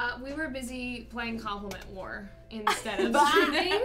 Uh, we were busy playing Compliment War instead of streaming.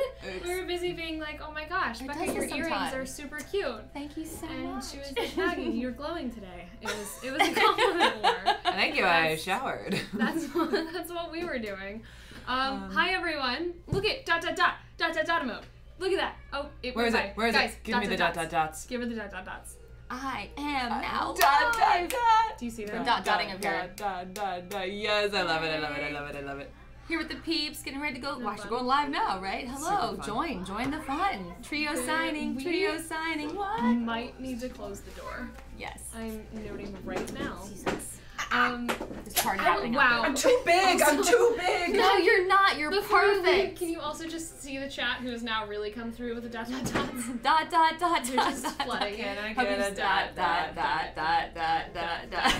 we were busy being like, oh my gosh, It Bekka, does your this earrings are super cute. Thank you so And much. And she was like, Maggie, you're glowing today. It was it was a compliment war. Thank you. I showered. That's what that's what we were doing. Um, hi everyone. Look at dot dot dot dot dot dot emote. Look at that. Oh, it Where is went it? Where is Guys, it? Give me the dot dot dots. Give her the dot dot dots. I am now Dot dot live. dot. Do you see them? Dot dotting of your- Dot dot dot dot. Yes, I love it. I love it. I love it. I love it. Here with the peeps, getting ready to go. Watch, fun. we're going live now, right? Hello, join, join the fun. Trio signing, we- trio signing. What? Might need to close the door. Yes. I'm noting right now. Jesus. Um, This party Oh, happening. wow. I'm too big. I'm too big. No, you're not. You're before we leave, perfect. can you also just see the chat who has now really come through with the dot dot dots? Dot dot dot They're dot just dot. flooding in. I Hope get a dot dot dot dot dot dot dot.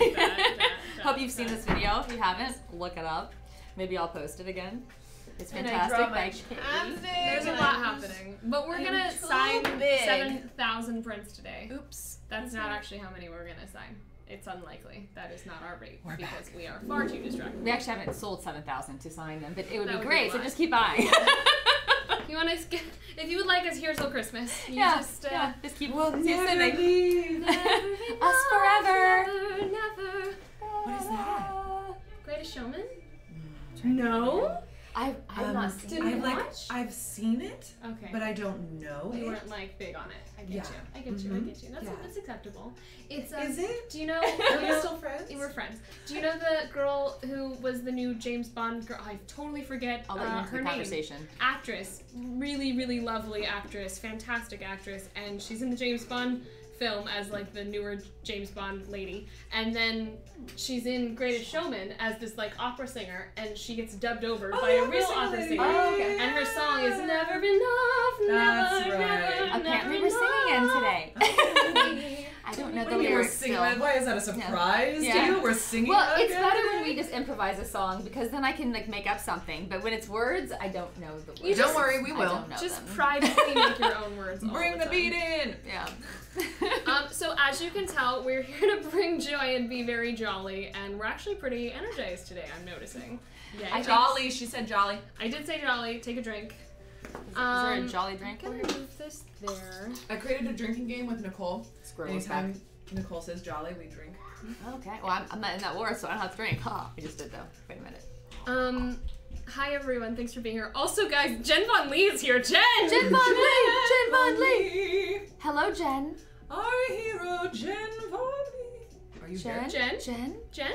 Hope you've seen this video. If you haven't, look it up. Maybe I'll post it again. It's And I fantastic. draw my by abs There's a lot happening, but we're I'm gonna sign big. seven thousand prints today. Oops. That's not actually how many we're gonna sign. It's unlikely. That is not our rate We're because we are far too distracted. We actually haven't sold 7,000 to sign them, but it would That be would great, a so just keep buying. You want to? If you would like us here till Christmas, you yeah, just uh, yeah, just keep We'll never sending. leave. never Us forever. Never, never. What is that? Greatest Showman? No. I've, I've Um, not seen Didn't it. I've like watch? I've seen it, Okay. but I don't know you it. weren't like big on it. I get Yeah. you. I get you. I Mhm. get you. That's, Yeah. that's acceptable. It's um, Is it? Do you know? Are you we know- still friends? We're friends. Do you know the girl who was the new James Bond girl? I totally forget I'll let you uh, her the name. conversation. Actress, really, really lovely actress, fantastic actress, and she's in the James Bond film as like the newer James Bond lady, and then she's in Greatest Showman as this like opera singer, and she gets dubbed over Oh, by a real singer opera singer. Oh, okay. And her song is Never been Enough, That's Never, right. Never, Apparently, never we're singing in today. I don't know the When were lyrics singing, still. why is that a surprise Yeah. to you? We're singing. Well, it's again better when we just improvise a song because then I can like make up something. But when it's words, I don't know the words. You Don't worry, we I will. don't know Just them. privately make your own words. all Bring the time. beat in. Yeah. Um, so as you can tell, we're here to bring joy and be very jolly, and we're actually pretty energized today. I'm noticing. Yeah, I Jolly, she said jolly. I did say jolly. Take a drink. Is there Um, a jolly drink? I'm gonna move this there. I created a drinking game with Nicole. Squirrel's back. Anytime Nicole says jolly, we drink. Okay. Well, I'm, I'm not in that war, so I don't have to drink. Ha! I just did though. Wait a minute. Um, hi everyone. Thanks for being here. Also, guys, Jen Von Lee is here. Jen. Jen Von Lee. Jen Von Lee. Lee. Hello, Jen. Our hero, Jen Von Lee. Are you Jen. Jen. Jen. Jen.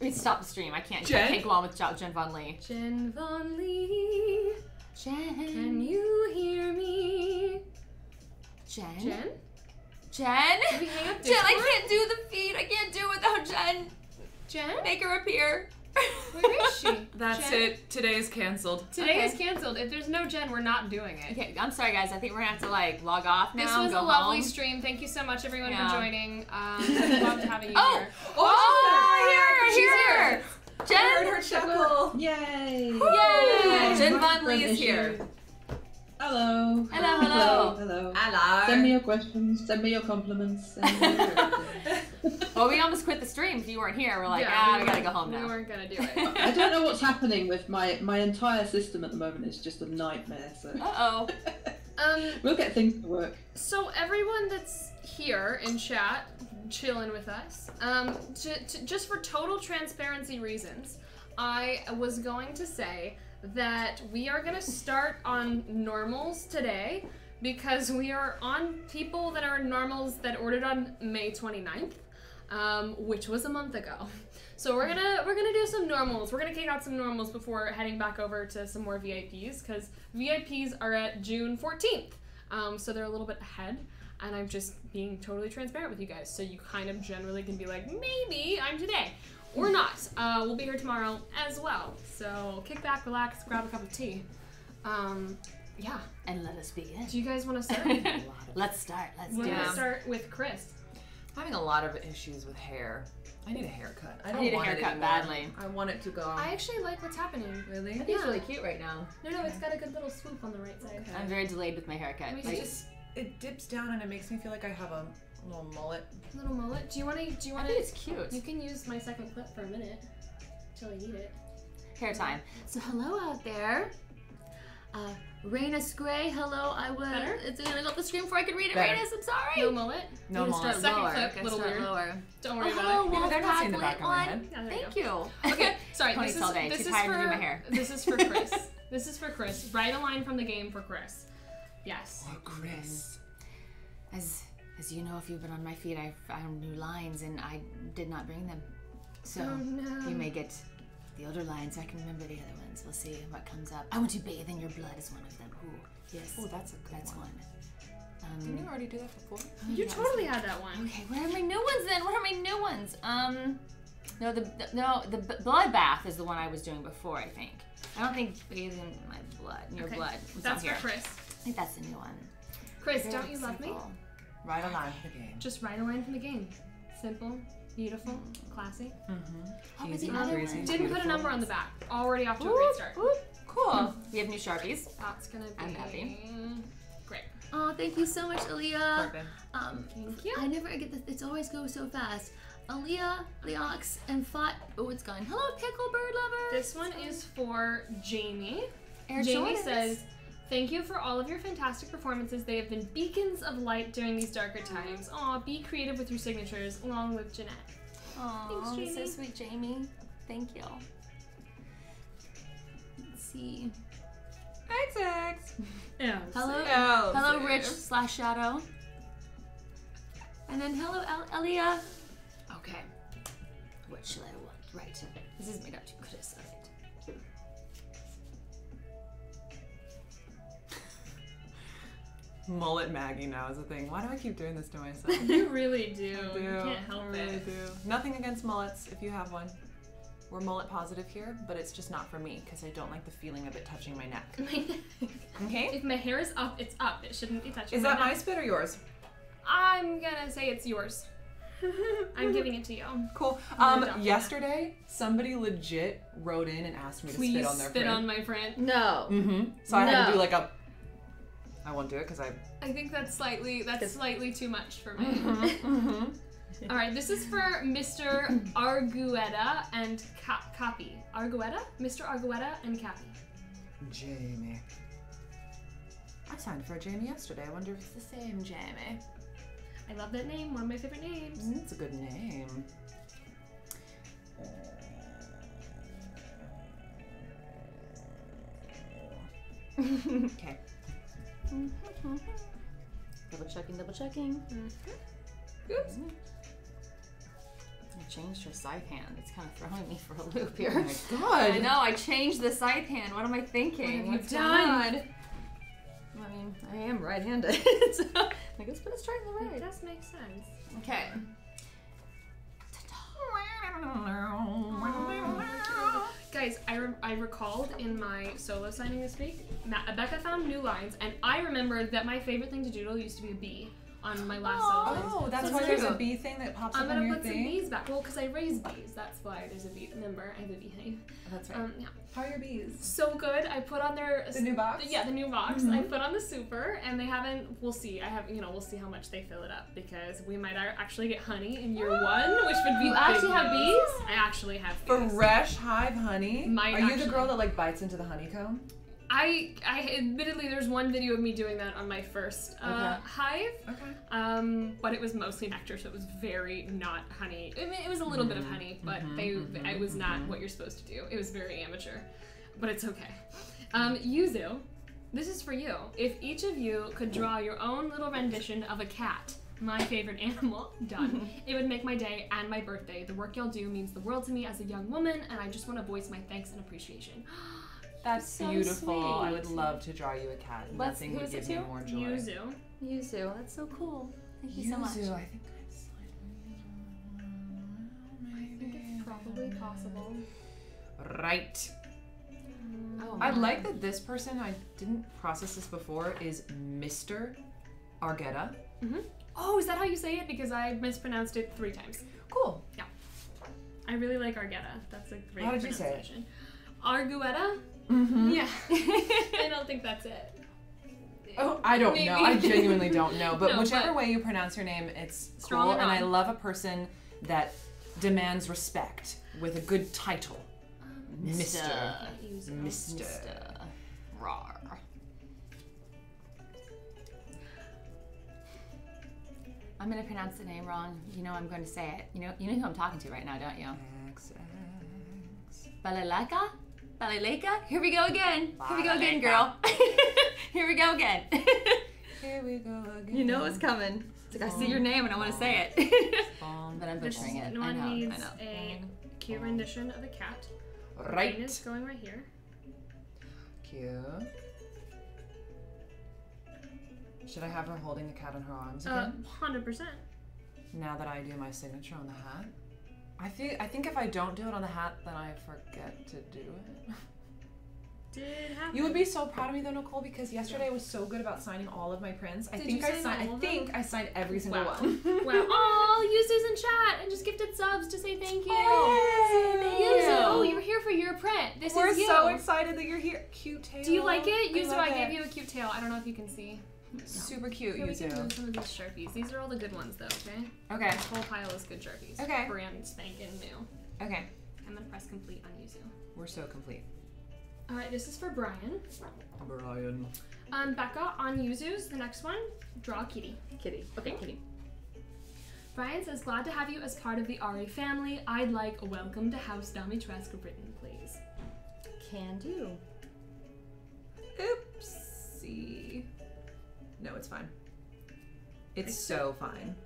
I mean, stop the stream. I can't. Jen? I can't go on with Jen Von Lee. Jen Von Lee. Jen. Can you hear me? Jen. Jen. Jen. Did we hang up Jen, I can't do the feed. I can't do it without Jen. Jen. Make her appear. Where is she? That's Jen? it. Today is canceled. Today Okay. is canceled. If there's no Jen, we're not doing it. Okay, I'm sorry, guys. I think we're gonna have to like log off now. This was go a lovely home. stream. Thank you so much, everyone, Yeah. for joining. Um, loved having you Oh! here. Oh, she's here, here. here. I Jen. heard her chuckle. Yay! Yay! Jen Von Lee is here. Issue. Hello. Hello, hello. Hello. Hello. Send me your questions. Send me your compliments. Send me your. Well, we almost quit the stream if you weren't here. We're like, Yeah, ah, we we gotta go home now. We now. weren't gonna do it. I don't know what's happening with my my entire system at the moment. It's just a nightmare. So Uh oh. Um, we'll get things to work. so everyone that's here in chat, chilling with us, um, to, to, just for total transparency reasons, I was going to say that we are gonna start on normals today because we are on people that are normals that ordered on May 29th, um, which was a month ago. So we're gonna we're gonna do some normals. We're gonna kick out some normals before heading back over to some more VIPs because VIPs are at June 14th. Um, so they're a little bit ahead. And I'm just being totally transparent with you guys, so you kind of generally can be like, maybe I'm today, or not. Uh, we'll be here tomorrow as well. So kick back, relax, grab a cup of tea. Um, yeah. And let us begin. Do you guys want to start? Let's start. Let's We're do gonna it. start with Chris. I'm having a lot of issues with hair. I need a haircut. I I don't need a want it haircut anymore. badly. I want it to go. I actually like what's happening. really? I think Yeah. it's really cute right now. No, no, it's got a good little swoop on the right side. Okay. I'm very delayed with my haircut. Let me Like, just it dips down and it makes me feel like I have a little mullet. Little mullet. Do you want to? Do you I want think to? it's cute. You can use my second clip for a minute till I eat it. Hair time. So hello out there. Uh, Rainus Gray, hello. I was. Better? It's gonna go up the screen before I can read it. Better. Rainus, I'm sorry. No mullet. No mullet. start Second lower. clip, Gotta little start weird. lower. Don't Oh, worry about hello, it. Wolf they're not seeing the back of my one. head. Yeah, there you Thank you. Okay, sorry. This Ponytail is day. this Too is tired for to do my hair. this is for Chris. this is for Chris. Write a line from the game for Chris. Yes. Or Chris. As as you know, if you've been on my feed, I found new lines and I did not bring them. So Oh, no. you may get the older lines. I can remember the other ones. We'll see what comes up. I want to bathe in your blood is one of them. Ooh, yes. Oh, that's a good that's one. one. Didn't Um, you already do that before? You that was- totally had that one. Okay, what are my new ones then? What are my new ones? Um, no, the, the no the b- bloodbath is the one I was doing before. I think. I don't think bathe in my blood, in your Okay, blood. was That's on for. Chris. I think that's the new one. Chris, Very don't you love me? Simple. line from the game. Just write a line from the game. Simple, beautiful, classy. What was Easy, the other breezy. one? Didn't put a number on the back. Already off to a great start. Cool. We have new sharpies. That's gonna be I'm happy. great. Oh, thank you so much, Aaliyah. Perfect. Um, Thank you. I never get this. It's always goes so fast. Aaliyah, Leox, and Fought. Oh, it's gone. Hello, pickle bird lover. This one is for Jamie. Air Jamie Jordans. says, Thank you for all of your fantastic performances. They have been beacons of light during these darker times. Aw, be creative with your signatures, along with Jeanette. Aw, Thanks, so sweet, Jamie. Thank you. Let's see. XX. Yeah. Hello, Oh, hello, see. Rich slash Shadow. And then hello, El- Aaliyah. Okay. What should I want? Right. This is made up to criticize Mullet Maggie now is a thing. Why do I keep doing this to myself? You really do. I do. You can't help I really it. do. Nothing against mullets if you have one. We're mullet positive here, but it's just not for me because I don't like the feeling of it touching my neck. My neck. Okay? if my hair is up, it's up. It shouldn't be touching Is my that my neck. spit or yours? I'm gonna say it's yours. I'm giving it to you. Cool. Um, adopting yesterday, somebody legit wrote in and asked me to Please spit on their spit print. on my friend. No. Mm-hmm. So I had to do like a. I won't do it because I. I think that's slightly that's slightly too much for me. Mm-hmm. All right, this is for Mr. Argueta and Ca- Cappy. Argueta? Mr. Argueta and Cappy. Jamie. I signed for a Jamie yesterday. I wonder if it's the same Jamie. I love that name. One of my favorite names. Mm, It's a good name. okay. Mm-hmm. Double checking, double checking. Mm-hmm. Oops. I mm-hmm. changed her scythe hand. It's kind of throwing me for a loop here. Oh here. my god. I know, I changed the scythe hand. What am I thinking? What have you done? I mean, I am right-handed, so I guess put it straight in the It right. does make sense. Okay. Guys, I, re- I recalled in my solo signing this week, Ma- Bekka found new lines, and I remembered that my favorite thing to doodle used to be a bee on my last solo lines. Oh, that's So why it's there's a bee thing that pops I'm up gonna on your put some thing. bees back. Well, because I raise bees. That's why there's a bee. Remember, I have a beehive. That's right. Um, yeah. How are your bees? So good. I put on their The new box? Yeah, the new box. Mhm. I put on the super, and they haven't. We'll see. I have, you know, we'll see how much they fill it up because we might actually get honey in year one, which would be. You big actually have bees? I actually have bees. Fresh hive honey. Might are you actually- the girl that like bites into the honeycomb? I, I admittedly, there's one video of me doing that on my first uh, Okay. hive, Okay. um, but it was mostly nectar, so it was very not honey. I mean, it was a little bit of honey, but they, it was not what you're supposed to do. It was very amateur, but it's okay. Um, Yuzu, this is for you. If each of you could draw your own little rendition of a cat, my favorite animal, done, it would make my day and my birthday. The work y'all do means the world to me as a young woman, and I just want to voice my thanks and appreciation. That's So beautiful. I would love to draw you a cat. Let's- Nothing would give me more joy. Yuzu. Yuzu, that's so cool. Thank you so much. Yuzu, I think I'd slide- Maybe. Probably possible. Right. Oh, I like that this person, I didn't process this before, is Mr. Argetta. Mm-hmm. Oh, is that how you say it? Because I mispronounced it three times. Cool. Yeah. I really like Argetta. That's a great How did you say it? pronunciation. Arguetta? Mm-hmm. Yeah. I don't think that's it. Oh, I don't know. I genuinely don't know. But No, whichever but- way you pronounce your name, it's Strong cool. and And I love a person that demands respect with a good title. Mister. Can't. Mister. Rar. I'm gonna pronounce the name wrong. You know I'm going to say it. You know you know who I'm talking to right now, don't you? Balalaka? Balaleka? Here we go again. Here we go again, girl. Here we go again. Here we go again. you know it's coming. It's like I see your name and I want to say it. but I'm This butchering it. I one know. I needs know. a cute rendition of a cat. Right. Mine is going right here. Cute. Should I have her holding the cat in her arms Uh, again? hundred percent. now that I do my signature on the hat? I feel I think if I don't do it on the hat, then I forget to do it. Did happen. You would be so proud of me though, Nicole, because yesterday I was so good about signing all of my prints. I Did think you I sign signed. all I of think I signed every single Wow. one. Wow. Oh, Yuzu's in chat and just gifted subs to say thank you. Oh, yay. Yuzu, oh, you're here for your print. This We're is you. so excited that you're here. Cute tail. Do you like it? Yuzu, love I, it. gave you a cute tail. I don't know if you can see. Super cute, Here, we can Yuzu. move some of these sharpies. These are all the good ones, though. Okay. Okay. This whole pile is good sharpies. Okay. Brand spanking new. Okay. I'm gonna press complete on Yuzu. We're so complete. All right, this is for Brian. Brian. Um, Bekka on Yuzu's. The next one, draw kitty. Kitty. Okay, kitty. Brian says, glad to have you as part of the Ari family. I'd like a welcome to House Dimitrescu written, please. Can do. Oopsie. No, it's fine. It's so fine.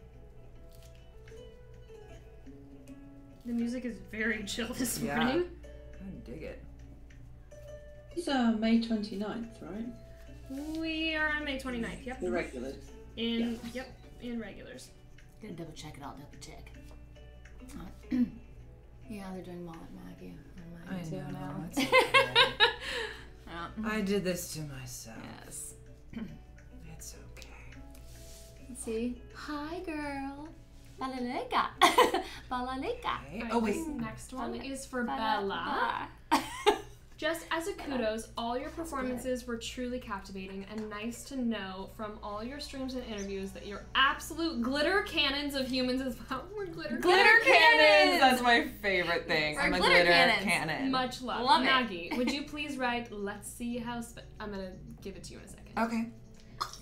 The music is very chill this Yeah. morning. I dig it. It's uh, May 29th, right? We are on May 29th. Yep. The regulars. In yep, in regulars. Gonna double check it. I'll double check. yeah, they're doing Mullet Maggie on mine too now. It's okay. I did this to myself. Yes. See? Hi, girl. Balaleka. Balaleka. Okay. Alright, Oh wait. This next one Bella- is for Bella. Bella. Just as a kudos, all your performances were truly captivating and nice to know from all your streams and interviews that you're absolute glitter cannons of humans as well. We're glitter, Glitter cannons! cannons! That's my favorite thing. We're I'm a glitter glitter cannons. cannon. Much love. Love it. Maggie, would you please write, let's see how, spe- I'm gonna give it to you in a second. Okay.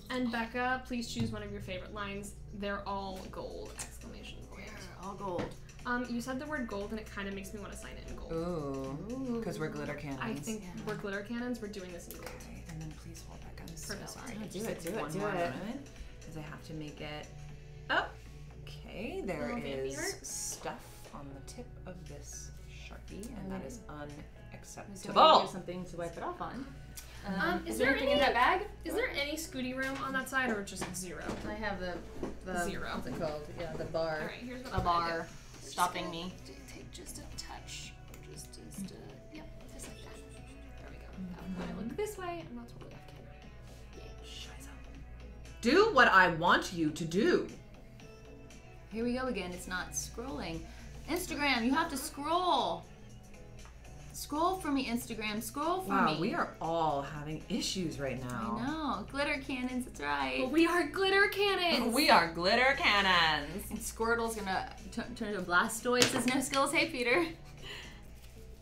And Bekka, please choose one of your favorite lines. They're all gold! Exclamation point. All gold. Um, you said the word gold, and it kind of makes me want to sign it in gold. Ooh. Because we're glitter cannons. I think we're glitter cannons. We're doing this in gold. Okay, and then please hold back. I'm so For Bella. sorry. Yeah, Just do it, do it, do more it. because I have to make it. Oh, okay, there Little baby is heart. stuff on the tip of this sharpie, and that is So we unacceptable. do something to wipe it off on. Um, is is there there anything in any- that bag? Is there any Scooty room on that side, or just zero? I have the, the Zero. What's it called? Yeah, the bar. All right, here's what A I'm gonna bar stopping me. Take just a touch, just, just, uh, yep, just like that. There we go. That way I look this way, I'm not totally off camera. Do what I want you to do. Here we go again. It's not scrolling. Instagram, you have to scroll. Scroll for me, Instagram. Scroll for Wow, me. we are all having issues right now. I know. Glitter cannons, that's right. But we are glitter cannons. We are glitter cannons. And Squirtle's gonna t- turn into a Blastoise. Says no skills. Hey, Peter.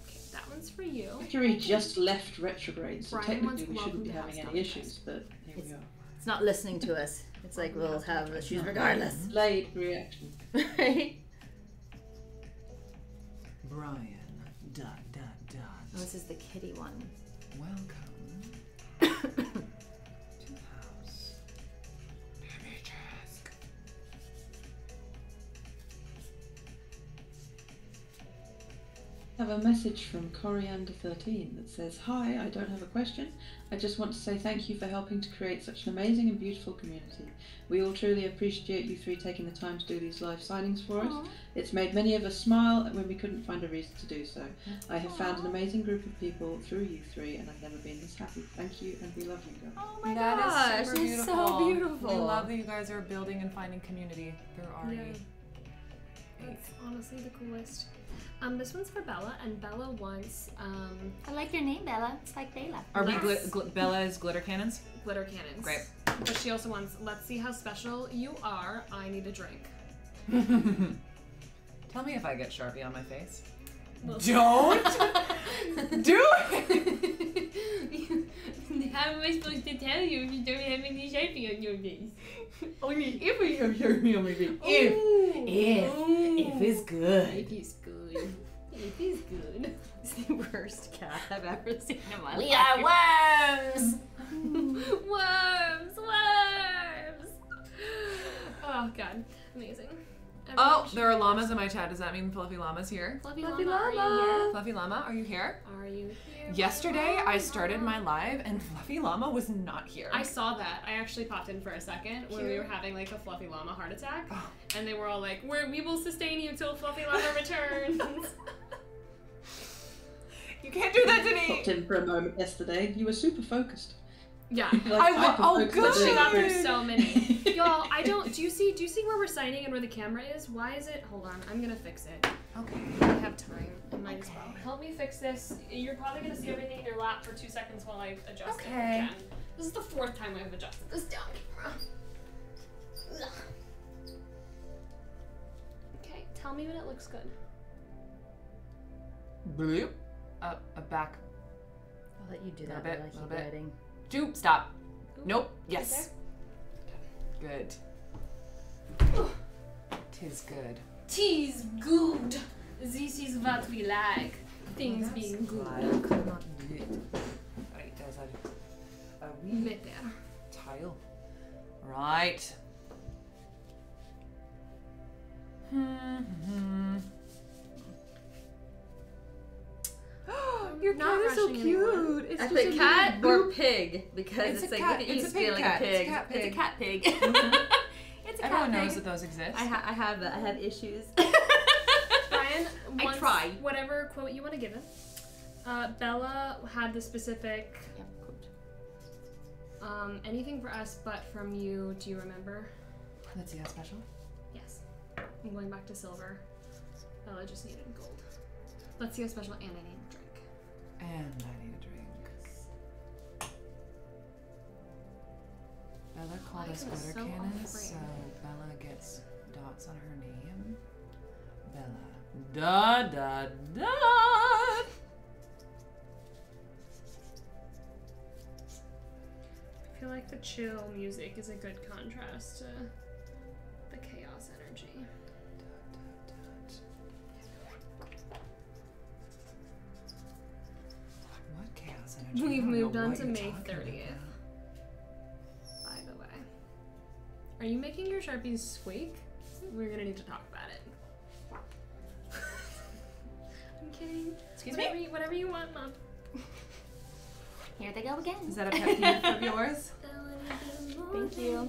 Okay, that one's for you. Mercury just left retrograde, so Brian technically we shouldn't be having any Dominus. issues, but here we are. It's not listening to us. It's like we'll have issues regardless. Late reaction. right? Brian, dot, dot, Oh, this is the kitty one. Welcome to house. Dimitrescu. I have a message from Coriander13 that says, Hi, I don't have a question. I just want to say thank you for helping to create such an amazing and beautiful community. We all truly appreciate you three taking the time to do these live signings for us. It's made many of us smile when we couldn't find a reason to do so. I have found an amazing group of people through you three, and I've never been this happy. Thank you, and we love you guys. Oh my That is gosh, super it's beautiful. so beautiful. We love that you guys are building and finding community through Ari. Yeah. That's honestly the coolest. Um, this one's for Bella, and Bella wants um, I like your name, Bella. It's like Bella. Are we gl- gl- Bella's glitter cannons? glitter cannons. Great. But she also wants, let's see how special you are. I need a drink. Tell me if I get Sharpie on my face. Don't do it. How am I supposed to tell you if you don't have any sharpie on your face? Only if you have Sharpie on my face. If. If. If it's good. If he's good. He's good. It's the worst cat I've ever seen in my We life. are worms. worms, worms. Oh god, amazing. Oh, there are llamas in my chat. Does that mean Fluffy Llama's here? Fluffy, Fluffy llama, llama. Are Fluffy Llama, are you here? Are you here? Yesterday, I started my live and Fluffy Llama was not here. I saw that. I actually popped in for a second when we were having like a fluffy llama heart attack, Oh. and they were all like, We're, "We will sustain you till fluffy llama returns." you can't do that to me! Popped in for a moment yesterday. You were super focused. Yeah. Like, I wa- oh, good. She got through so many. Y'all, I don't. Do you see? Do you see where we're signing and where the camera is? Why is it? Hold on, I'm gonna fix it. Okay. I have time. I might as well. Help me fix this. You're probably gonna see everything in your lap for two seconds while I adjust it Okay. again. This is the fourth time I've adjusted this down camera. Ugh. Okay, tell me when it looks good. Bloop. Up, uh, back. I'll let you do Little that bit, while I little bit. writing. Doop. Stop. Ooh, Nope. right Yes. Good. Tis good. Tis good. This is what we like. Things being good. not do. Right, there's a, a wee tile. Right. Hmm. Your Not cat is so cute. It's I just put a cat little or pig because It's it's, a like cat. look at you It's a pig like cat. a It's a pig. cat It's a pig. cat pig. Mhm. it's a Everyone cat knows that those exist. I, ha- I have I have issues. Brian, I try. Whatever quote you want to give it. Uh, Bella had the specific Yep, quote. um, anything for us, but from you. Do you remember? Let's see how special. Yes. I'm going back to silver. Bella just needed gold. Let's see how special, and I need a drink. And I need a drink. Bella called Why us am glitter so cannon, off so? Bella gets dots on her name. Bella. Da da da. I feel like the chill music is a good contrast to What chaos energy? We've moved on to May 30th. about. By the way, are you making your sharpies squeak? We're gonna need to talk about it. I'm kidding. Excuse whatever me? You, whatever you want, Mom. Here they go again. Is that a pet peeve of yours? Thank you. All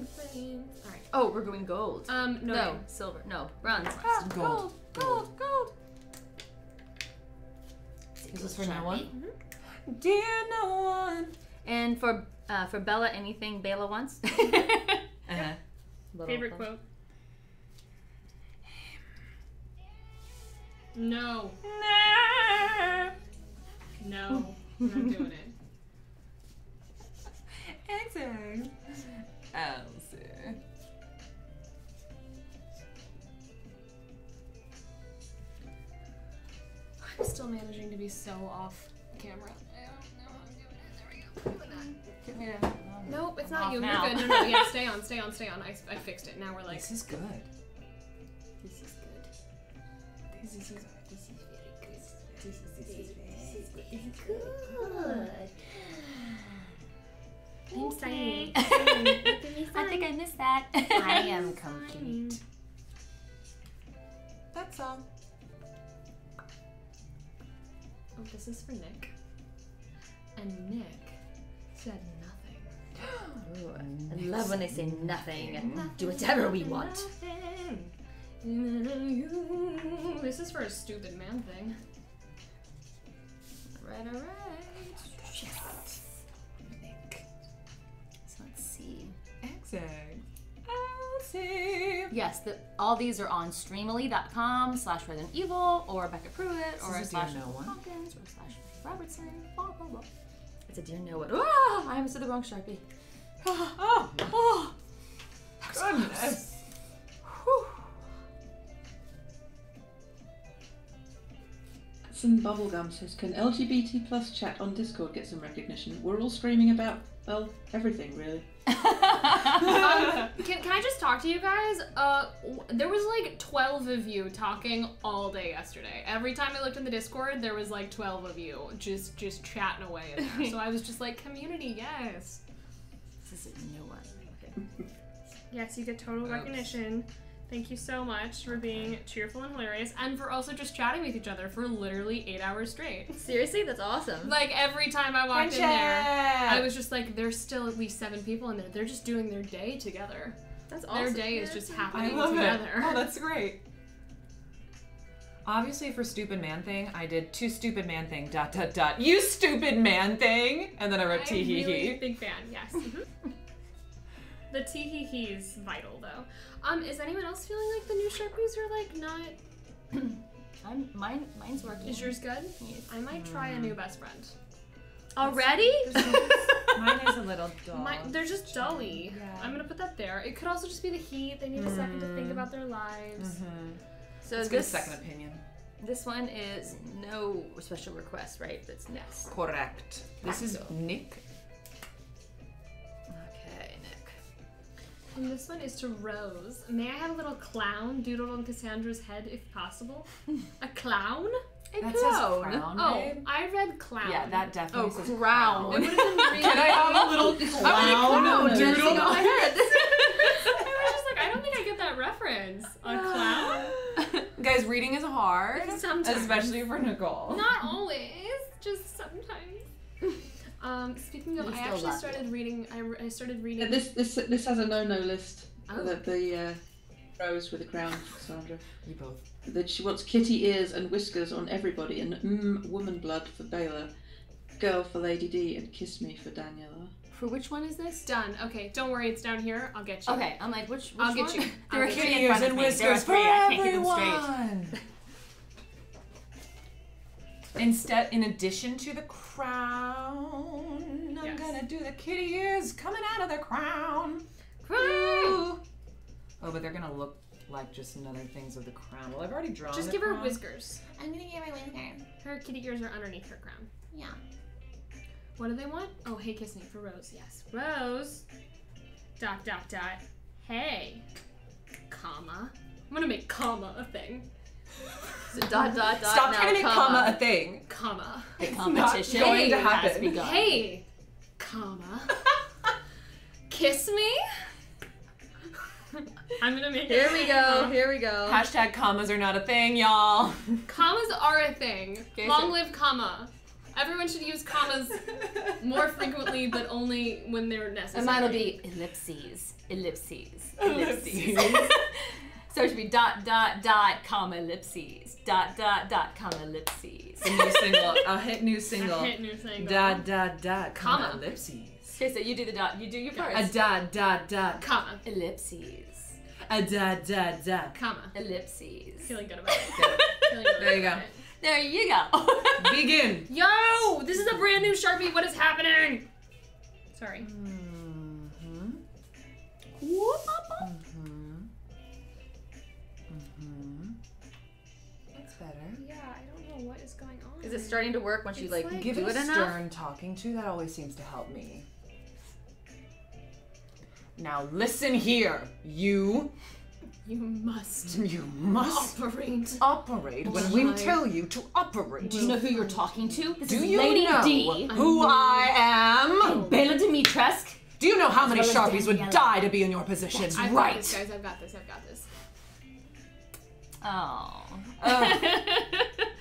right. Oh, we're going gold. Um, no. no, silver. No, bronze. Gold. gold, gold. gold. Is this for no one? Mm-hmm. Dear no one. And for uh, for Bella, anything Bella wants. Uh-huh. Favorite thing. quote. No. No. No. I'm not doing it. Exit. Elsie. I'm still managing to be so off camera. Get rid of- Nope, it's I'm not off you. now. You're good. No, no, yeah, stay on, stay on, stay on. I, I fixed it. Now we're like, This is good. This is good. this is This is very good. this is this is This is good. I'm signing. I think I missed that. I am complete. That's all. Oh, this is for Nick. And Nick said nothing. Ooh, I love when they say nothing. And do whatever we want. Nothing. This is for a stupid man thing. Right, alright. So let's see. Exit. Yes, the, all these are on streamily.com slash Resident Evil or Bekka Prewitt or This is a slash Dear No One. Tompkins or slash Robertson. Blah, blah, blah. It's a dear no one. Ah, I almost did the wrong Sharpie. Oh, Oh, goodness. Watson Bubblegum says, "Can LGBT plus chat on Discord get some recognition? We're all screaming about well everything really." Um, can, can I just talk to you guys? Uh, w- there was like 12 of you talking all day yesterday. Every time I looked in the Discord, there was like 12 of you just just chatting away in there. so I was just like, community, yes. This is a new one. Okay. Yes, you get total recognition. Thank you so much for being cheerful and hilarious, and for also just chatting with each other for literally eight hours straight. Seriously, that's awesome. Like every time I walked in there, I was just like, there's still at least seven people in there. They're just doing their day together. That's awesome. Their day is just I happening love together. it. Oh, that's great. Obviously, for stupid man thing, I did two stupid man thing. Dot dot dot. You stupid man thing, and then I wrote I'm tee hee really a hee. big fan. Yes. Mhm. The tee hee hee is vital though. Um, is anyone else feeling like the new sharpies are like not? I'm, mine, mine's working. Is yours good? Yes. I might try a new best friend. Already? Mine is a little dull. My, they're just dully. Yeah. I'm gonna put that there. It could also just be the heat. They need a second to think about their lives. So Let's get a this second opinion. this one is no special request, right? That's yes. Correct. This is Nick. And this one is to Rose. May I have a little clown doodled on Cassandra's head if possible? a clown? A That says clown. crown, Oh, babe. I read clown. Yeah, that definitely Oh, says crown. It would have been really. Can I have a little clown clown. doodled on my head? I was just like, I don't think I get that reference. A clown? Guys, reading is hard, Sometimes. especially for Nicole. Not always, just sometimes. Um, speaking of, I actually love started reading. I, re- I started reading. Uh, This this this has a no-no list. Oh. The, the uh, rose with the crown, Sandra. You both. That she wants kitty ears and whiskers on everybody, and mm, woman blood for Baylor, girl for Lady D, and kiss me for Daniela. For which one is this? Done. Okay, don't worry, it's down here. I'll get you. Okay, I'm like, which, which I'll get one? you. There I'll are get you. in Ears front of and me. There are whiskers for three. I can't get them straight. everyone. Instead, in addition to the crown, I'm Yes. gonna do the kitty ears coming out of the crown. Crown. Oh, but they're gonna look like just another things of the crown. Well, I've already drawn. Just the give her whiskers. I'm gonna get my whiskers. Her kitty ears are underneath her crown. Yeah. What do they want? Oh, hey, kiss me for Rose. Yes, Rose. Dot dot dot. Hey, comma. I'm gonna make comma a thing. So dot dot dot. Stop now, trying to make comma a thing. Comma. The not competition going to has happen. begun. Hey, comma. kiss me. I'm gonna make Here it we go. Here we go. Hashtag commas are not a thing, y'all. Commas are a thing. Okay, Long so- live comma. Everyone should use commas more frequently, but only when they're necessary. And mine will be ellipses, ellipses, Ellipses. ellipses. so it should be dot dot dot comma ellipses, dot dot dot comma ellipses. A new single, a hit new single. A hit new thing. Da da da, Comma. comma ellipses. Okay, so you do the dot. You do your A parts. da da da, Comma. Ellipses, a da da da. Comma. ellipses. Feeling good about it. Feeling really There you go. it. There you go. Begin. Yo! This is a brand new Sharpie. What is happening? Sorry. Mm-hmm. Mm-hmm. What is going on. Is it starting to work once you It's like, like- Give it it a enough? stern talking to. That always seems to help me. Now listen here, you. You must You must operate. operate when we my- tell you to operate. Do you know who you're talking to? This Do is you Lady know D. who I am? Bela Dimitrescu. Do you know how many well as sharpies would Daniela. die to be in your position? I've got right. this, guys. I've got this. I've got this. Oh. Uh.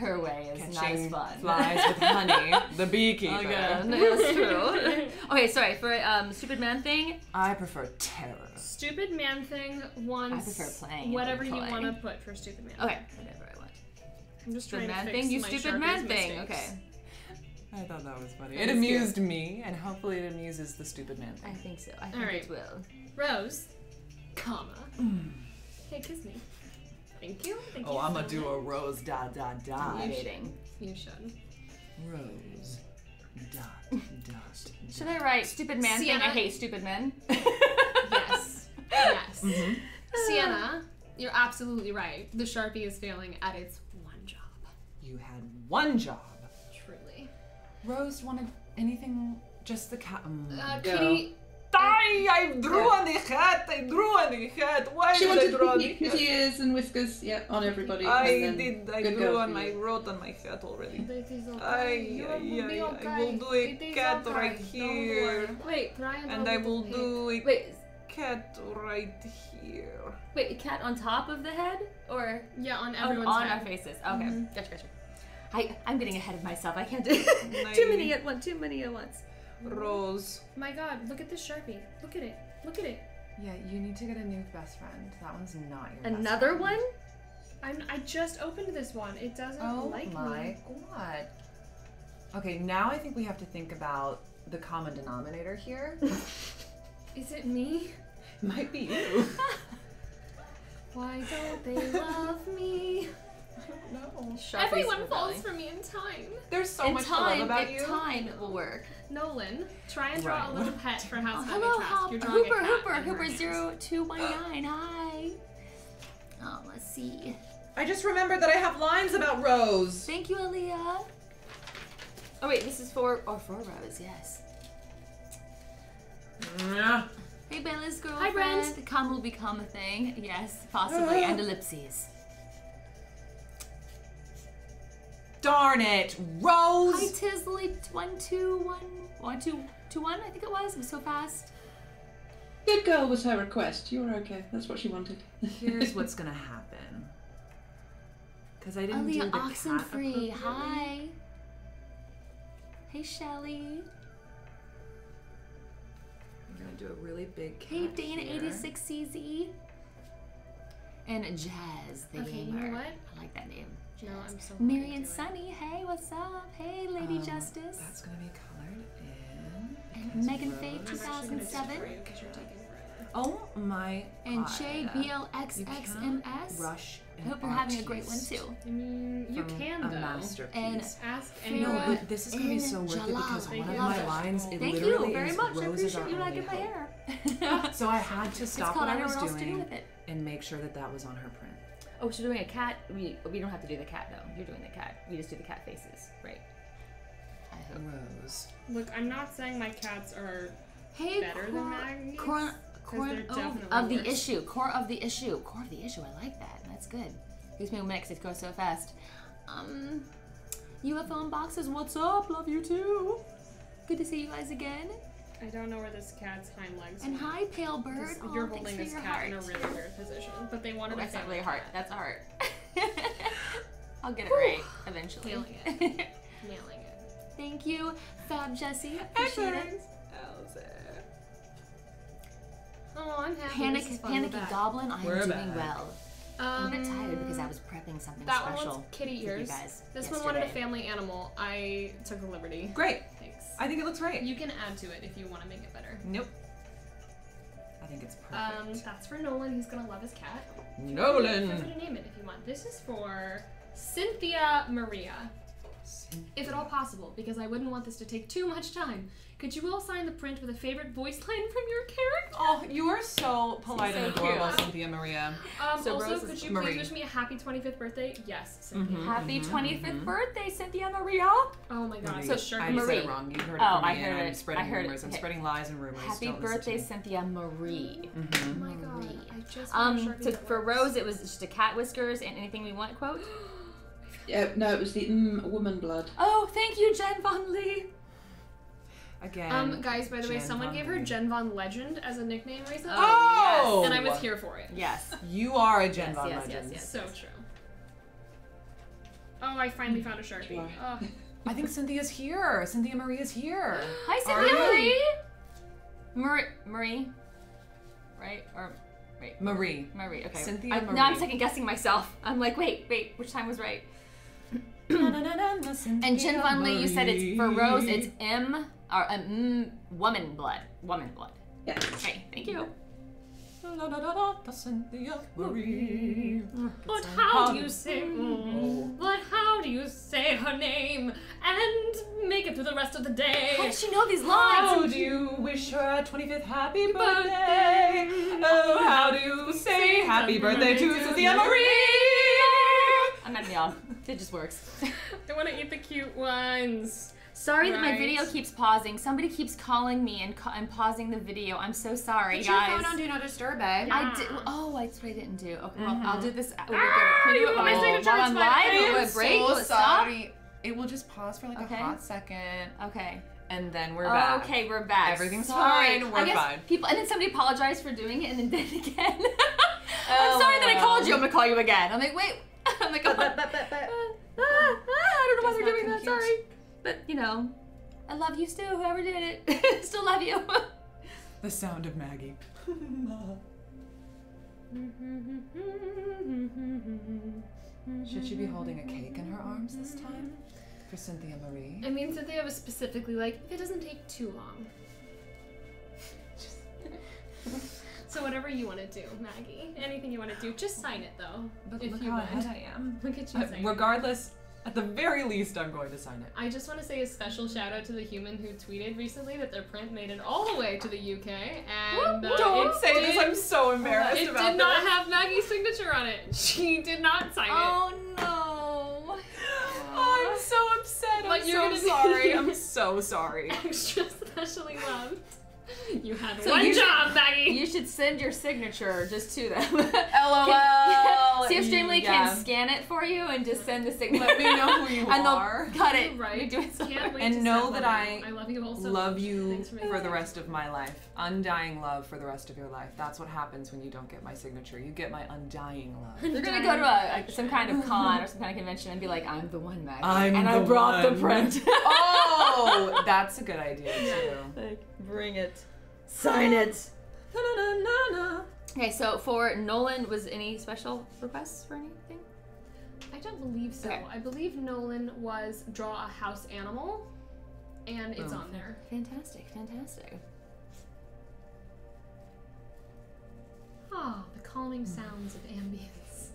Her way is Catching nice fun. flies with honey, the beekeeper. Oh, good. That's true. okay, sorry. For um, stupid man thing, I prefer terror. Stupid man thing wants I prefer playing whatever you want to put for stupid man. okay, whatever I want. I'm just Stupid trying man to fix thing. You my stupid Sharpie's man thing. mistakes. Okay. I thought that was funny. That It is amused me, and hopefully it amuses the stupid man Thing. I think so. I think Alright. it will. Rose, comma. Hey, kiss me. Thank you. Thank you Oh, I'm so gonna do a much. rose dot dot dot. Debating. You should. Rose dot dot. Should I write stupid man thing? I hate stupid men. Yes. yes. Mhm. Sienna, you're absolutely right. The Sharpie is failing at its one job. You had one job. Truly. Rose wanted anything, just the cat. Mm. Uh, Go. Kitty, Die! I drew on the hat. I drew on the hat. Why She did I draw on to the hat? ears and whiskers, yeah, on everybody. I did. I drew on my you. wrote on my hat already. it is okay. Ay, You ay, will be ay, okay. I will do a It is cat okay. right here. Wait, Brian. And I will do a Wait, cat right here. wait, a cat on top of the head or Yeah, on oh, everyone's on head. our faces? Okay, Mhm. gotcha, gotcha. I I'm getting ahead of myself. I can't do Nice. too many at once. Too many at once. Rose. Oh my God, look at this sharpie. Look at it. Look at it. Yeah, you need to get a new best friend. That one's not your Another friend. one? I'm. I just opened this one. It doesn't Oh like my me. god. Okay, now I think we have to think about the common denominator here. Is it me? It might be you. Why don't they love me? I don't no. Everyone falls for me in time. There's so in much to time, love about in you. time it will work. Nolan, try and draw Right. a little pet for House Oh, Happy hello, Trask. Hop. You're drawing Hooper, a cat Hooper, and Hooper romance. zero two one nine. Hi. Oh, let's see. I just remembered that I have lines about Rose. Thank you, Aaliyah. Oh wait, this is for or for Rose, yes. Yeah. Hey, Bella's girlfriend. Hi, Brent. Come will become a thing. Yes, possibly, and ellipses. Darn it, Rose. Hi, Rose. Tisley. One two one one two two one. I think it was. It was so fast. Good girl was her request. You were okay. That's what she wanted. Here's what's gonna happen. Because I didn't do the Oxenfree. cat appropriately. Hi. Hey, Shelly. I'm gonna do a really big cat Hey, Dana here. eighty six CZ. And Jazz the Okay, you know what? I like that name. No, I'm so Marion into it. Sunny. Hey, what's up? Hey, Lady Um, Justice. That's gonna be Megan Faye, Rose- I'm actually gonna 2007. skip you 'cause you're taking forever. Oh my And god. Shay You BLXXMS. rush I hope you're having a great one too. I mean, you from can though. masterpiece. And Ask Phil- no, anyone. but this is gonna be so worth it because one of my lines, it Thank literally you very is much. I Rose is appreciate our you only liking my hope. hair. So I had to stop called what I I know was what else to do doing with it. and make sure that that was on her print. Oh, she's doing a cat. We we don't have to do the cat though. You're doing the cat. We just do the cat faces, right? I. Rose. Look, I'm not saying my cats are Hey, better than Maggie's. Core, core they're of, definitely the worse. issue. Core of the issue. Core of the issue. I like that. That's good. Gives me a mix. It goes so fast. Um, UFO boxes. What's up? Love you too. Good to see you guys again. I don't know where this cat's hind legs are. And went. hi, pale bird. Because Aw, You're holding this your cat heart. in a really weird position, but they wanted Oh, a that's not family really a heart. That's a heart. I'll get it right eventually. Feeling Nailing it. Thank you, Fab Jesse. Appreciate it. Oh, I'm happy. Panic, this is fun. panicky back. goblin. I'm We're doing back. well. Um, I'm a bit tired because I was prepping something That special. one wants kitty with ears. guys This one wanted a family animal. I took the liberty. Great. Thanks. I think it looks great. You can add to it if you want to make it better. Nope. I think it's perfect. Um, that's for Nolan. He's gonna love his cat. Feel free Nolan. to name it if you want. This is for Cynthia Maria. If at all possible, because I wouldn't want this to take too much time. Could you all sign the print with a favorite voice line from your character? Oh, you are so polite and adorable, cute. Cynthia Maria. Um, So also, Rose could you Marie. please wish me a happy 25th birthday? Yes, Cynthia. Mhm. Happy Mhm, 25th mhm. birthday, Cynthia Maria. Oh my god, Marie. so sure. I Marie. said it wrong. You heard it Oh, from I me, heard and I'm it. spreading I heard it. rumors. I'm spreading lies and rumors. Happy Don't birthday. Cynthia Marie. Mhm. Oh my god, Marie. I just Um, want a Sharpie so that for. Rose, it was just a cat whiskers and anything we want quote. Yeah, no, it was the mm, woman blood. Oh, thank you, Jen Von Lee. Again. Um, guys, by the way, Jen someone Von gave her Lee. Jen Von Legend as a nickname recently. Oh! And I was here for it. Yes. You are a Jen Yes, Von yes, yes, Legends. yes. So true. Oh, I finally found a Sharpie. Oh. I think Cynthia's here. Cynthia Maria's here. Hi, Cynthia? Marie. Marie. Marie. Right? Or wait. Marie. Marie. Okay. Cynthia I, Now I'm second guessing myself. I'm like, wait, wait, which time was right? And Jen Von Lee, you said it's for Rose, it's M or mm, woman blood. Woman blood. Yeah. Okay, thank you. But how do you say? but how do you say her name and make it through the rest of the day? How does she know these How lines? do you wish her a 25th happy birthday? Oh, how do you say happy birthday to Cynthia Marie? I'm not Yeah, it just works. I want to eat the cute ones. Sorry that my video keeps pausing. Somebody keeps calling me and, ca- and pausing the video. I'm so sorry, Put guys. your phone on Do Not Disturb, babe. I did. Oh, that's what I didn't do. Okay, well, I'll do this. Will we Ah, go to, you can want my we do it signature? while It's I'm live? I'm break? so Will it stop? sorry. It will just pause for like Okay. a hot second, Okay. and then we're back. Okay, we're back. Everything's sorry. fine, we're I guess fine. People, and then somebody apologized for doing it, and then did it again. Oh, I'm sorry that I called you. I'm gonna call you again. I'm like, wait. I'm like, oh, but but but but. ah, ah, I don't know why Just they're not doing that. Sorry, but you know, I love you still. Whoever did it, still love you. The sound of Maggie. Should she be holding a cake in her arms this time? For Cynthia Marie? I mean, Cynthia was specifically like, if it doesn't take too long. So whatever you want to do, Maggie. Anything you want to do, just sign it though. But if look you how ahead I am. Look at you Uh, regardless, at the very least, I'm going to sign it. I just want to say a special shout out to the human who tweeted recently that their print made it all the way to the UK, and uh, Don't say this. I'm so embarrassed It about did not this. have Maggie's signature on it. She did not sign it. oh no. I'm so upset. But I'm you're so sorry. I'm so sorry. Extra specially loved. You had So one you- job, Maggie. You should send your signature just to them. LOL. See if mm, Streamily Yeah. can scan it for you and just send the signature. Let me know who you and they'll are. cut it. Right. You do it Can't wait And to know that. I I love you all so love you for, for the rest of my life. Undying love for the rest of your life. That's what happens when you don't get my signature. You get my undying love. You're gonna go to a, a- some kind of con or some kind of convention and be like, "I'm the one, Maggie," I'm and I the brought the print. oh, that's a good idea too. like, bring it, sign it. Okay, so for Nolan, was any special requests for anything? I don't believe so. Okay. I believe Nolan was draw a house animal, and it's Boom. on there. Fantastic, fantastic. Ah, the calming sounds of ambience.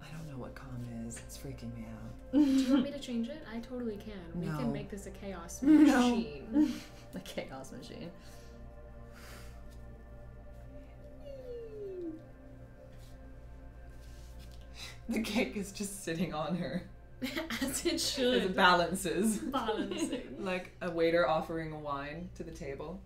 I don't know what calm is. It's freaking me out. Do you want me to change it? I totally can. We No. can make this a chaos No. Machine. The chaos machine. The cake is just sitting on her As it as should. it balances. Balancing. like a waiter offering a wine to the table.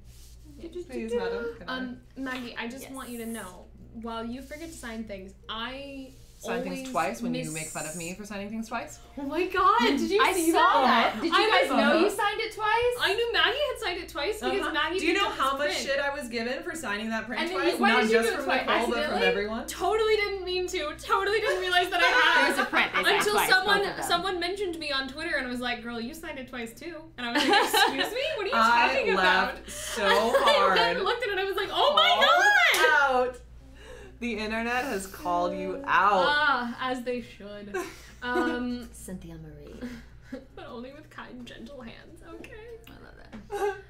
Please, madam. Can I Um, Maggie, I just want you to know, while you forget to sign things, I sign things twice when you make fun of me for signing things twice? Oh my god, did you I see saw that? that. Did you I guys know you signed it twice? I knew Maggie had signed it twice because Uh-huh. Maggie. Do you know how much print. shit I was given for signing that print And then twice? why Not did you just do it from twice? Nicole, but from everyone. Totally didn't mean to. Totally didn't realize that I had. There was a print. They Until twice, someone both of them. someone mentioned me on Twitter and was like, "Girl, you signed it twice too." And I was like, "Excuse me, what are you I talking about?" laughed so I hard. then looked at it and I was like, "Oh my god!" Out. The internet has called you out. Ah, as they should. Um, Cynthia Marie. but only with kind, gentle hands. Okay. I love that.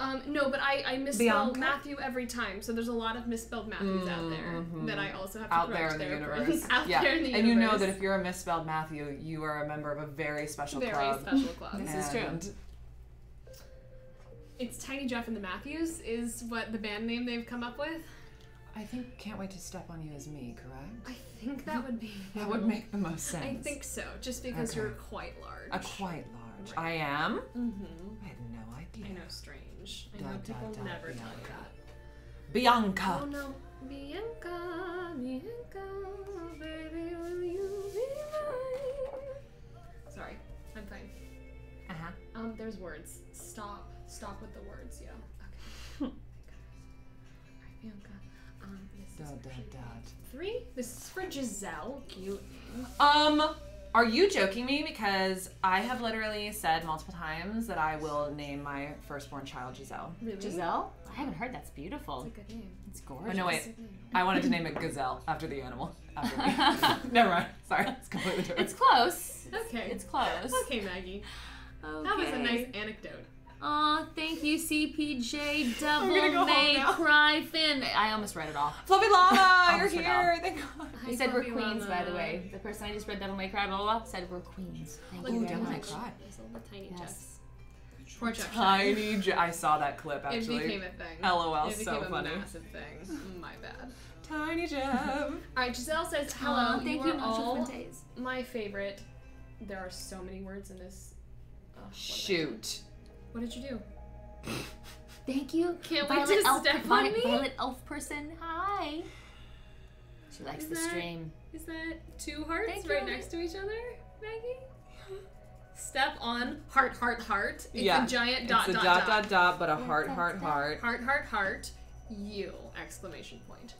Um, no, but I, I misspell Bianca? Matthew every time, so there's a lot of misspelled Matthews out there Mhm. that I also have to out there correct in the universe. out yeah. there in the and you know that if you're a misspelled Matthew, you are a member of a very special very club. special club. This is true. And It's Tiny Jeff and the Matthews is what the band name they've come up with. I think Can't Wait to Step on You is me, correct? I think that would be. That would make the most sense. I think so, just because Okay. you're quite large. A quite large. I am? Mm-hmm. I had no idea. I know, strange. I Da, know da, people da, never tell you that. Bianca. Oh no, Bianca, Bianca, baby, will you be mine? Sorry, I'm fine. Uh-huh. Um, there's words. Stop. Stop with the words. Yeah. This Da, is da, for da. three. This is for Giselle. Cute. Um, are you joking me? Because I have literally said multiple times that I will name my firstborn child Giselle. Really? Giselle? I haven't heard. That's That's beautiful. It's a good name. It's Oh, gorgeous. no, wait. That's a good name. I wanted to name it Gazelle after the animal. After me. Never mind. Sorry. It's completely different. It's close. Okay. It's close. Okay, Maggie. Okay. That was a nice anecdote. Aw, thank you, CPJ Devil gonna go home May now. Cry Finn. I almost read it off. Fluffy Llama, you're Almost here. Thank God. He said we're Fluffy queens, by the Llama. way. The person I just read Devil May Cry, blah, blah, blah, said we're queens. Thank Look you Ooh, at very Devil May much. Cry. There's all the tiny Yes. Jeffs. Poor Jeff. Tiny. J- I saw that clip It actually. became a thing. LOL, it so became a funny. massive thing. My bad. Tiny Jeff. All right, Giselle says hello. Aw, thank you, are Nacho all Fuentes. my favorite. There are so many words in this. Ugh, what did I? Shoot. What did you do? Thank you. Can't wait Violet to elf, step on Violet, me. Violet elf person. Hi. She likes Is the that- stream. Is that two hearts Thank right you. next to each other, Maggie? Step on heart, heart, heart. It's yeah. a giant it's dot, a dot, dot, dot, dot, dot, but a heart, heart, heart. Heart, heart, heart. You! Exclamation point.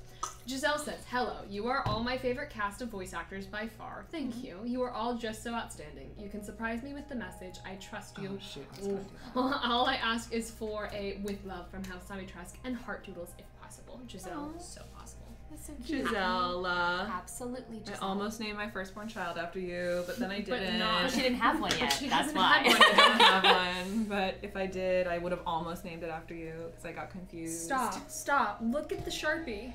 Giselle says, "Hello. You are all my favorite cast of voice actors by far. Thank Mm-hmm. you. You are all just so outstanding. You can surprise me with the message. I trust you. Oh shoot. I was gonna do that. All I ask is for a with love from House Dimitrescu and heart doodles if possible. Giselle, Aw. so possible. That's so cute. Gisela. Absolutely. I almost named my firstborn child after you, but then I didn't. not- Well, she didn't have one yet. She That's why. had one. I don't have one, but if I did, I would have almost named it after you because I got confused. Stop! Stop! Look at the sharpie.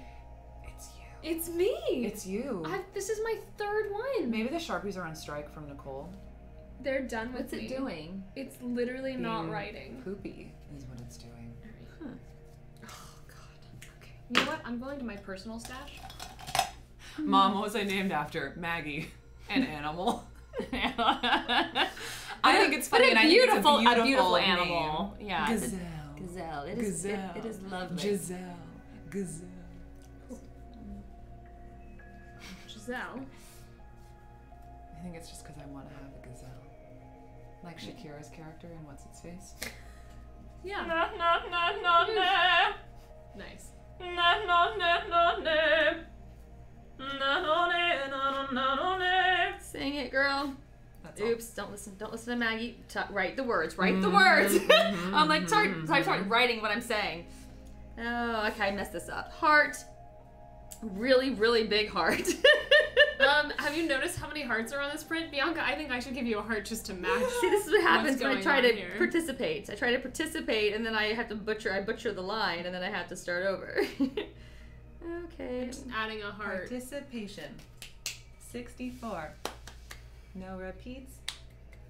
It's me. It's you. I've, this is my third one. Maybe the Sharpies are on strike from Nicole. They're done with What's me. it doing? It's literally not writing. Poopy is what it's doing. Oh god. Okay. You know what? I'm going to my personal stash. Mom, what was I named after? Maggie. An animal. I think it's But funny, a and I think it's beautiful, a beautiful, beautiful name. animal. Yeah. Gazelle. Gazelle. It is. It, Gazelle. it is lovely. Giselle. Gazelle. Giselle. I think it's just because I want to have a gazelle. Like Shakira's character in What's Its Face. Yeah. Na na na na na. Nice. Sing it, girl. That's all. Oops! Don't listen. Don't listen to Maggie. T- write the words. Write the Mhm, words. mhm, I'm like, start, mhm, start, start writing what I'm saying. Oh, okay, I messed this up. Heart. Really, really big heart. Um, have you noticed how many hearts are on this print? Bianca, I think I should give you a heart just to match. See, this is what happens when I try to here? participate. I try to participate, and then I have to butcher. I butcher the line, and then I have to start over. okay. Just adding a heart. Participation. 64. No repeats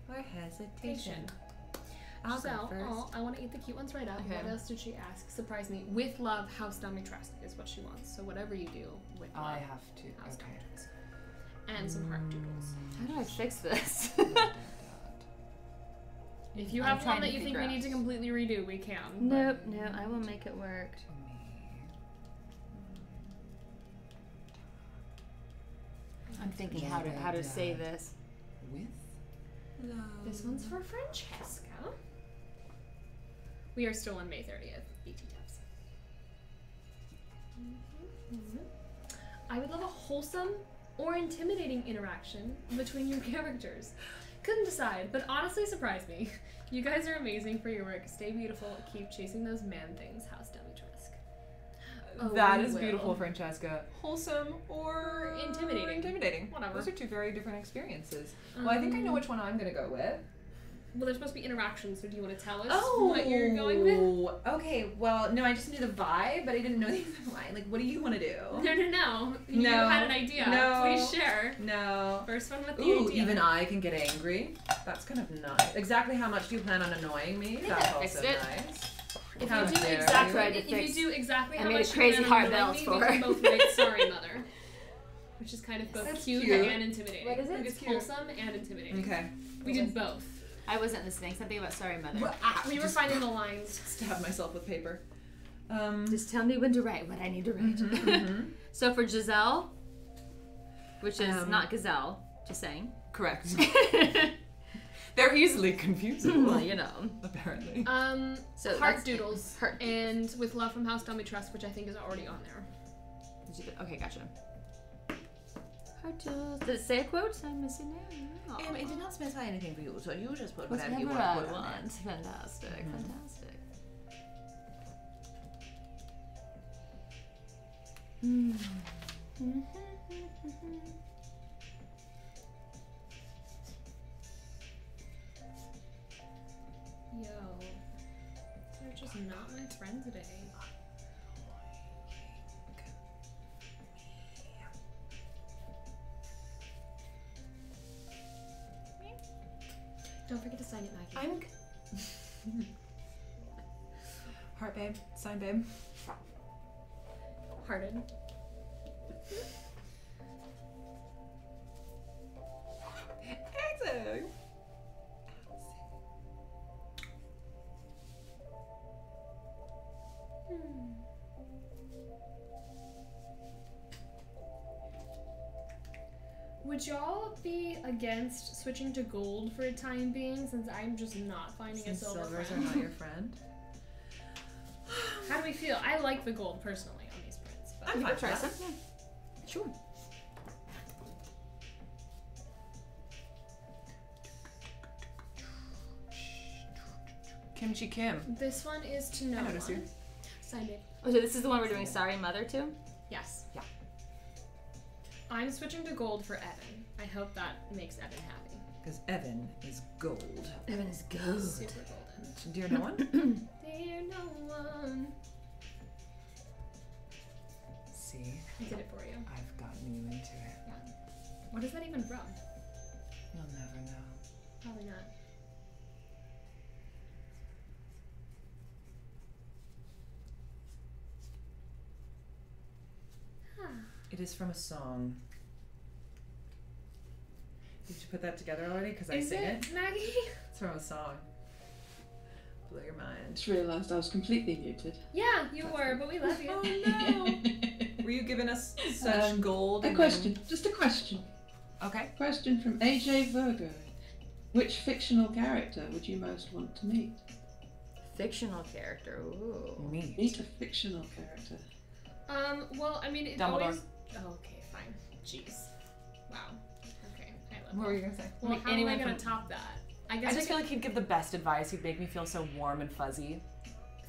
or hesitation. I'll go Giselle, first. oh, I want to eat the cute ones right up. Okay. What else did she ask? Surprise me. With love, House Dimitrescu is what she wants. So whatever you do, with love, I have to. House Okay. Dummy Trask. And some heart doodles. How do I fix this? If you I'm have trying one that you think figure we need to completely redo, we can. but- nope, no, I will make it work. I'm thinking how to how to say this. With love. This one's for Francesca. We are still on May 30th. BT dubs. Mhm. I would love a wholesome or intimidating interaction between your characters. Couldn't decide, but honestly surprised me. You guys are amazing for your work. Stay beautiful. Keep chasing those man things. House Dimitrescu. Oh, that is will. beautiful, Francesca. Wholesome or Intimidating. Intimidating. Whatever. Those are two very different experiences. well, I think I know which one I'm gonna go with. Well, there's supposed to be interactions, so do you want to tell us oh, what you're going with? Oh, Okay. Well, no, I just knew the vibe, but I didn't know the exact line. Like, what do you want to do? No, no, no. You No. had an idea. No. Please share. No. First one with the Ooh, idea. even I can get angry. That's kind of nice. Exactly how much do you plan on annoying me? That's I fixed also it. nice. If How you do exactly, you. If fix- you do exactly I how made much a you crazy plan heart on bells annoying for me, we can both write "Sorry, Mother," which is kind of both cute, cute. and intimidating. What is it? Like, It's It's cute. wholesome and intimidating. Okay. We did both. I wasn't listening. Something about sorry, mother. Ah, We were just finding the lines. stab myself with paper. Um. Just tell me when to write what I need to write. mhm, mhm. so for Giselle, which is Um, not Gazelle, just saying. Correct. They're easily confusable. well, you know. Apparently. Um, So heart doodles Heart and with love from House Dimitrescu, which I think is already on there. Okay, gotcha. Heart doodles. Did it say a quote? I'm missing it. Um, it did not specify anything for you, so you just put Whatever whatever you want put on want. Fantastic, fantastic. Hmm. Yo, they're just not my friend today. Don't forget to sign it, Maggie. I'm. Heart babe, sign babe. Hearted. Exit. Hmm. Would y'all be against switching to gold for a time being since I'm just not finding Since a silver silvers are friend? not your friend. How do we feel? I like the gold personally on these prints. But I'm fine with Try that. some. Sure. Kimchi Kim. this one is to no I noticed one. you. Signed it. Oh, so this is the one we're doing Sorry Mother to? Yes. Yeah. I'm switching to gold for Evan. I hope that makes Evan happy. Because Evan is gold. Evan is gold. Super golden. Dear no one? Dear no one. See, I did it for you. I've gotten you into it. Yeah. What is that even from? You'll never know. Probably not. It is from a song. Did you put that together already? Because I Is sing it, it. Maggie? It's from a song. Blow your mind. just realised I was completely muted. Yeah, you were, but we love you. Oh no! Were you giving us such Um, gold? a and question, just a question. Okay. Question from AJ Virgo. Which fictional character would you most want to meet? Fictional character. Ooh. Me. Meet a fictional character. Um, well, I mean, it's Dumbledore. always. Oh, okay, fine. Jeez. Wow. Okay, I love What were you gonna say? Well, Like how am I gonna from- top that? I I guess I, just feel like he'd give the best advice. He'd make me feel so warm and fuzzy.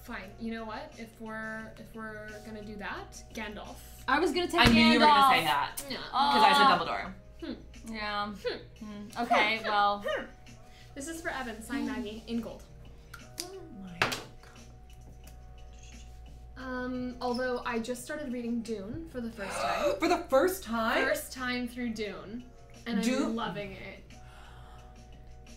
Fine. You know what? If we're if we're gonna do that, Gandalf. I was gonna take I knew you were gonna say Gandalf. that Yeah. because I said. Dumbledore. Hmm. Yeah. Hmm. hmm. Okay, hmm. well. This is for Evan. Sign Maggie in gold. Um, although I just started reading Dune for the first time. For the first time, first time through Dune, and I'm loving it.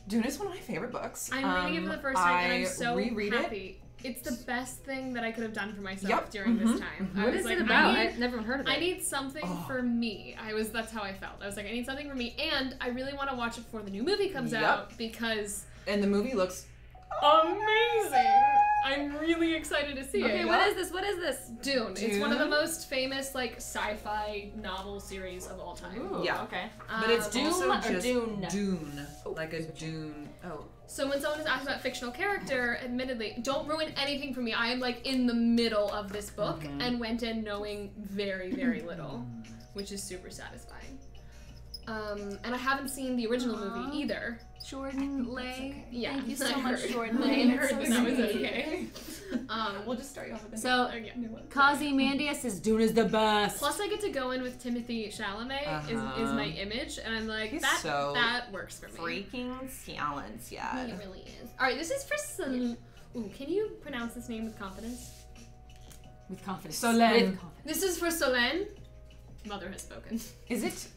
Dune is one of my favorite books. I'm reading it for the Um, first time, and I I'm so reread it. happy. It's the best thing that I could have done for myself Yep. during this Mhm. time. I What was is like, it about? I need, I've never heard of it. I need something Oh. for me. I was that's how I felt. I was like, I need something for me, and I really want to watch it before the new movie comes Yep. out because And the movie looks amazing. I'm really excited to see it. okay, it. what is this? What is this? Dune. It's one of the most famous like sci-fi novel series of all time. Ooh, Yeah. Okay. But it's Um, Dune also or just Dune? Dune, like a Dune. Oh, So when someone is asked about fictional character, admittedly, don't ruin anything for me. I am like in the middle of this book Mhm. and went in knowing very, very little, which is super satisfying. Um, and I haven't seen the original Aw. movie either. Jordan Lay. Yeah, Thank you I so much, heard. Jordan I Lay. and heard it's that so that was okay. Um, we'll just start you off with a So, okay. Kazi Mandia says Dune is the best. Plus, I get to go in with Timothée Chalamet is, is Uh-huh. my image, and I'm like He's that. so that works for me. freaking talents, yeah. He really is. All right, this is for Sol. Ooh, can you pronounce this name with confidence? With confidence. Solène. With confidence. This is for Solène. Mother has spoken. Is it?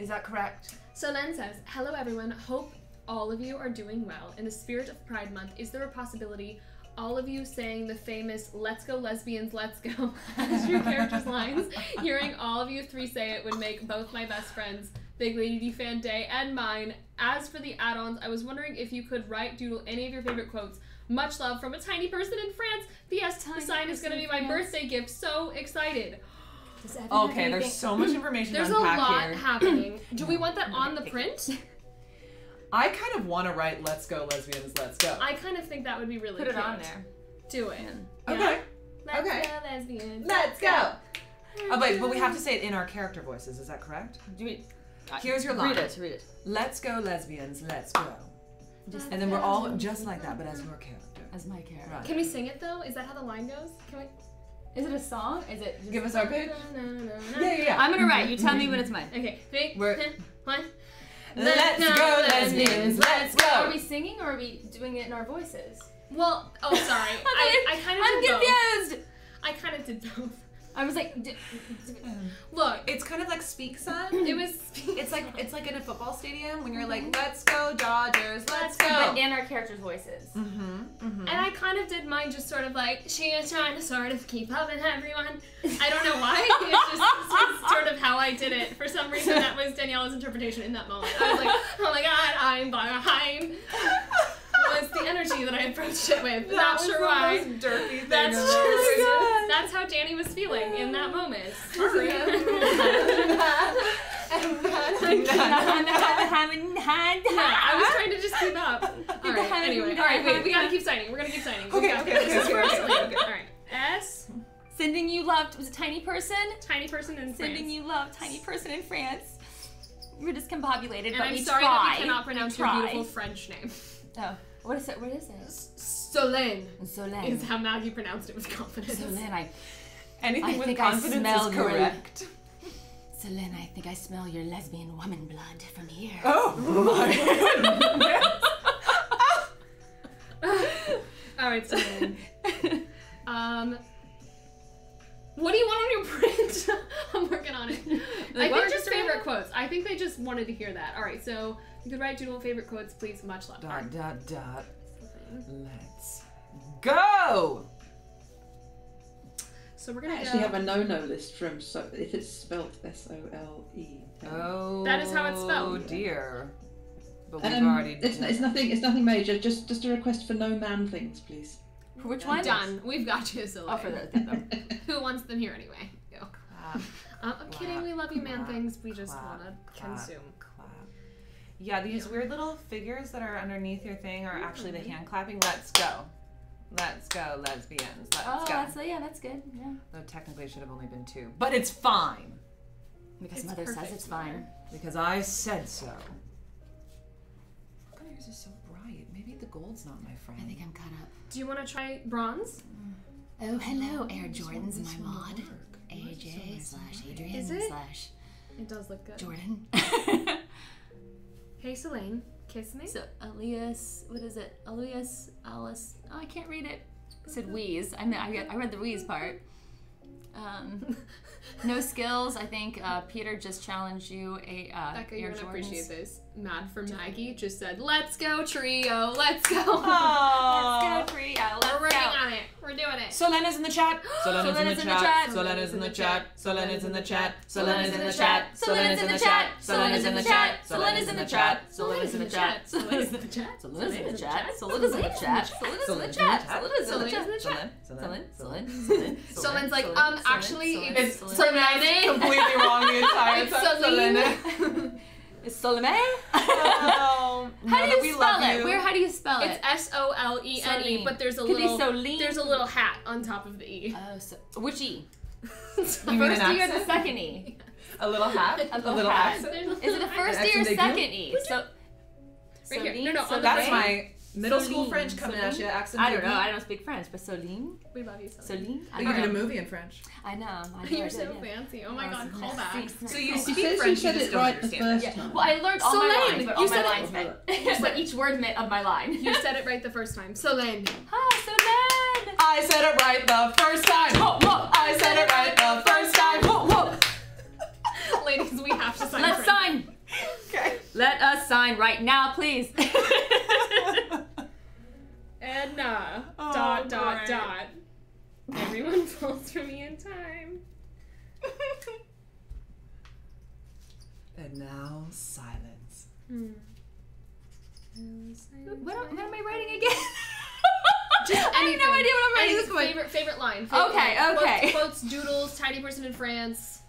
Is that correct? So Len says, Hello everyone, hope all of you are doing well. In the spirit of Pride Month, is there a possibility all of you saying the famous Let's Go Lesbians, Let's Go as your characters' lines? Hearing all of you three say it would make both my best friends, Big Lady D Fan Day, and mine. As for the add ons, I was wondering if you could write, doodle any of your favorite quotes. Much love from a tiny person in France. P.S. The sign is going to be my France. birthday gift. So excited. Does Evan have Okay, anything- there's so much information There's to a lot here. happening. Do we want that on the print? I kind of want to write "Let's go lesbians, let's go." I kind of think that would be really Put it on there. Do it. okay, Let's Okay. go, lesbians. let's go. Oh wait, but we have to say it in our character voices. Is that correct? Do we, Here's your line. read it. Read it. Let's go lesbians, let's go. And then we're all just like that, but as your character. As my character. Right. Can we sing it though? Is that how the line goes? Can we? Is it a song? Is it? Give us our pitch. Yeah, yeah, yeah. I'm gonna write. You tell me when it's mine. Okay, three, We're- one. Let's go lesbians, let's go. Are we singing or are we doing it in our voices? Well, oh sorry, I, I kind of I'm did both. confused. I kind of did both. I was like, d- Look, It's kind of like Speak Son. it was. It's like it's like in a football stadium when you're like, "Let's go Dodgers, let's but go." in our characters' voices. Mm-hmm. Mm-hmm. And I kind of did mine just sort of like, she is trying to sort of keep up with everyone. I don't know why. It's just, it's sort of how I did it. For some reason, that was Daniela's interpretation in that moment. I was like, oh my god, I'm behind. Was the energy that I approached it with. Not sure why. dirty thing. That's I've just ever oh that's how Danny was feeling in that moment. Sorry. I was trying to just keep up. All right. Anyway, all right. Wait, we gotta keep signing. We're gonna keep signing. Okay, We got okay, this. okay, This is okay, for okay, Celine. okay. All right. S. Sending you love. Was it tiny person? Tiny person in Sending France. you love, tiny person in France. We're discombobulated, And but I'm we sorry try. that we cannot pronounce we your beautiful French name. Oh, what is it? What is it? Solène Solène. is how Maggie pronounced it with confidence. Solène, I, Anything I with think I confidence smell is your- correct. Solène, I think I smell your lesbian woman blood from here. Oh my All right, Solène. um, what do you want on your print? I'm working on it. I what? think just favorite quotes. I think they just wanted to hear that. All right, so you could write doodle favorite quotes, please. Much love. All right. Dot dot dot. Let's go. So we're gonna I actually go. have a no-no list from so if it's spelt S O L E. Oh, That is how it's spelled. Oh dear. But we've Um, already it's, done- it's nothing. It's nothing major. Just just a request for no man things, please. For which one? Done. We've got you, Solène. Oh, for the. Who wants them here anyway? Go. Clap, Um, I'm kidding. We love you, man. Clap, Things we just clap, wanna clap. consume. Clap. Yeah, these weird little figures that are underneath your thing are actually the mm-hmm. hand clapping. Let's go. Let's go, lesbians. Let's Oh, go. that's yeah, that's good. Yeah, Though technically it should have only been two. But it's fine. because It's mother says perfect, it's fine. Because I said so. Look at yours is so bright. Maybe the gold's not my friend. I think I'm caught up. Do you want to try bronze? Oh, hello, oh, Air Jordans, this my mod. work. Yours is so AJ nice slash and. Adrian Is it? slash It does look good. Jordan. Hey, Selene, kiss me. so Elias, what is it? Elias, Alice. Oh, I can't read it. It said wheeze. I mean, I, read- I read the wheeze part. Um, no skills. I think uh, Peter just challenged you. A uh, Bekka, gonna Jordans. appreciate this. Mad for Maggie just said, "Let's go trio, let's go." Aww. Let's go, trio. Let's We're working go. on it. We're doing it. Solena's in the chat. Solena's in the chat. chat. Solena's in the chat. Solena's in the chat. Solena's in the chat. Solena's in the chat. Solena's in the chat. Solena's in the chat. Solena's in the chat. Solena's in the chat. Solena's in the chat. Solena's in the chat. Solena's in the chat. Solena's in the Solena's chat. in the chat. Solen, Solen, Solen. Solene's like, Solen, um, Solen, actually, Solen, it's Solen. Solene. Completely wrong the entire It's time. Celine. Is Solomé? Oh, How do you we spell it? you. Where? How do you spell It's it? It's S O L E N E, but there's a Could be little Soline. there's a little hat on top of the E. Oh, so which E? the You First an E or the second E? A little hat? A A little little hat. accent? There's a Is it the first E or accent second? E? So Right here. Soline, No, no, on the That's Soleil? my middle school French coming at you. Accent I don't know. I don't speak French, but Soline, We love you, Celine. Soline. I You don't did a movie in French. I know. I know, You're I so did, yeah. fancy. Oh my god, it's call back. So you She speak says you French, said you just it don't right the understand. first Yeah. time. Well, I learned all my lines, but you all my said it- lines meant just what each word meant of my line. You said it right the first time. Solène. Ah, Soleil. I said it right the first time. Whoa, whoa. I said it right the first time. Whoa, whoa. Ladies, we have to sign. Let's for sign. Okay. Let us sign right now, please. Edna. Uh, oh, dot dot dot. Everyone falls for me in time. and now hmm. silence. what, am, what am I writing again? Just I have no idea what I'm writing Any this point. favorite favorite line. Favorite Okay, line. okay. Quotes, quotes, doodles, tiny person in France.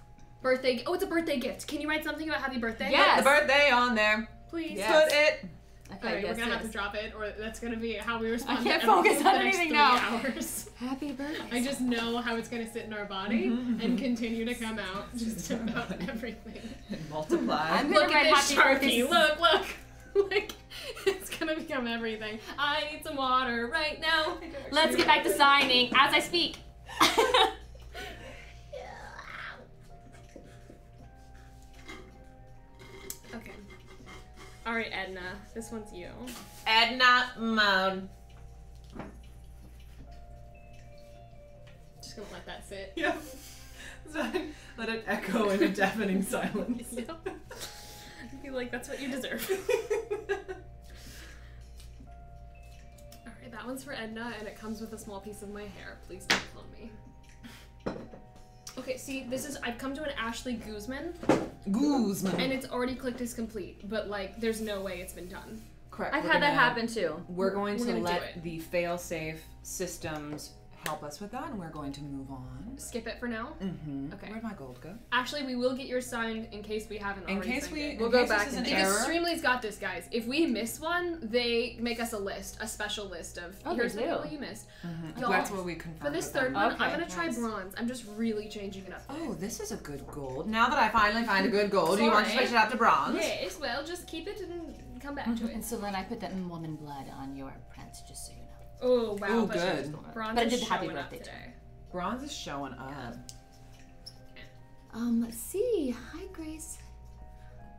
Birthday. Oh, it's a birthday gift. Can you write something about happy birthday? Yes. The birthday on there. Please. Yes. Put it. Okay, Alright, yes, we're gonna have to drop it, or that's gonna be how we respond. I can't to everything focus on the next anything now. Hours. Happy birthday. I just know how it's gonna sit in our body mm-hmm. and continue to come out just about everything. And multiply. I'm gonna Look write at this happy sharpie. birthday. Look, look. Like it's gonna become everything. I need some water right now. Let's get back to signing as I speak. Okay. All right, Edna. This one's you. Edna Mode. Just gonna let that sit. Yeah. Let it echo in a deafening silence. Yep. I feel like that's what you deserve. All right, that one's for Edna, and it comes with a small piece of my hair. Please don't clone me. Okay, see, this is I've come to an Ashley Guzman, Guzman. and it's already clicked as complete, but like, there's no way it's been done. Correct. I've we're had that gonna- happen too. We're going We're to let the fail-safe systems help us with that, and we're going to move on. Skip it for now. Mm-hmm. Okay. Where'd my gold go? Actually, we will get yours signed in case we haven't In already case signed we, it. We'll go case back this is and an Because error. Streamily's got this, guys. If we miss one, they make us a list, a special list of Oh, here's the do. people you missed. Mhm. That's what we confirmed. For this with third them. one, Okay, I'm gonna try nice. bronze. I'm just really changing it up. Oh, this is a good gold. Now that I finally find a good gold, do you want to switch it up to bronze? Yes, well, just keep it and come back to it. And so then I put that in woman blood on your print, just so you know. Oh wow, Ooh, good. bronze But I did happy birthday today. Bronze is showing up. Um, let's see. Hi, Grace.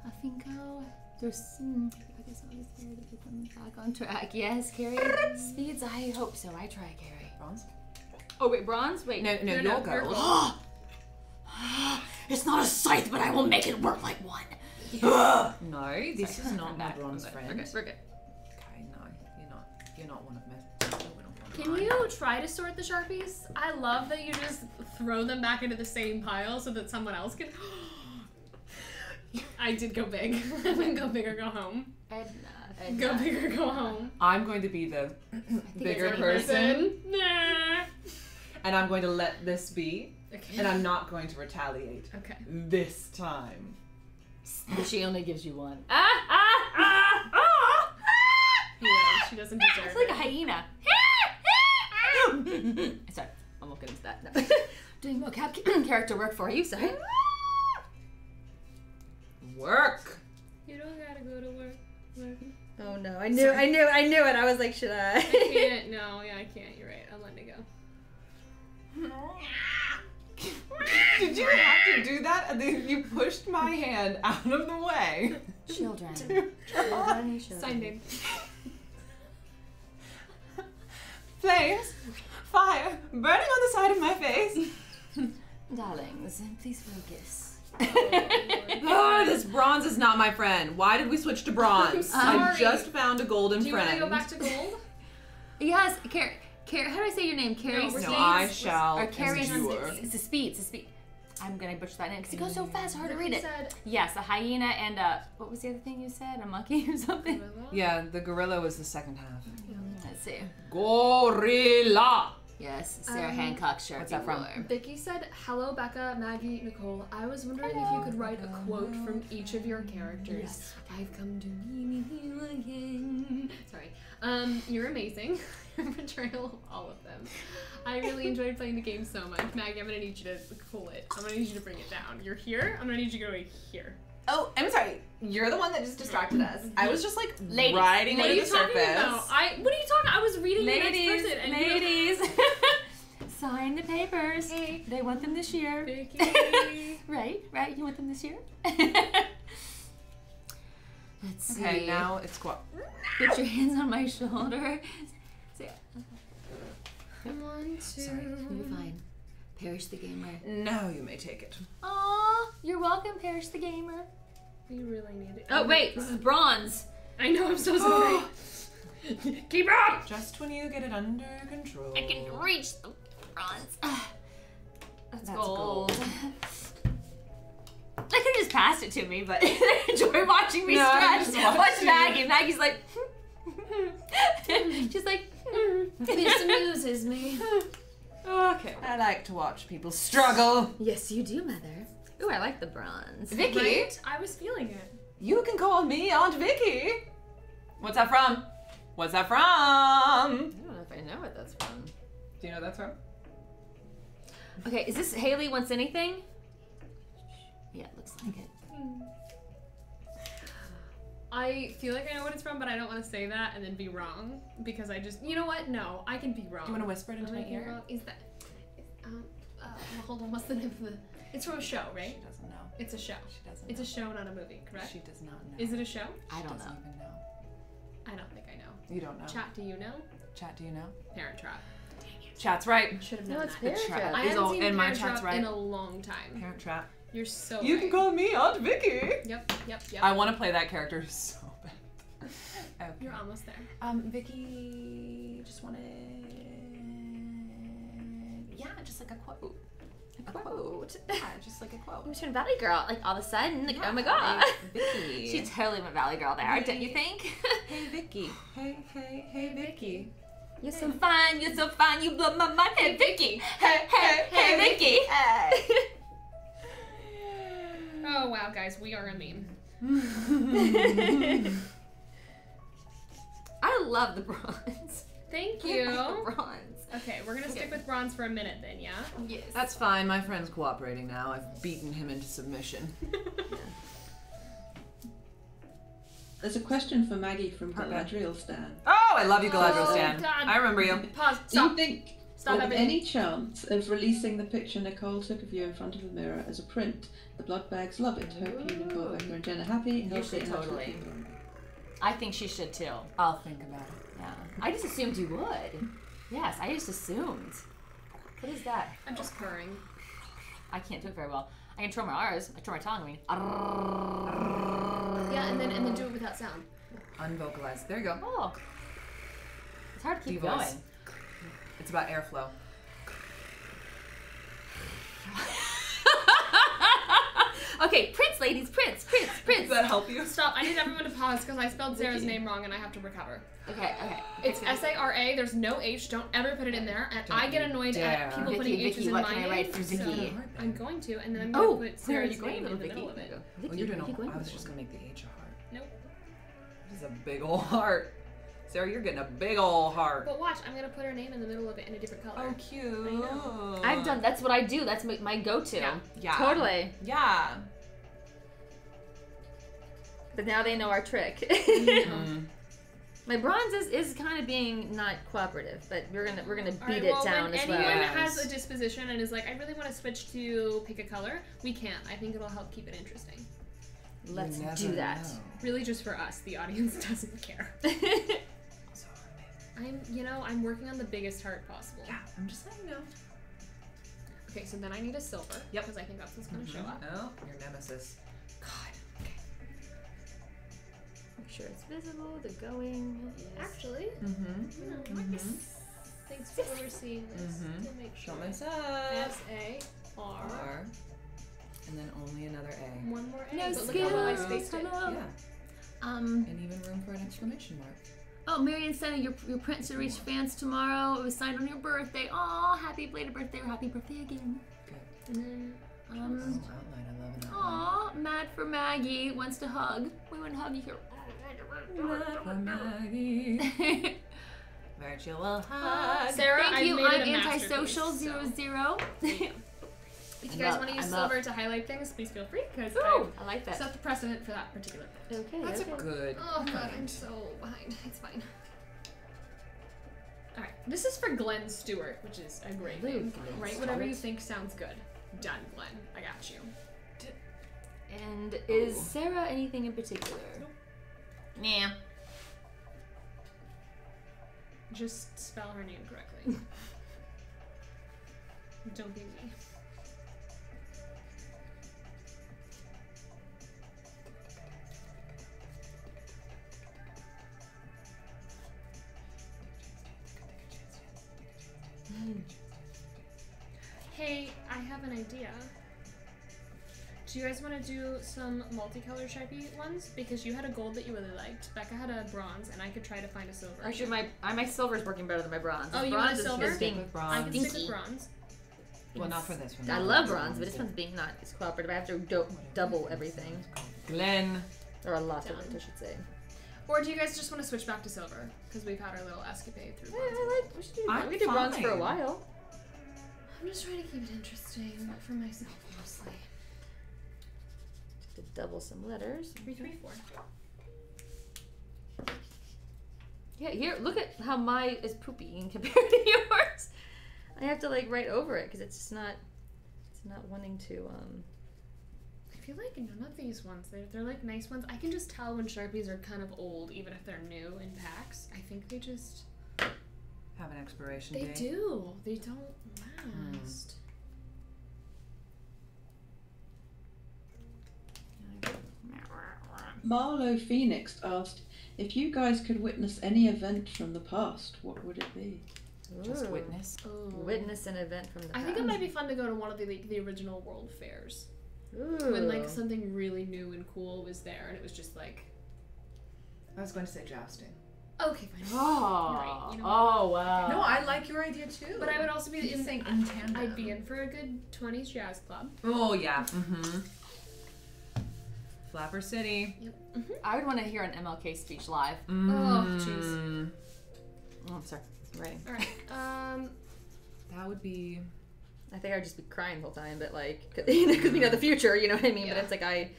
Afinco. There's some. I guess I was there to get them back on track. Yes, Carrie. Speeds. I hope so. I try, Carrie. Bronze? Oh wait, bronze. Wait. No, no, No, your no, gold. your gold. it's not a scythe, but I will make it work like one. No, this is not my bronze friend. We're good. We're good. Okay, no, you're not. You're not one of Can you try to sort the sharpies? I love that you just throw them back into the same pile so that someone else can. I did go big. I'm gonna go big or go home. Edna. Edna. Go big or go home. I'm going to be the bigger Third person, Nah. and I'm going to let this be, Okay. and I'm not going to retaliate okay. this time. She only gives you one. Ah ah ah ah! Hero. She doesn't deserve it. It's like a hyena. sorry, I won't get into that. No. Doing mocap character work for you. Sorry. Work. You don't gotta go to work. work. Oh no, I knew, I knew, I knew it. I was like, should I? I can't. No, yeah, I can't. You're right. I'm letting it go. Did you have to do that? And then you pushed my hand out of the way. Children. Children. Children. Signed in. Flames, fire, burning on the side of my face. Darlings, please focus. Oh, this bronze is not my friend. Why did we switch to bronze? I'm I just found a golden Do you want friend. to go back to gold? Yes, Carrie. Carrie, how do I say your name? Carrie we're no, I shall Or Carrie. It's a speed. It's a speed. I'm gonna butcher that name because it goes so fast, hard to read it. said, Yes, a hyena and a what was the other thing you said? A monkey or something? Yeah, the gorilla was the second half. Let's see. Gorilla. Yes, Sarah Um, Hancock Sharpie what's that from? ruler. Vicky said, "Hello, Bekka, Maggie, Nicole. I was wondering if you could write a quote from each of your characters. Yes. I've come to meet you again. Sorry. Um, you're amazing. Your portrayal of all of them. I really enjoyed playing the game so much. Maggie, I'm gonna need you to cool it. I'm gonna need you to bring it down. You're here. I'm gonna need you to go here. Oh, I'm sorry. You're the one that just distracted us. I was just like Ladies, riding What are you the talking surface. about? I. What are you talking? I was reading the Ladies, next person. Ladies, sign the papers. Hey. They want them this year. Right, right. You want them this year? Let's see. Okay, now it's squat. Put your hands on my shoulder. One, two. sorry, you're fine. Perish the gamer. Now you may take it. Aw, you're welcome, Perish the gamer. We really need it. Oh wait, this is bronze. I know. I'm so sorry. Keep up. Just when you get it under control. I can reach the bronze. Ah, that's, That's gold. gold. I could have just passed it to me, but I enjoy watching me No, stretch. Watch. Maggie. Maggie's like, she's like, This amuses me. Okay. I like to watch people struggle. yes, you do, mother. Ooh, I like the bronze. Vicky, Right? I was feeling it. you can call me Aunt Vicky. What's that from? What's that from? I don't know if I know what that's from. Do you know what that's from? Okay, is this Haley wants anything? yeah, it looks like it. Hmm. I feel like I know what it's from, but I don't want to say that and then be wrong because I just, you know what? No, I can be wrong. Do you want to whisper it into my ear? wrong. Is that? Um, uh, well, hold on. What's the name of the? It's from a show, right? She doesn't know. It's a show. She doesn't It's know. a show, not a movie, correct? She does not know. Is it a show? I don't doesn't know. even know. I don't think I know. You don't know. Chat, do you know? Chat, do you know? Parent Trap. Chat's right. Should have No, known it's that. Parent Trap. Trap. I haven't all- seen and my Parent chat's Trap right. in a long time. Parent Trap. You're so You right. can call me Aunt Vicky. Yep, yep, yep. I want to play that character so bad. Okay. You're almost there. Um, Vicky just wanted. Yeah, just like a quote. A quote. Yeah, just like a quote. You turned Valley Girl, like all of a sudden, like, oh my god. Vicky. She totally went Valley Girl there, don't you think? Hey Vicky. Hey, hey, hey Vicky. You're so fine, you're so fine, you blow my mind. Hey Vicky, hey, hey, hey Vicky. Oh wow, guys, we are a meme. I love the bronze. Thank I you. love the bronze. Okay, we're gonna stick with bronze for a minute then, yeah? Yes. That's fine. My friend's cooperating now. I've beaten him into submission. There's a question for Maggie from Galadriel Stan. Oh, I love you, Galadriel Oh, Stan. God. I remember you. Pause. Do you think Stop with everything. any chance of releasing the picture Nicole took of you in front of the mirror as a print? The blood bags love it. Hope you, Nicole, Bekka, and Jen are happy. You healthy, should totally. I think she should too. I'll think about it. Yeah. I just assumed you would. Yes, I just assumed. What is that? I'm just purring. I can't do it very well. I can twirl my R's. I twirl my tongue. I mean. Yeah, and then and then do it without sound. Unvocalized. There you go. Oh. It's hard to keep D-voice. going. It's about airflow. okay, Prince, ladies, Prince, Prince, Prince. Does that help you? Stop. I need everyone to pause because I spelled Sarah's name wrong and I have to recover. Okay, okay. It's S A R A. There's no H. Don't ever put it in there. And Don't I get annoyed dare. at people Vicky, putting Vicky, H's in what my can I name. write for so Vicky? I'm going to, and then I'm going Oh, to put where are Sarah's you going, name in the Vicky? middle of it. Vicky, oh, Well, you're doing. Vicky, A, going I was just gonna make the H a heart. Nope. This is a big old heart. Sarah, you're getting a big ol' heart. But watch, I'm gonna put her name in the middle of it in a different color. Oh, cute. I know. I've done. That's what I do. That's my, my go-to. Yeah. Yeah. Totally. Yeah. But now they know our trick. Mm. my bronze is, is kind of being not cooperative, but we're gonna we're gonna beat All right, it down when as well. anyone well. has a disposition and is like, I really want to switch to pick a color, we can't. I think it'll help keep it interesting. Let's do that. know. Really, just for us. The audience doesn't care. So, I'm, you know, I'm working on the biggest heart possible. yeah, I'm just letting you know. Okay, so then I need a silver. Yep. Because I think that's what's gonna show up. Oh, your nemesis. God. Okay. Make sure it's visible. The going. Yes. Actually, Mm-hmm. hmm, thanks for overseeing this Mm-hmm. to make sure. Show myself. S A R. R. And then only another A. One more A. No but look how well I skills. spaced it. Yeah. Um. And even room for an exclamation mark. Oh, Marion said your your print should reach fans tomorrow. It was signed on your birthday. Oh, happy belated birthday or happy birthday again. And then Oh, Um. outline. I love an outline. Aw, mad for Maggie wants to hug. We want to hug you here. Mad For Maggie. Virtual hug. Sarah, Thank I've you. made I'm antisocial masterpiece, zero so- zero. If you I'm guys up, want to use I'm up. silver to highlight things, please feel free because Ooh, I like that. set the precedent for that particular. Okay. That's okay. a good. Oh god, I'm so behind. It's fine. All right, this is for Glenn Stewart, which is a great Hello, name. Glenn Right, whatever you think sounds good. Done, Glenn. I got you. And is oh. Sarah anything in particular? Nah. Just spell her name correctly. Don't be me. Hey, I have an idea. Do you guys want to do some multicolored Sharpie ones? Because you had a gold that you really liked. Bekka had a bronze, and I could try to find a silver. Actually, my I, my silver is working better than my bronze. Oh, This you want bronze a is silver? just being. with I bronze. can stick with bronze. Well, not for this one. I love for bronze, but this one's being not as cooperative. I have to do- double everything, Glenn. There are a lot of Done. it, I should say. Or do you guys just want to switch back to silver? Because we've had our little escapade through Yeah, bronze. I like. We should do, I'm we could do bronze for a while. I'm just trying to keep it interesting for myself mostly. To double some letters. Three, three, four. Yeah, here, look at how my is poopy in compared to yours. I have to like write over it because it's just not, it's not wanting to. um I feel like none of these ones, they're, they're like nice ones. I can just tell when Sharpies are kind of old, even if they're new in packs. I think they just. Have an expiration They date. do. They don't last. Hmm. Marlo Phoenix asked, if you guys could witness any event from the past, what would it be? Just Ooh. witness. Ooh. Witness an event from the past. I think it might be fun to go to one of the like, the original world fairs Ooh. when like something really new and cool was there, and it was just like, I was going to say jousting. okay, fine. Oh. Right, you know oh wow. No, I like your idea too. But I would also be He's in. saying in tandem. I'd be in for a good twenties jazz club. Oh yeah. Mm-hmm. Flapper City. Yep. I would want to hear an MLK speech live. Oh, jeez. Mm, Oh, I'm sorry. Right. All right. Um. That would be. I think I'd just be crying the whole time, but like, cause, you know, 'cause we know the mm-hmm. future, you know what I mean? Yeah. But it's like I,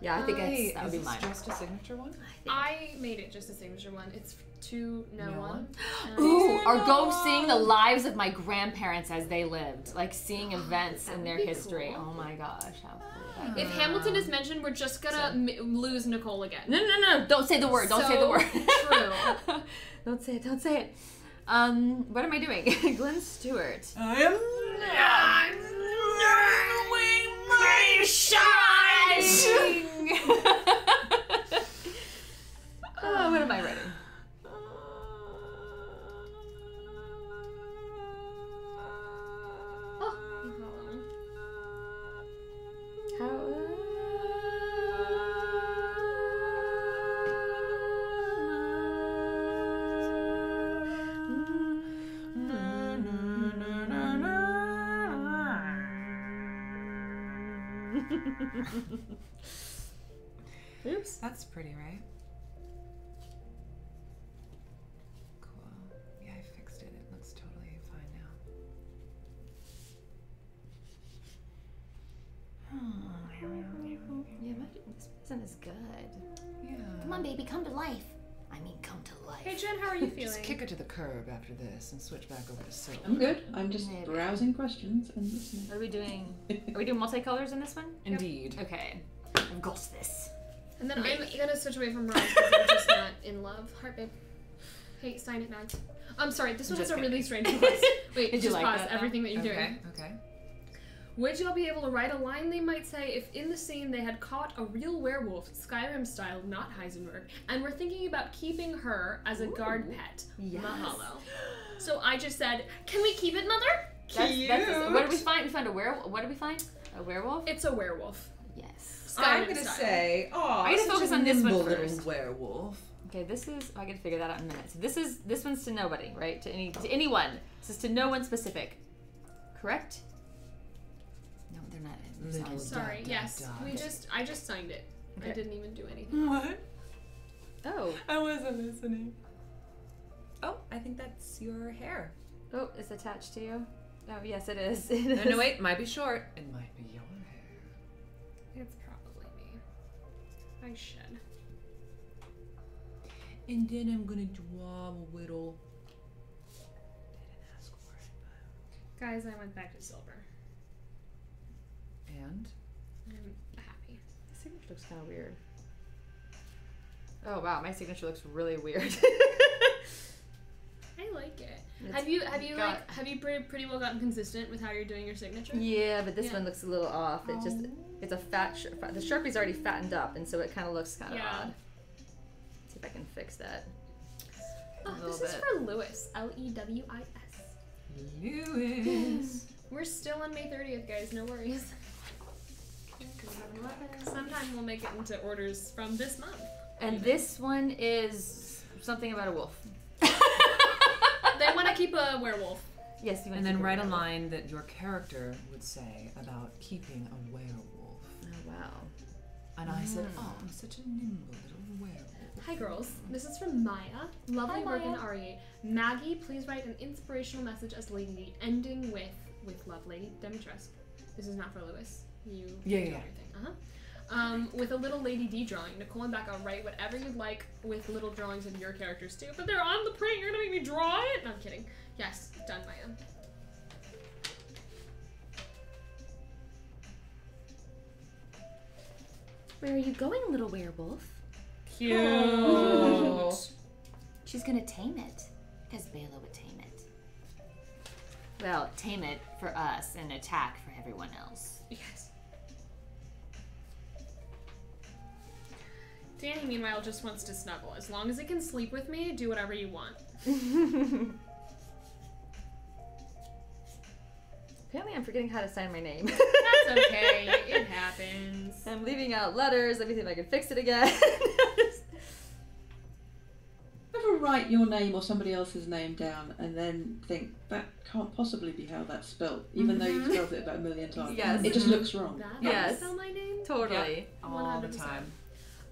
yeah, I think it's, that would be mine. just a signature one? I made it just a signature one. It's to no, No one. one? Ooh, or go seeing the lives of my grandparents as they lived, like seeing events in their history. cool. Oh my gosh, how cool would that be? If Hamilton is mentioned, we're just gonna mi- lose Nicole again. No, no, no! Don't say the word. Don't say the word. true. don't say it. Don't say it. Um, what am I doing? Glenn Stewart. I am not doing my oh, what am I writing? After this and switch back over to silk. I'm good. I'm just Maybe. browsing questions and listening. What are we doing? Are we doing multicolors in this one? Indeed. Okay. I've got this. And then I'm gonna switch away from Rose because I'm just not in love. Heart babe. Hey, sign it, Mags. I'm sorry, this one has Just a really strange voice. Wait, Did you just like pause that, everything that you're Okay. doing. Okay. Would y'all be able to write a line they might say if in the scene they had caught a real werewolf, Skyrim style, not Heisenberg, and were thinking about keeping her as a guard pet? Yes. Mahalo. So I just said, can we keep it, mother? That's, that's, what did we find? We found a werewolf. What did we find? A werewolf? It's a werewolf. Yes. Skyrim I'm gonna style. say, oh, I gotta focus on this one little werewolf. Okay, this is. oh, I gotta figure that out in a minute. So this is this one's to nobody, right? To any to anyone. This is to no one specific. Correct? Little not. Sorry, dot, yes. dot, We dot. just I just signed it. I Okay. didn't even do anything. What? Oh, I wasn't listening. Oh, I think that's your hair. oh, it's attached to you. Oh, yes, it is. It No, is. no, wait. It might be short. It might be your hair. It's probably me. I should. And then I'm gonna draw a little. Didn't ask for it, Guys, I went back to silver. But. And? I'm happy. My signature looks kind of weird. Oh wow, my signature looks really weird. I like it. It's have you have you got- like have you pretty, pretty well gotten consistent with how you're doing your signature? yeah, but this Yeah. one looks a little off. It just oh. it's a fat. The sharpie's already fattened up, and so it kind of looks kind of Yeah. odd. see if I can fix that. Oh, this little is for Lewis. L E W I S. Lewis. We're still on May 30th, guys. No worries. Sometime we'll make it into orders from this month. And this one is something about a wolf. They want to keep a werewolf. Yes, you want and to then write a werewolf. line that your character would say about keeping a werewolf. Oh wow. And I said, mm. oh, I'm such a nimble little werewolf. Hi, girls. This is from Maya. Lovely Hi, work in Maya. RE. Maggie, please write an inspirational message as Lady ending with with lovely. Lady Demetress. This is not for Lewis. You Yeah, do yeah, yeah. Uh-huh. Um, with a little Lady D drawing. Nicole and Bekka, write whatever you'd like with little drawings of your characters too. But they're on the print. You're gonna make me draw it? No, I'm kidding. Yes, done, Maya. Where are you going, little werewolf? Cute. She's gonna tame it. Because Bela would tame it. Well, tame it for us and attack for everyone else. Yes. Danny, meanwhile, just wants to snuggle. As long as it can sleep with me, do whatever you want. Apparently, I'm forgetting how to sign my name. That's okay. it happens. I'm leaving out letters. Let me see if I can fix it again. Never write your name or somebody else's name down and then think that can't possibly be how that's spelled, even mm-hmm. though you've mm-hmm. spelled it about a million times. Yes. It just mm-hmm. looks wrong. That yes. spell my name? Totally. Yep. All the time.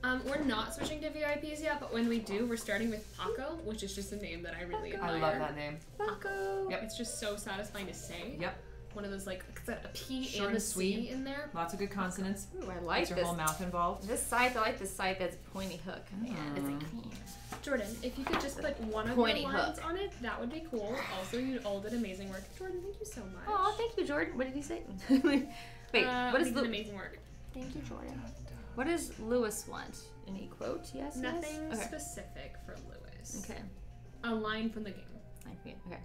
Um, we're not switching to VIPs yet, but when we do, we're starting with Paco, which is just a name that I really admire. I love that name. Paco. Yep. It's just so satisfying to say. Yep. One of those like it's got a P Short and a and sweet. In there. Lots of good consonants. Ooh, I like Gets your this. whole mouth involved. This scythe, I like this scythe that's pointy hook. Yeah, it's like, Jordan, if you could just put one of Pointy your lines hook. on it, that would be cool. Also, you all did amazing work. Jordan, thank you so much. oh, thank you, Jordan. What did he say? Wait, Uh, what you is did Lu- amazing work? Thank you, Jordan. What does Lewis want? Any quote? Yes. Nothing Yes? Okay. specific for Lewis. Okay. A line from the game. I Okay.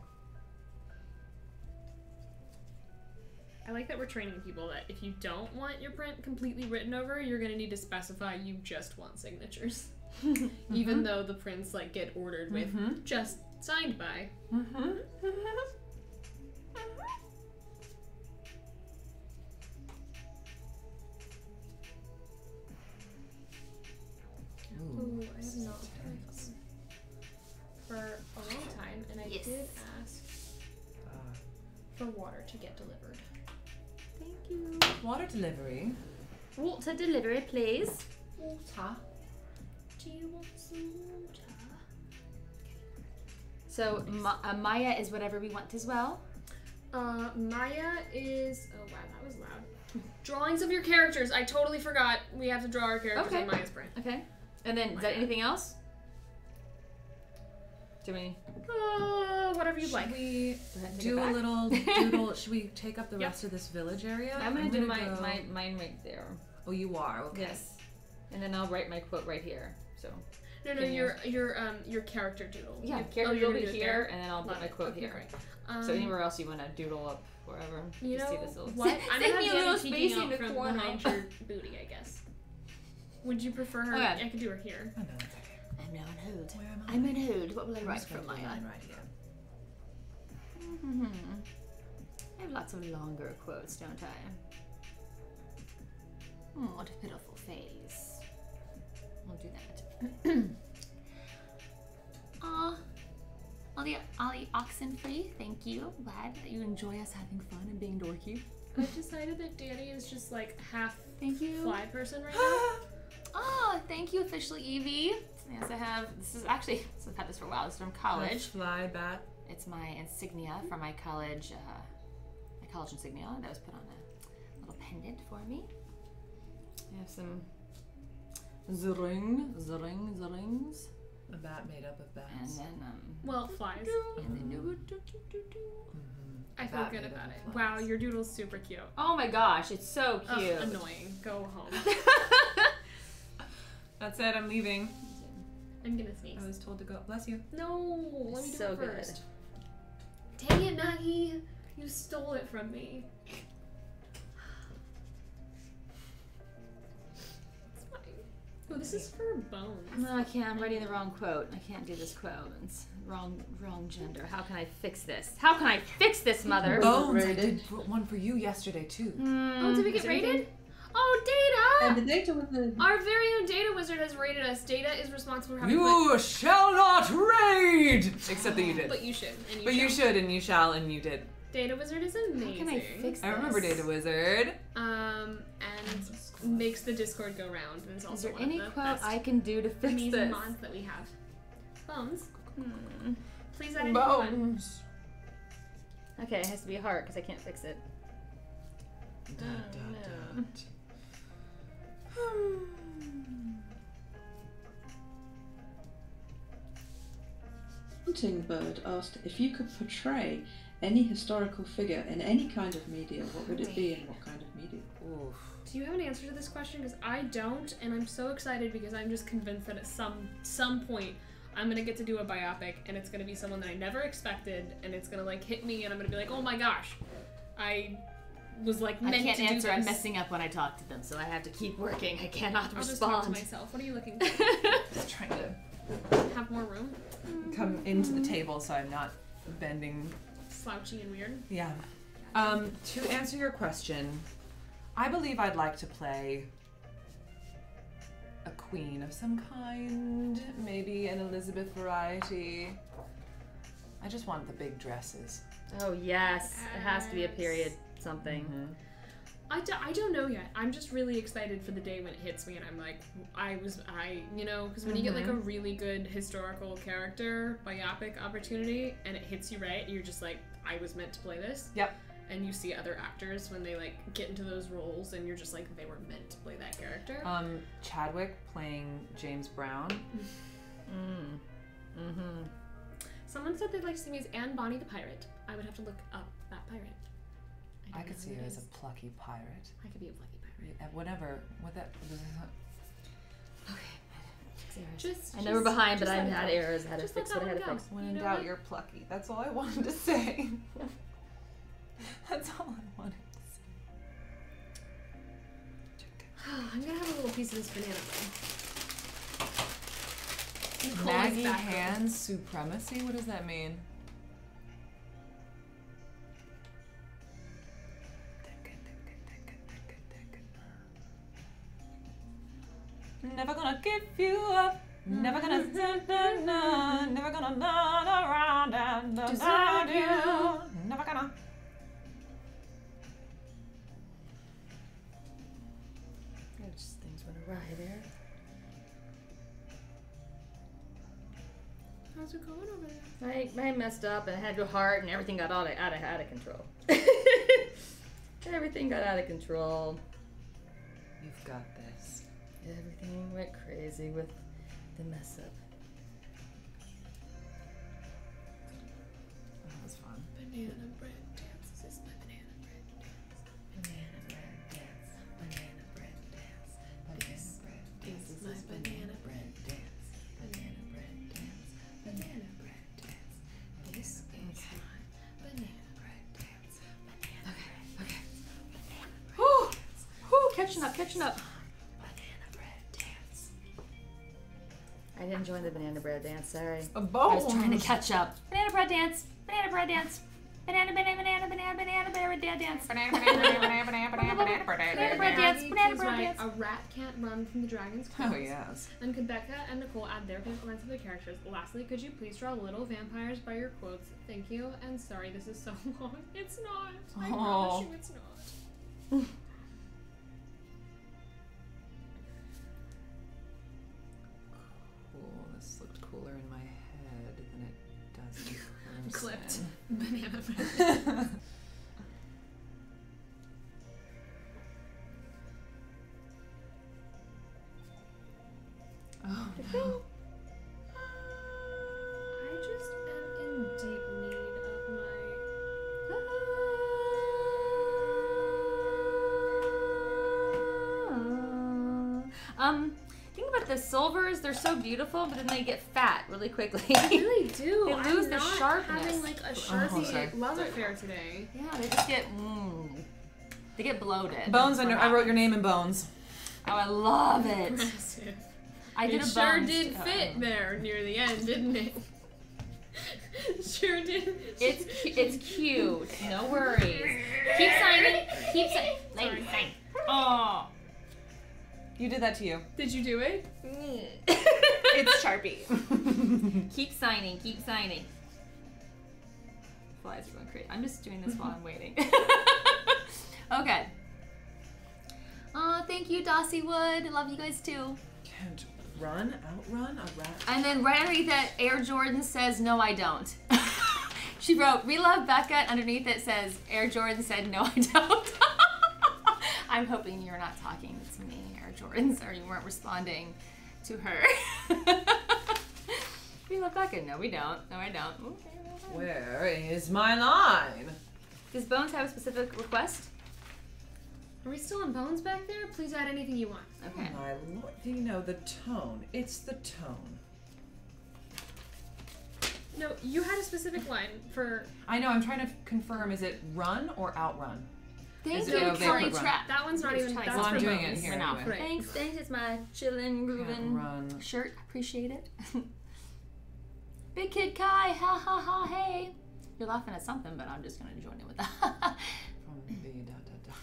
I like that we're training people that if you don't want your print completely written over, you're gonna need to specify you just want signatures. Even though the prints like get ordered with Mhm. just signed by. Mm-hmm. Ooh, I have not tried my for a long time, and I Yes. did ask for water to get delivered. Thank you. Water delivery. Water delivery, please. Water. Do you want some water? So Ma- uh, Maya is whatever we want as well. Uh, Maya is. Oh wow, that was loud. Drawings of your characters. I totally forgot. We have to draw our characters Okay. in Maya's brain. Okay. And then, is that anything else? Do we Uh, whatever you'd Should like. we go ahead and take do a little doodle? Should we take up the Yep. rest of this village area? I'm gonna do my, go- my mine right there. Oh, you are. Okay. Yes. And then I'll write my quote right here. So No, no, Can you- your your um your character doodle. yeah, You- character oh, you're will be here, there? and then I'll put Love my quote Okay, here. Um, So anywhere else you want to doodle up, wherever. You just know see this little. what? I'm gonna me a have little Danny peeking space in the from corner. behind your booty, I guess. Would you prefer her? Okay. I could do her here. Oh, no, it's okay. I'm now on hold. Where am I? I'm on hold. What will I write just gonna from put Maya? right here. hmm I have lots of longer quotes, don't I? Hmm, what a pitiful face. I'll do that. Aw. Ollie, Ollie Oxenfree, thank you. Glad that you enjoy us having fun and being dorky. I've decided that Danny is just like half Thank you. fly person right now. Oh, thank you, officially Evie. Yes, I have. This is actually, so I've had this for a while. This is from college. Fly bat. It's my insignia from my college, uh, my college insignia that was put on a little pendant for me. I have some zring, zring, zrings, A bat made up of and bats. then um, Well, flies. and then do do do do do. I feel good about it. of Wow, flies. your doodle's super cute. Oh my gosh, it's so Ugh, cute. annoying. Go home. That's it. I'm leaving. I'm gonna sneeze. I was told to go. Bless you. No, let me do So it good. first. Dang it, Maggie! You stole it from me. It's fine. Oh, this is for bones. No, I can't. I'm writing the wrong quote. I can't do this quote. It's wrong, wrong gender. How can I fix this? How can I fix this, mother? Bones. I did one for you yesterday too. Oh, did we Mm, get is there anything- rated? Oh, Data! And the data was the Our very own Data Wizard has rated us. Data is responsible for having You shall not raid. Except that you did. But you should. And you But you should, and you shall, and you did. Data Wizard is amazing. How amazing. can I fix this? I remember Data Wizard. Um, and makes the Discord go round. And is Is there one any of the quote best I can do to fix amazing this? mods that we have. Bones, Hmm. please add any one. Bones. Okay, it has to be a heart because I can't fix it. Da, da, no. da. Hmm. hunting bird asked if you could portray any historical figure in any kind of media, what would it be and what kind of media? Oof. Do you have an answer to this question? Because I don't, and I'm so excited because I'm just convinced that at some some point I'm gonna get to do a biopic, and it's gonna be someone that I never expected, and it's gonna like hit me, and I'm gonna be like, oh my gosh, I was like I can't to answer. do I'm messing up when I talk to them, so I have to keep working. I cannot I'll just talk to myself. What are you looking for? Just trying to Have more room? come into the table so I'm not bending. Slouchy and weird. Yeah. Um, to answer your question, I believe I'd like to play a queen of some kind, maybe an Elizabeth variety. I just want the big dresses. Oh yes, it has to be a period something. I, I don't know yet. I'm just really excited for the day when it hits me, and I'm like, I was, I, you know, because when you get like a really good historical character biopic opportunity and it hits you right, you're just like, I was meant to play this. Yep. And you see other actors when they like get into those roles, and you're just like, they were meant to play that character. Um, Chadwick playing James Brown. Mm. Mm-hmm. Someone said they'd like to see me as Anne Bonny the pirate. I would have to look up that pirate. I don't could see you as a plucky pirate. I could be a plucky pirate. Uh, Whatever. What that. Okay, Just. I know we're never behind, but I let it had errors. I had to Just let fix that what I had one to go. fix. When You in doubt, what? you're plucky. That's all I wanted to say. That's all I wanted to say. I'm gonna have a little piece of this banana bread. say. Nicole is Maggie. Hand's supremacy? What does that mean? Never gonna give you up. Never gonna mm-hmm. stand Never gonna run around and desert you. Never gonna. Just things went awry there. How's it going over there? I, I messed up and I had to go hard and everything got out of, out of, out of control. everything got out of control. You've got this. Everything went crazy with the mess up. That was fun. Banana bread dance. This is my banana bread Banana bread dance. Banana bread dance. Banana bread dance. This is my banana bread dance. Banana bread dance. Banana bread dance. This is my banana bread dance. Okay, okay. Whew, whew, catching up, catching up. I didn't join the banana bread dance, sorry. A I bone. was trying to catch up. Banana bread dance. Banana bread dance. Banana, banana, banana, banana, banana, banana, banana dance. Banana, banana, banana, banana, banana, banana, Banana bread dance. Banana bread dance. A rat can't run from the dragon's Oh yes. And could Bekka and Nicole add their favorite lines to their characters? Lastly, could you please draw little vampires by your quotes? Thank you. And sorry, this is so long. It's not. I Aw. promise you, it's not. This looked cooler in my head than it does in person. Clipped. Banana bread. oh no. I just am in deep need of my. Um, think about the silvers. They're so beautiful, but then they get fat really quickly. They really do. They lose I'm the not sharpness. Having like a Oh, sharpie sorry. love affair today. yeah, they just get. Mm, they get bloated. Bones. That's I, wrote your name in bones. Oh, I love it. Impressive. I did it a sure bones- did fit there near the end, didn't it? sure did. It's cu- it's cute. No worries. Keep signing. Keep signing. Sorry. Sign. Oh. You did that to you. Did you do it? It's Sharpie. keep signing. Keep signing. Flies are going crazy. I'm just doing this while I'm waiting. okay. Oh, thank you, Dossie Wood. Love you guys too. Can't run, outrun a rat. And then right underneath it, Air Jordan says, No, I don't. she wrote, We love Bekka. Underneath it says, Air Jordan said, No, I don't. I'm hoping you're not talking to me, Air Jordan, or you weren't responding to her. we love Bekka. No, we don't. No, I don't. Okay, well. Where is my line? Does Bones have a specific request? Are we still on bones back there? Please add anything you want. Okay. My lord, you know the tone. It's the tone. No, you had a specific line for I know. I'm trying to confirm. Is it run or outrun? Thank you, it- oh, Kelly. Trap. that one's not even. That's Well, I'm doing it here Went off. anyway. Thanks, thanks. It's my chillin', groovin' shirt. Appreciate it. Big Kid Kai, ha ha ha, hey. You're laughing at something, but I'm just gonna join in with that. From the da da da.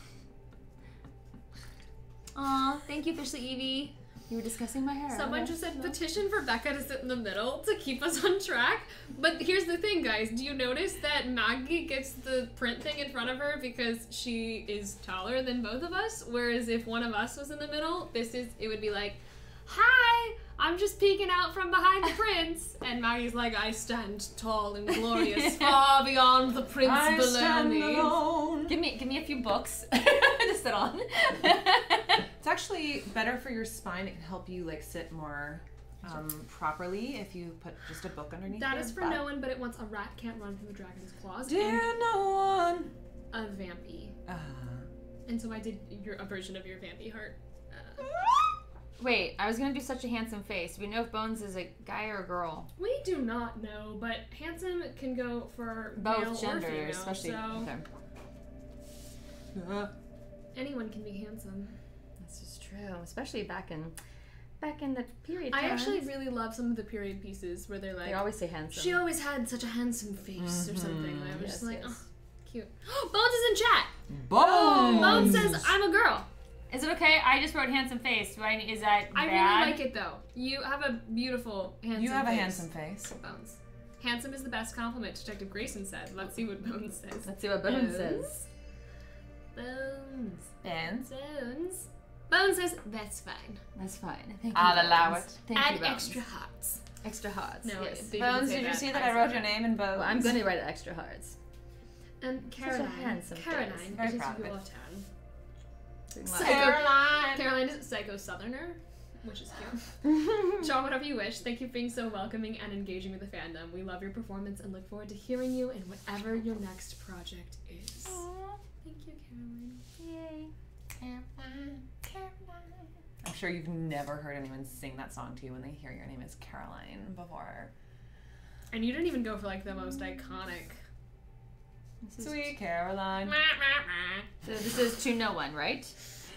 Aw, thank you, Fishley Evie. You were discussing my hair. Someone just said petition for Bekka to sit in the middle to keep us on track. But here's the thing, guys. Do you notice that Maggie gets the print thing in front of her because she is taller than both of us? Whereas if one of us was in the middle, this is it would be like, "Hi, I'm just peeking out from behind the prince," and Maggie's like, "I stand tall and glorious, far beyond the prince I below stand me." alone. Give me, give me a few books to sit on. It's actually better for your spine. It can help you like sit more um, properly if you put just a book underneath. That is for butt. no one, but it wants a rat can't run from the dragon's claws Dear no one. and a vampy. Uh, And so I did your a version of your vampy heart. Uh, Wait, I was gonna do such a handsome face. Do we know if Bones is a guy or a girl? we do not know, but handsome can go for Both male or genders, female, especially. so Okay. uh, anyone can be handsome. This is true, especially back in back in the period. I actually really love some of the period pieces where they're like, they always say handsome. she always had such a handsome face or something. And I was mm-hmm. Yes, just like, yes. oh, cute. Bones is in chat. Bones. Bones says, I'm a girl. Is it okay? I just wrote handsome face. Do I? Is that I bad? really like it though. You have a beautiful handsome You have a face. handsome face. Bones. Handsome is the best compliment, Detective Grayson said. Let's see what Bones says. Let's see what Bones Bones? says. Bones. Bones. Bones. Bones says, that's fine. That's fine. Thank you. I'll allow Bones. it. Thank Add you, Bones. extra hearts. extra hearts. No, yes. they didn't Bones, did you see that I I wrote your name in Bones? Well, I'm going to write extra hearts. And Such a Caroline. handsome face. Caroline. Very it is proud of you it. all town. Doing Caroline. Caroline is a psycho southerner, which is cute. Draw whatever you wish. Thank you for being so welcoming and engaging with the fandom. We love your performance and look forward to hearing you in whatever your next project is. Thank you, Caroline. Yay. I'm sure you've never heard anyone sing that song to you when they hear your name is Caroline before. And you didn't even go for like the most iconic. Sweet Caroline. so this is to no one, right?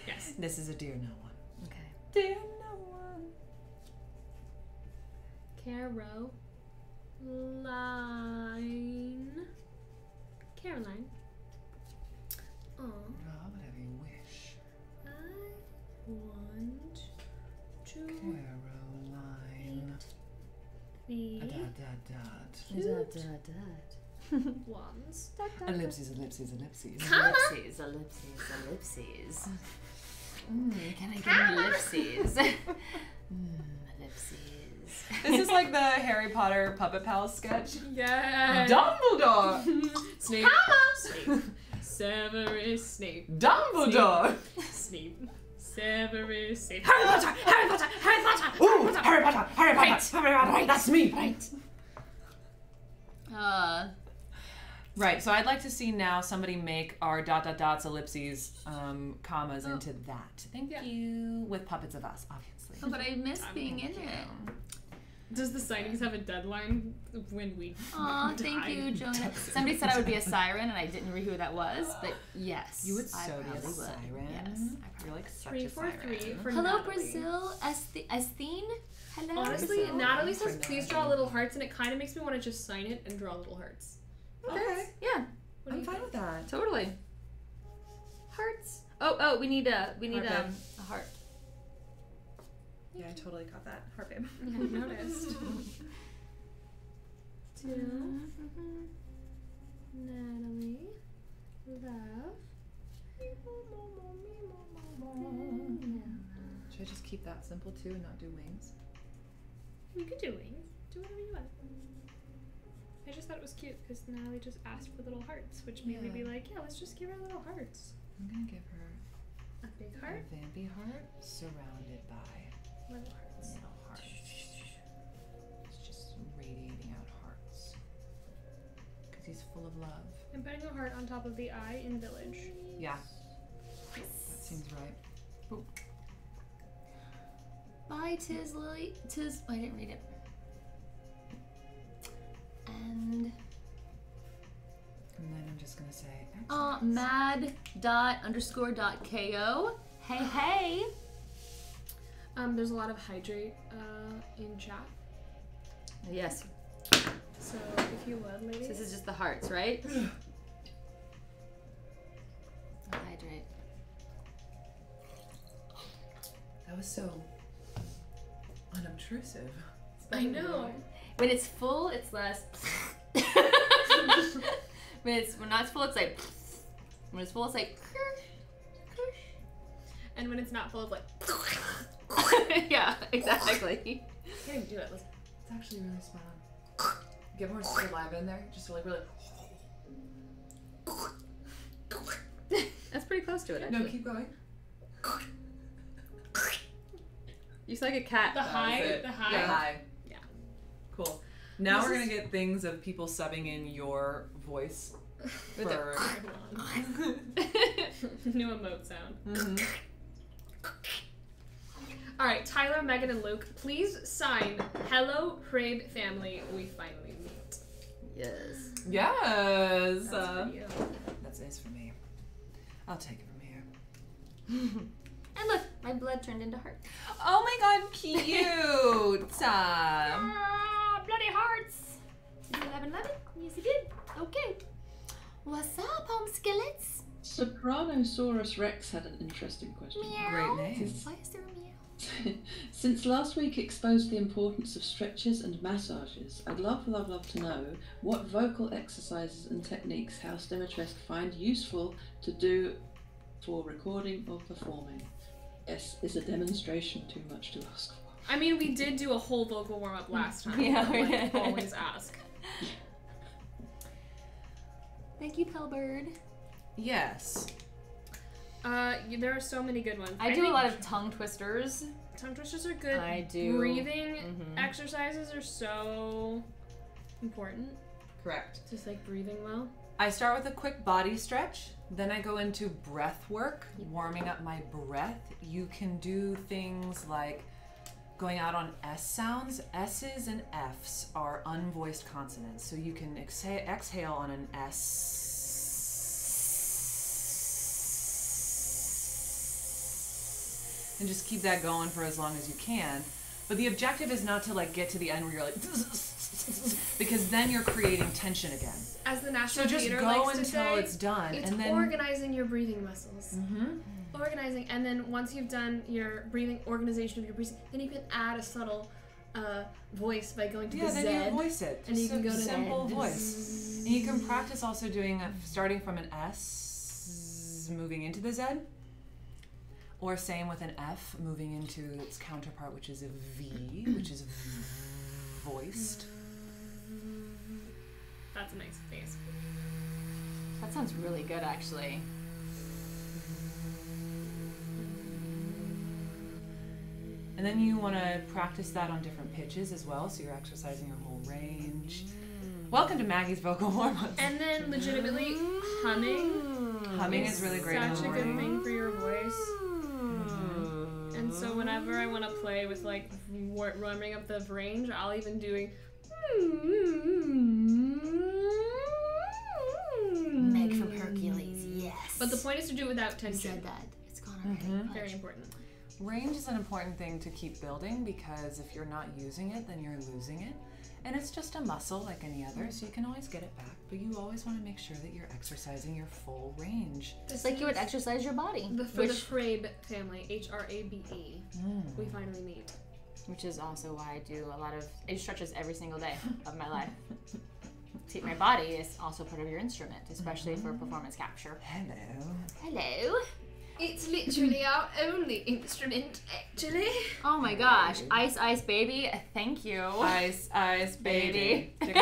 Yes. This is a dear no one. Okay. Dear no one. Caro. Line. Caroline. Caroline. be A dot dot dot. Dot, dot, dot. ones. Ellipses, ellipses, ellipses. Comma. Ellipses, ellipses, ellipses. Mm, can I get ellipses? mm, ellipses. This is like the Harry Potter Puppet Pals sketch. Yeah. Dumbledore! Snape. Snape. Severus Snape. Dumbledore! Snape. Severus Snape. Harry Potter! Harry Potter! Harry Potter! Ooh! Harry Potter! Harry Potter! Harry Potter! That's me! Right. Uh, Right, so I'd like to see now somebody make our dot dot dots, ellipses, um, commas into that. Thank Yeah. you. With puppets of us, obviously. oh, but I missed being in it. You. Does the signings have a deadline when we Aw, thank you, Jonah. Somebody said I would be a siren, and I didn't read who that was, but yes. You would I so be a probably would. siren. Yes. I You're like such Three a for siren. three for Hello, Natalie. Brazil. Esthe- Estine? Hello, Honestly, Brazil. Natalie says please draw a little hearts, and it kind of makes me want to just sign it and draw little hearts. Okay. Yeah, What I'm fine think? with that. totally. Hearts. Oh, oh, we need a we need Okay. um, a heart. Yeah, I totally got that. Heart babe. I hadn't noticed. To mm-hmm. Natalie, love. Should I just keep that simple too and not do wings? You could do wings. Do whatever you want. I just thought it was cute because Natalie just asked for little hearts, which made me be like, yeah, let's just give her little hearts. I'm gonna give her A big heart, a heart, vampy heart surrounded by little hearts. little hearts. It's just radiating out hearts. Because he's full of love. I'm putting a heart on top of the eye in village. Yeah. That seems right. Bye, Tis Lily. Tis. I didn't read it. And And then I'm just gonna say uh, mad dot underscore dot ko. Hey, hey. Um, there's a lot of hydrate uh, in chat. Yes. So if you would, ladies. This is just the hearts, right? Hydrate. That was so unobtrusive. I know. When it's full, it's less. when it's when not full, it's like. When it's full, it's like. And when it's not full it's like, yeah, exactly. can't even do it. Let's- It's actually really spot on. Get more saliva in there, just to like really. That's pretty close to it, Actually. No, keep going. You sound like a cat. The That was high, it. the high. Yeah, high. Yeah. Cool. Now This we're gonna get things of people subbing in your voice With the- for. New emote sound. Mhm. All right, Tyler, Megan, and Luke, please sign "Hello, Prade family. We finally meet." Yes. Yes. That's uh, for you. That's nice for me. I'll take it from here. And look, my blood turned into heart. Oh my god, cute! uh, Ah, bloody hearts. Did you 11 11? Yes, he did. Okay. What's up, home skillets? Sopranosaurus Rex had an interesting question. Meow. Great name. Why is there a meow? Since last week exposed the importance of stretches and massages, I'd love, love, love to know what vocal exercises and techniques House Dimitrescu find useful to do for recording or performing. Yes, is a demonstration too much to ask for? I mean, we did do a whole vocal warm up mm. last time. Yeah, but, we like, always ask. Thank you, Pellbird. Yes. Uh, y- there are so many good ones. I do a lot of tongue twisters. tongue twisters are good. I do. Breathing Mhm. exercises are so important. Correct. Just like breathing well. I start with a quick body stretch, then I go into breath work, warming up my breath. You can do things like going out on S sounds. S's and F's are unvoiced consonants, so you can exha- exhale on an S and just keep that going for as long as you can. But the objective is not to like get to the end where you're like because then you're creating tension again. As the So National just Theater go likes to until say, it's done, it's and then organizing your breathing muscles. Mhm. Organizing, and then once you've done your breathing organization of your breathing, then you can add a subtle uh, voice by going to yeah, the Z. then you voice it. and you can go to simple Z. voice, and you can practice also doing a, starting from an S, moving into the Z, or same with an F, moving into its counterpart, which is a V, which is voiced. That's a nice face. That sounds really good, actually. And then you want to practice that on different pitches as well, so you're exercising your whole range. Welcome to Maggie's vocal warm-ups. And then legitimately humming. Humming is really great. in Such a good thing for your voice. Mm-hmm. And so whenever I want to play with like war- warming up the range, I'll even doing. Mm-hmm. Meg from Hercules, yes. But the point is to do it without You tension. said that. It's gone already. Mm-hmm. Very important. Range is an important thing to keep building because if you're not using it, then you're losing it. And it's just a muscle like any other, so you can always get it back, but you always want to make sure that you're exercising your full range. Just like you would exercise your body. The, for the Frabe family, H R A B E, Mm. we finally meet. which is also why I do a lot of age stretches every single day of my life. See, my body is also part of your instrument, especially for performance capture. Hello. Hello. It's literally our only instrument, actually. Oh my gosh. Ice Ice Baby, thank you. Ice, ice, baby. Baby.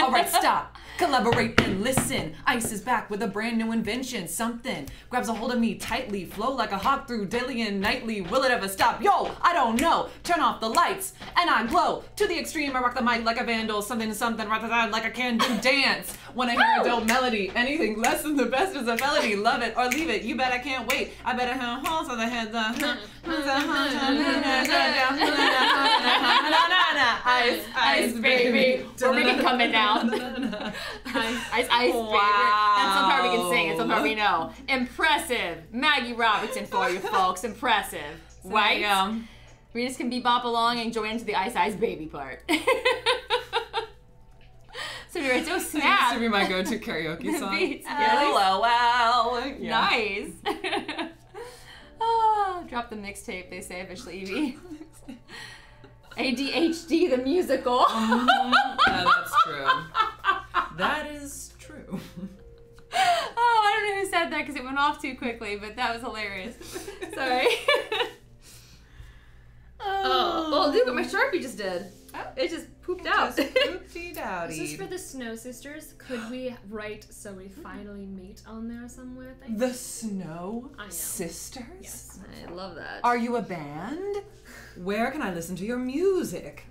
All right, stop. Collaborate and listen. Ice is back with a brand new invention. Something grabs a hold of me tightly. Flow like a hawk through daily and nightly. Will it ever stop? Yo, I don't know. Turn off the lights and I glow to the extreme. I rock the mic like a vandal. Something to something, rather than like a can do dance. When I hear a dope melody, anything less than the best is a melody. Love it or leave it. You bet I can't wait. I bet I have horns on the head. Ice, Ice Baby. We're really coming down. Ice Ice, ice Baby. That's the part we can sing. It's the part we know. Impressive. Maggie Robertson for you folks. Impressive. Right? Um, We just can bebop along and join into the Ice Ice Baby part. So we This snap. to be my go-to karaoke song. Beats, LOL. Yeah. Nice. oh, drop the mixtape, they say officially, Evie. ADHD the musical. Uh-huh. Yeah, that's true. That is true. Oh, I don't know who said that because it went off too quickly, but that was hilarious. Sorry. Oh, oh, look what my sharpie just did. Oh. It just pooped out. This is for the Snow Sisters. Could we write so we finally meet on there somewhere? Thank The Snow. Sisters? Yes. I love that. Are you a band? Where can I listen to your music?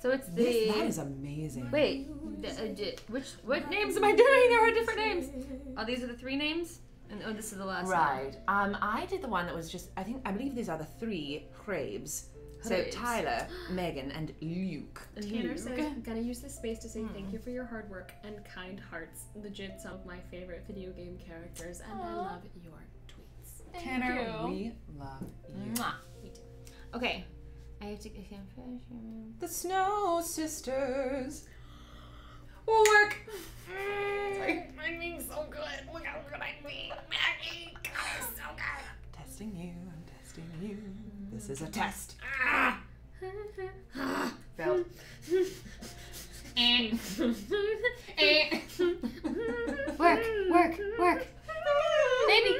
so it's the. This, that is amazing. Wait, the, uh, which what names am I doing? There are different names. Oh, these are the three names, and oh, this is the last one. Right. Um, I did the one that was just. I think. I believe these are the three Crabes. So Crabes. Tyler, Megan, and Luke. Tanner Luke. says, I'm gonna use this space to say hmm. thank you for your hard work and kind hearts. Legit some of my favorite video game characters, and I love your tweets. Tanner, you. we love you. Mwah. Me too. Okay. I have to get him. The Snow Sisters. Will work. Sorry, I'm being so good. Look how good I'm being. Maggie, God, so good. Testing you. I'm testing you. This is a test. Failed. Work, work, work. Baby.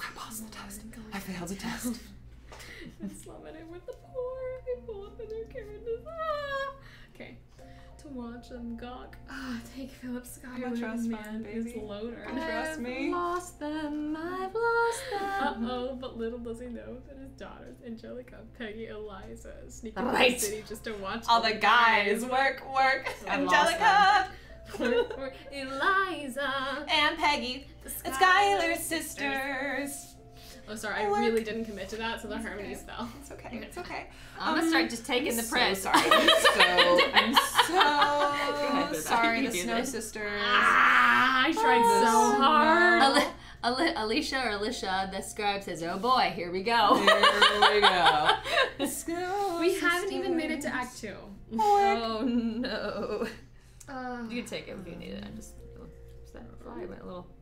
I passed the test. I failed the test. It's loving it with the poor. They pull up in their characters. Ah. Okay. To watch them gawk. Ah, take Philip Schuyler, trust man, fund, his baby. loader. Trust me. Lost them. I've lost Uh them. oh, but little does he know that his daughters, Angelica, Peggy, Eliza, sneak into Right. the city just to watch All the guys work, work. I lost Angelica Eliza. and Peggy, the Schuyler sisters. Oh, sorry, I Work. really didn't commit to that, so the harmonies fell. It's okay. It's okay. I'm gonna start just taking I'm the so press. sorry. I'm so, I'm so sorry. The Snow this. Sisters. Ah, I tried so hard. Ali- Ali- Alicia or Alicia, the scribe says, "Oh boy, here we go." Here we go. The Snow We haven't even made it to Act Two. Oh no. Uh, You can take it if you need it. I'm just. Just that fly went a little haywire.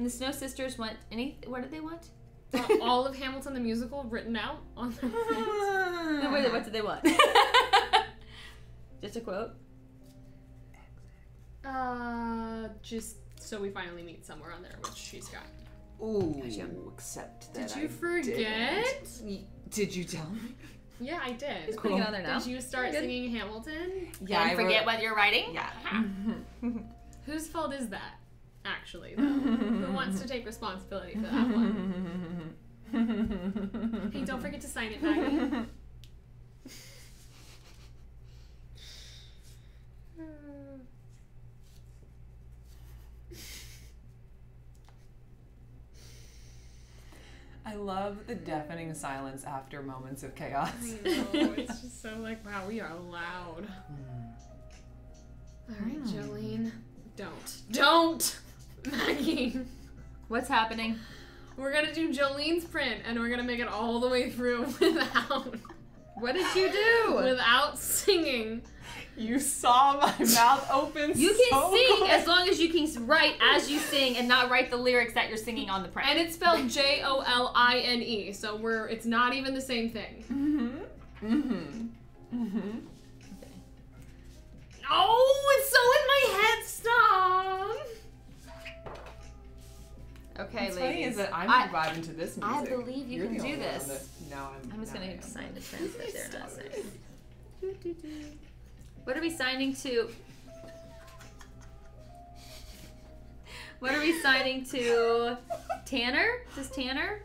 And the Snow Sisters want any? What did they want? uh, all of Hamilton the musical written out on their face. No, wait, what did they want? just a quote. Uh, just so we finally meet somewhere on there, which she's got. Ooh, except that Did you I forget? didn't. Did you tell me? Yeah, I did. He's putting it on there now. Did you start singing Hamilton? Yeah, and I forget wrote- what you're writing. Yeah. Whose fault is that? Actually, though? who wants to take responsibility for that one? Hey, don't forget to sign it, Maggie. I love the deafening silence after moments of chaos. I know, it's just so like, wow, we are loud. Hmm. All right, Jolene. Don't. Don't! Maggie. What's happening? We're gonna do Jolene's print and we're gonna make it all the way through without What did you do? without singing. You saw my mouth open. You can so sing quick. as long as you can write as you sing and not write the lyrics that you're singing on the print. And it's spelled J O L I N E, so we're it's not even the same thing. Mhm. Mhm. Mhm. Oh, it's so in my head. Stop. Okay, What's funny is that I'm I- vibing to this music. I believe you You're can the do only one this. that- No, I'm. I'm just no, I gonna am. sign the transcript there in a second. What are we signing to? What are we signing to? Tanner? Is this Tanner?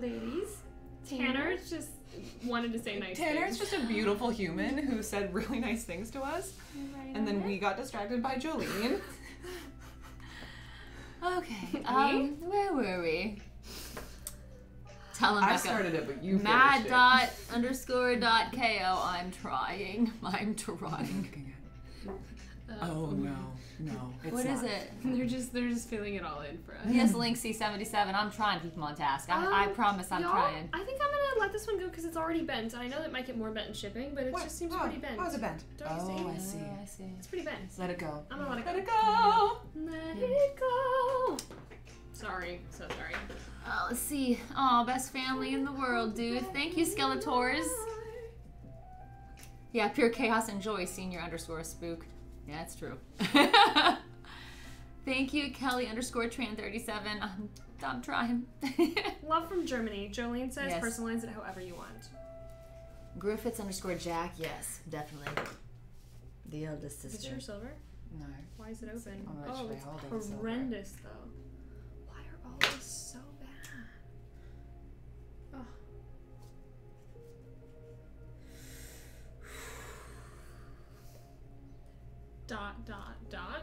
Ladies? Tanner just wanted to say nice things. Tanner's things. just a beautiful human who said really nice things to us, and then we got distracted by Jolene. Okay. Um, where were we? Tell him I started it, but you Mad dot underscore dot ko. I'm trying. I'm trying. Oh no, no. It's What is not. it? They're just they're just filling it all in for us. Yes, Link C77. I'm trying to keep him on task. I, I Um, promise I'm trying. I think I'm gonna let this one go because it's already bent. And I know that might get more bent in shipping, but it What? just seems oh, pretty bent. How's it bent? Don't you oh, see? I see. Oh, I see. It's pretty bent. Let it go. I'm gonna let it go. Let it go. Let it go. Sorry, so sorry. Oh, let's see. Oh, best family in the world, dude. Thank you, Skeletors. Yeah, pure chaos and joy, senior underscore spook. Yeah, that's true. Thank you, Kelly underscore tran37. I'm, I'm trying. Love from Germany. Jolene says Yes. personalize it however you want. Griffiths underscore Jack. Yes, definitely. The eldest Is it sister. your silver? No. Why is it open? Oh, it's oh, holding silver. horrendous though. Why are all these so Dot dot dot.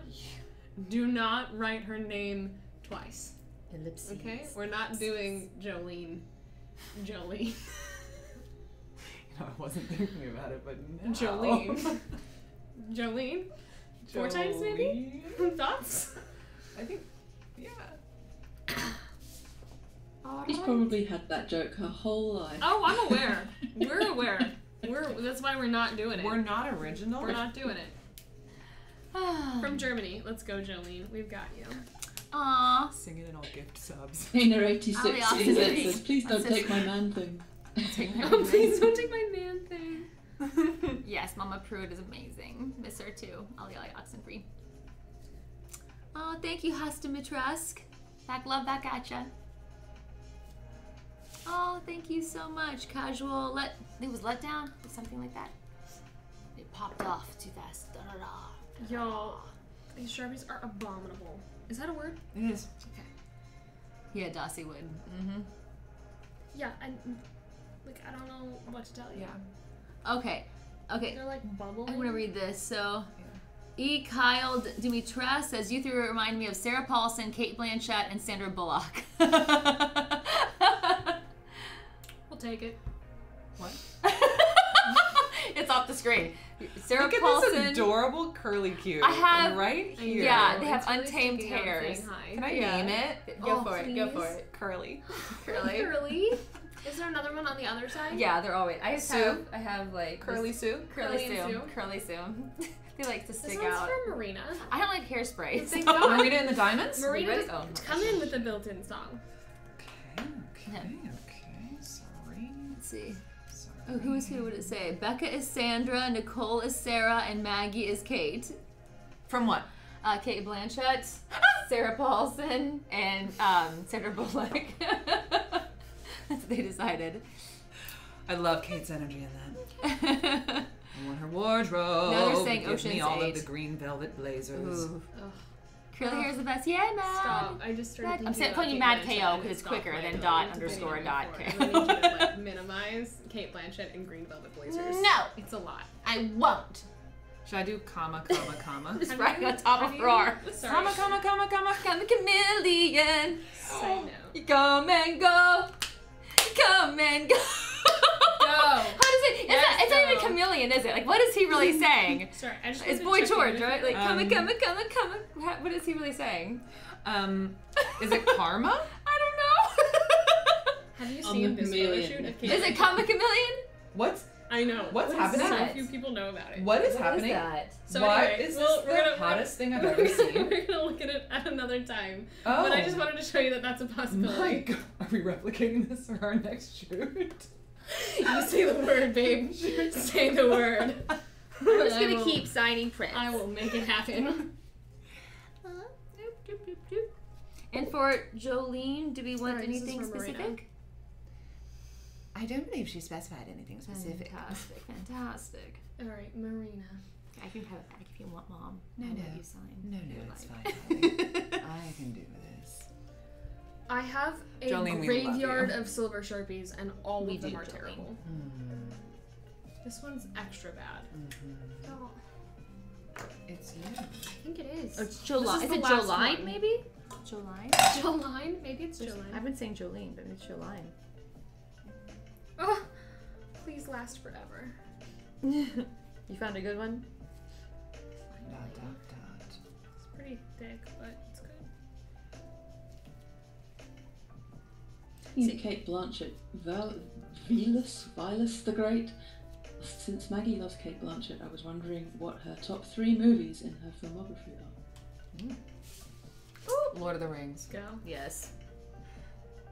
Do not write her name twice. Ellipses. Okay? We're not doing Jolene. Jolene. You know, I wasn't thinking about it, but now. Jolene. Jolene? Four times, maybe? Thoughts? I think, yeah. She's probably had that joke her whole life. Oh, I'm aware. We're aware. We're that's why we're not doing it. We're not original. We're not doing it. From Germany. Let's go, Jolene. We've got you. Aww. Sing it in all gift subs. Painer86 Ali in Austin. there says, please oh, don't take my man thing. Take my Oh, please don't take my man thing. Yes, Mama Prewitt is amazing. Miss her too. Ali Ali Oxenfree. Oh, thank you, Hasta Mitresk. Back love back at ya. Oh, thank you so much. Casual let it was let down, something like that. It popped off too fast. Da, da, da. Y'all, these sharpies are abominable. Is that a word? It is. Okay. Yeah, Dossie would. Mm-hmm. Yeah, and like I don't know what to tell you. Yeah. Okay. Okay. They're like bubbling. I'm gonna read this. So, E. Kyle D- Dimitra says you three remind me of Sarah Paulson, Cate Blanchett, and Sandra Bullock. We'll take it. What? it's off the screen. Sarah Look at Paulson. this adorable curly cue. I have- right here. Yeah, they have It's really untamed sticking out and hairs. Can I Yeah. name it? Go Oh, for it. Go for it. Curly. Curly. Curly. Is there another one on the other side? Yeah, they're always. I Sue? have. I have like Curly this- Sue. Curly, Curly Sue. Sue. Curly Sue. they like to stick This stick one's out. for Marina. I don't like hairspray. Thank so- God. Marina and the Diamonds? Marina, ready? just Oh, come in with a built-in song. Okay, okay, okay. Sorry. Let's see. Oh, who is who? Would it say? Bekka is Sandra, Nicole is Sarah, and Maggie is Cate. From what? Uh, Cate Blanchett, Sarah Paulson, and um, Sandra Bullock. That's what they decided. I love Cate's energy in that. I want her wardrobe. Now they're saying Give me all Eight. of the green velvet blazers. Ooh. Ugh. Curly hair is the best. Yeah, man. Stop. I just started I'm saying- about calling you Mad KO and 'cause it it's quicker than dot to underscore continue dot before. K. I need you to like minimize Cate Blanchett and green velvet blazers. No, It's a lot. I won't. Should I do comma, comma, comma? Just right you- on top of you- her arm. Sorry. comma, comma, comma, comma. Chameleon. Side note. You come and go. Come and go. Go. How does it? It's, Yes, not, it's not even chameleon, is it? Like, what is he really saying? Sorry, I just It's Boy to check in George, right? you. Like, come and Um, come and come and come. and- What is he really saying? Um, is it karma? I don't know. Have you seen a this photo chameleon. shoot is it come a chameleon? What's I know. What's So happening? few people know about it. what is What happening? that? So what anyway, is we'll- this we're the gonna- hottest thing I've ever seen? we're gonna look at it at another time. Oh, But I just wanted to show you that that's a possibility. my. God. Are we replicating this for our next shoot? you say the word, babe. say the word. I'm just gonna keep signing prints. I will make it happen. And for Jolene, do we want Sorry, anything specific? I don't believe she specified anything specific. Fantastic, fantastic. All right, Marina. I can have it back if you want, Mom. No, I'll no. let you sign. No, if no, you it's like. fine. I can do this. I have a Jolene, graveyard of silver sharpies, and all We of them do, are Jolene. terrible. Hmm. This one's extra bad. Mhm. Oh, It's you. I think it is. Or it's Joline. This Is, is it the last Joline, one. maybe? Joline? Jolene? Maybe it's Jolene. I've been saying Jolene, but it's Joline. Oh, please last forever. you found a good one? Dot, dot, dot. It's pretty thick, but See, Cate Blanchett, Val- Velus, Vilus the Great. Since Maggie loves Cate Blanchett, I was wondering what her top three movies in her filmography are. Lord of the Rings, Go. Yes.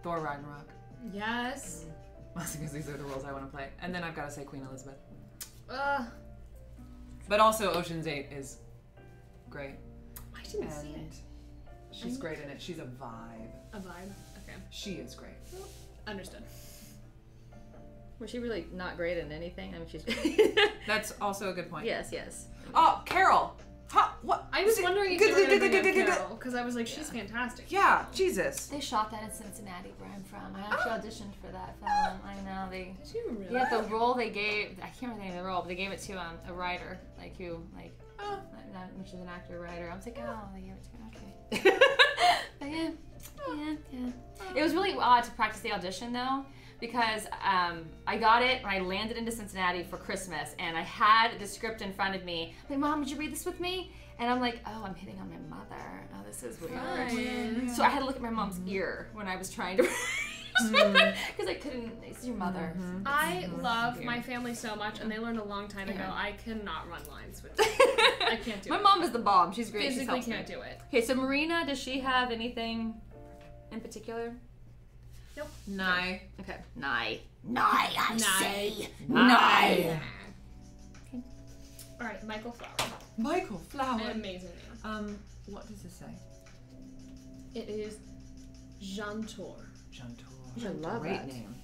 Thor Ragnarok. Yes. Mostly because these are the roles I want to play. And then I've got to say Queen Elizabeth. Uh, But also Ocean's Eight is great. I didn't see it. And she's great in it. She's a vibe. A vibe. Okay. She is great. Understood. Was she really not great in anything? I mean, she's. That's also a good point. yes, yes. Oh, Carol. Ha, what? I was See- wondering if good, you were good, going good, to good, bring good, up good. Carol, because I was like, she's fantastic. Yeah, Jesus. They shot that in Cincinnati, where I'm from. I actually auditioned for that film. I know they. Did you really? Yeah, the role they gave. I can't remember the name of the role, but they gave it to um, a writer, like who, like, Oh. not, not much of an actor writer. I was like, oh, they gave it to me. Okay. but yeah, yeah, yeah. It was really odd to practice the audition though, because um, I got it when I landed into Cincinnati for Christmas, and I had the script in front of me. I'm like, Mom, would you read this with me? And I'm like, oh, I'm hitting on my mother. Oh, this is weird. Fine. So I had to look at my mom's mm-hmm. ear when I was trying to. Mm-hmm. Because I couldn't. It's your mother. Mm-hmm. I love my family so much, and they learned a long time ago. Yeah. I cannot run lines with. I can't do it. My it. mom is the bomb. She's great. She Physically helps me. can't do it. Okay, so Marina, does she have anything in particular? Nope. Nye. Okay. Nye. Nye, I say. Nye. All right, Michael Flower. Michael Flower. Amazing name. Um, what does it say? It is Jean Tour. Jantor. I love Great that. name.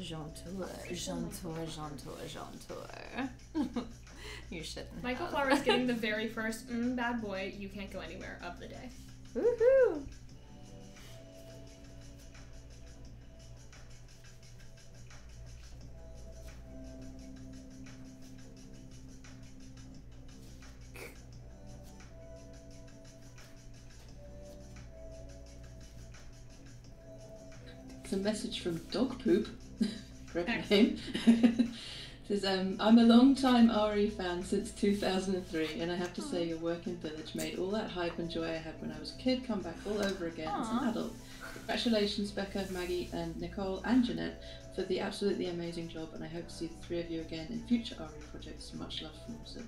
Jean Tour, Jean Tour, Jean Tour, Jean Tour. you shouldn't. Michael have. Flower is getting the very first mm, bad boy. You can't go anywhere of the day. Woohoo! It's a message from Dog Poop. Great name. Says, um, I'm a long time RE fan since 2003, and I have to say your work in Village made all that hype and joy I had when I was a kid come back all over again as an adult. Congratulations, Bekka, Maggie, and Nicole, and Jeanette, for the absolutely amazing job, and I hope to see the three of you again in future RE projects. Much love from Wilson.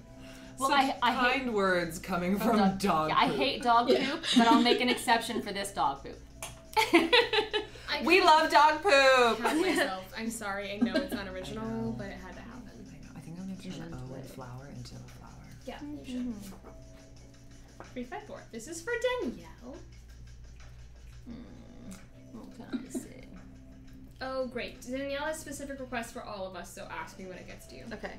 Well, Such I- I hate- kind words coming From from dog- dog. Yeah, I hate dog Yeah. poop, but I'll make an exception for this dog poop. I We love dog poop. myself. I'm sorry. I know it's unoriginal, but it had to happen. I know. I think I'm gonna turn the O in flower into a flower. Yeah, you should. Mm-hmm. Three five four. This is for Danielle. What can I say? Oh, great. Danielle has specific requests for all of us, so ask me when it gets to you. Okay.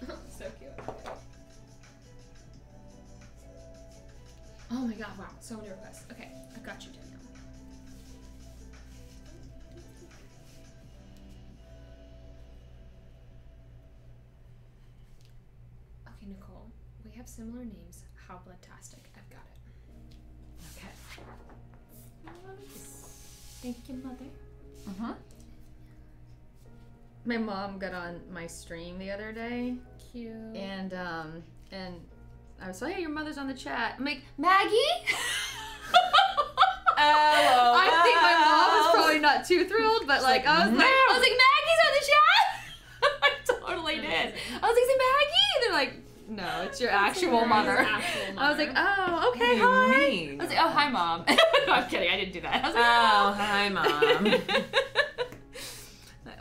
so cute. Oh my god, wow. So many requests. Okay, I've got you, Danielle. Okay, Nicole. We have similar names. How bloodtastic. I've got it. Okay. Thank you, mother. Uh-huh. My mom got on my stream the other day, Cute. and um, and I was like, "Hey, your mother's on the chat." I'm like, Maggie. Oh, I think my mom was probably not too thrilled, but like, I was like, I was like, Maggie's on the chat. I totally did. I was like, is it Maggie? And they're like, no, it's your actual Your mother. actual I was like, oh, okay, What do you hi. mean? I was like, oh, hi, mom. no, I'm kidding. I didn't do that. I was like, Oh, hi, mom.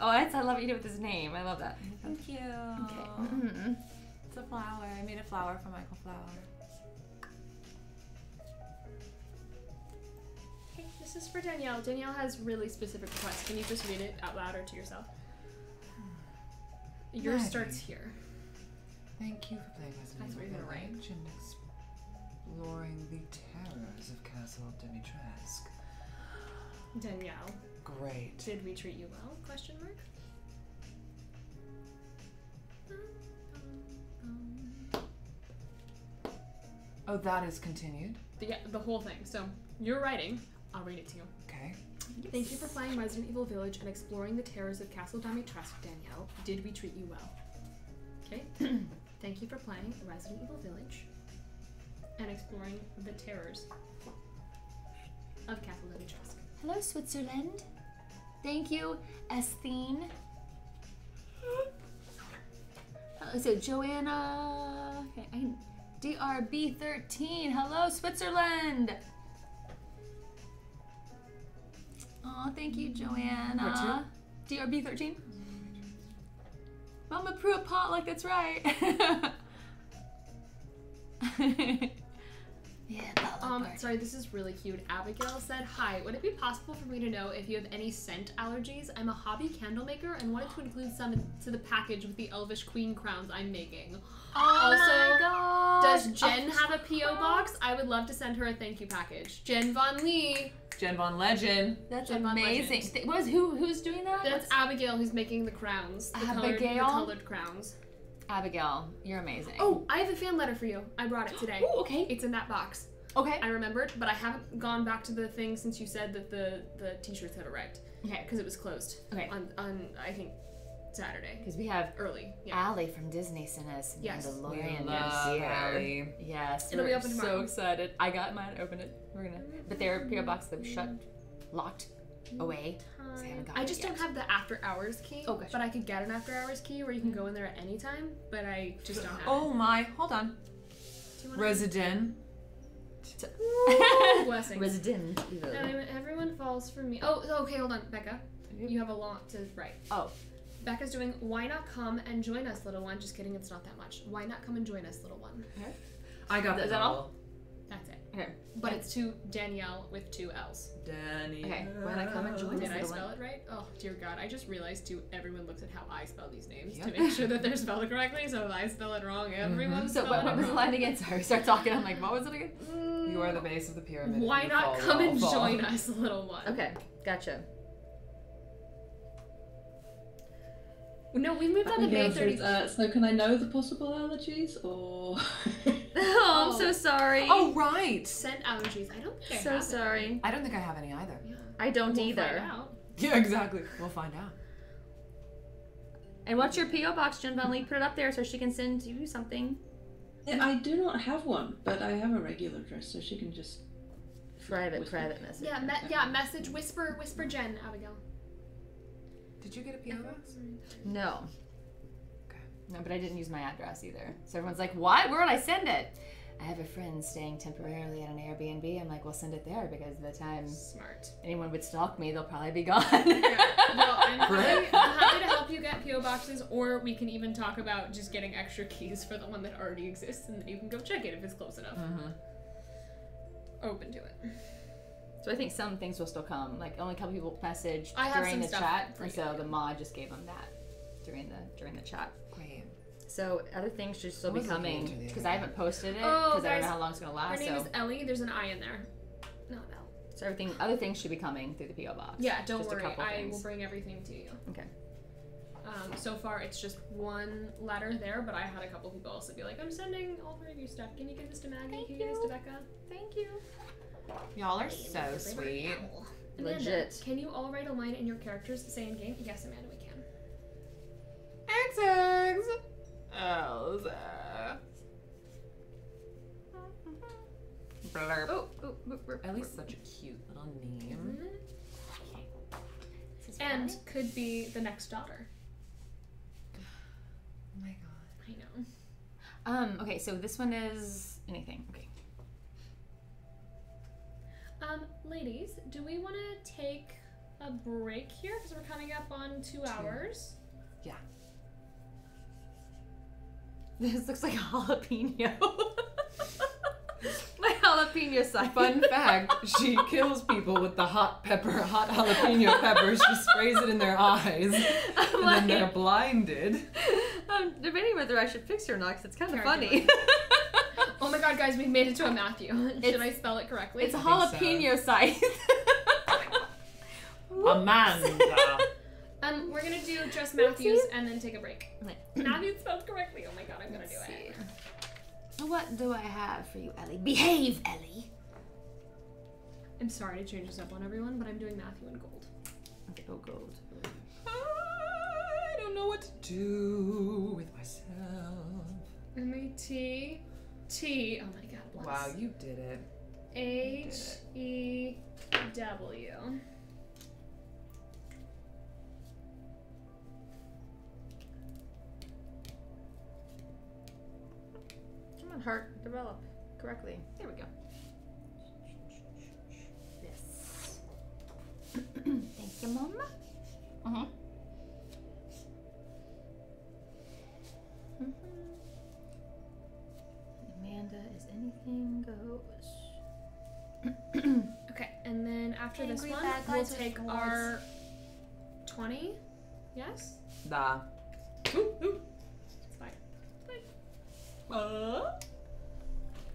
Oh, that's, I love what you did with his name. I love that. Thank you. Okay. Mhm. It's a flower. I made a flower for Michael Flower. Okay, this is for Danielle. Danielle has really specific requests. Can you just read it out loud or to yourself? Yours Maggie. starts here. Thank you for playing Resident That's what Evil you're gonna write. And exploring the terrors of Castle Dimitrescu. Danielle, Great. did we treat you well? Question mark. Oh, that is continued. The, yeah, the whole thing. So you're writing. I'll read it to you. Okay. Okay. Thank you for playing Resident Evil Village and exploring the terrors of Castle Dimitrescu, Danielle. Did we treat you well? Okay. Thank you for playing Resident Evil Village and exploring the terrors of Castle Dimitrescu. Hello, Switzerland. Thank you, Esthene. Uh, so Joanna, okay, DRB13. Hello, Switzerland. Oh, thank you, Joanna. DRB13. Mama Prewitt potluck. That's right. yeah. Um, party. sorry, this is really cute. Abigail said, Hi, would it be possible for me to know if you have any scent allergies? I'm a hobby candle maker and wanted to include some to the package with the elvish queen crowns I'm making. Oh Also, my god. Does Jen have a P.O. box? I would love to send her a thank you package. Jen Von Lee. Jen Von Legend. That's Jen Von amazing. Legend. Th- Was who who's doing that? That's What's- Abigail who's making the crowns. The Colored, the colored crowns. Abigail. You're amazing. Oh, I have a fan letter for you. I brought it today. oh, okay. It's in that box. Okay. I remembered, but I haven't gone back to the thing since you said that the the t-shirts had arrived Okay. because it was closed. Okay. On on I think Saturday Because we have early. Yeah. Allie from Disney sent us Yes. Mandalorian We next love year. Allie. Yes. It'll we're open So excited. I got mine. Open it. We're gonna. But their PO box that was shut, locked, Mm-hmm. away. I I just don't have the after hours key. Oh, gotcha. But I could get an after hours key where you can go in mm-hmm. there at any time. But I just don't have Oh my, hold on. it. Do you wanna- Resident. Ooh. Resident Evil. Everyone falls for me. Oh, okay, hold on, Bekka. You have a lot to write. Oh. Bekka's doing. Why not come and join us, little one? Just kidding, it's not that much. Why not come and join us, little one? I got that. Is that all? All? That's it. Okay. But it's to Danielle with two L's. Danny. Okay, why not come and join Did us, I little spell one? it right? Oh dear God! I just realized too. Everyone looks at how I spell these names Yep. to make sure that they're spelled correctly. So if I spell it wrong, mm-hmm. everyone's So what, spelling what it was the wrong. line again? Sorry, start talking. I'm like, what was it again? Mm, you are the base of the pyramid. Why you not fall, come we all and fall. join us, little one? Okay, gotcha. No, we moved on to May Abigail 30th. uh, so can I know the possible allergies or? Oh, I'm so sorry. Oh, right. Scent allergies. I don't think I so have sorry. I don't think I have any either. Yeah. I don't We'll either. Find out. Yeah, exactly. We'll find out. And what's your PO box, Jen Von Lee? Put it up there so she can send you something. Yeah, I do not have one, but I have a regular address, so she can just. Private, Whisper. private message. Yeah, me- yeah. Message, whisper, whisper, Jen, Abigail. Did you get a PO box? No. Okay. No, but I didn't use my address either. So everyone's like, "What? Where would I send it?" I have a friend staying temporarily at an Airbnb. I'm like, "Well, send it there because by the time Smart. anyone would stalk me, they'll probably be gone." Yeah. Well, I'm happy, I'm happy to help you get PO boxes, or we can even talk about just getting extra keys for the one that already exists, and then you can go check it if it's close enough. Mm-hmm. Open to it. So I think some things will still come. Like only a couple people messaged I have during some the stuff chat, for and you, so the mod just gave them that during the during the chat. Great. So other things should still I be coming because I haven't posted it Oh, because I don't know guys, how long it's gonna Her last. name So, is Ellie. There's an I in there. Not L. so everything, other things should be coming through the PO box. Yeah, don't Just a worry. couple I things. will bring everything to you. Okay. Um, so far, it's just one letter there, but I had a couple people also be like, I'm sending all three of your stuff. Can you give this to Maggie? Thank Can you give this to you. Bekka? Thank you. Y'all are so sweet. Amanda, Legit. Can you all write a line in your characters say in game? Yes, Amanda, we can. Eggs, eggs. Elsa. Blurp. Oh, oh, oh, oh, Ellie's such a cute little name. This is And fine. could be the next daughter. Oh my god. I know. Um. Okay. So this one is anything. Okay. Um, ladies, do we want to take a break here because we're coming up on two hours? Yeah. This looks like a jalapeno. My jalapeno side. Fun fact: She kills people with the hot pepper, hot jalapeno peppers. She sprays it in their eyes, I'm and like, then they're blinded. I'm debating whether I should fix her or not because it's kind of funny. Oh my god, guys, we've made it to a Matthew. Should I spell it correctly? it's a I think so. jalapeno scythe. Amanda. Um, we're gonna do just Matthews and then take a break. Matthews spelled correctly. Oh my god, I'm gonna do it. So what do I have for you, Ellie? Behave, Ellie. I'm sorry to change this up on everyone, but I'm doing Matthew in gold. Okay, oh, gold. I don't know what to do with myself. M A T T. Oh my god. bless. Wow, you did it. H E W. Come on, heart. Develop correctly. There we go. This. Thank you, Mama. Uh-huh. Mhm. Amanda is anything goes. Okay, and then after this one, we'll take swords. our 20. Yes? Da. It's fine. Uh,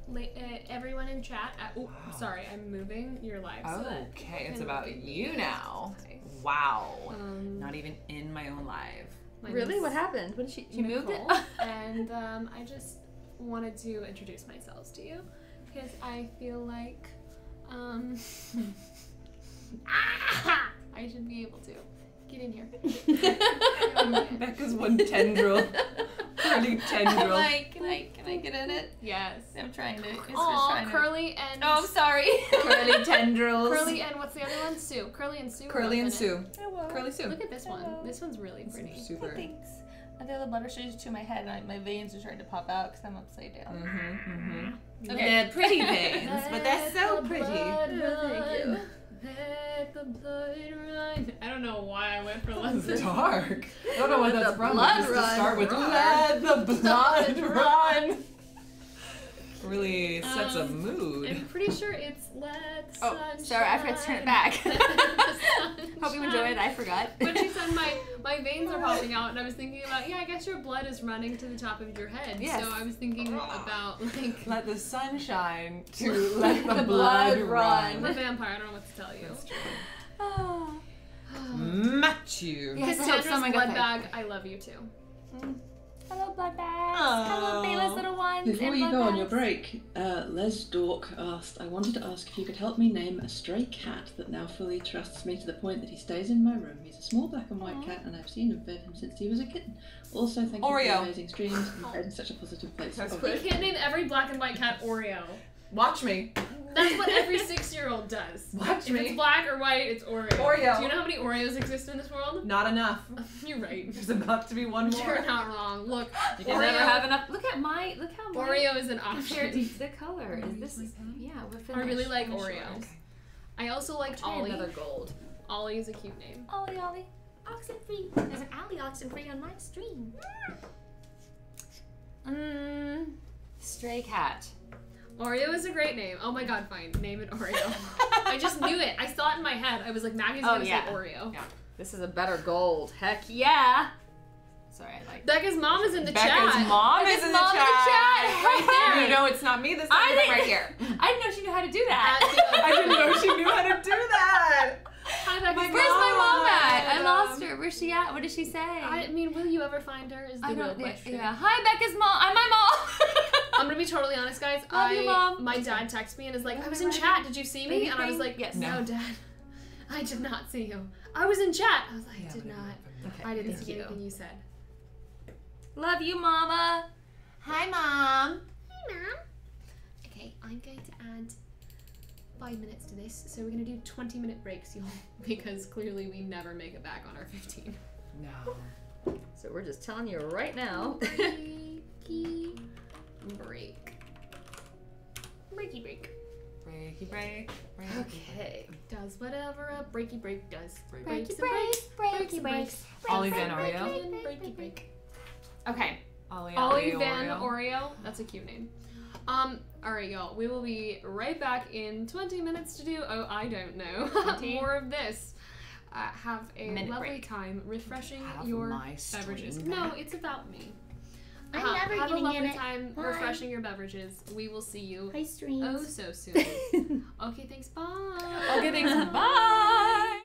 La- uh, everyone in chat. Uh, oh, sorry, I'm moving your live. so okay, you it's about you me. now. Nice. Wow. Um, Not even in my own live. Really? What happened? What did she? She moved it. And um, I just wanted to introduce myself to you because I feel like um, ah, I should be able to get in here. Bekka's one tendril. Curly tendril. Like, can I? Can I get in it? Yes. I'm trying to. It's just Oh, trying to- Curly and Oh, I'm sorry. Curly tendrils. Curly and what's the other one? Sue. Curly and Sue. Curly and Sue. Hello. Curly Sue. Look at this one. This one's really pretty. Super. Thanks. I the butter shades to my head, and I, my veins are starting to pop out because I'm upside down. Mm-hmm, mm-hmm. Okay. They're pretty veins, but they're so the pretty. blood thank you. The blood. I don't know why I went for It's less. dark. I don't know what that's the from. blood but just to start with Run. let the blood run. Really sets a Um, mood. I'm pretty sure it's let the Oh, sun sorry, I forgot to turn it back. Let the sun Hope you enjoyed. shine. I forgot. When she said my my veins are popping out, and I was thinking about yeah, I guess your blood is running to the top of your head. Yes. So I was thinking about like Let the sun shine to let the, The blood, blood run. I'm a vampire. I don't know what to tell you. That's true. Oh. Matthew. Yes, I Cassandra's someone blood bag. I love you too. Hello, blood bags. Oh. Hello, Bela's little ones. Before and you blood go on your break, uh, Les Dork asked, I wanted to ask if you could help me name a stray cat that now fully trusts me to the point that he stays in my room. He's a small black and white cat, and I've seen and fed him since he was a kitten. Also, thank you for Oreo. your amazing streams and fed in such a positive place. That's Oh, quick. You can't name every black and white cat Oreo. Watch me. That's what every six-year-old does. Watch If me. it's black or white, it's Oreo. Oreo. Do you know how many Oreos exist in this world? Not enough. You're right. There's about to be one more. You're not wrong. Look, You can Oreo, never have enough. Look at my. Look how my. Oreo is an Compared option. to the color, is this? Yeah, we're finished. I really like Finish Oreos. yours. I also like Try Ollie. another gold. Ollie is a cute name. Ollie, Ollie. Oxen free. There's an Ollie oxen free on my stream. Mmm. Stray cat. Oreo is a great name. Oh my god, fine. Name it Oreo. I just knew it. I saw it in my head. I was like, Maggie's Oh, gonna yeah. say Oreo. Yeah. This is a better gold. Heck yeah. Sorry, I like. Bekka's mom is in the Bekka's chat. mom Bekka's is in mom the in the chat. chat, right there. You know it's not me this time. I I'm didn't- right here. I didn't know she knew how to do that. I didn't know she knew how to do that. Hi, Bekka's Where's my mom oh, at? I um, lost her. Where's she at? What did she say? I mean, will you ever find her? Is the I real question. Yeah. Hi, Bekka's mom. I'm my mom. I'm gonna be totally honest, guys. Love I you, Mom. my dad texted me and is like, What I was in chat. Did you see me? And I was like, Yes. No, No. dad. I did not see you. I was in chat. I was like, Yeah, I did not. Okay, I didn't thank see you. anything you said. Love you, Mama. Hi, Mom. Hey, mom. Okay, I'm going to add five minutes to this. So we're gonna do 20 minute breaks, y'all, because clearly we never make it back on our 15. No. So we're just telling you right now. Breaky break. Breaky break. Breaky break. break. okay. Does whatever a breaky break does. Breaky break. Breaks and breaks, breaks, breaks and breaks. Ollie Van Oreo. Breaky, breaky break. Okay. Ollie, Ollie Ollie Van Oreo. Oreo. That's a cute name. Um, alright, y'all. We will be right back in 20 minutes to do, oh, I don't know, more of this. Uh, have a Minute lovely break. time refreshing Have your beverages. stream No, it's about me. I'm Ha- never have a lovely time Bye. refreshing your beverages. We will see you Hi, streams. oh so soon. okay, thanks. Bye. Okay, thanks. Bye.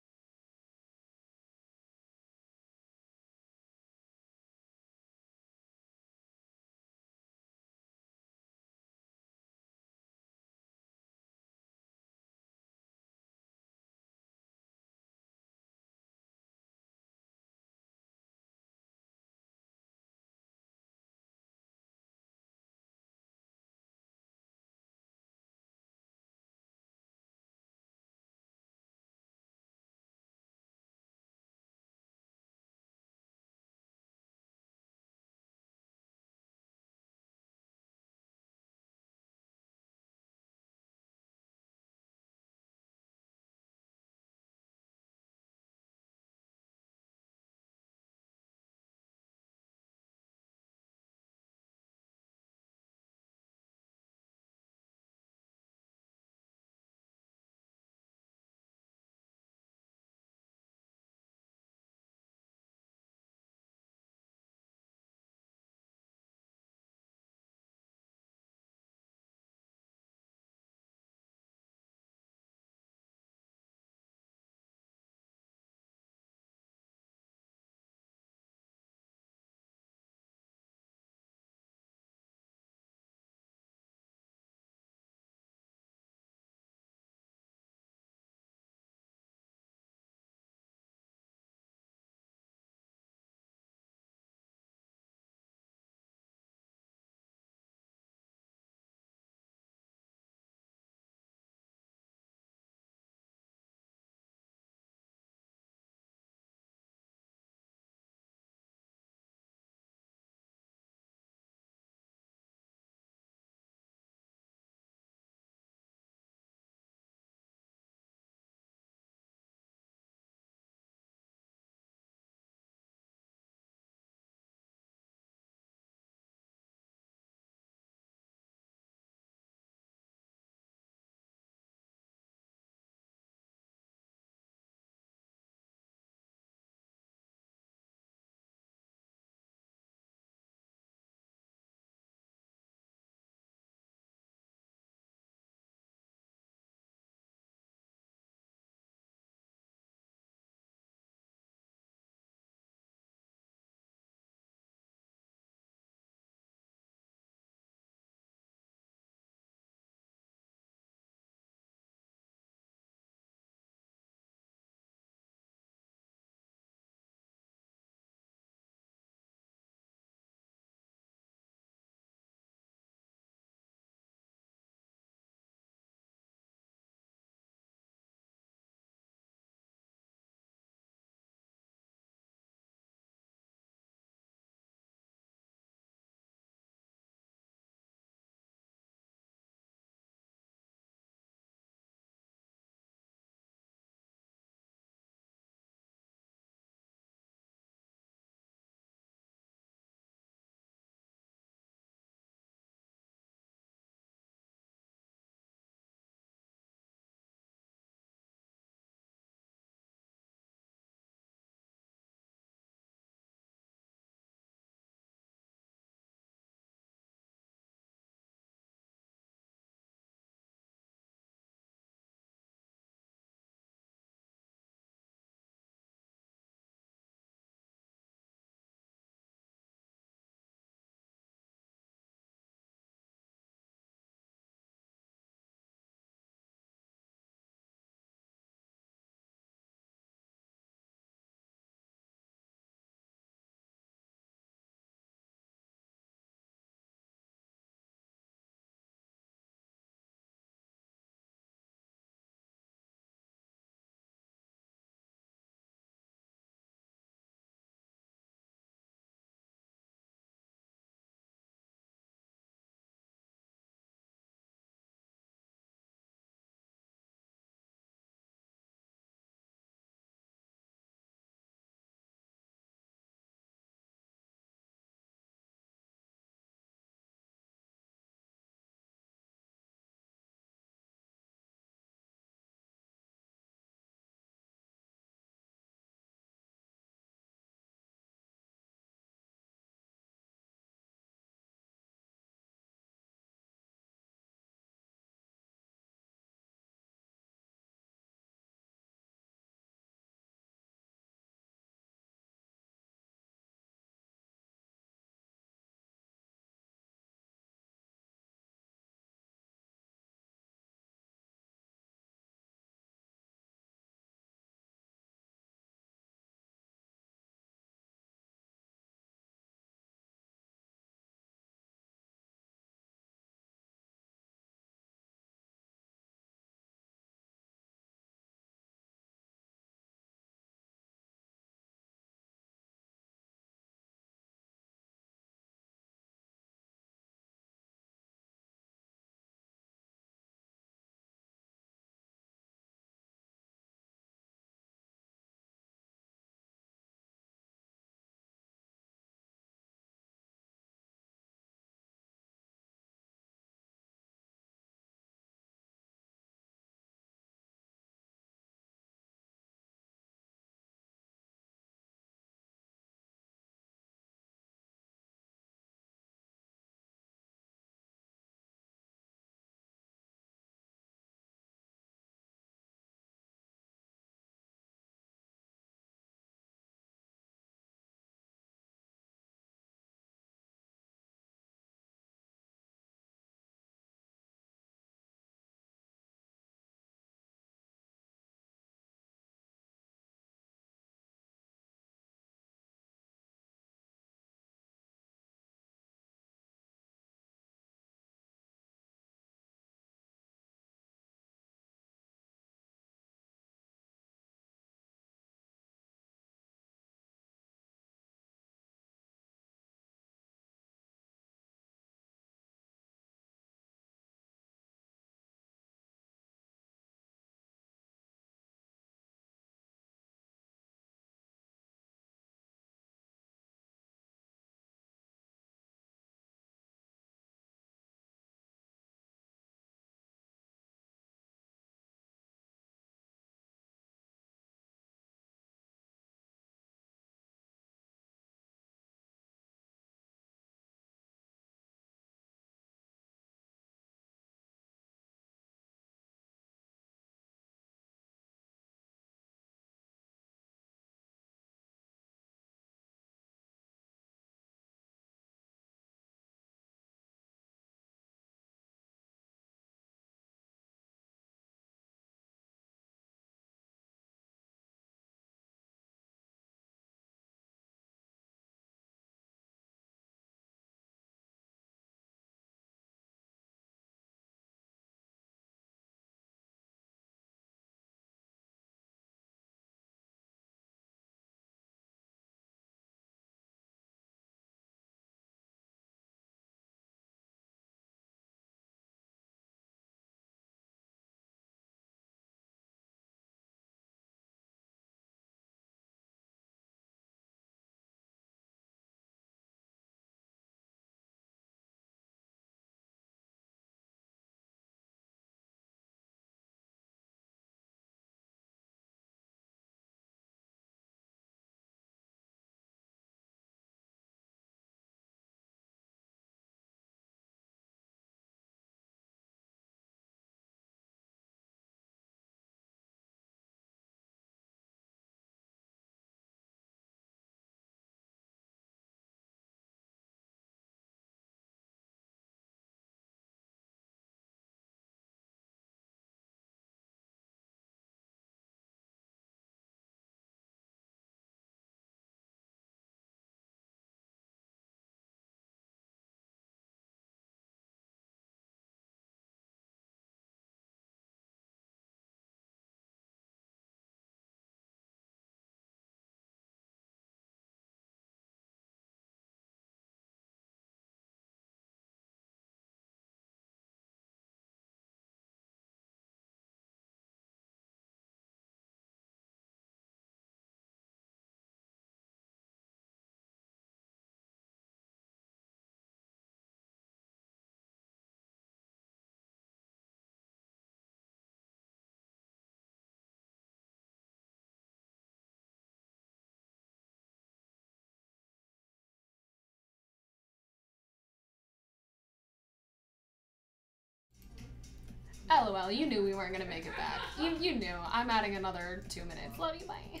LOL, you knew we weren't gonna make it back. You, you knew. I'm adding another two minutes. Love you, bye.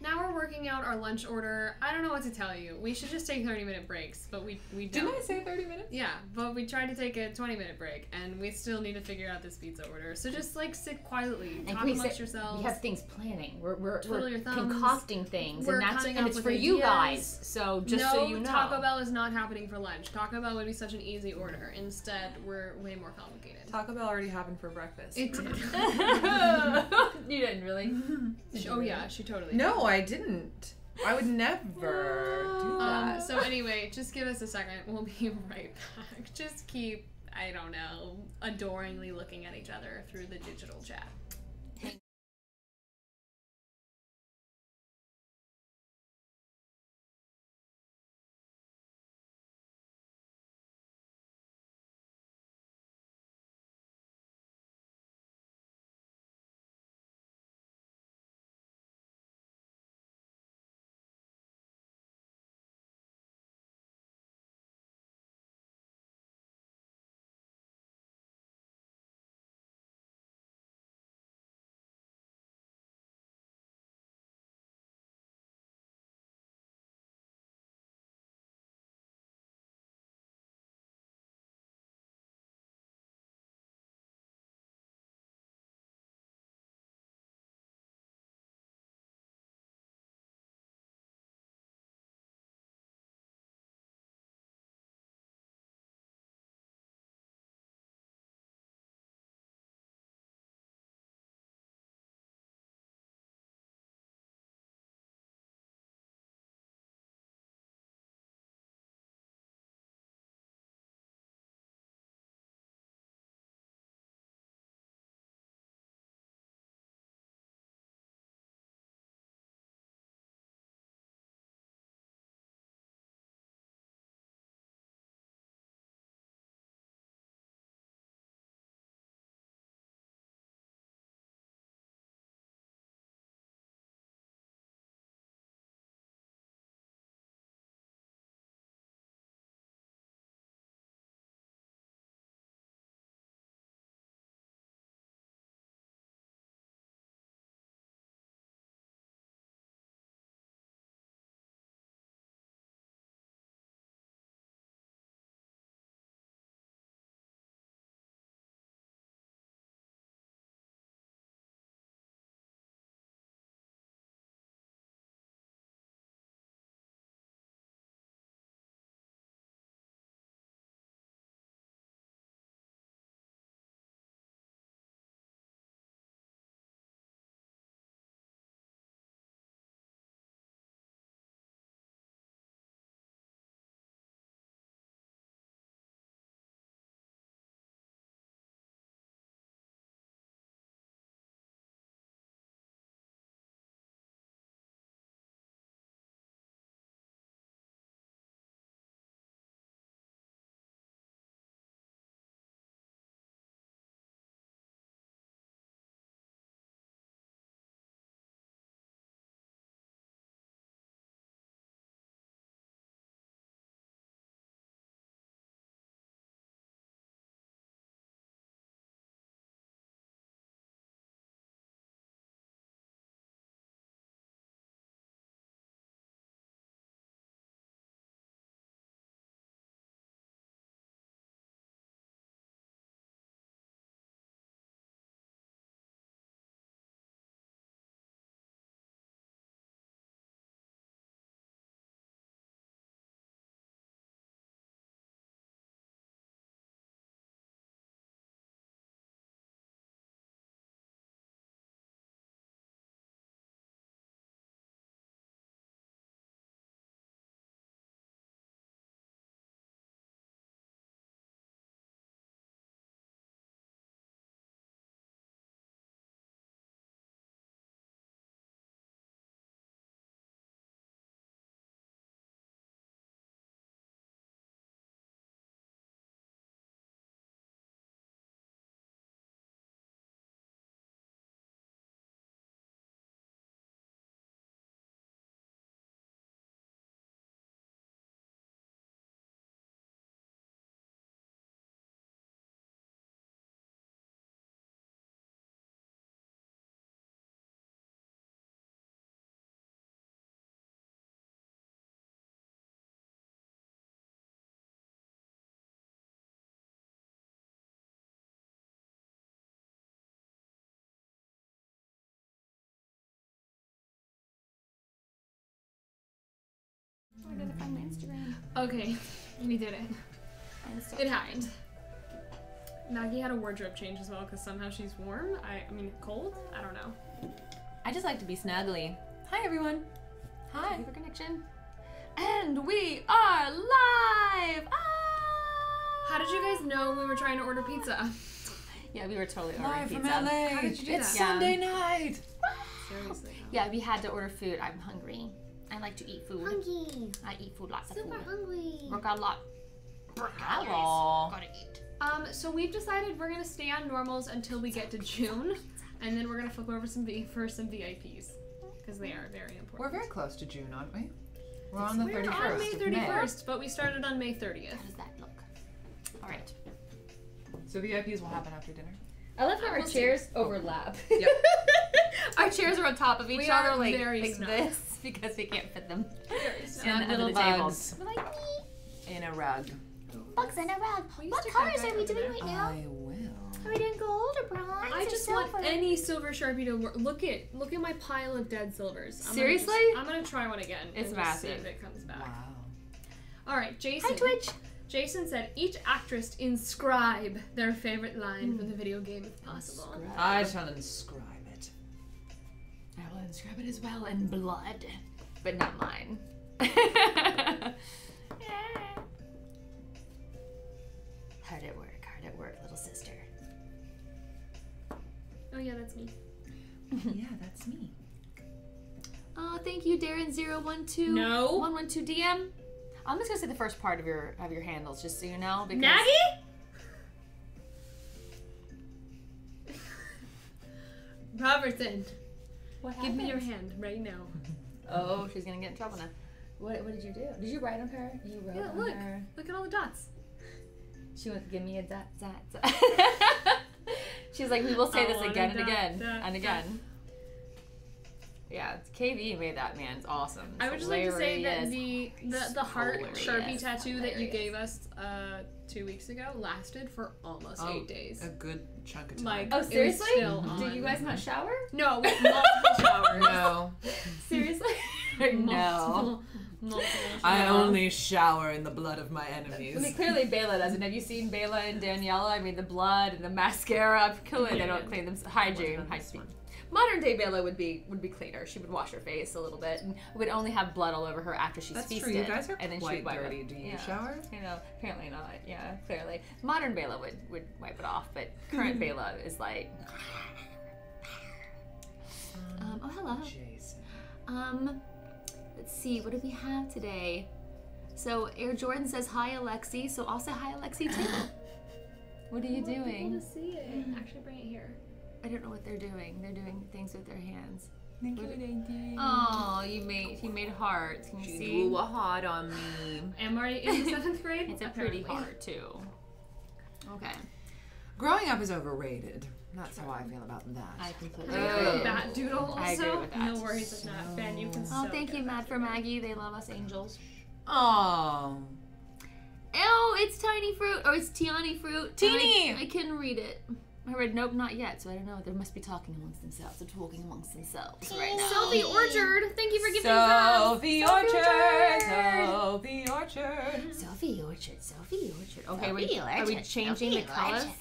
Now we're working out our lunch order. I don't know what to tell you. We should just take 30 minute breaks, but we we don't. Didn't I say 30 minutes? Yeah, but we tried to take a 20 minute break, and we still need to figure out this pizza order. So just like sit quietly, And talk we amongst say- yourselves. We have things planning. We're we're, Twiddle we're your thumbs. concocting things, We're and that's coming and up it's with for you guys. So just no, so you know, Taco Bell is not happening for lunch. Taco Bell would be such an easy order. Instead, we're way more complicated. Taco Bell already happened for breakfast. It did. you didn't really. oh yeah, she totally. no, I didn't. I would never do that. Um, so anyway, just give us a second. We'll be right back. Just keep, I don't know, adoringly looking at each other through the digital chat. Find my Instagram. Okay, we did it. It happened. Maggie had a wardrobe change as well because somehow she's warm. I, I mean, cold? I don't know. I just like to be snuggly. Hi, everyone. Hi. Thank you for connection. And we are live. Ah! How did you guys know we were trying to order pizza? Yeah, we were totally ordering Live from pizza. LA. How did you do it's that? Sunday night. Seriously. Yeah, we had to order food. I'm hungry. I like to eat food. Hungry. I eat food, lots of Super food. hungry. Work out a lot. Hello. Gotta eat. Um, so we've decided we're gonna stay on normals until we get to June, and then we're gonna flip over some V for some VIPs because they are very important. We're very close to June, aren't we? We're on the We're 31st. on May of 31st, but we started on May 30th. How does that look? All right. So VIPs will happen after dinner. I love how our We'll see. chairs overlap. Yep. Our chairs are on top of each We other are like, very like snug. this because we can't fit them. Very Snug And under little the tables. bugs We're like, "Nee." in a rug. Bugs in a rug. What colors are we doing there? right now? I will. Are we doing gold or bronze? I or just silver? want any silver sharpie to work. Look at look at my pile of dead silvers. I'm Seriously? Gonna just, I'm gonna try one again. It's and just see massive. if it comes back. Wow. All right, Jason. Hi, Twitch. Jason said each actress inscribe their favorite line from hmm. the video game if possible. I shall inscribe it. I will inscribe it as well in blood, but not mine. hard at work, hard at work, little sister. Oh yeah, that's me. yeah, that's me. Oh, thank you, Darren012. No. 112 DM. I'm just gonna say the first part of your of your handles, just so you know. Because Maggie. Robertson, What give me your hand right now. Oh, she's gonna get in trouble now. What, what did you do? Did you write on her? You wrote Yeah, on look. her. Look at all the dots. She went, give me a dot, dot, dot. She's like, we will say I this again and dot, again dot, and again. Yeah, KV made that man. It's awesome. It's I would just like to say that the the, the heart Hilarious. sharpie tattoo that you gave us uh, two weeks ago lasted for almost Oh, eight days. A good chunk of time. Like, Oh, it was seriously? still Did on. you guys not shower? No, with multiple showers. no. Seriously? no. Multiple, multiple I only shower in the blood of my enemies. I enemies. mean, clearly Bela doesn't. Have you seen Bela and Daniela? I mean, the blood and the mascara. Clearly, they don't clean them. Hygiene, hygiene. Modern day Bela would be would be cleaner. She would wash her face a little bit and would only have blood all over her after she's That's feasted. true. You guys are and then quite she'd wipe dirty. It. Do you yeah. shower? You know, apparently not. Yeah, clearly. Modern Bela would would wipe it off, but current Bela is like. Um, oh hello. Jason. Um, let's see, what do we have today? So Air Jordan says hi Alexi, so also hi Alexi too. what are you I want doing? to see it. Actually, bring it here. I don't know what they're doing. They're doing things with their hands. Thank What- you. Oh, you made he made hearts. Can you She see? drew a heart on me. Am I in the seventh grade? It's a pretty Apparently. heart too. Okay, Growing up is overrated. That's how I feel about that. I completely Can agree. get Oh. bat doodle also? I agree with that. No worries if not. Ben, you can Oh, so thank you, Matt, for. Maggie. They love us angels. Oh. Oh, it's Tiny Fruit. Or it's Tiani Fruit. and Teeny! I, I couldn't read it. I read nope, not yet. So I don't know. They must be talking amongst themselves. They're talking amongst themselves right now. Sophie Orchard, thank you for giving us Sophie Orchard. Sophie Orchard. Sophie Orchard. Sophie Orchard. Okay, Sophie wait. Are we Orchard, changing the colors? Orchard.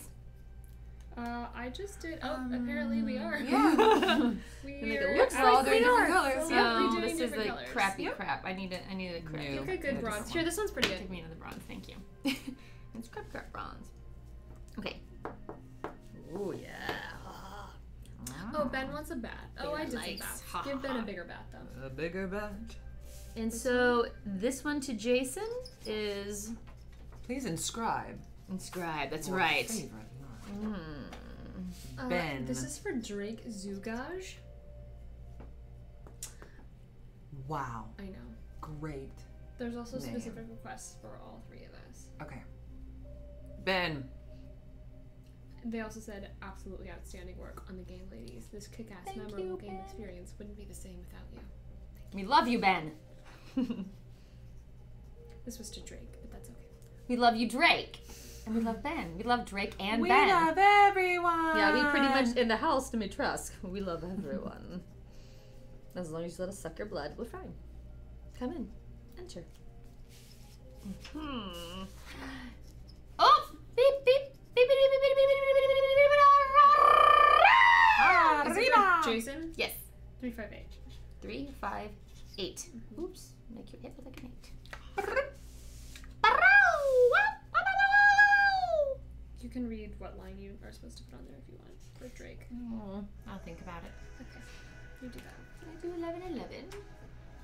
Uh, I just did. Oh, apparently we are. Yeah. We're make it look They're all like doing we different are. colors. So Yeah. Doing this is different the colors. crappy Yep. crap. I need a, I need a crap. New. Okay, good Yeah, bronze. different Here, this one's pretty Give good. me another bronze, thank you. it's crap crap bronze. Okay. Oh yeah. Oh, Ben wants a bat. Oh, I did nice. some Ha, bats. Give Ben a bigger bat though. A bigger bat. And so this one to Jason is Please inscribe. inscribe. That's your right. Favorite line. Hmm. Uh, Ben. This is for Drake Zugaj. Wow. I know. Great. There's also Name. specific requests for all three of us. Okay. Ben. They also said absolutely outstanding work on the game, ladies. This kick-ass Thank memorable you, game Ben. experience wouldn't be the same without you. We love you, Ben. This was to Drake, but that's okay. we love you, Drake. And we love Ben. We love Drake and we Ben. love everyone. Yeah, we pretty much in the house to me trust. We love everyone. as long as you let us suck your blood, we're fine. Come in. Enter. Hmm. Oh! Beep, beep, Arriba! Jason? Yes. 358. 358. Mm-hmm. Oops. Make your hip look like an eight. You can read what line you are supposed to put on there if you want for Drake. Oh, I'll think about it. Okay. You do that. I do 11 11.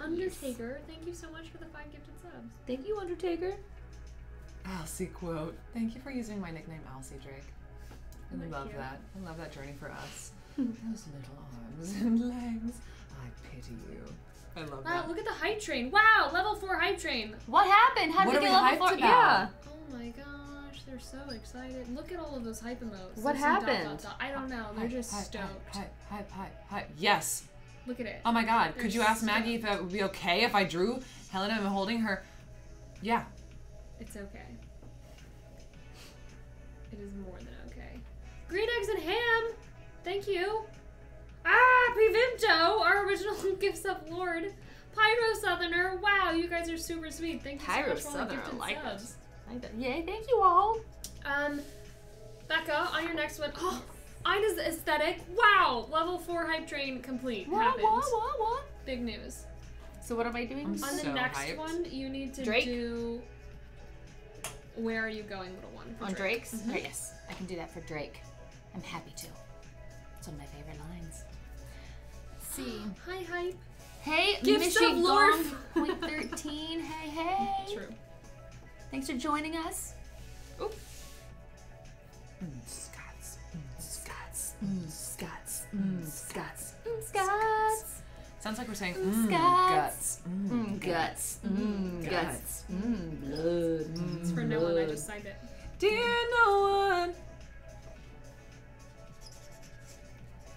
Undertaker, yes. thank you so much for the five gifted subs. Thank you, Undertaker. Elsie quote. Thank you for using my nickname Elsie Drake. I Thank love you. that. I love that journey for us. Those little arms and legs. I pity you. I love Wow, that. look at the hype train. Wow, level four hype train. What happened? How did we get we level hyped four? about? Yeah. Oh my gosh, they're so excited. Look at all of those hype emotes. What There's some dot, happened? dot, dot. I don't know. They're Hype, just hype, stoked. Hype, hype, hype, hype. Yes. Look at it. Oh my god. Could They're you ask so- Maggie if it would be okay if I drew Helena and I'm holding her? Yeah. It's okay. It is more than okay. Green eggs and ham. Thank you. Ah, Pivimto, our original gifts up lord. Pyro Southerner. Wow, you guys are super sweet. Thank you Pyro so much for all the Southerner, gifted I like that. subs. I d- Yay, thank you all. Um, Bekka, on your next one. Oh, Ina's aesthetic. Wow, level four hype train complete. What, Happened. what, what, what? Big news. So what am I doing? I'm On the So next hyped. one, you need to Drake? do. Where are you going, little one? On Drake. Drake's? Oh, yes, I can do that for Drake. I'm happy to. It's one of my favorite lines. Let's see. Hi, hype. Hey, Gifts of lore. Point 13. Hey, hey. True. Thanks for joining us. Mm, Scots. Mm, Scots. Mm, Scots. Scots. Scots. Sounds like we're saying Mm, mm, guts. Mm, Mm, guts. Mm, guts. Guts. Mm, blood. Mm, It's for no one. I just signed it. Dear no one.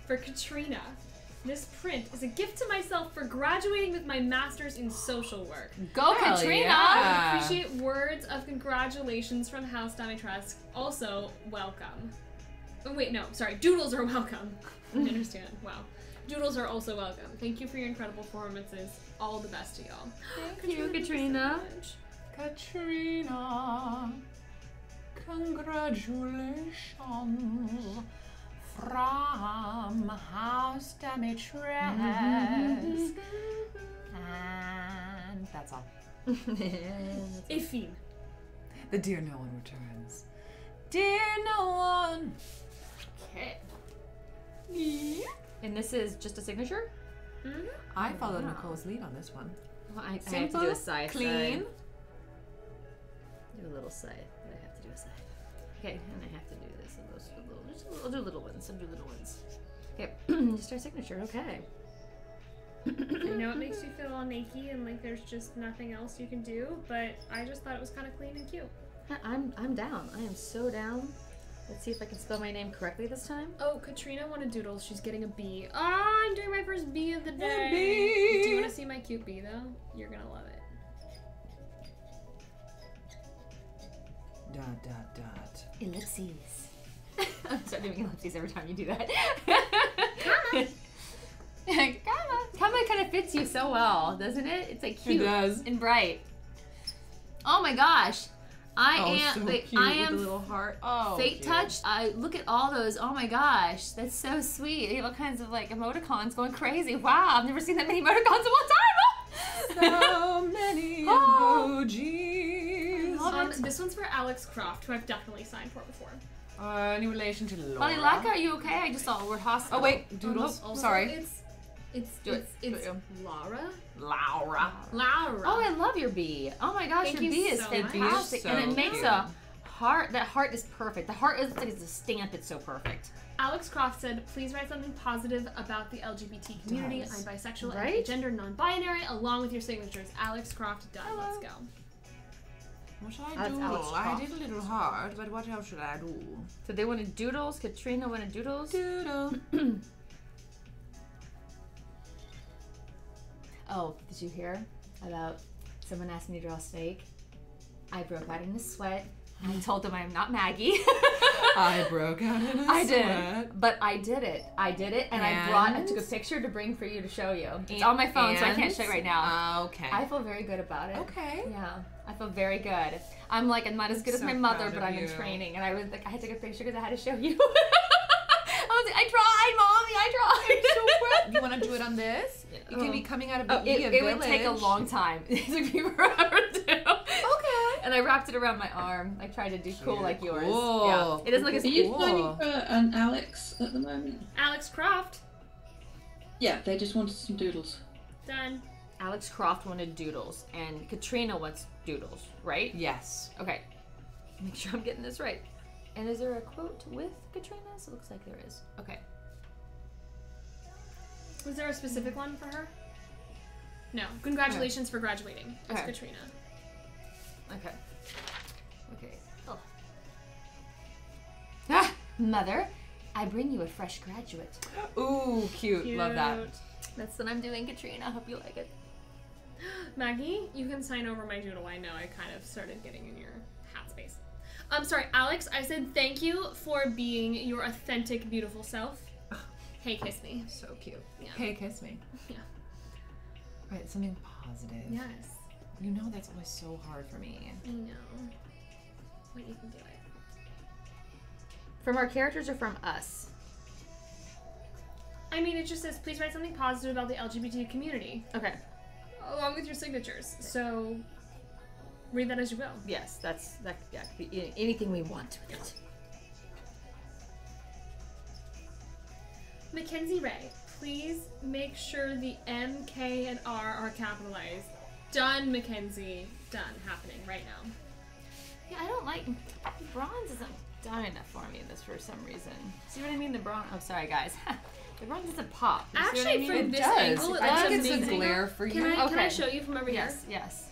For Katrina. This print is a gift to myself for graduating with my master's in social work. Go, Hell Katrina. yeah. I appreciate words of congratulations from House Dimitrescu. Also, welcome. Oh, wait, no, sorry. Doodles are welcome. I understand. Wow. Doodles are also welcome. Thank you for your incredible performances. All the best to y'all. Thank you, thank you Katrina. Katrina, congratulations from House Dimitrescu. and that's all. Ifine. The dear no one returns. Dear no one. okay. And this is just a signature? Mhm. I followed Wow. Nicole's lead on this one. Well, I, I have to Simple, do a side. clean. side. Do a little side, but I have to do a side. Okay, and I have to do this. And those little, just a little, I'll do little ones. I'll do little ones. Okay, just our signature. Okay. I know it makes you feel all naked and like there's just nothing else you can do, but I just thought it was kind of clean and cute. I'm I'm down. I am so down. Let's see if I can spell my name correctly this time. Oh, Katrina wanted doodles. She's getting a B. Ah, I'm doing my first B of the day. bee. Do you want to see my cute B though? You're gonna love it. Dot dot dot. Ellipses. I'm start doing ellipses every time you do that. Comma. Comma kind of fits you so well, doesn't it? It's like cute does. and bright. Oh my gosh. I Oh, am so like cute I with the am little heart. Oh, Fate cute. touched. I look at all those. Oh my gosh, that's so sweet. They have all kinds of like emoticons going crazy. Wow, I've never seen that many emoticons at one time. So many Oh. emojis. Love Um, it. this one's for Alex Croft, who I've definitely signed for before. Uh, any relation to Laura? Malilaka, are you okay? I just saw we're hospital. Oh wait, doodles. Also, Sorry, It's it's Do it. it's, Do it's Laura. Laura. Laura. Oh, I love your bee. Oh my gosh, Thank your you bee is so much. fantastic, so and it makes cute. a heart. That heart is perfect. The heart is like it's a stamp. It's so perfect. Alex Croft said, please write something positive about the LGBT community. Does. I'm bisexual Right? and gender non-binary, along with your signatures. Alex Croft done. Hello. Let's go. What should I That's do? Alex I did a little hard, but what else should I do? So they wanted doodles. Katrina wanted doodles. Doodle. Oh, did you hear about someone asked me to draw a snake? I broke out in a sweat. I told them I'm not Maggie. I broke out in a I sweat. I did, but I did it. I did it, and, I brought. I took a picture to bring for you to show you. It's on my phone, so I can't show you right now. Okay. I feel very good about it. okay. Yeah, I feel very good. I'm like, I'm not as good as my mother, but I'm in training, and I was like, I had to take a picture because I had to show you. I was like, I tried, mommy, I tried. so proud. You want to do it on this? You can be oh. coming out of Oh, it, Ia it would take a long time. It took me forever to do. Okay. And I wrapped it around my arm. I tried to do cool Cute. like yours. Cool. Yeah. It doesn't look as cool. Are you Cool. signing for uh, an Alex at the moment? Alex Croft. Yeah, they just wanted some doodles. Done. Alex Croft wanted doodles, and Katrina wants doodles, right? Yes. Okay. Make sure I'm getting this right. And is there a quote with Katrina's? It looks like there is. Okay. Was there a specific one for her? No. Congratulations for graduating. It's Okay. Katrina. Okay. Okay. Oh. Ah, mother, I bring you a fresh graduate. Ooh, cute. Love that. That's what I'm doing, Katrina. I hope you like it. Maggie, you can sign over my doodle. I know I kind of started getting in your. I'm sorry, Alex. I said thank you for being your authentic, beautiful self. Hey, kiss me. So cute. Yeah. Hey, kiss me. Yeah. Right, something positive. Yes, You know that's always so hard for me. I know. But you can do it. From our characters or from us? I mean, it just says please write something positive about the LGBT community Okay. along with your signatures. So read that as you go. Yes, that's that. Yeah, could be anything we want with it. Mackenzie Ray, please make sure the M, K, and R are capitalized. Done, Mackenzie. Done. Happening right now. Yeah, I don't like bronze isn't done enough for me. This for some reason. See what I mean? The bronze. Oh, sorry, guys. the bronze doesn't pop. You see I Actually, mean? from It this does. angle, it I looks think it's the amazing. glare for Can you. I, can I show you from over yes, here? yes.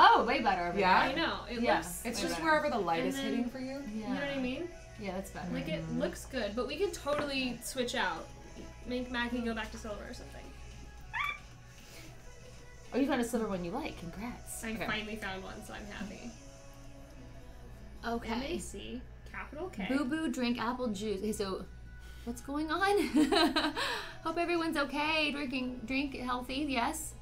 Oh, way better over Yeah? I know. It Yeah. looks. It's Way just better. wherever the light And is then- hitting for you. there. You know what I mean? Yeah, that's better. Like it mm-hmm. looks good, but we could totally switch out. Make Maggie go back to silver or something. Oh, you found a silver one you like. Congrats. I Okay. finally found one, so I'm happy. Okay. M-A-C, capital K. Boo Boo drink apple juice. Okay, so what's going on? Hope everyone's okay. Drinking, drink healthy. Yes.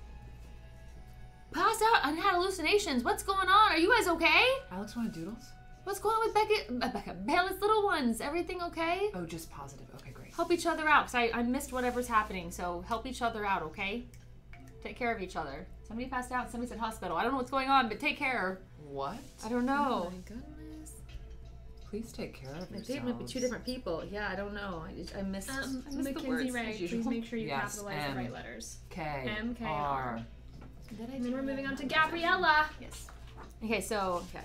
Pass out and had hallucinations. What's going on? Are you guys okay? Alex wanted doodles? What's going on with Bekka? uh, Bekka, Bela's little ones. Everything okay? Oh, just positive. Okay, great. Help each other out. Cause I, I missed whatever's happening. So help each other out, okay? Take care of each other. Somebody passed out. Somebody's at hospital. I don't know what's going on, but take care. What? I don't know. My goodness. Please take care of I yourselves. think it might be two different people. Yeah, I don't know. I, just, I missed. Um, I missed the Mackenzie words Ray, as please make sure you Yes, capitalize M. the right letters. K M, K, R. R. Did I And then we're moving on to Gabriella. Yes. Okay, so okay.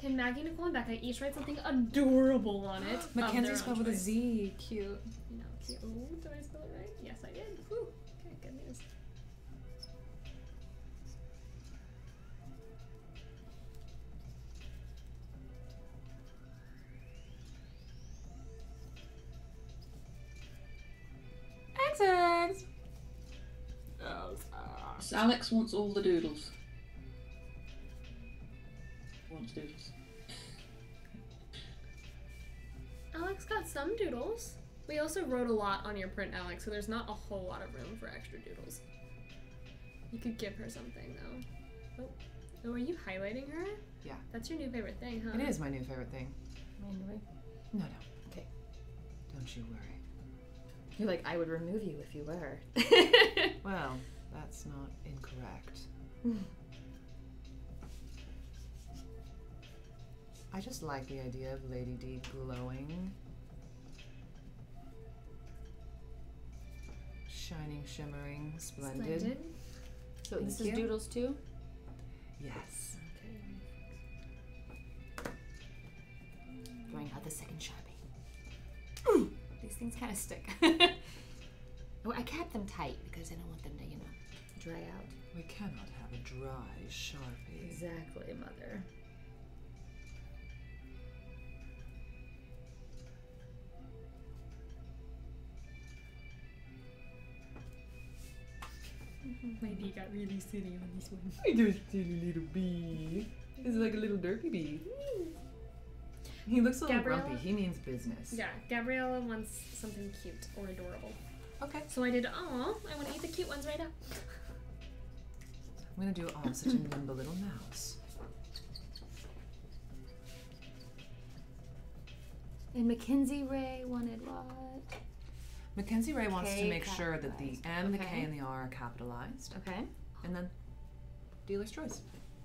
Can Maggie, Nicole, and Bekka each write something adorable on it? of Mackenzie spelled with a Z. Cute. You know, cute. Ooh, did I spell it right? Yes, I did. Whew. Okay, good news. XX. So Alex wants all the doodles. Wants doodles. Alex got some doodles. We also wrote a lot on your print, Alex, so there's not a whole lot of room for extra doodles. You could give her something, though. Oh, oh are you highlighting her? Yeah. That's your new favorite thing, huh? It is my new favorite thing. Anyway, No, no. Okay. Don't you worry. You're like I would remove you if you were. Well, that's not incorrect. I just like the idea of Lady D glowing. Shining, shimmering, splendid. Splendid. so Thank this you. is doodles too. Yes. Throwing out the second sharpie. These things kind of stick. oh, I kept them tight because I don't want them to, you know, dry out. We cannot have a dry sharpie. Exactly, mother. My bee got really silly on this one. I just did a little bee. It's like a little derpy bee. He looks a little Gabriella? grumpy. He means business. Yeah, Gabriella wants something cute or adorable. Okay. So I did, oh, I want to eat the cute ones right now. I'm gonna do oh, such a nimble little mouse. And Mackenzie Ray wanted what? Mackenzie Ray wants to make sure that the N, the K, and the R are capitalized, Okay. and then dealer's choice.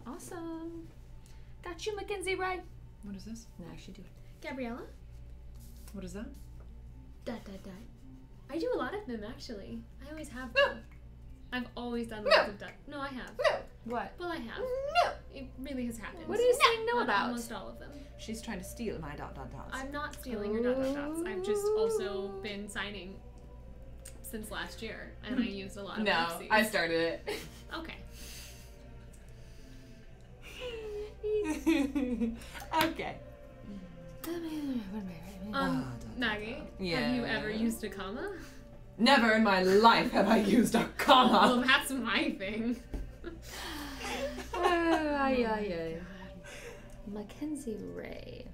Awesome. Got you, Mackenzie Ray. What is this? No, actually do it. Gabriella? What is that? Dot, dot, dot. I do a lot of them, actually. I always have them. I've always done lots of dot. No, I have. No. What? Well, I have. No. It really has happened. What are you saying no about? Almost all of them. She's trying to steal my dot dot dots. I'm not stealing your dot dot dots. I've just also been signing since last year, and I used a lot of No, I started it. Okay. okay. Um, Ah, dot, Maggie, have you ever used a comma? Never in my life have I used a comma. Well, that's my thing. ay, ay, ay. Mackenzie Ray.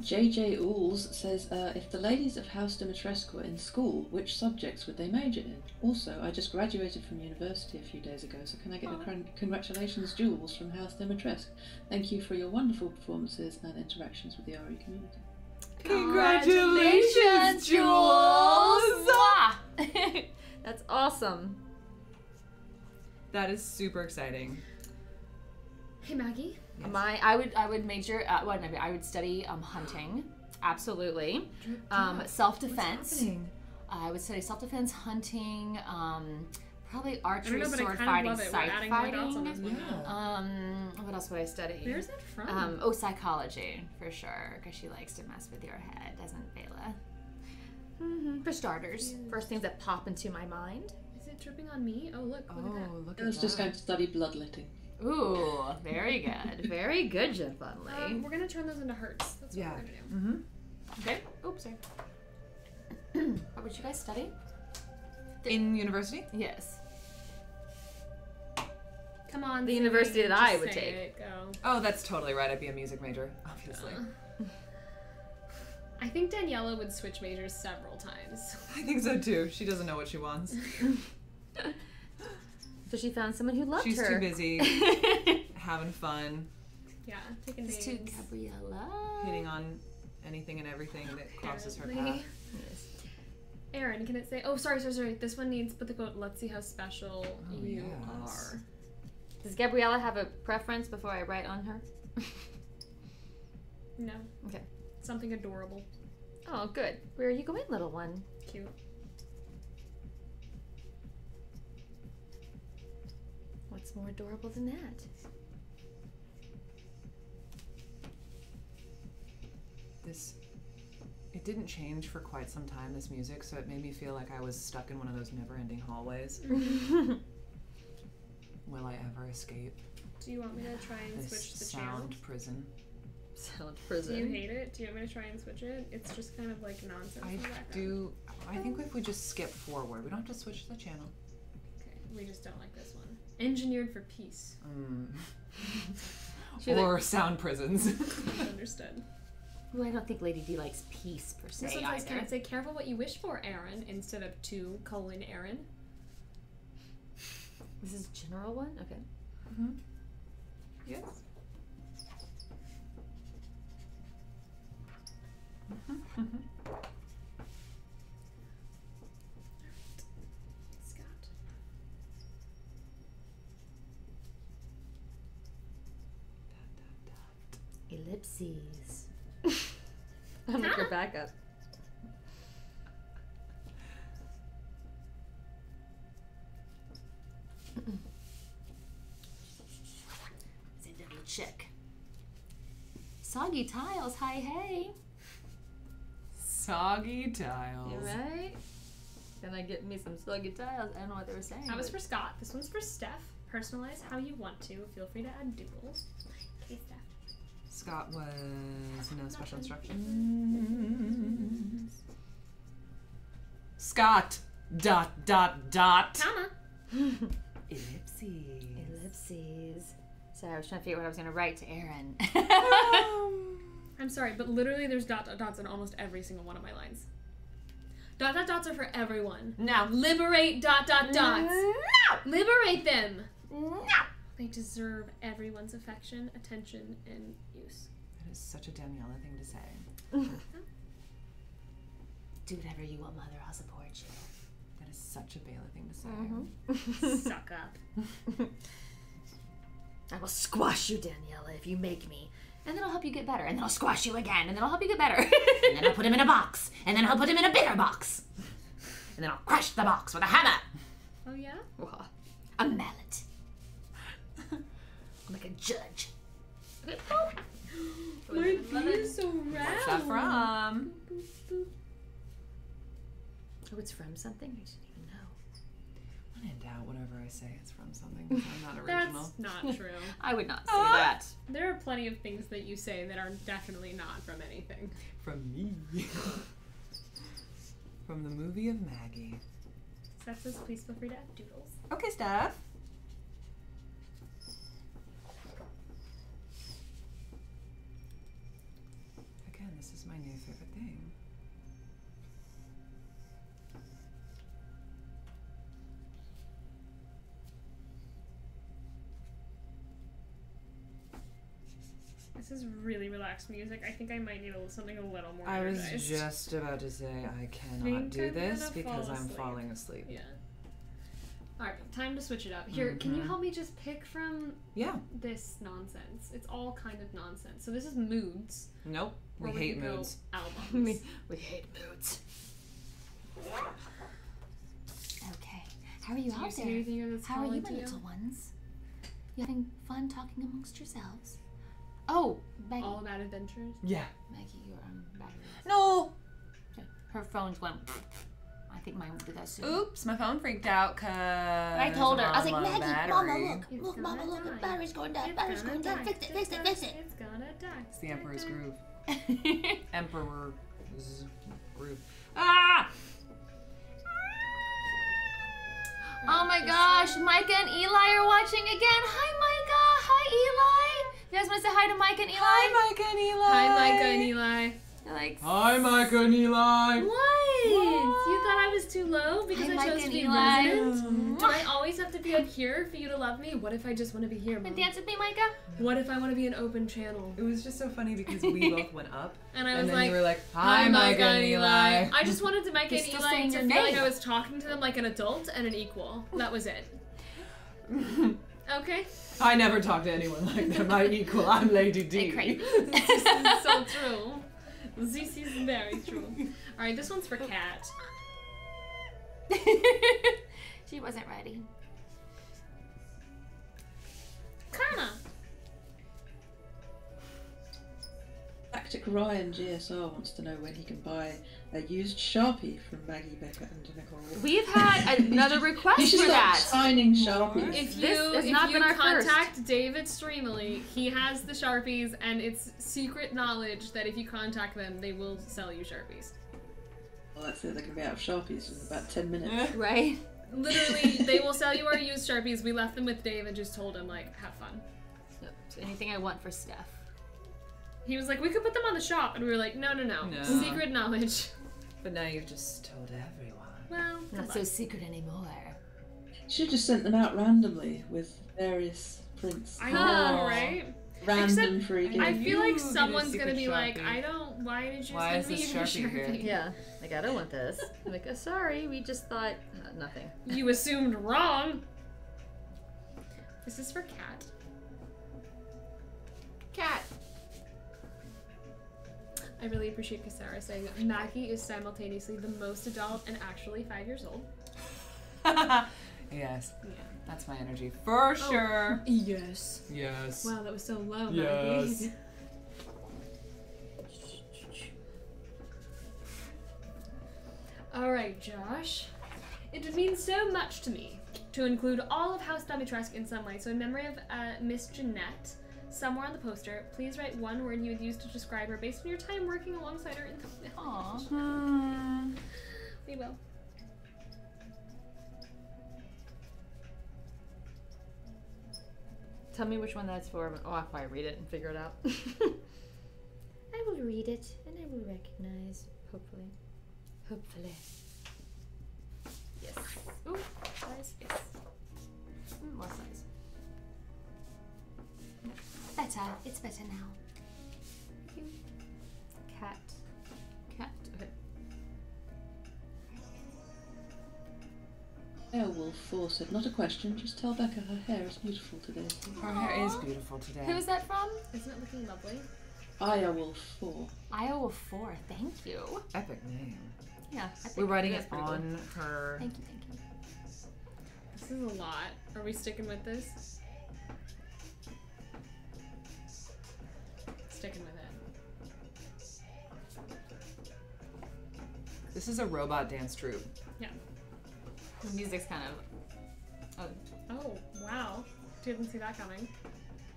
JJ Ools says, uh, if the ladies of House Dimitrescu were in school, which subjects would they major in? Also, I just graduated from university a few days ago, so can I get a con- congratulations, Jules, from House Dimitrescu? Thank you for your wonderful performances and interactions with the RE community. Congratulations, Jules! That's awesome. That is super exciting. Hey, Maggie. My, I would, I would major. Uh, what? I would study um, hunting. Absolutely. Um, self defense. I would study self defense, hunting, um, probably archery, know, sword fighting, of love it. We're scythe adding more dots on fighting. Yeah. Um, what else would I study? Where's that from? Um, oh, psychology for sure, because she likes to mess with your head, doesn't Bela? hmm For starters, first things that pop into my mind. Is it dripping on me? Oh, look, look at that. Oh, look I at was just that. going to study bloodletting. Ooh, very good, very good, Jen Funley. Um, we're gonna turn those into hearts. That's what Yeah. we're gonna do. Mm-hmm. okay. Oops, sorry. what would you guys study? In university? Yes. Come on. The university that I would take. It. Oh, that's totally right. I'd be a music major, obviously. I think Daniela would switch majors several times. I think so too. She doesn't know what she wants. So she found someone who loved She's her. She's too busy having fun, Yeah, taking It's to. Gabriella. hitting on anything and everything that crosses her Apparently. path. Yes. Aaron, can it say? Oh, sorry, sorry, sorry. This one needs put the quote. Let's see how special Oh, you yes. are. Does Gabriella have a preference before I write on her? No. Okay. Something adorable, Oh, good. Where are you going, little one? cute. What's more adorable than that? This, it didn't change for quite some time. This music, so it made me feel like I was stuck in one of those never-ending hallways. Will I ever escape Do you want me to try and this switch the sound channel? prison? Sound prison. Do you hate it? Do you want me to try and switch it? It's just kind of like nonsense. I in the do. I think if we just skip forward, we don't have to switch the channel. Okay, we just don't like this one. Engineered for peace. Mm. She's or sound prisons. Understood. Well, I don't think Lady D likes peace per se This one says, can either. it say careful what you wish for, Aaron, instead of to colon Aaron? This is a general one? Okay. Mm-hmm. yes. Scott. Ellipses. I'll make her back up. Let's double check. Soggy tiles, hi hey. Soggy tiles. You right? Can I get me some soggy tiles? I don't know what they were saying. That was but- for Scott. This one's for Steph. Personalize how you want to. Feel free to add doodles. Okay, Steph. Scott was no special instructions. Scott dot dot dot Comma. Ellipses. Ellipses. Sorry, I was trying to figure out what I was going to write to Aaron. Um. I'm sorry, but literally there's dot dot dots in almost every single one of my lines. Dot dot dots are for everyone. No. Liberate dot dot dots. no! Liberate them. No! They deserve everyone's affection, attention, and use. That is such a Daniela thing to say. Do whatever you want, Mother. I'll support you. That is such a Bela thing to say. Mm-hmm. Suck up. I will squash you, Daniela, if you make me. And then I'll help you get better. And then I'll squash you again. And then I'll help you get better. and then I'll put him in a box. And then I'll put him in a bigger box. And then I'll crush the box with a hammer. Oh yeah? A mallet. I'm like a judge. My bee is so round. What's that from? Oh, it's from something? I didn't even know. When in doubt, whatever I say, it's from something, I'm not original. That's not true. I would not say ah! that. There are plenty of things that you say that are definitely not from anything. From me. from the movie of Maggie. That says please feel free to add doodles. Okay, Steph. Again, this is my new favorite thing. This is really relaxed music. I think I might need a, something a little more I was just about to say I cannot think do I'm this because fall I'm falling asleep. Yeah. Alright, time to switch it up. Here, can you Mhm. help me just pick from Yeah. this nonsense? It's all kind of nonsense. So this is moods. Nope. We hate could moods. Albums. We hate moods. Okay. How are you Do you out see there? anything that's How are you, my little ones? You having fun talking amongst yourselves? Oh, Maggie. All about adventures. Yeah. Maggie, your um, battery. No. Her phone's went. I think mine will do that soon. Oops, my phone freaked out because I told her. I was like, Maggie, Mama, look, It's look, Mama, gonna look, the die. battery's going down, It's battery's gonna down. die. Fix it, fix it, fix it. It's gonna die. It's the Emperor's Groove. oh Emperor's Groove. Ah! Oh my gosh, Micah and Eli are watching again. Hi, Micah. Hi, Eli. You guys want to say hi to Micah and Eli? Hi, Micah and Eli. Hi, Micah and Eli. They're like, Hi, Micah and Eli. What? You thought I was too low because Hi, I Micah chose to be Eli. resident? Do I always have to be up here for you to love me? What if I just want to be here, "Wanna Mom? dance with me, Micah? What if I want to be an open channel? It was just so funny because we both went up, And I and was then like, you were like, "Hi, Micah and Eli." I just wanted to Micah and Eli saying to your feel like. I was talking to them like an adult and an equal. That was it. Okay? I never talk to anyone like that. My equal. I'm Lady D. Hey, this is so true. This is very true. Alright, this one's for Kat. she wasn't ready. Kana! Tactic Ryan GSR wants to know when he can buy a used Sharpie from Maggie Bekka and Nicole. We've had another request You should for start that. signing Sharpies. If This you has if not you been our first. contact David Streamily, he has the Sharpies and it's secret knowledge that if you contact them, they will sell you Sharpies. Well, that's it. They're going to be out of Sharpies in about 10 minutes. Right? Literally, they will sell you our used Sharpies. We left them with Dave and just told him like, have fun. So anything I want for Steph. He was like, we could put them on the shop, and we were like, no, no, no, No. secret knowledge. But now you've just told everyone. Well, Not goodbye. so secret anymore. She just sent them out randomly with various prints. I know, Aw. right? Random except free I feel like You get a someone's gonna be like, I don't. Why did you Why send is me this your Sharpie here? Yeah. Like, I don't want this. I'm like, oh, sorry, we just thought uh, nothing. You assumed wrong. This is for Kat. Cat. I really appreciate Kasara saying Maggie is simultaneously the most adult and actually five years old. yes, Yeah. that's my energy for sure. Yes. Yes. Wow, that was so low, Yes. Maggie. All right, Josh. It would mean so much to me to include all of House Dimitrescu in some way. So, in memory of uh, Miss Jeanette, somewhere on the poster, please write one word you would use to describe her based on your time working alongside her in the village. Aw. Hmm. We will. Tell me which one that's for. Oh, I'll probably read it and figure it out. I will read it and I will recognize. Hopefully. Hopefully. Yes. Ooh, size. Yes. Mm, more size. Better. It's better now. Cat. Cat. Okay. Airwolf 4 said, not a question, just tell Bekka her hair is beautiful today. Her hair is beautiful today. Who is that from? Isn't it looking lovely? Irewolf 4. Iowa 4. Thank you. Epic name. Yeah. I We're writing it pretty cool. on her. Thank you, thank you. This is a lot. Are we sticking with this? Sticking with it. This is a robot dance troupe. Yeah. The music's kind of. Oh, oh wow. Didn't see that coming.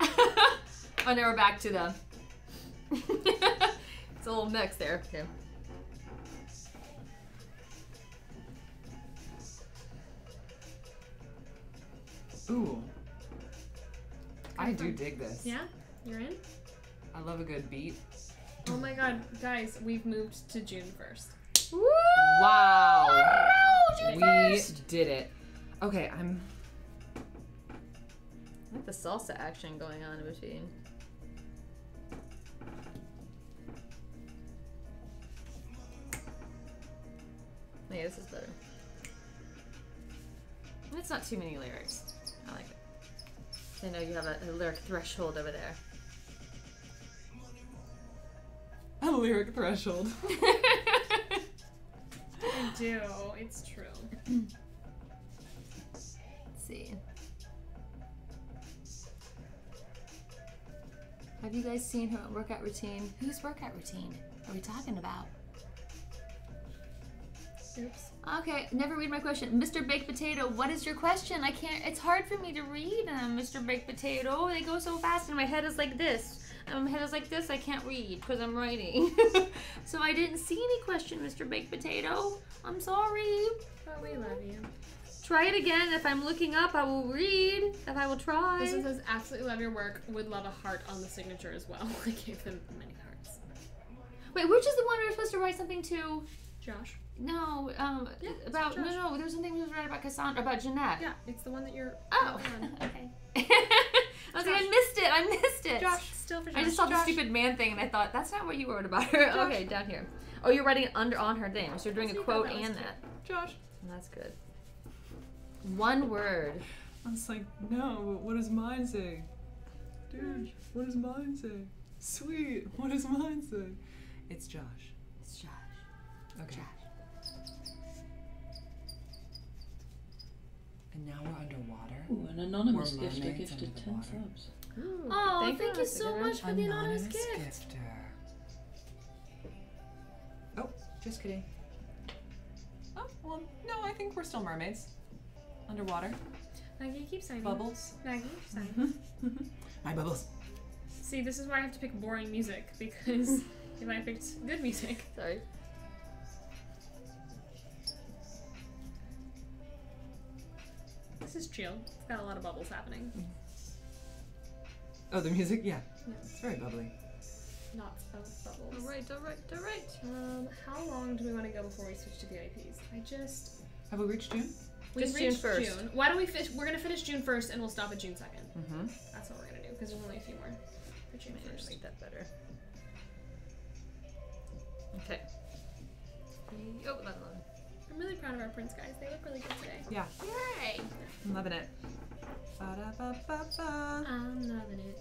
oh, now we're back to the. it's a little mix there. Okay. Ooh. I do dig this. Yeah? You're in? I love a good beat. Oh my god, guys, we've moved to June 1st. Wow. we did it. Okay, I'm. I like the salsa action going on in between. Yeah, this is better. It's not too many lyrics. I like it. I know you have a, a lyric threshold over there. A lyric threshold. I do. It's true. Let's see. Have you guys seen her workout routine? Whose workout routine are we talking about? Oops. Okay, never read my question. Mr. Baked Potato, what is your question? I can't, it's hard for me to read uh, them, Mr. Baked Potato. They go so fast and my head is like this. And my head is like this, I can't read because I'm writing. so I didn't see any question, Mr. Baked Potato. I'm sorry. But we love you. Try it again. If I'm looking up, I will read. If I will try. This one says, absolutely love your work. Would love a heart on the signature as well. I gave them many hearts. Wait, which is the one we were supposed to write something to? Josh? No, um, Yeah, about, no, no, there was something we was writing about Cassandra, about Jeanette. Yeah, it's the one that you're. Oh, okay. I was like, I missed it. I missed it. Josh, still for Josh. I just saw the stupid man thing and I thought that's not what you wrote about her. Okay, down here. Oh, you're writing it under on her thing. So you're doing a quote thought that was and cute. that. Josh. That's good. One word. I was like, no, what does mine say? Dude, what does mine say? Sweet, what does mine say? It's Josh. It's Josh. Okay. And now we're underwater. Ooh, an anonymous We're gifter mermaids gifted 10 water. subs. Oh, thank thank, you. you That's a so much for the anonymous gift. gifter. Oh, just kidding. Oh, well, no, I think we're still mermaids. Underwater. Maggie, keep signing. Bubbles. Maggie, sign. My bubbles. See, this is why I have to pick boring music because if I picked good music, Sorry. This is chill. It's got a lot of bubbles happening. Oh, the music? Yeah. Yeah. It's very bubbly. Not of bubbles. All right, all right, all right. Um, how long do we want to go before we switch to VIPs? I just Have we reached June? we Just June reached 1st. June. Why don't we finish? We're gonna finish June first, and we'll stop at June second. Mm-hmm. That's what we're gonna do because there's only a few more for June first. make that better. Okay. Oh, that one. I'm really proud of our prints, guys. They look really good today. Yeah. Yay! I'm loving it. Ba-da-ba-ba-ba. I'm loving it.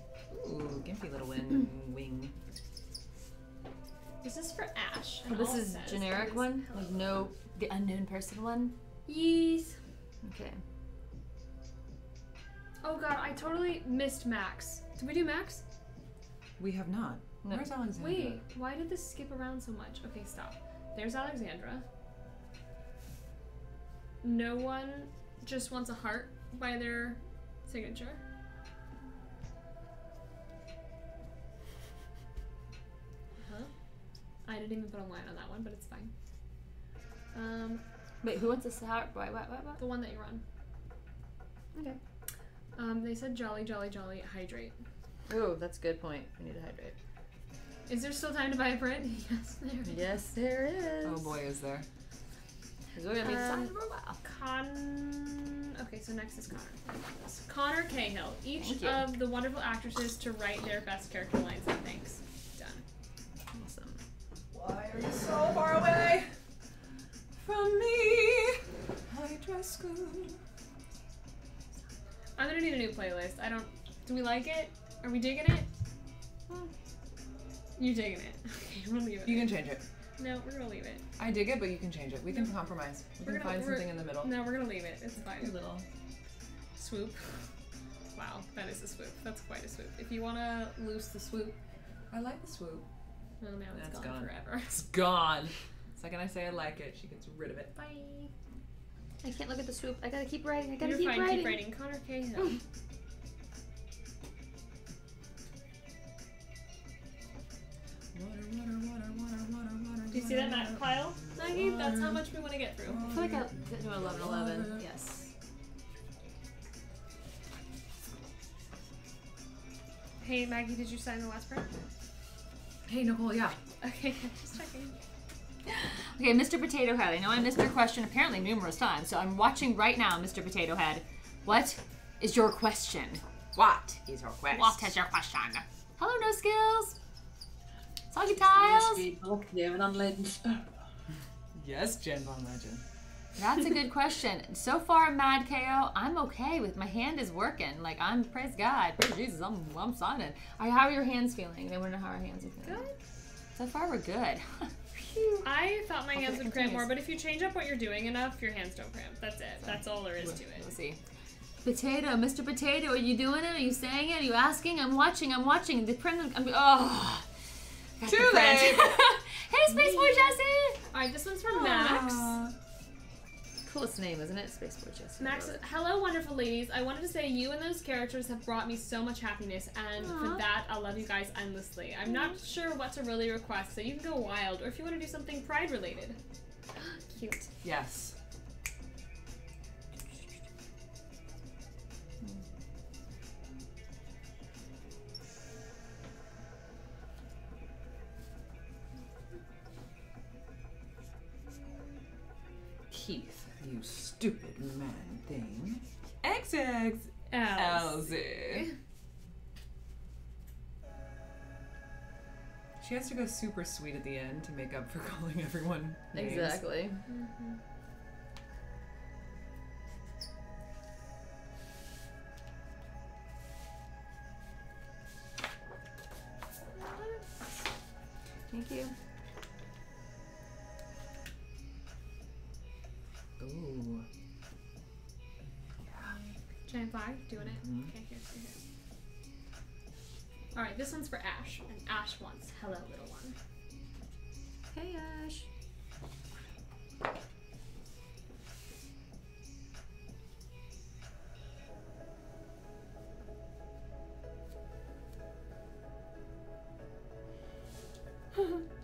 Ooh, gimpy little wing. Mm. wing. This is for Ash. Oh, this all it is says generic is, one? Like no, the unknown person one? Yes. Okay. Oh god, I totally missed Max. Did we do Max? We have not. No. Where's Alexandra? Wait, why did this skip around so much? Okay, stop. There's Alexandra. No one just wants a heart by their signature. Huh? I didn't even put a line on that one, but it's fine. Um, Wait, who wants a sour? Wait, what, what, what? the one that you run. Okay. Um, they said jolly, jolly, jolly, hydrate. Oh, that's a good point. We need to hydrate. Is there still time to buy a print? Yes, there. is. Yes, there is. Oh boy, is there. 'Cause we're gonna be Um, for a while. Con. Okay, so next is Connor. Connor Cahill. Each of the wonderful actresses to write their best character lines and thanks. Done. Awesome. Why are you so far away from me? Hydra school. I'm gonna need a new playlist. I don't. Do we like it? Are we digging it? You're digging it. Okay, we're gonna leave it. You can change it. No, we're gonna leave it. I dig it, but you can change it. We can compromise. We We're can gonna- find something in the middle. No, we're gonna leave it. It's fine. little. Swoop. Wow, that is a swoop. That's quite a swoop. If you wanna loose the swoop, I like the swoop. well now it's That's gone, gone. forever. It's gone. Second I say I like it, she gets rid of it. Bye. I can't look at the swoop. I gotta keep writing. I gotta You're keep fine. writing. Keep writing. Connor Cahill. Mm. Water, water, water, water, water, water. Do you see that map pile? Maggie, that's how much we want to get through. I feel like I did do 11 11. Yes. Hey Maggie, did you sign the last print? Hey Nicole, yeah. Okay, just checking. Okay, Mr. Potato Head. I know I missed your question apparently numerous times, so I'm watching right now, Mr. Potato Head. What is your question? What is your question? What is your question? Hello, no skills. Soggy Yes, tiles. people. Yeah, an unladen sparrow. Yes, Jen Von Legend. That's a good question. So far, Mad KO, I'm okay with my hand is working. Like I'm praise God, praise Jesus. I'm I'm signing. All right, how are your hands feeling? They want to know how our hands are feeling. Good. So far, we're good. I thought my Hope hands would cramp more, but if you change up what you're doing enough, your hands don't cramp. That's it. That's all there is to it. Let's see. Potato, Mr. Potato, are you doing it? Are you saying it? Are you asking? I'm watching. I'm watching. The print. I'm. Oh. Got the Too late. hey, Space Boy Jesse. All right, this one's from Max. Coolest name, isn't it? Space Boy Jesse. Max, hello, wonderful ladies. I wanted to say you and those characters have brought me so much happiness, and for that, I love you guys endlessly. I'm not sure what to really request, so you can go wild, or if you want to do something pride related. Cute. Yes. Keith, you stupid man thing. XX Else. LZ. She has to go super sweet at the end to make up for calling everyone names. Exactly. Thank you. Ooh. Giant fly, doing it. Mhm. Okay, here, here, here. All right, this one's for Ash, and Ash wants "Hello, little one." Hey, Ash.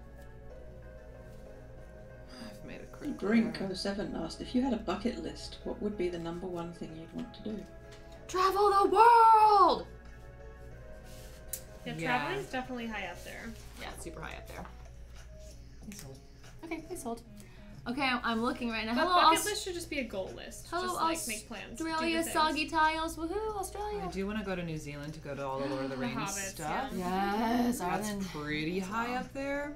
Brink error. 07 asked if you had a bucket list, what would be the number one thing you'd want to do? Travel the world! Yeah, Yeah. traveling's definitely high up there. Yeah, super high up there. He's old. Okay, please hold. Okay, I'm- I'm looking right now. But Hello, bucket Aus- list should just be a goal list. Hello, just like make plans. do Australia, the things. soggy tiles. Woohoo, Australia. I do want to go to New Zealand to go to all the Lord of the The Rings Hobbits, stuff. Yes, That's Ireland. pretty high up there.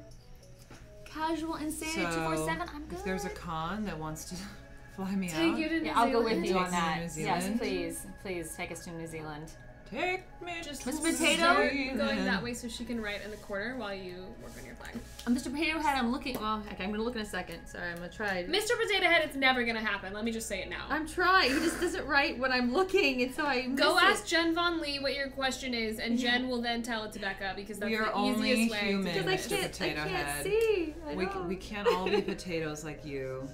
Casual insanity So, 247. I'm good. if there's a con that wants to fly me Take out, you to New yeah, I'll go with you on Take me to that. Yes, please. Please take us to New Zealand. Take me Just to Mr. start Potato? going that way so she can write in the corner while you work on your flag. Uh, Mr. Potato Head, I'm looking. Well, okay, I'm gonna look in a second. Sorry, I'm gonna try. Mr. Potato Head, it's never gonna happen. Let me just say it now. I'm trying. He just doesn't write when I'm looking, and so I Go miss ask Jen Von Lee what your question is, and Jen will then tell it to Bekka because that's We are the only easiest way. human. To Because I Mr. can't. Potato I can't Head. see. I We, know. we can't all be potatoes like you.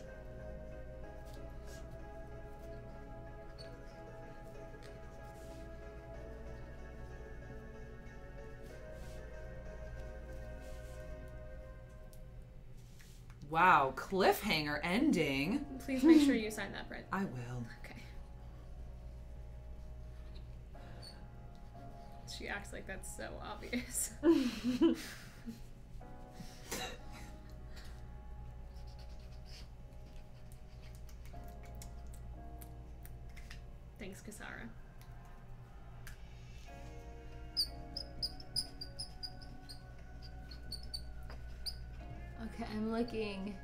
Wow, cliffhanger ending. Please make sure hmm. you sign that print. I will. Okay. She acts like that's so obvious. Thanks, Kasara. Okay, I'm looking.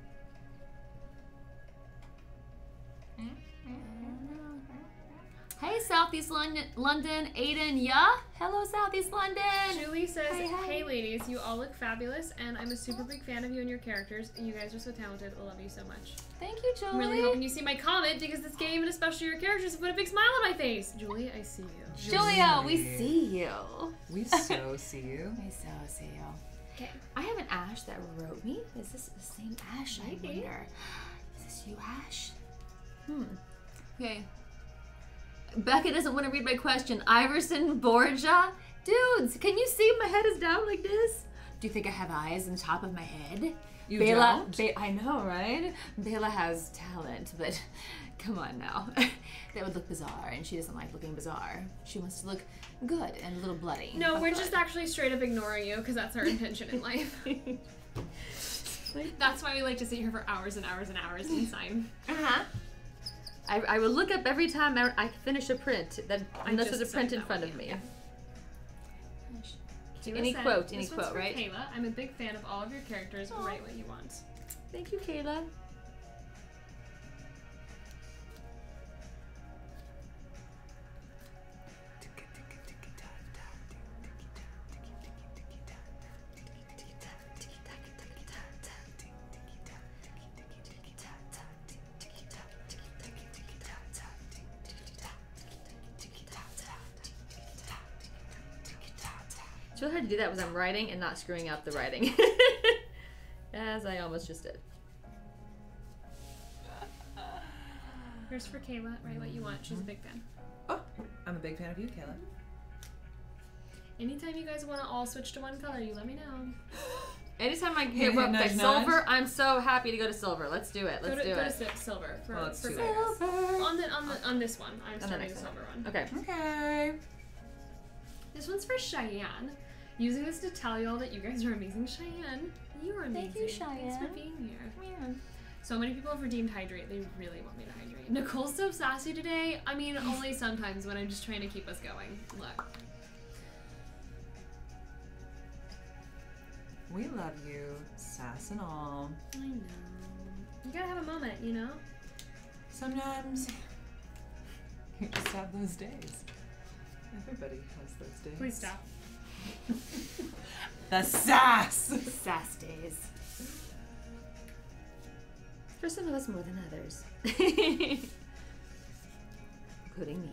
Hey, Southeast London, London, Aiden, yeah? Hello, Southeast London. Julie says, Hey, hey, hey. ladies, you all look fabulous, and I'm a super big fan of you and your characters. You guys are so talented. I love you so much. Thank you, Julie. I'm really hoping you see my comment because this game and especially your characters have put a big smile on my face. Julie, I see you. Julia, we see you. We so see you. We so see you. Okay. I have an Ash that wrote me. Is this the same Ash? I Maybe. wonder. Is this you, Ash? Hmm. Okay. Bekka doesn't want to read my question. Iverson Borgia? Dudes, can you see my head is down like this? Do you think I have eyes on the top of my head? You Bela, don't? Be- I know, right? Bela has talent, but come on now. that would look bizarre, and she doesn't like looking bizarre. She wants to look good and a little bloody. No, we're good. just actually straight up ignoring you because that's our intention in life. That's why we like to sit here for hours and hours and hours and sign. Uh-huh. I, I will look up every time I, I finish a print. That unless there's a print in front of me. yeah. Any said, quote, any quote, right? Kayla, I'm a big fan of all of your characters. Write what you want. Thank you, Kayla. It's really hard to do that when I'm writing and not screwing up the writing. As I almost just did. Here's for Kayla. Write what you want. She's a big fan. Oh, I'm a big fan of you, Kayla. Anytime you guys want to all switch to one color, you let me know. Anytime I Hint, get hint, booked at nudge, silver, nudge. I'm so happy to go to silver. Let's do it. Let's go to, do go it. to si- silver for, Well, it's for too Silver. On the on the on this one, I'm the starting the next one. silver one. Okay. Okay. This one's for Cheyenne. Using this to tell you all that you guys are amazing. Cheyenne, you are amazing. Thank you, Cheyenne. Thanks for being here. Yeah. So many people have redeemed hydrate. They really want me to hydrate. Nicole's so sassy today. I mean, only sometimes when I'm just trying to keep us going. Look. We love you, sass and all. I know. You gotta have a moment, you know? Sometimes you just have those days. Everybody has those days. Please stop. The sass. Sass days. For some of us more than others. Including me.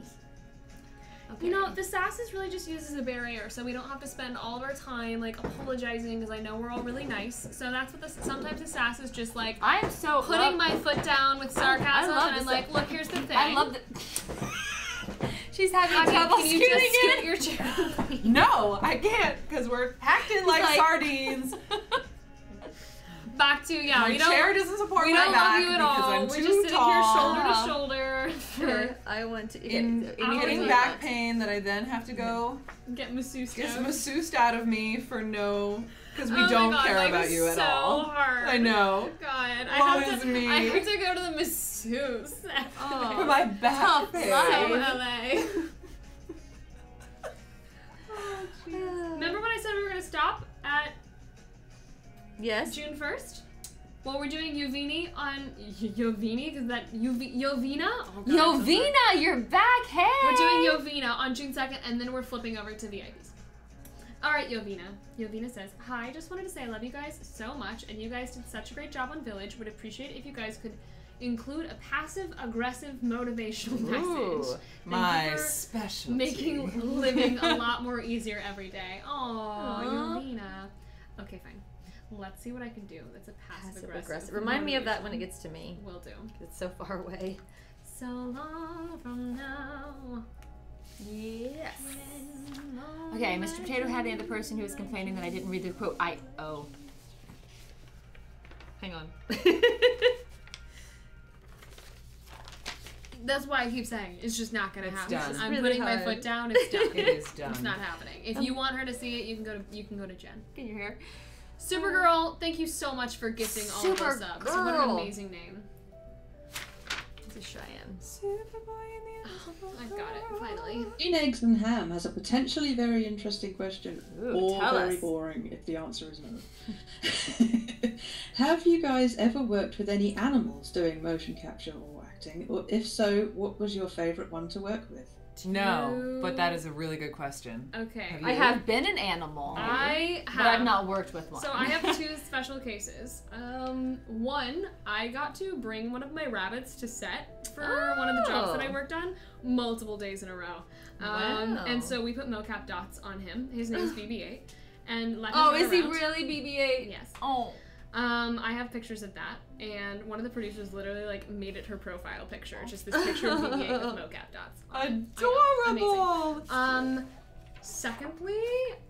Okay. You know, the sass is really just used as a barrier, so we don't have to spend all of our time like apologizing because I know we're all really nice. So that's what the sometimes the sass is just like I am so putting love- my foot down with sarcasm, love and I'm like, look, here's the thing. I love that. She's having I mean, trouble can you just scooting scoot in. your chair? No, I can't because we're packed in like, like- sardines. Back to yeah, My we don't chair doesn't support we my don't back love you at because all. I'm We're too just sitting tall. here shoulder to shoulder. I want to. in okay, I'll getting back pain that I then have to go Get masseuse. get down. massaged out of me for no because we Oh don't God, care life about you at so all. Hard. I know. God, I Woe have to. me. I have to go to the masseuse. Oh. For my back Tough pain. life. So LA. Remember when I said we were gonna stop at Yes. June first? Well, we're doing Yovini on Yovini because that Yovi- Yovina. Oh, God, I'm so. Yovina, you're back. Hey. We're doing Yovina on June 2nd, and then we're flipping over to VIPs. All right, Yovina. Yovina says, Hi, just wanted to say I love you guys so much, and you guys did such a great job on Village. Would appreciate if you guys could include a passive aggressive motivational Ooh, message. My for specialty. Making living a lot more easier every day. Oh, Aw. Yovina. Okay, fine. Let's see what I can do. That's a passive, Passive aggressive. aggressive. Remind me of that when it gets to me. Will do. It's so far away. So long from now. Yes. Okay, Mr. Potato Head and the dreams person who was complaining that I didn't read the quote. I oh. Hang on. That's why I keep saying it's just not gonna It's happen. done. I'm Really putting my hard. foot down. It's done. It is done. It's not happening. If you want her to see it, you can go to you can go to Jen. Get your hair. Supergirl, thank you so much for gifting all of us subs. What an Supergirl. amazing name. It's a Cheyenne. Superboy in the I've got it finally. Green Eggs and Ham has a potentially very interesting question, Ooh, or very us. boring if the answer is no. Have you guys ever worked with any animals doing motion capture or acting? Or if so, what was your favourite one to work with? No, but that is a really good question. Okay. Have I have been an animal, I have. but I've not worked with one. So I have two special cases. Um, one, I got to bring one of my rabbits to set for one of the jobs that I Oh. worked on multiple days in a row. Um, Wow. And so we put mocap dots on him. His name's BB-8, and let him oh, is he really BB-8? Yes. Oh. Um, I have pictures of that, and one of the producers literally like made it her profile picture, just this picture of BB-8 with mocap dots. Adorable. Um, secondly,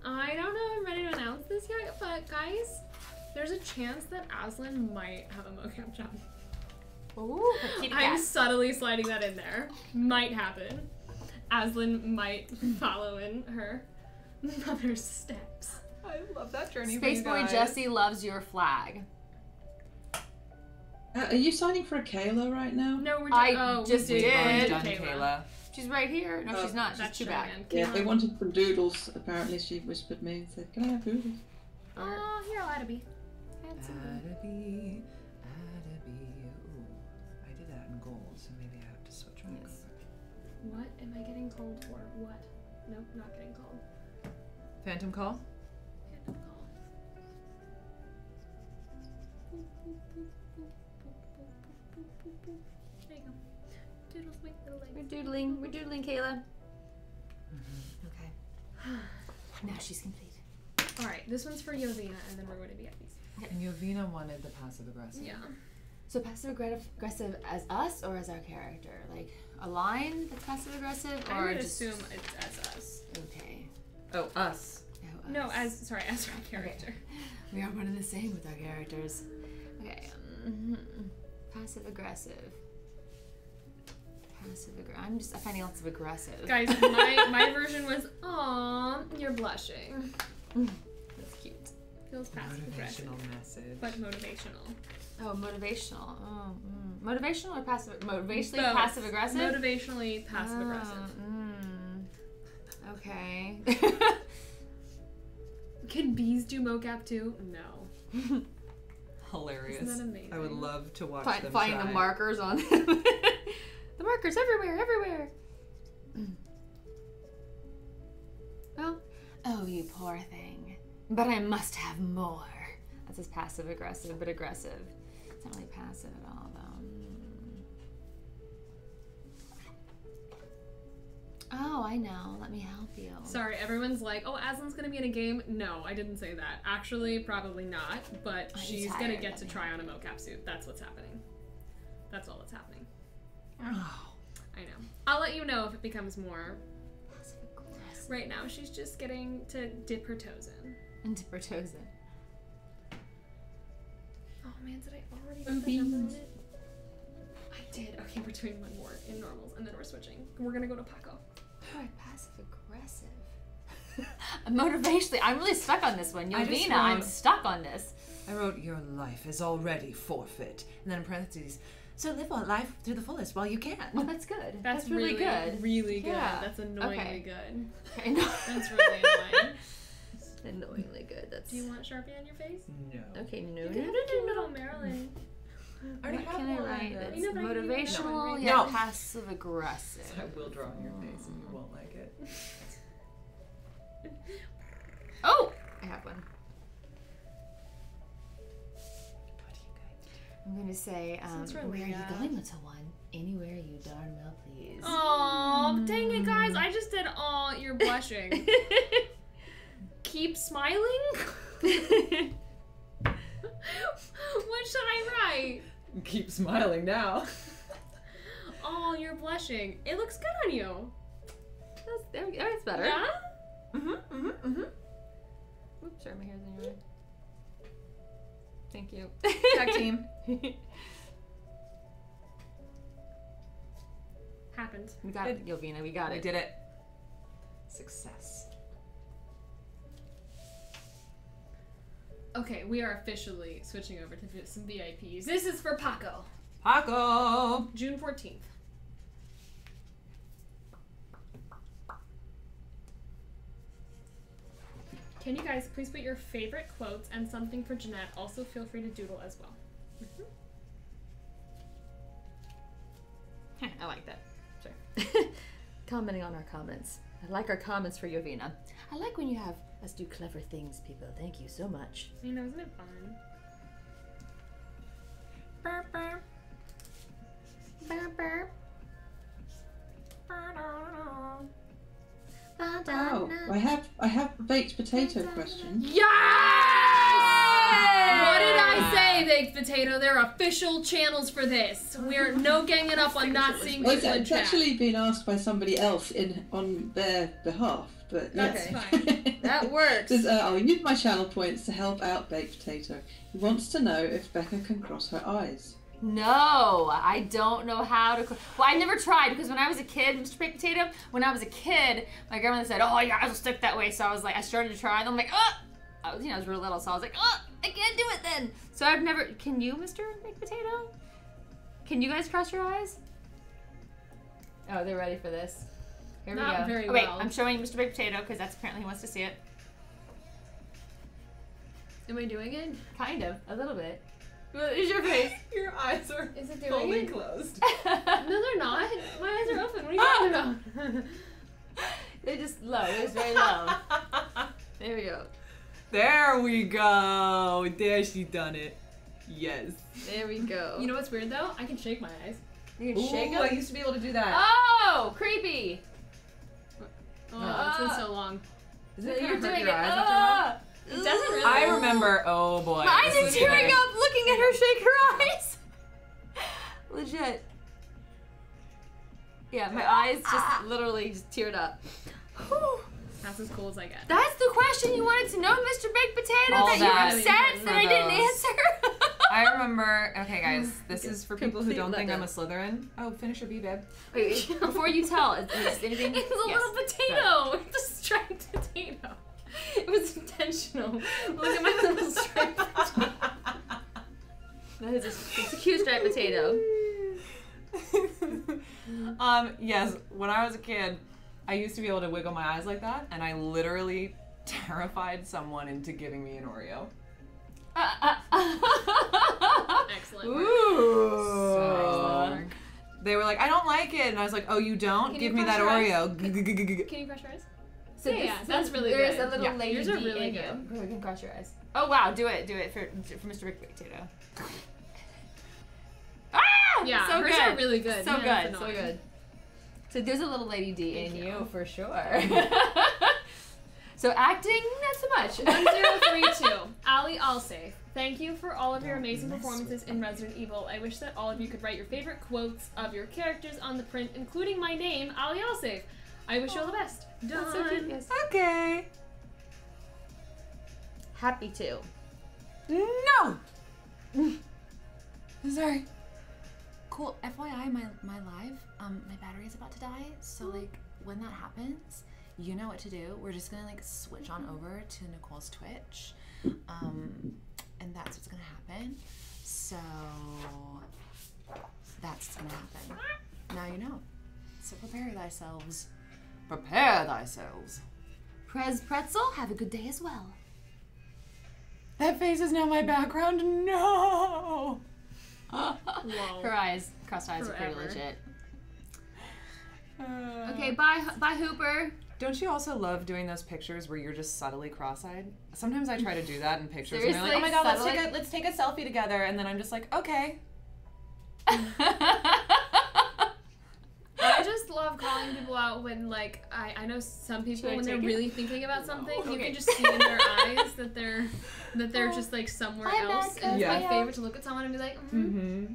I don't know if I'm ready to announce this yet, but guys, there's a chance that Aslan might have a mocap job. Ooh, I'm cat. subtly sliding that in there. Might happen. Aslan might follow in her mother's steps. I love that journey. Space Boy Jesse loves your flag. Uh, are you signing for a Kayla right now? No, we're I oh, we just did. did. Done, Kayla. Kayla. She's right here. No, Oh, she's not. She's That's too true, back. man. Yeah, they wanted some doodles. Apparently, she whispered me and said, "Can I have doodles?" Oh, here, Adaby. Adaby, Adaby. Ooh, I did that in gold, so maybe I have to switch my Yes. color. What am I getting cold for? What? Nope, not getting cold. Phantom call. We're doodling. We're doodling, Kayla. Okay. Now she's complete. All right, this one's for Yovina, and then we're going to be at these. And Yovina wanted the passive aggressive. Yeah. So passive aggressive aggressive as us or as our character? Like a line that's passive aggressive or I would just assume it's as us. okay. Oh, us. Oh, No, as sorry, as our character. we are one and the same with our characters. Okay. Um, passive aggressive. Passive aggressive. I'm just finding lots of aggressive. Guys, my my version was, "Aw, you're blushing." That's cute. Feels passive aggressive, Motivational message. but motivational. Oh, motivational. Oh, mm. motivational or passive? Motivationally Both. passive aggressive. Motivationally passive aggressive. Mm. Okay. Can bees do mocap too? No. Hilarious. Isn't that amazing? I would love to watch Find, them finding try. the markers on the markers everywhere, everywhere. Well, oh, you poor thing. But I must have more. That's just passive aggressive, but aggressive. It's not really passive at all, though. Oh, I know. Let me help you. Sorry, everyone's like, "Oh, Aslan's gonna be in a game." No, I didn't say that. Actually, probably not. But oh, I'm she's tired, gonna get to try on a mocap suit. That's what's happening. That's all that's happening. Oh, I know. I'll let you know if it becomes more. Right now, she's just getting to dip her toes in. And dip her toes in. Oh man, did I already put the number on it? I did. Okay, we're doing one more in normals, and then we're switching. We're gonna go to Paco. Alright, passive aggressive. Motivationally, I'm really stuck on this one. I just Yovina, I'm stuck on this. I wrote, Your life is already forfeit. And then in parentheses, so live our life to the fullest while you can. Well, that's good. That's, really, good. Really good. Yeah. That's annoyingly Okay. good. Okay, no. That's really annoying. annoyingly good. That's Do you want Sharpie on your face? No. okay. No, You no, have no, a no, no. Marilyn. I already What can I write? That's You know, but I can use that motivational, yet No. passive aggressive. I will draw on your face and you won't like it. Oh, I have one. I'm gonna say, um, Since where are you Relia- going, little one? Anywhere you darn well please. Oh, dang it, guys! I just did all. You're blushing. Keep smiling. what should I write? Keep smiling now. Oh, you're blushing. It looks good on you. that's, there, we go. that's better. Yeah. Mm-hmm, mm-hmm, mm-hmm. Oops, sorry, my hair's in your way. Thank you. Tag team. happened. We got it, Yovina. We got We it. did it. Success. Okay, we are officially switching over to some VIPs. This is for Paco. Paco! June 14th. Can you guys please put your favorite quotes and something for Jeanette? Also, feel free to doodle as well. I like that. Sure. Commenting on our comments. I like our comments for Yovina. I like when you have us do clever things, people. Thank you so much. You know, isn't it fun? Burp, burp. Burp, burp. Oh, I have I have a baked potato question. Yes! What did I say, Baked Potato? There are official channels for this. We're no ganging up on not seeing Well, people it's, it's actually been asked by somebody else in on their behalf, but That's yes. fine. That works. Says, uh, I'll use my channel points to help out Baked Potato. He wants to know if Bekka can cross her eyes. No, I don't know how to. Cook. Well, I never tried because when I was a kid, Mr. Baked Potato, when I was a kid, my grandmother said, "Oh, your eyes will stick that way." So I was like, I started to try, and I'm like, "Oh," I was, you know, I was real little, so I was like, "Oh, I can't do it then." So I've never. Can you, Mr. Baked Potato? Can you guys cross your eyes? Oh, they're ready for this. Here Not we go. very oh, wait, well. I'm showing Mr. Big Potato because that's apparently he wants to see it. Am I doing it? Kind of, a little bit. What is your face? Your eyes are Is it doing fully it? closed. No, they're not. My eyes are open. What are you ah! talking about? They're just low. They're very low. There we go. There we go. There she done it. Yes. There we go. you know what's weird though? I can shake my eyes. you can shake Ooh, I used to be able to do that. Oh, creepy! Oh, it's been so long. Does it you're hurt doing your it. eyes after a? Ah! It doesn't really. I remember. Oh boy. My eyes this are tearing gonna- up looking at her shake her eyes. Legit. Yeah, my eyes just literally just teared up. Whew. That's as cool as I get. That's the question you wanted to know, Mr. Baked Potato, All that, that you upset for that I didn't answer. I remember. Okay, guys, this is for people who don't think I'm a. Slytherin. Oh, finish your bee, babe. Wait, wait, before you tell, is, is anything? It's a Yes. little potato. It's a striped potato. It was intentional. Look at my little striped potato. That is a, it's a cute striped potato. um, yes, when I was a kid, I used to be able to wiggle my eyes like that, and I literally terrified someone into giving me an Oreo. Excellent. work. Ooh. They were like, I don't like it, and I was like, Oh, you don't? Can Give you me that crush your eyes? Oreo. Can you crush your eyes? So Yeah, this- yeah, that's really There's good. a little Yeah. lady Yours are really in good. you. Go ahead and cross your eyes. Oh wow, do it, do it for for Mr. Rick Potato. Ah! Yeah, so hers good. are really good. So Yeah, good, so good. So there's a little lady D Thank in you. you. for sure. so acting, not so much. 1032. Ali Alsafe. Thank you for all of your amazing performances in Resident Evil. I wish that all of you could write your favorite quotes of your characters on the print, including my name, Ali Alsafe. I wish you all the best. Done. That's so cute. Yes. Okay. Happy to. No! Sorry. Cool. FYI, my my live, um, my battery is about to die. So like, when that happens, you know what to do. We're just gonna like switch on over to Nicole's Twitch, um, and that's what's gonna happen. So that's what's gonna happen. Now you know. So prepare thyselves. Prepare thyselves. Prez Pretzel, have a good day as well. That face is now my background. No! Whoa. Her eyes, crossed eyes, are pretty legit. Uh, Okay, bye, bye, Hooper. Don't you also love doing those pictures where you're just subtly cross-eyed? Sometimes I try to do that in pictures. and they're like, oh my god, let's take a let's take a selfie together, and then I'm just like, okay. I just love calling people out when, like, I, I know some people Should when they're it? really thinking about something, you Okay. can just see in their eyes that they're that they're just like somewhere Bye, else. Bekka. And it's Yeah. my favorite to look at someone and be like, mm Mm-hmm.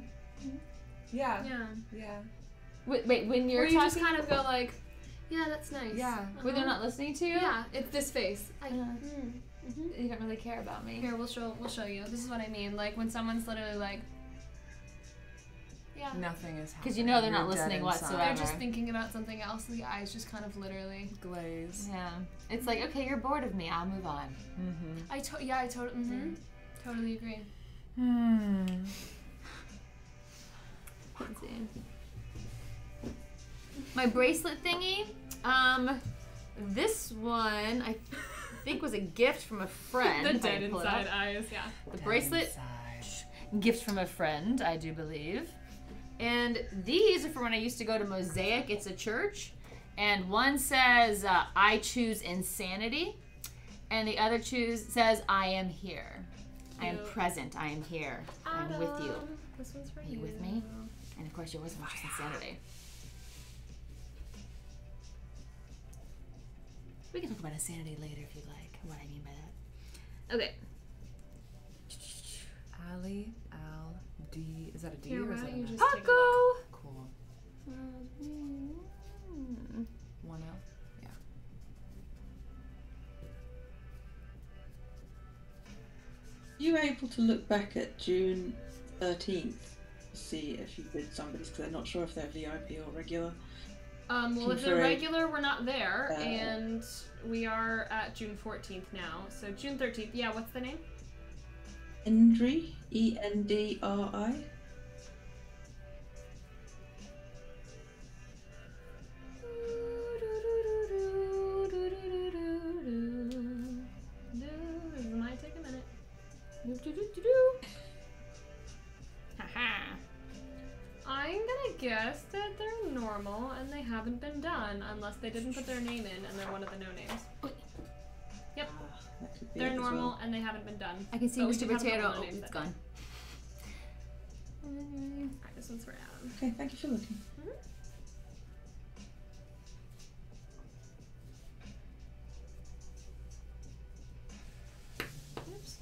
Yeah. yeah. Yeah. wait, wait, when you're Or you talking, just kind of go like, yeah, that's nice. Yeah. when they're Uh-huh. not listening to you, Yeah, it's this face. I, Uh, mm, mhm. you don't really care about me. Here, we'll show we'll show you. This is what I mean. Like when someone's literally like, Yeah. Nothing is happening. Because you know they're not You're dead listening inside. They're just thinking about something else, and the eyes just kind of literally. Glaze. Yeah. It's like, okay, you're bored of me. I'll move on. Mm-hmm. I to- yeah, I totally, mm-hmm. totally agree. Hmm. Let's see. My bracelet thingy. Um, this one I think was a gift from a friend. the dead pull it up. inside eyes, yeah. The bracelet gift from a friend, I do believe. And these are from when I used to go to Mosaic. It's a church. And one says, uh, I choose insanity. And the other choose says, I am here. I am present. I am here. I'm with you. This one's for you you. with me? And of course, yours was insanity. We can talk about insanity later if you'd like. What I mean by that. Okay. Ali Al D. Is that a D Here, or is that don't an you S? a? Paco. Cool. Mm. One L. Yeah. you able to look back at June 13th to see if you did somebody's because I'm not sure if they're VIP or regular. Um, well, if they're regular, we're not there, Uh, and we are at June 14th now. So June 13th, yeah, what's the name? Endry, E N D R I. This might take a minute. Haha. I'm gonna guess that they're normal and they haven't been done unless they didn't put their name in and they're one of the no names. Oh, Yep, that could be they're normal well. and they haven't been done. I can see But Mr. do have a couple Potato. of Oh, names it's that- gone. Alright, this one's for Adam. Okay, thank you for looking. Oops.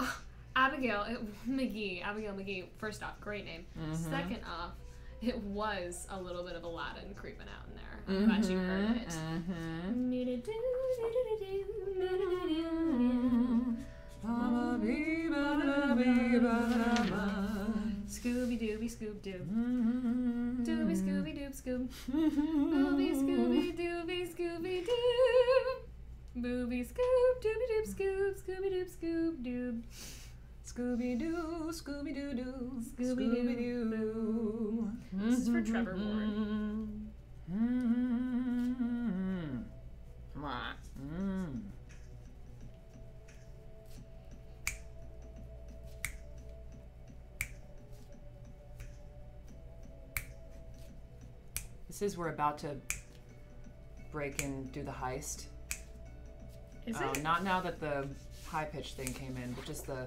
Ah, Abigail it, McGee. Abigail McGee. First off, great name. Second off, it was a little bit of Aladdin creeping out in there. I'm glad you heard mm-hmm, it. Mm-hmm. Scooby Dooby Scoob Doo. Dooby Scooby Doob Scoob. Booby Scooby Dooby Scooby Doo. Booby Scoob Dooby Doob Scoob Scooby Doob Scoob Doob. Scooby Doo, Scooby Doo Doo, Scooby-Doo. Doo. This is for Trevor Ward. Mm. Mm. This is we're about to break and do the heist. Is oh, it? not now that the high pitched thing came in, but just the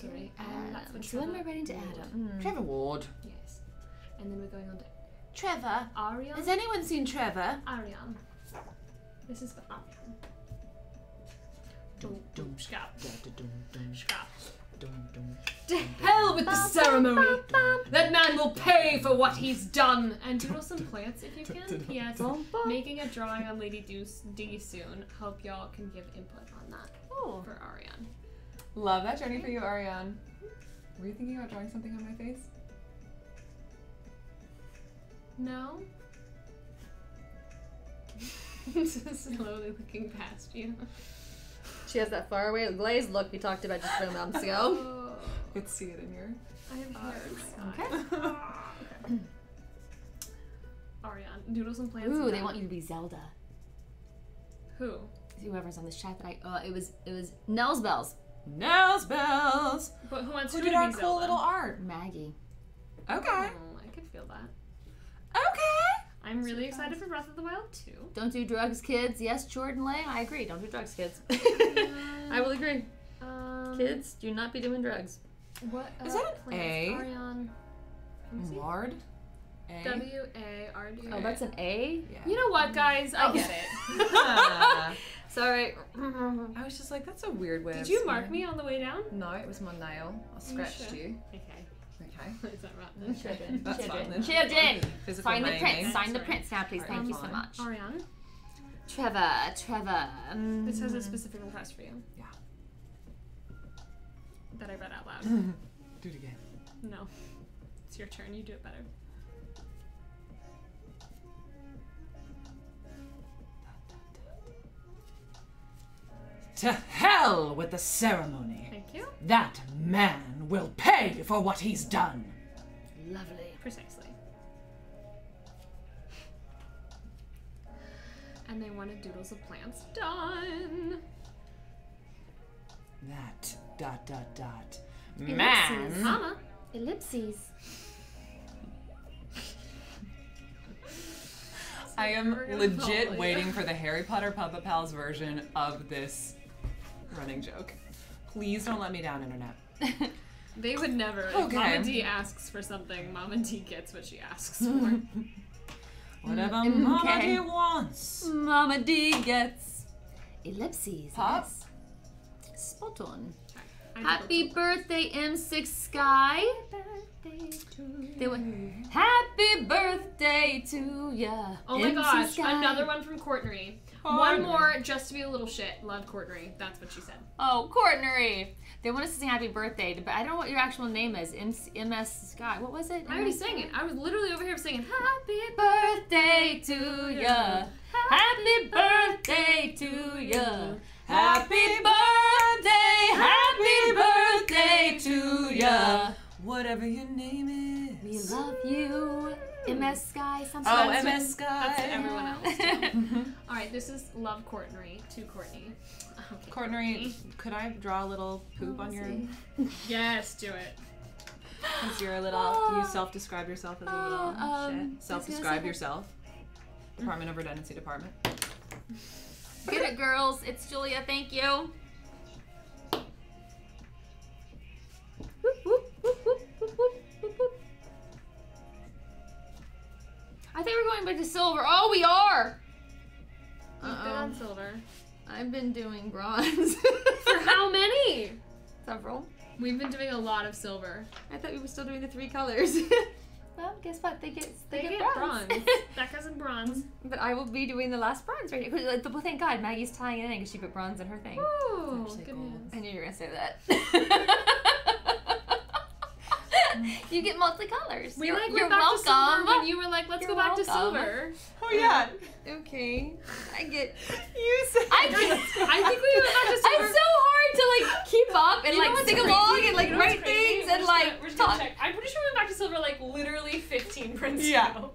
Sorry. Mm. Um, and that's when So when Trevor we're writing to Ward. Adam. Hmm. Trevor Ward Yes. And then we're going on to Trevor. Arion. Has anyone seen Trevor? Arion. This is for Arion. Boom, boom, scap, da da dum dum scap. dum dum To hell with the ceremony! That man will pay for what he's done! And doodle some plants if you can. P.S. Making a drawing on Lady Deuce D soon. Hope y'all can give input on that Oh. for Arion. Love that journey for you, Ariane. Were you thinking about drawing something on my face? No? Just slowly looking past you. She has that faraway glazed look we talked about just a few moments ago. Oh, Could see it in your I have hair Okay. Ariane, my eye. Doodle some plants. Ooh, and they want you to be Zelda. Who? Whoever's on this chat that I, uh, it was, it was Nell's Bells. Nels bells. But who wants Who who did our cool Zelda? little art? Maggie. Okay. Oh, I could feel that. Okay. I'm really excited for Breath of the Wild too. Don't do drugs, kids. Yes, Jordan Lay. I agree. Don't do drugs, kids. I will agree. Um, Kids, do not be doing drugs. What uh, that an? A? Arion. Ward. A. W A R D. Oh, that's an A? Yeah. You know what, guys? I Oh. get it. Sorry. I was just like, that's a weird way. Did of you mark me on the way down? No, it was my nail. I scratched should. you. Okay. Okay. Is that right? Children. That's fine Children. then. Children. Physical Sign the naming. prints. Sign the Sorry. prints now, please. Alright, Thank you so much. Ariana, Trevor. Trevor. Mm. this has a specific request for you. Yeah. That I read out loud. Do it again. No. It's your turn. You do it better. To hell with the ceremony. Thank you. That man will pay for what he's done. Lovely. Precisely. And they wanted doodles of plants done. That dot dot dot Ellipses. man. Mama. Ellipses. I am legit waiting for the Harry Potter Puppet Pals version of this running joke. Please don't let me down, internet. They would never. If Okay. Mama D asks for something, Mama D gets what she asks for. Whatever Mm, Mama. D wants. Mama D gets ellipses. Pop. yes. Spot on. Happy birthday, M6 Sky. They went, Happy birthday to ya. Oh my MC gosh, Sky." another one from Courtney. One more just to be a little shit. Love Courtney. That's what she said. Oh, Courtney. They want us to sing happy birthday, but I don't know what your actual name is. MC, MS Sky. What was it? I already sang it. I was literally over here singing Happy birthday to ya. Happy birthday to ya. Happy birthday. Happy birthday to ya. Whatever your name is. We love you. MS Sky. Something. Oh, That's MS Sky. That's to everyone else. All right, this is Love Courtney to Courtney. Okay. Courtney, could I draw a little poop on your? Yes, do it. Because you're a little. you self-describe yourself as a little Uh, um, shit. Self-describe yourself. Department of Redundancy Department. Get it, girls. It's Julia. Thank you. Whoop, whoop, whoop, whoop, I think we're going back to silver. Oh, we are. You've been on silver. I've been doing bronze. For how many? Several. We've been doing a lot of silver. I thought we were still doing the three colors. well, guess what? They get they, They get, get bronze. bronze. Bekka's in bronze. but I will be doing the last bronze right here. 'Cause, uh, But thank God Maggie's tying it in because she put bronze in her thing. Ooh, actually good gold. news. I knew you were gonna say that. you get multicolors. We you're, like you're back to silver welcome. when you were like, let's You're go back to silver. Oh yeah. okay, I get. You said. I. I think we went back to silver. It's so hard to like keep up and You like sing crazy? along and like You know write things We're and like gonna- we're just gonna talk. check. I'm pretty sure we went back to silver like literally 15 prints Yeah. ago.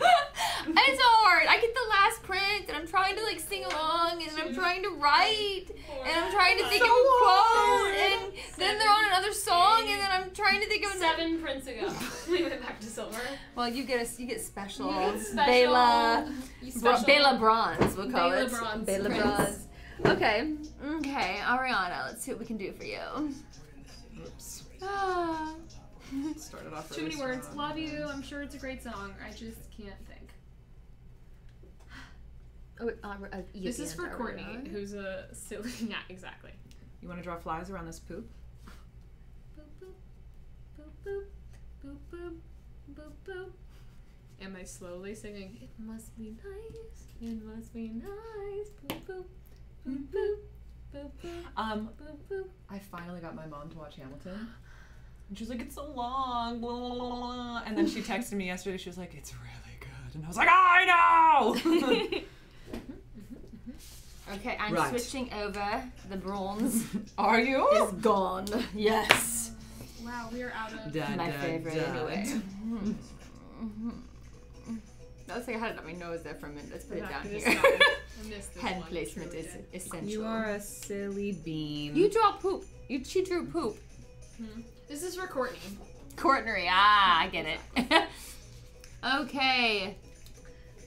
It's so hard. I get the last print and I'm trying to like sing along and I'm trying to write and I'm trying to think of a quote and then they're on another song and then I'm trying to think of another. Seven prints ago, we went back to silver. Well, you get a you get special. You get special- Bela. You special- Bela Bronze, we'll call Bela it. Bronze Bela prints. Bronze. Okay. Okay, Ariana, let's see what we can do for you. Oops. Ah. Started off Too really many words. strong. Love you. I'm sure it's a great song. I just can't think. Oh, uh, uh, This is for Ariana. Courtney, who's a silly. Yeah, exactly. You want to draw flies around this poop? Boop boop boop boop boop boop boop boop. Am I slowly singing? It must be nice. It must be nice. Boop boop boop boop boop boop Um, boop boop. I finally got my mom to watch Hamilton. And she was like, it's so long, blah, blah, blah, blah. And then she texted me yesterday, she was like, it's really good. And I was like, I know! Okay, I'm Right. switching over. The bronze Are you? is gone. Yes. Wow, we are out of. Da, My da, favorite, da. anyway. That was like I had it on my nose there for a minute. Let's put it down here. this side. I missed this Head placement is essential. You are a silly bean. You draw poop. You she drew poop. Hmm? This is for Courtney. Courtney. Ah, I get it. okay.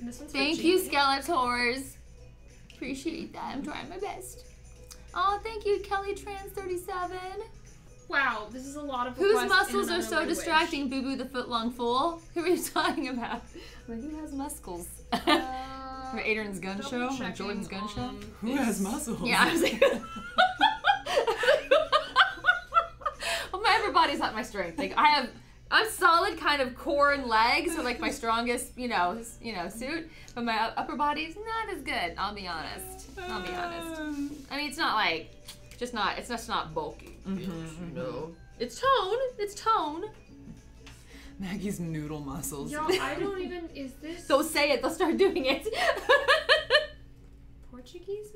This one's for Thank you, Skeletors. Appreciate that. I'm trying my best. Oh, thank you, Kelly Trans 37. Wow, this is a lot of Whose requests in muscles are so language. distracting, Boo Boo the footlong fool? Who are you talking about? Like, who has muscles? Uh, For Adrian's gun show? Or Jordan's gun show? Who has muscles? Yeah, I was like. well, my upper body's not my strength. Like I have, I'm solid kind of core and legs are like my strongest, you know, you know, suit. But my upper body's not as good. I'll be honest. I'll be honest. I mean, it's not like, just not. It's just not bulky. Mm-hmm, mm-hmm. No, it's tone. It's tone. Maggie's noodle muscles. Yo, I don't even. Is this Don't say it. They'll start doing it. Portuguese?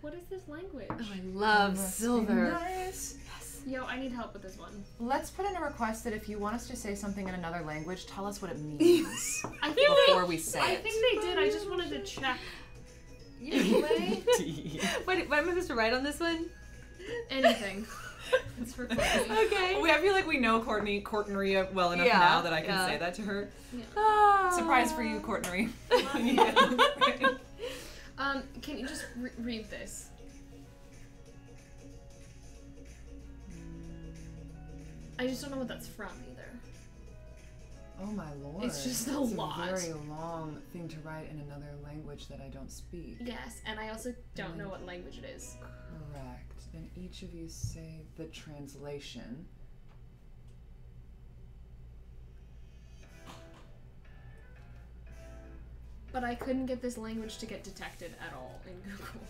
What is this language? oh, I love silver. Nice. Yo, I need help with this one. Let's put in a request that if you want us to say something in another language, tell us what it means I think before they. we say it. I it. think they did. I just wanted to check. Anyway, What, what am I supposed to write on this one? anything. It's for Courtney. Okay. Oh, I feel like we know Courtney Courtney well enough Yeah, now that I can yeah. say that to her. Ah. Surprise for you, Courtney. Um, can you just re- read this? I just don't know what that's from either. Oh my lord. It's just a It's lot. a very long thing to write in another language that I don't speak. Yes, and I also don't know what language it is. Correct. Then each of you say the translation. But I couldn't get this language to get detected at all in Google.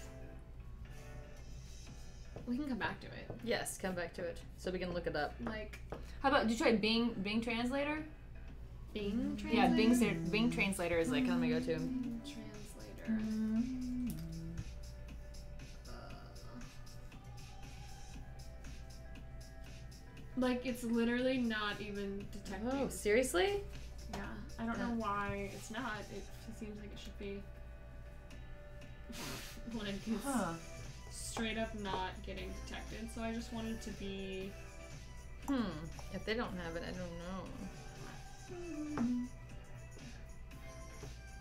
We can come back to it. Yes, come back to it so we can look it up. Like How about did you try Bing Bing Translator? Bing translator. Yeah, Bing Bing Translator is like kind of my go-to. Bing translator. Uh, like it's literally not even detecting. Oh, seriously? Yeah, I don't know why it's not. It seems like it should be. like it's Huh. Straight up not getting detected. So I just wanted to be. Hmm. If they don't have it, I don't know.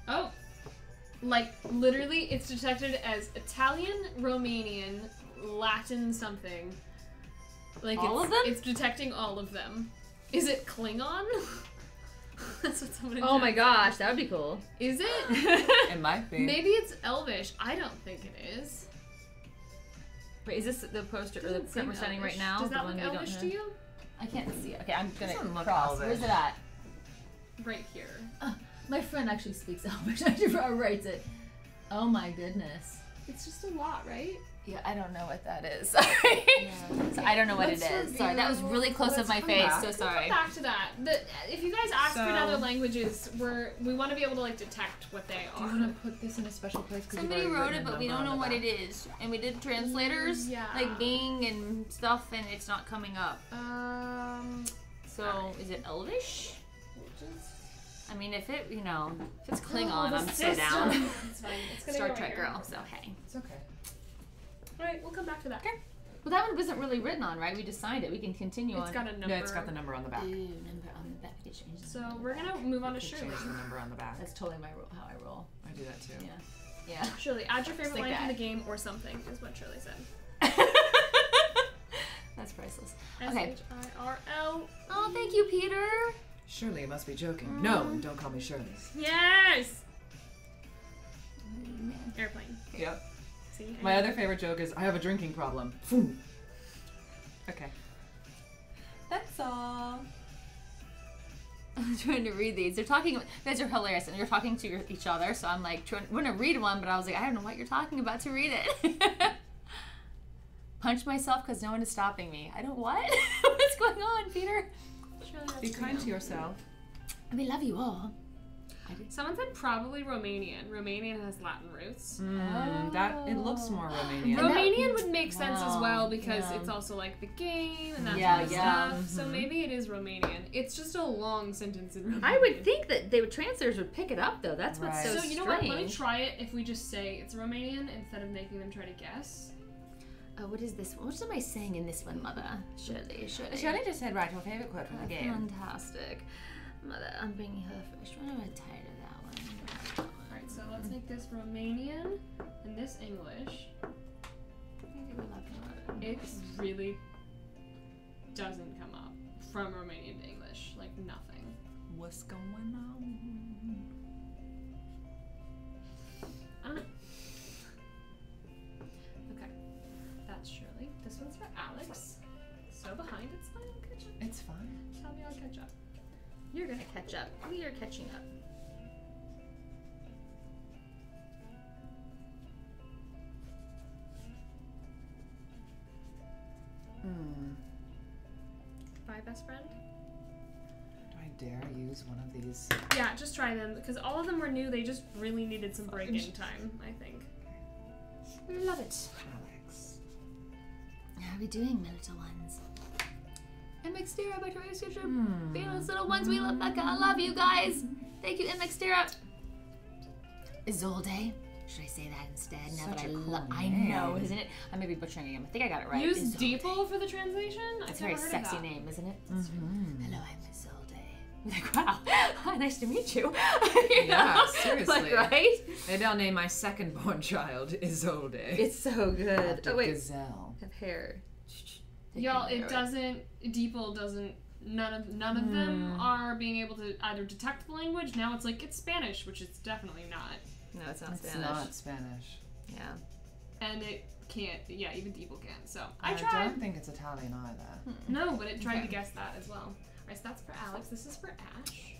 Oh, like literally, it's detected as Italian, Romanian, Latin, something. Like All it's, of them? It's detecting all of them. Is it Klingon? That's what someone. Oh my gosh, that would be cool. Is it? It might be. Maybe it's Elvish. I don't think it is. Wait, is this the poster or the print we're seem standing right now? Does the that one look we don't Elvish have? to you? I can't see it. Okay, I'm gonna Doesn't look cross. Elvish. Where's it at? Right here. My friend actually speaks Elvish. I writes it. Oh my goodness. It's just a lot, right? Yeah, I don't know what that is. Sorry. So I don't know what Let's it is. Sorry, that was really close let's of my come face. back. So We'll sorry. come back to that. The, if you guys ask for other languages, we're we want to be able to like detect what they Do you are. want to put this in a special place? 'Cause you've Somebody wrote it, but we don't know what back. it is. And we did translators, Yeah. like Bing and stuff, and it's not coming up. Um, So is it Elvish? I mean, if it, you know, if it's Oh, Klingon, the I'm so down. It's fine. It's Star Trek girl. So hey. It's okay. All right, we'll come back to that. Okay. Well, that one wasn't really written on, right? We just signed it. We can continue It's on. got a number. No, it's got the number on the back. Ooh, number on the back. We could change So we're gonna move on to Shirley. change the number on the back. That's totally my ro- how I roll. I do that too. Yeah. Yeah. Shirley, add your favorite like line from the game or something is what Shirley said. That's priceless. S Okay. H I R L. Oh, thank you, Peter. Shirley, you must be joking. No, mm-hmm. don't call me Shirley. Yes. Oh, Airplane. Yep. See. My other favorite joke is I have a drinking problem. Okay. That's all. I'm trying to read these. They're talking. You guys are hilarious, and you're talking to your, each other. So I'm like, trying, I'm gonna read one, but I was like, I don't know what you're talking about to read it. Punch myself because no one is stopping me. I don't what? What's going on, Peter? Shirley, Be kind to yourself. We love you all. Someone said probably Romanian. Romanian has Latin roots. Mm, that it looks more Romanian. that- Romanian would make sense as well because yeah. it's also like the game and that Yeah, kind of yeah. stuff. So maybe it is Romanian. It's just a long sentence in Romanian. I would think that they would translators would pick it up though. That's what's Right. so, So you know what? Let me try it if we just say it's Romanian instead of making them try to guess. Oh, what is this? What am I saying in this one, Mother? Shirley, Shirley. Shirley just said write your favorite quote from the game. Fantastic. Mother, I'm bringing her first. When am I tired let's make this Romanian and this English. It really doesn't come up from Romanian to English. Like nothing. What's going on? I. Okay, that's Shirley. This one's for Alex. So behind, it's fine. I'll catch up. It's fine. Tell me I'll catch up. You're gonna catch up. We are catching up. Hmm. Bye, best friend. Do I dare use one of these? Yeah, just try them because all of them were new. They just really needed some break-in time. I think. Love it. Alex. How are we doing, my little ones? MX Dira by Tori Stitcher. Hmm. Fearless little ones, we love Bekka. I love you guys. Thank you, MX Dira. Isolde. Should I say that instead? Now Such that I cool love, I know, isn't it? I may be butchering it. I think I got it right. Use Isolde. DeepL for the translation. It's a very never heard of sexy name, isn't it? Mm-hmm. Hello, I'm Isolde. Like, wow, nice to meet you. You Yeah, know? seriously. Like, right? Maybe I'll name my second born child Isolde. It's so good. After Oh, wait. Gazelle. Have hair. Y'all, it doesn't. DeepL doesn't. None of none of them are being able to either detect the language. Now it's like it's Spanish, which it's definitely not, No, it's not It's Spanish. It's not Spanish. Yeah. and it can't. Yeah, even DeepL can't. So I I tried. don't think it's Italian either. Hmm. No, but it tried to guess that as well. Alright, so that's for Alex. This is for Ash.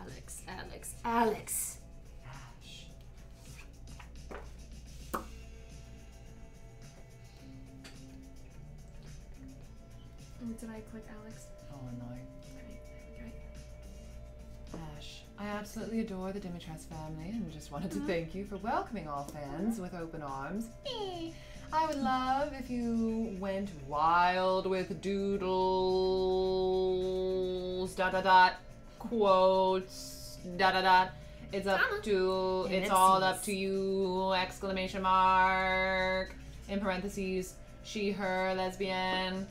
Alex, Alex, Alex. Ash. Oh, did I click Alex? Oh, annoying. Sorry. Okay. Ash, I absolutely adore the Dimitrescu family and just wanted to thank you for welcoming all fans with open arms. I would love if you went wild with doodles, dot dot dot, quotes, dot dot dot. It's up to, it's all up to you, exclamation mark, in parentheses, she, her, lesbian.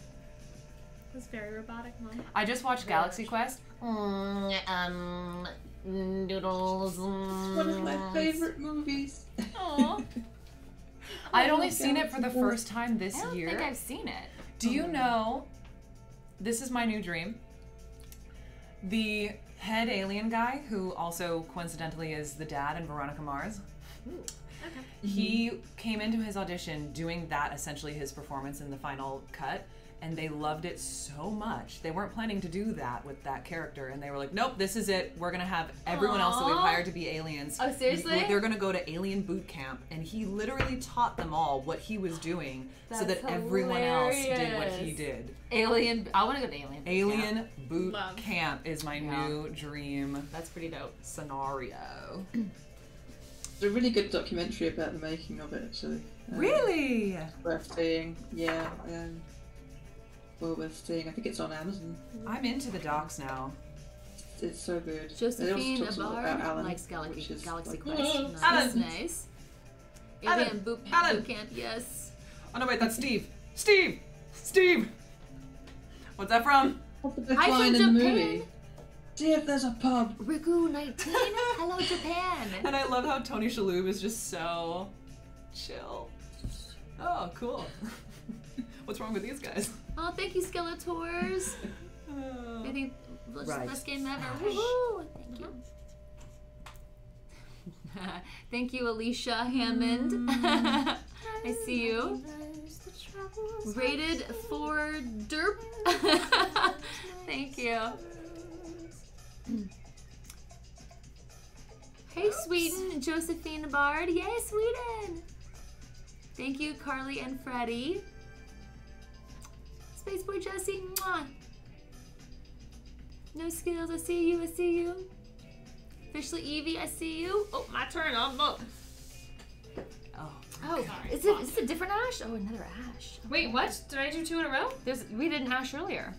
It was very robotic, mom. I just watched Galaxy Quest. Mm, um, doodles. mm. One of my favorite movies. Aw. I'd only seen it for the first time this year. I don't year. think I've seen it. Do you know? This is my new dream. The head alien guy, who also coincidentally is the dad in Veronica Mars, Okay. he came into his audition doing that essentially his performance in the final cut. And they loved it so much. They weren't planning to do that with that character, and they were like, "Nope, this is it. We're gonna have everyone else that we've hired to be aliens. Oh, seriously? They're gonna go to alien boot camp." And he literally taught them all what he was doing, so that That's everyone else did what he did. Alien. I want to go to Alien. Boot Alien Camp. boot Love. camp is my Yeah. new dream That's pretty dope. scenario. It's a really good documentary about the making of it, actually. Um, Really? Worth seeing. Yeah. Um, well worth seeing. I think it's on Amazon. I'm into the docs now. It's, it's so good. It Josephine also talks a lot about Alan, likes Galaxy, Galaxy like- Quest. Nice. Alan. nice. Alan. Alien boot, Alan. boot camp. Yes. Oh no, wait, that's Steve. Steve! Steve! What's that from? What's the best line from in the movie? See if there's a pub. Riku 19. Hello, Japan. And I love how Tony Shalhoub is just so chill. Oh, cool. What's wrong with these guys? Oh, thank you, Skeletors. I think the Right. best game ever. Woohoo! Thank you. Thank you, Alicia Hammond. Mm. I see you. Rated for derp. Thank you. Hey, Sweden, Josephine Bard. Yay, Sweden! Thank you, Carly and Freddie. Space Boy Jesse. Mwah. No skills. I see you. I see you. Officially Evie. I see you. Oh, my turn. I'm up. Oh. Oh, Sorry. is it? Is it a different Ash? Oh, another Ash. Wait, what? Did I do two in a row? There's we did an Ash earlier,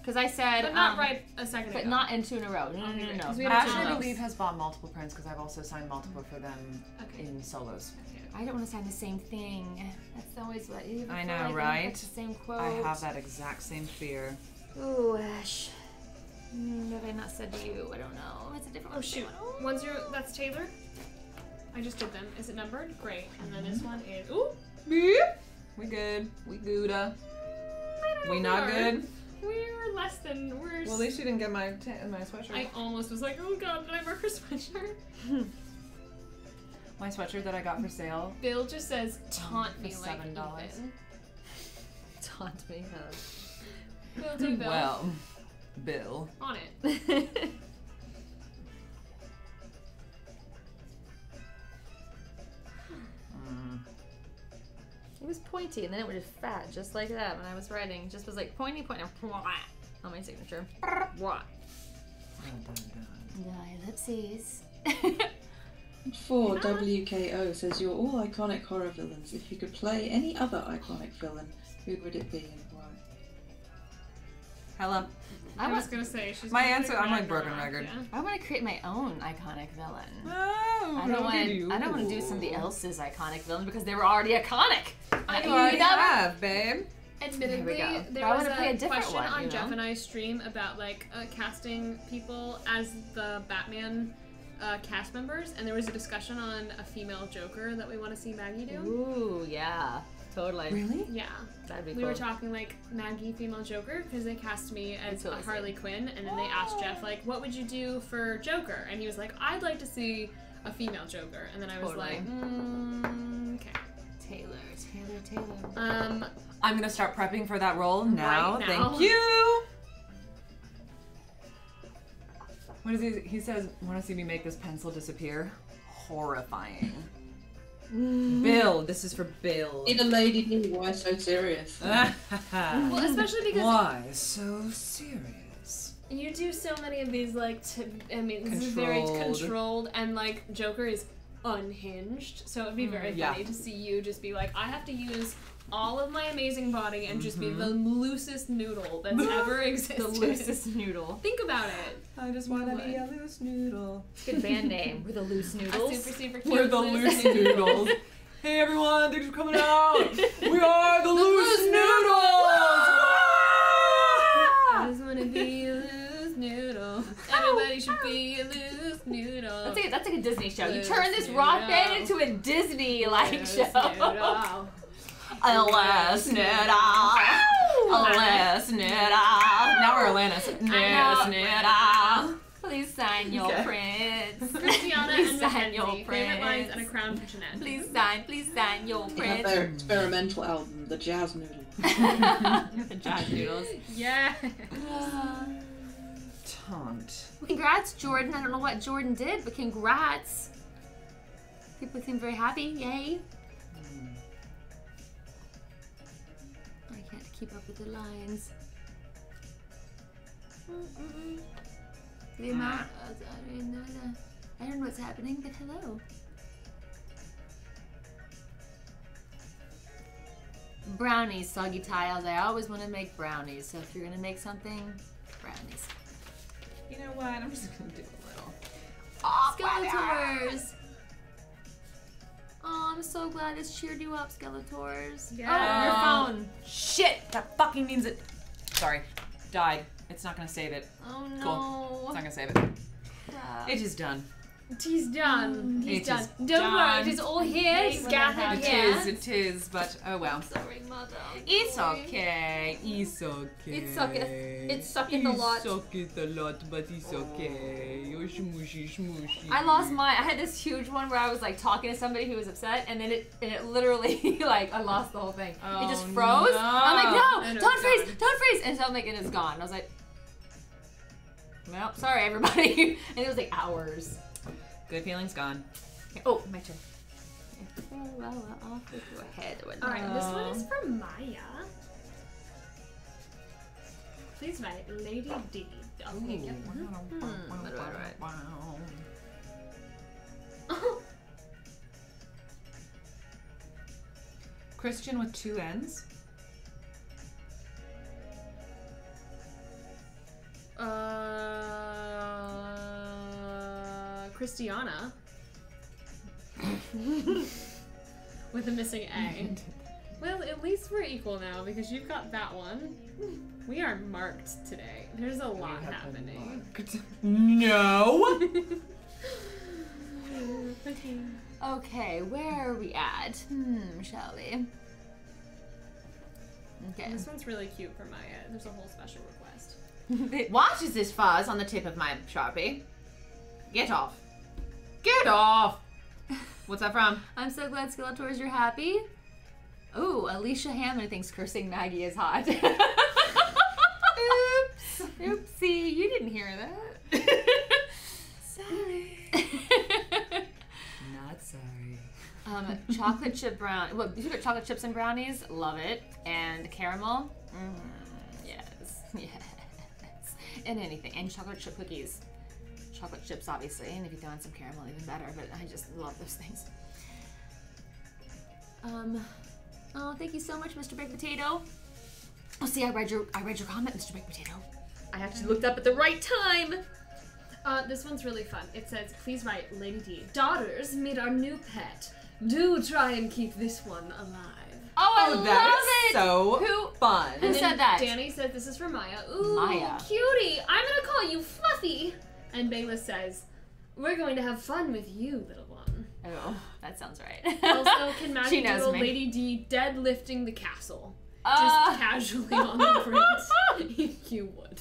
because I said, But not um, right a second but ago. not in two in a row. No, no, Okay, no, great, no. 'cause no. we Ash, I of believe, has bought multiple prints because I've also signed multiple for them Okay. in solos. I don't want to sign the same thing. That's always what you ever I know, like right? The same quote. I have that exact same fear. Ooh, Ash. Mm, What have I not said to you? I don't know. It's a different Oh one. shoot. One's your. That's Taylor. I just did them. Is it numbered? Great. And then this one is. Ooh. Beep. We good. We gooda. We not good. We're less than we're. Well, at least you didn't get my ta- my sweatshirt. I almost was like, oh god, did I mark her sweatshirt? my sweatshirt that I got for sale. Bill just says um, taunt me for like $7. Taunt me. Bill do Bill. Well, Bill. On it. Hmm. Mm. It was pointy and then it was just fat, just like that when I was writing. Just was like pointy, pointy, on my signature. What? Well done, done. The ellipses. Four WKO says you're all iconic horror villains. If you could play any other iconic villain, who would it be and why? Hello. I was gonna say she's. My answer- I'm like broken record. yeah. I want to create my own iconic villain. Oh, I don't want to. I don't want to do somebody else's iconic villain because they were already iconic. I You already mean, have, babe. Admittedly, There we go. there was a, play a question one, on know? Jeff and I's stream about like uh, casting people as the Batman uh, cast members, and there was a discussion on a female Joker that we want to see Maggie do. Ooh, yeah, totally. Really? Yeah, That'd be we cool. were talking like Maggie female Joker because they cast me as totally a Harley Quinn, and then they asked Jeff like, "What would you do for Joker?" And he was like, "I'd like to see a female Joker," and then I was Totally. like, mm, "Okay." Taylor, Taylor, Taylor. Um, I'm gonna start prepping for that role now. Right now. Thank you. What is he? He says, "Want to see me make this pencil disappear?" Horrifying. Mm-hmm. Bill, this is for Bill. Need a lady D, why so serious? well, especially because Why so serious? You do so many of these, like, t- I mean, this is very Controlled. controlled, and like Joker is unhinged. So it'd be very mm, yeah. funny to see you just be like, I have to use all of my amazing body and just be the mm-hmm. loosest noodle that's ever existed. The loosest noodle. Think about it. I just want to be a loose noodle. Good band name. We're the loose A noodles. super super cute. We're the loose noodles. Hey everyone, thanks for coming out. We are the, loose, noodles. I just wanna be a loose noodle. Everybody should be a loose noodle. That's like, a, that's like a Disney show. You Loose turn this rock noodle. band into a Disney-like Loose show. Noodle. Alas, noodle. Alas, noodle. Now we're Alanis. I know. Noodle. Please sign your Okay. prints. Christiana Please and sign your Mackenzie, favorite lines prints. and a crown kitchenette. Please sign, please sign your prints. their experimental album, The Jazz Noodle. the jazz noodles. Yeah. Taunt. Congrats, Jordan. I don't know what Jordan did, but congrats. People seem very happy. Yay. Keep up with the lines. Mm-mm-mm. The amount. Of, I don't know. The, I don't know what's happening, but hello. Brownies, soggy tiles. I always want to make brownies. So if you're gonna make something, brownies. You know what? I'm just gonna do a little. Skeletors! Oh, I'm so glad it's cheered you up, Skeletors. Yeah. Oh, your Um, phone. Shit! That fucking means it. Sorry. Died. It's not gonna save it. Oh no. It's not gonna save it. Crap. It is done. He's done. He's It done. is Don't worry, it is all here. It's gathered It here. is. It is. But oh well. Sorry, mother. It's okay. It's okay. It sucketh. It sucketh a lot. It sucketh a lot, but it's okay. Oh, smooshy, smooshy. I lost mine. I had this huge one where I was like talking to somebody who was upset, and then it and it literally like I lost the whole thing. it just Oh, froze. I'm like, no. no, And it don't was freeze, don't freeze, and so I'm like, it is gone. I was like, well, sorry everybody, and it was like hours. Good feelings gone. Oh, my turn. Well, well, off with your head. What All right, this one is for Maya. Please write Lady D. Okay, yep. Hmm, what do I write? Christian with two N's. Uh, Christiana. With a missing A. Well, at least we're equal now because you've got that one. We are marked today. There's a lot happening. No. Okay, Okay, where are we at? Hmm, shall we? Okay. This one's really cute for Maya. There's a whole special request. What is this fuzz on the tip of my sharpie? Get off. Get off. What's that from? I'm so glad Skeletors you're happy. Ooh, Alicia Hammond thinks cursing Maggie is hot. Oops. Oopsie, you didn't hear that. Sorry. Not sorry. um, chocolate chip brown. Well, you got chocolate chips and brownies. Love it. And caramel. Mm, yes, yes. And anything. And chocolate chip cookies. Chocolate chips, obviously. And if you throw in some caramel, even better. But I just love those things. Um. Oh, thank you so much, Mr. Baked Potato. Oh, see, I read your I read your comment, Mr. Baked Potato. I actually looked up at the right time. Uh, this one's really fun. It says, please write, Lady D, daughters, meet our new pet. Do try and keep this one alive. Oh, I Oh, love that is it. so Who? fun. Who said that? Danny said this is for Maya. Ooh, Maya. cutie, I'm gonna call you Fluffy. And Bayless says, we're going to have fun with you, little one. Oh, that sounds right. Also, can Maggie She knows doodle me. Lady D deadlifting the castle? Uh, Just casually on the print, if you would.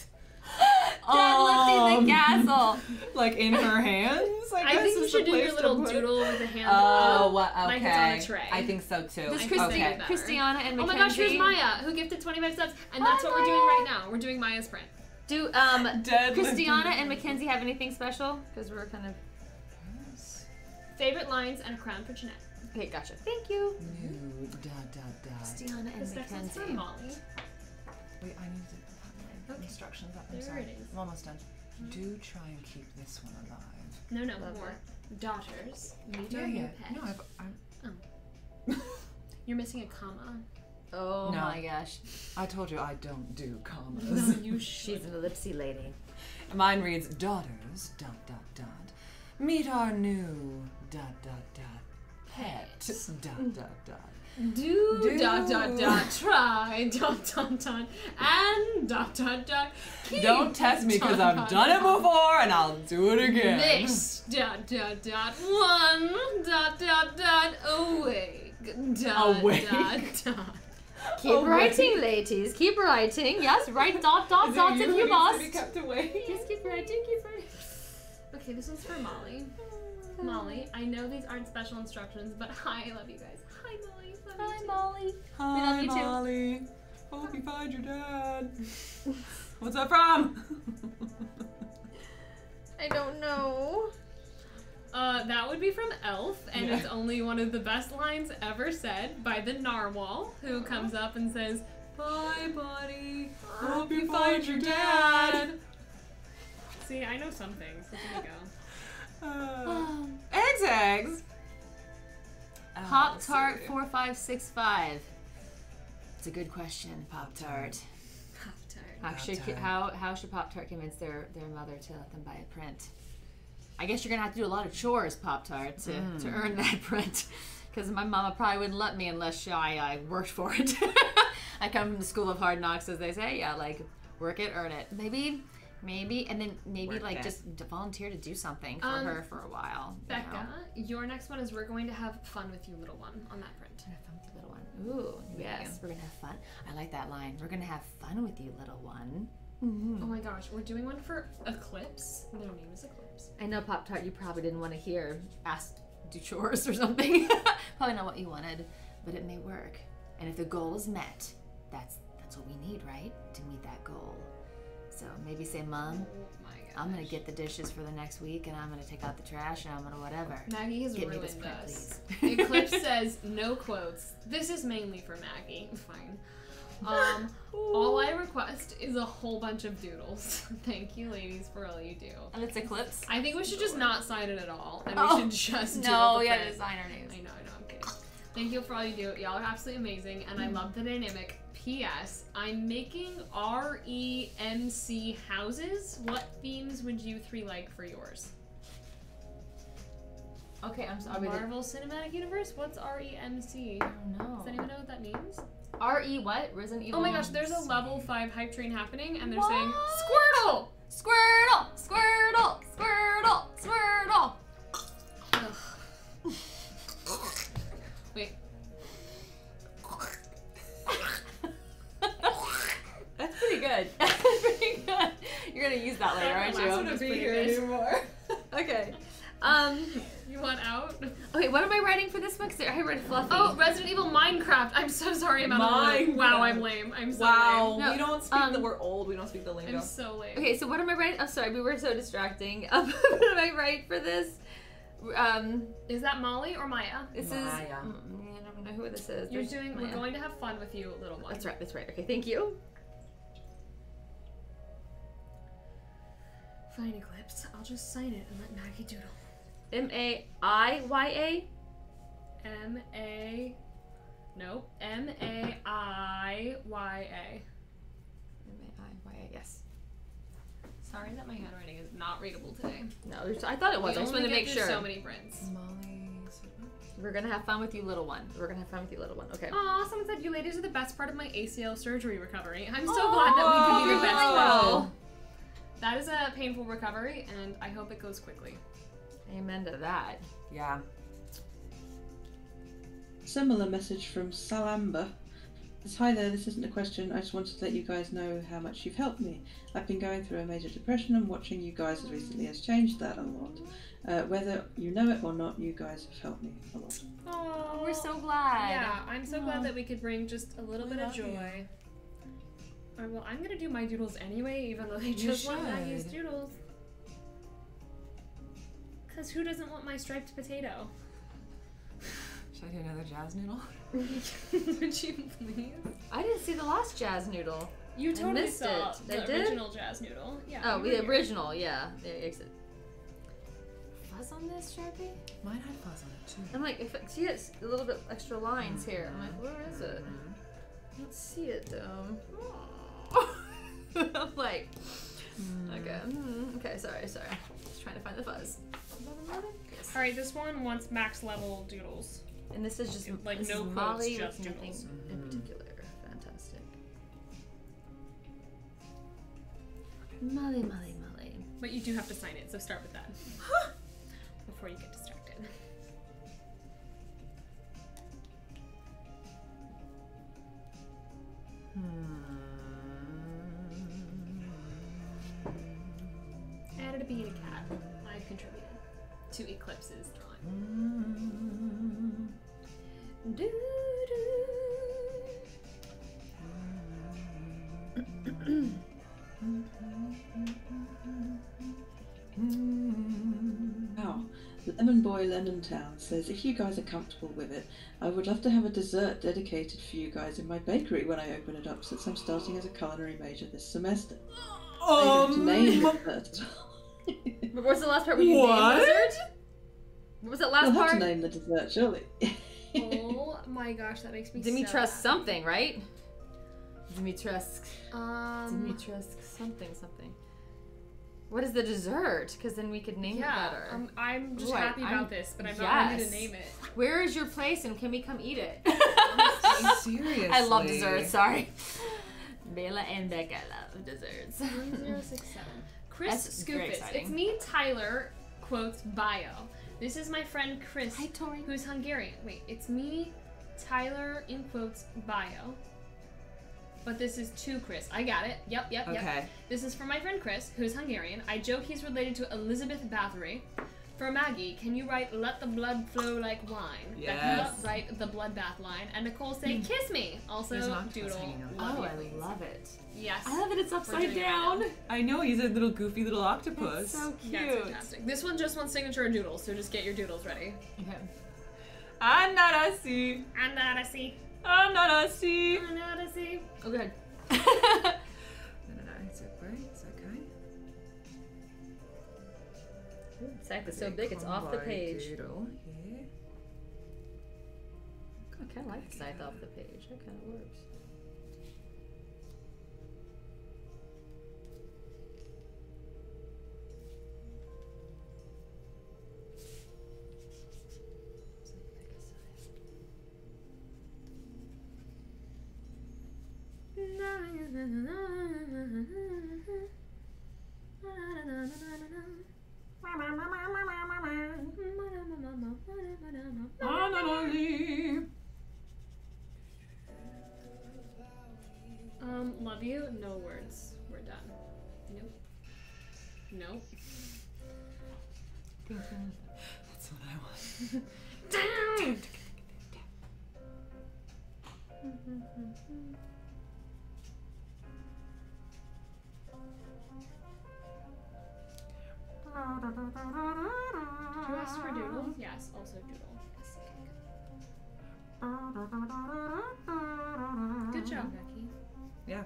Deadlifting the castle. like in her hands. I, I guess think you should do your little doodle with a hand Oh, up, what? Okay. like it's on a tray. I think so too. Does I Christi- think better. Christiana and Oh my gosh, here's Maya, who gifted 25 steps, and that's Hi, what we're doing right now. We're doing Maya's print. Do um Deadlifting. Christiana and Mackenzie have anything special? Because we're kind of Favorite lines and a crown for Jeanette. okay. Gotcha. Thank you. New da da da. Christiana and This next one's for Mackenzie. Molly. Wait, I need to put my Okay. instructions up. I'm There sorry. it is. I'm almost done. Do try and keep this one alive. No, no, Love more. Daughters, meet Yeah, our new pet. No, I've, I'm, You're missing a comma. Oh No. my gosh. I told you I don't do commas. you She's an ellipsy lady. Mine reads daughters dot dot dot. Meet our new dot dot dot pet dot dot dot. Do, Do. dot dot dot try dot dot dot and dot dot dot keep Don't test me because dot, I've dot, done it dot. before and I'll do it again. This dot dot dot one dot dot dot awake dot Awake. dot dot. Keep Oh, writing, ladies. Keep writing. Yes, write dot dot dots if you must. kept away. Just keep writing. Keep writing. Okay, this one's for Molly. Molly, I know these aren't special instructions, but hi, I love you guys. Hi, Molly. Love you Hi, too. Molly. Hi, love you too. Molly. Hope you find your dad. What's that from? I don't know. Uh, that would be from Elf, and Yeah. it's only one of the best lines ever said by the narwhal, who comes up and says, "Bye, buddy. Hope you find your dad. See, I know some things. So there you go. Uh, eggs, eggs. Pop Oh, Tart four five six five. It's a good question, Pop Tart. Pop-Tart. How should Pop-Tart. how how should Pop Tart convince their their mother to let them buy a print? I guess you're gonna have to do a lot of chores, Pop Tart, to, to earn that print. Because my mama probably wouldn't let me unless I, I worked for it. I come from the school of hard knocks, as they say. Yeah, like work it, earn it. Maybe, maybe, and then maybe Work like it. just to volunteer to do something for Um, her for a while. you Bekka, know? your next one is we're going to have fun with you, little one, on that print. Gonna have fun with you, little one. Ooh, yes, we're gonna have fun. I like that line. We're gonna have fun with you, little one. Oh my gosh, we're doing one for Eclipse. Their name is Eclipse. I know Pop Tart, you probably didn't want to hear asked do chores or something. probably not what you wanted, but it may work. And if the goal is met, that's that's what we need, right? To meet that goal. So maybe say, Mom, Oh. I'm gonna get the dishes for the next week, and I'm gonna take out the trash, and I'm gonna whatever. Maggie has Get me ruined this print, us. please. Eclipse says no quotes. This is mainly for Maggie. Fine. Um, all I request is a whole bunch of doodles. Thank you, ladies, for all you do. And it's Eclipse. I think we should just not sign it at all, and Oh, we should just No, the yeah, print. designer names. I know, I know, I'm kidding. Thank you for all you do. Y'all are absolutely amazing, and I love the dynamic. P.S. I'm making REMC houses. What themes would you three like for yours? Okay, I'm sorry. Marvel Cinematic Universe? What's R E M C? I don't know. Does anyone know what that means? R.E. what? Risen Evil. Oh my gosh, there's a level 5 hype train happening and they're what? saying Squirtle! Squirtle! Squirtle! Squirtle! Squirtle! Wait. That's pretty good. That's pretty good. You're gonna use that later, aren't you? I don't want to be here good. anymore. okay. Um. You want out? Okay, what am I writing for this one? 'Cause I read Fluffy. Oh, Resident Evil Minecraft. I'm so sorry about Minecraft. Wow, I'm lame. I'm so Wow, lame. No, we don't speak the um, we're old. We don't speak the lingo. I'm so lame. Okay, so what am I writing? I'm sorry, we were so distracting. Um, what am I writing for this? Um, Is that Molly or Maya? this Maya. is. Mm, I don't know who this is. You're There's doing. Maya. We're going to have fun with you, little one. That's right. That's right. Okay, thank you. Fine, Eclipse. I'll just sign it and let Maggie doodle. M A I Y A. M A. Nope. M A I Y A. M A I Y A. Yes. Sorry that my handwriting is not readable today. No, I thought it was. We I just only wanted to make sure. So many prints. Molly. We're gonna have fun with you, little one. We're gonna have fun with you, little one. Okay. Aw, someone said you ladies are the best part of my ACL surgery recovery. I'm so glad that we could be you're best really well. That is a painful recovery, and I hope it goes quickly. Amen to that. Yeah. Similar message from Salamba. Says, Hi there, this isn't a question. I just wanted to let you guys know how much you've helped me. I've been going through a major depression and watching you guys as recently has changed that a lot. Uh, whether you know it or not, you guys have helped me a lot. Oh, We're so glad. Yeah, I'm so glad that we could bring just a little bit of love you. joy. Alright, well, I'm gonna do my doodles anyway, even though they just want Maggie's should. doodles. Because who doesn't want my striped potato? Should I do another jazz noodle? Would you please? I didn't see the last jazz noodle. You I totally missed saw it. the I did? original jazz noodle. Yeah. Oh, the here. original. Yeah. There, exit. Fuzz on this, Sharpie? Mine had fuzz on it too. I'm like, if it, see, it's a little bit extra lines here. I'm like, where is it? I don't see it though. I'm like, okay, mm, okay, sorry, sorry. Just trying to find the fuzz. Yes. Alright, this one wants max level doodles. And this is just Like, this no is quotes, Molly just with nothing doodles. in mm-hmm. particular. Fantastic. Molly, Molly, Molly. But you do have to sign it, so start with that. Before you get distracted. I added a bee and a cat. To Eclipse's. Doo Now, Lemon Boy Lennon Town says, if you guys are comfortable with it, I would love to have a dessert dedicated for you guys in my bakery when I open it up, since I'm starting as a culinary major this semester. Have to name Um, it. What was the last part when you What? named Lizard? What was that last I'll have part? to name the dessert, surely. oh my gosh, that makes me Dimitrescu so something, right? Dimitrescu. happy. Um, Dimitrescu something something. What is the dessert? Because then we could name yeah, it better. um, I'm just Ooh, I- happy about I'm- this, but I'm not ready to name it. Where is your place and can we come eat it? Seriously. I love desserts, sorry. Bela and Bekka love desserts. 1067. Chris That's very Scoopus. It's me, Tyler, quotes bio. This is my friend Chris, Hi, Tori. who's Hungarian. Wait, it's me, Tyler, in quotes, bio. But this is to Chris. I got it. Yep, yep, yep. Okay. This is for my friend Chris, who's Hungarian. I joke he's related to Elizabeth Bathory. For Maggie, can you write "Let the blood flow like wine"? Yes. Bekka, write the bloodbath line, and Nicole say hmm. "Kiss me." Also, There's an octopus doodle. Love Oh, you, I please. love it. Yes. I love that it's upside doing it right down. I know he's a little goofy little octopus. It's so cute. Yeah, it's fantastic. This one just wants signature and doodles, so just get your doodles ready. Okay. Ananasi. Ananasi. Ananasi. Ananasi. Oh, good. Sack is so big, it's off the page. Doodle. I kind of like the scythe off the page. That kind of works. Good job, mm. Becky. Yeah.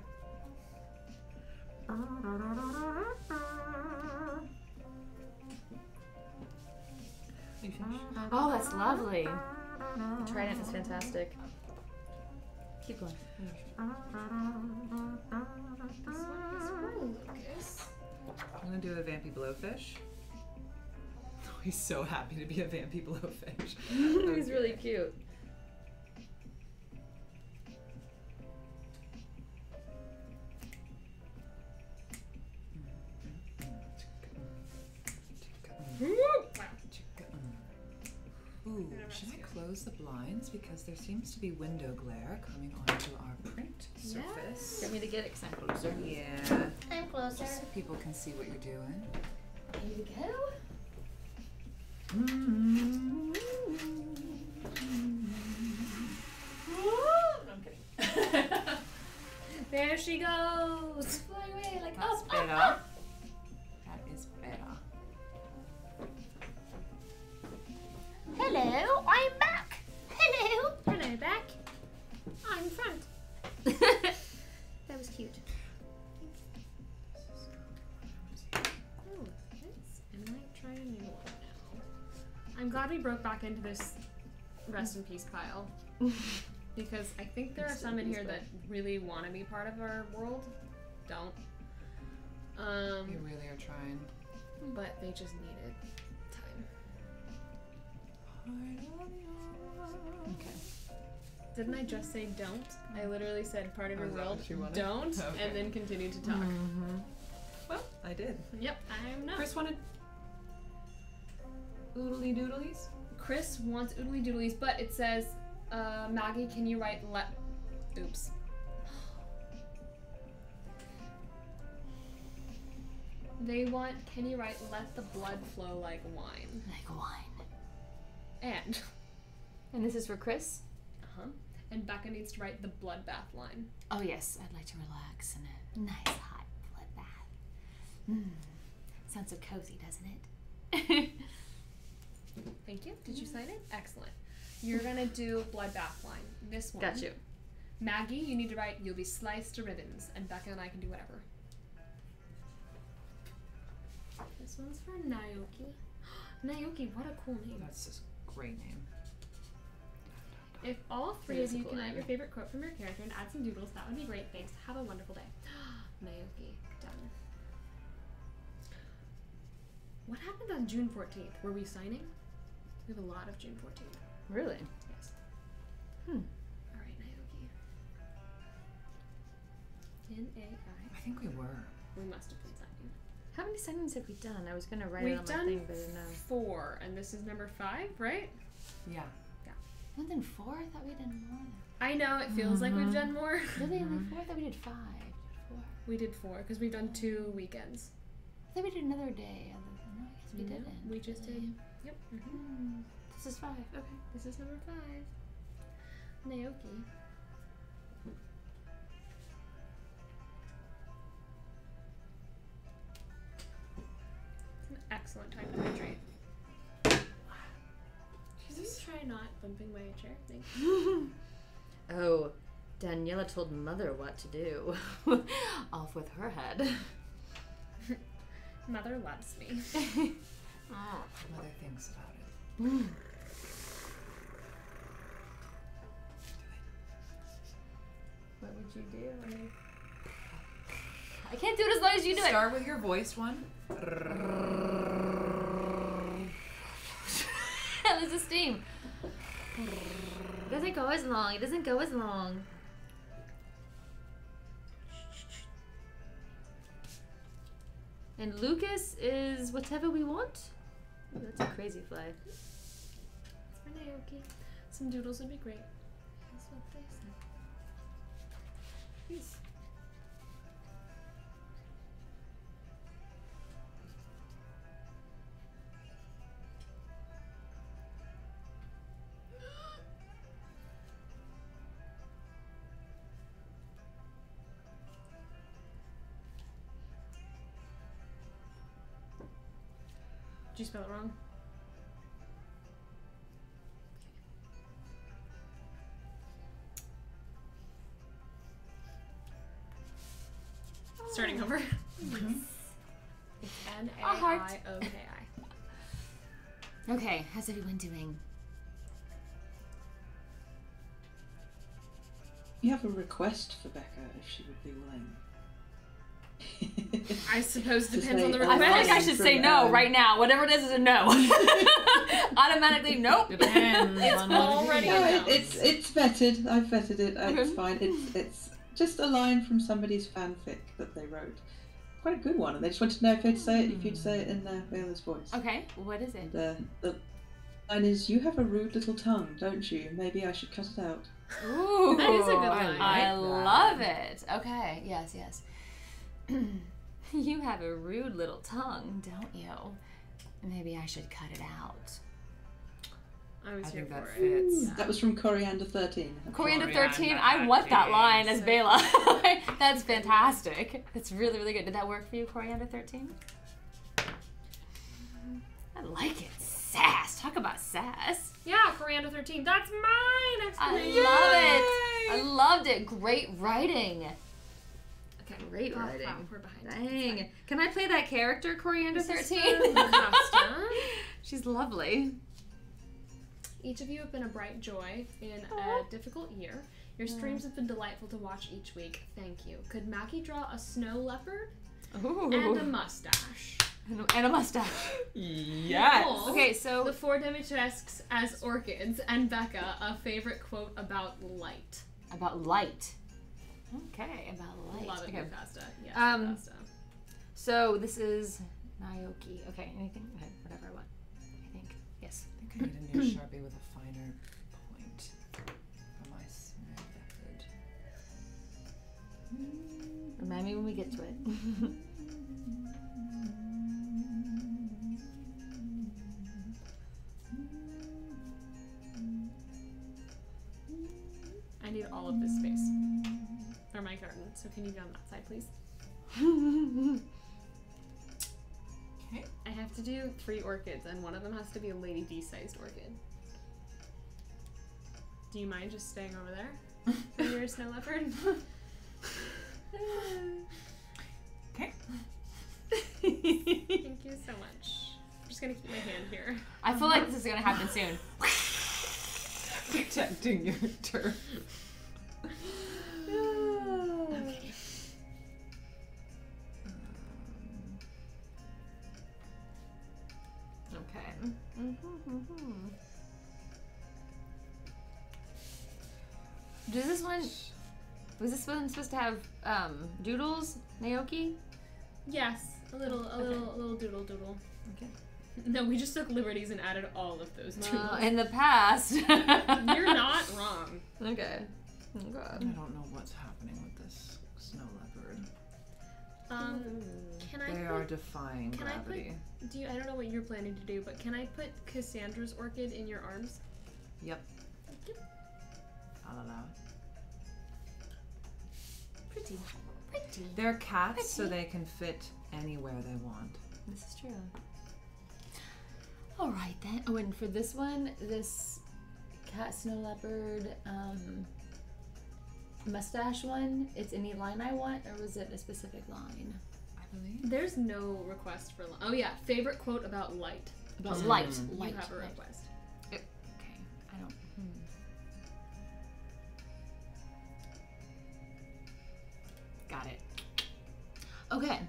Oh, that's lovely. The trident is fantastic. Keep going. This one is. I'm gonna do a vampy blowfish. Oh, he's so happy to be a vampy blowfish. He's really cute. Because there seems to be window glare coming onto our print surface? Get me to get it 'cause I'm closer. Yeah, I'm closer. just so people can see what you're doing. Here we go. Mm-hmm. I'm kidding. There she goes! Fly away like That's up, better. up, up. That is better. Hello, I'm back. Hello, back. I'm front. that was cute. Oh. I might try a new one now. I'm glad we broke back into this rest in peace pile. because I think there are some in here that really want to be part of our world. Don't. Um, You really are trying. but they just needed time. Okay. Didn't I just say don't? I literally said part of Oh, your world, what don't, Okay. and then continued to talk. Mm-hmm. Well, I did. Yep, I'm not. Chris wanted oodly doodlies. Chris wants oodly doodlies, but it says, uh, Maggie, can you write let. Oops. They want, can you write let the blood flow like wine? Like wine. And, And this is for Chris? And Bekka needs to write the bloodbath line. Oh yes, I'd like to relax in a nice hot blood bath. Mm. Sounds so cozy, doesn't it? Thank you. Did you sign it? Excellent. You're gonna do bloodbath line. This one. Got you. Maggie, you need to write you'll be sliced to ribbons, and Bekka and I can do whatever. This one's for Naoki. Naoki, what a cool name. That's just a great name. If all three of you cool can write your favorite quote from your character and add some doodles, that would be great. Thanks. Have a wonderful day. Naoki, done. What happened on June 14th? Were we signing? We have a lot of June 14th. Really? Yes. Hmm. All right, Naoki. N A I. I think we were. We must have been signing. How many signings have we done? I was gonna write We've it on my done thing, but I didn't know. four, and this is number five, right? Yeah. More than four? I thought we did more than I know it feels like we've done more. Really? Only four? I thought we did five. Four. We did four because we've done two weekends. I thought we did another day. Other than, no, I guess we No, didn't. we just did. really. Yep. hmm Hmm. This is five. Okay, this is number five. Naoki. It's an excellent time to hydrate. Please try not bumping my chair. Thank you. Oh, Daniela told mother what to do. Off with her head. Mother loves me. Ah. Mother thinks about it. What would you do? I can't do it as long as you do it. Start with your voiced one. There's a steam. It doesn't go as long. It doesn't go as long. And Lucas is whatever we want. Ooh, that's a crazy fly. It's for Naoki. Some doodles would be great. That's what they said. Please. You spell it wrong? Starting oh, over. It's N A heart. I O K I. Okay, how's everyone doing? You have a request for Bekka if she would be willing. I suppose To depends on the I I request. feel like I should say no right now. Whatever it is is a no. Automatically, nope. Depends It's on what it already No, no. it, it's it's vetted. I've vetted it. uh, It's Mhm. fine. It's it's just a line from somebody's fanfic that they wrote. Quite a good one, and they just wanted to know if you'd say it. If you'd say it in uh, Bela's voice. Okay, what is it? The the line is, "You have a rude little tongue, don't you? Maybe I should cut it out." Ooh, That is a good I, line. I like love it. Okay, yes, yes. you have a rude little tongue, don't you? Maybe I should cut it out. I was I here think that for it. fits. That was from Coriander Thirteen. Coriander Coriander 13, I want that line as So- Bela. That's fantastic. That's really, really good. Did that work for you, Coriander 13? I like it. Sass. Talk about sass. Yeah, Coriander 13. That's mine! I Exclamation. love it. I loved it. Great writing. Okay, Great Oh, writing. wow, we're behind. Dang. Can I play that character, Coriander This 13? She's lovely. Each of you have been a bright joy in Aw. a difficult year. Your streams have been delightful to watch each week. Thank you. Could Mackie draw a snow leopard Ooh. and a mustache? And a- and a mustache. Yes. Nicole, Okay, so The four Dimitrescus as orchids, and Bekka, a favorite quote about light. about light. Okay, about light. Love it, okay. Bethesda. Yes, Um, Bethesda. So this is Naoki. Okay, anything? Okay, whatever I want. I think. Yes. I think I need a new sharpie with a finer point for my small method. Remind me when we get to it. I need all of this space. Or my garden. So can you go on that side, please? Okay. I have to do three orchids, and one of them has to be a Lady D-sized orchid. Do you mind just staying over there? when you're a snow leopard? Okay. Thank you so much. I'm just gonna keep my hand here. I feel like this is gonna happen soon. Protecting your turf. Okay. Does this one? Was this one supposed to have um, doodles, Naoki? Yes, a little, a little, a little doodle doodle. Okay. No, we just took liberties and added all of those doodles. Uh, in the past. You're not wrong. Okay. Oh God. I don't know what's happening with this snow leopard. Um, can I They put, are defying can I put- gravity. Do you, I don't know what you're planning to do, but can I put Cassandra's orchid in your arms? Yep. I'll allow it. Pretty. Pretty. They're cats, so they can fit anywhere they want. This is true. All right then. Oh, and for this one, this cat snow leopard um, mustache one, it's any line I want, or was it a specific line? I believe. There's no request for. Li- oh yeah, favorite quote about light. About Mm. light. You Light. you have a light. request. Okay. I don't. Hmm. Got it. Okay.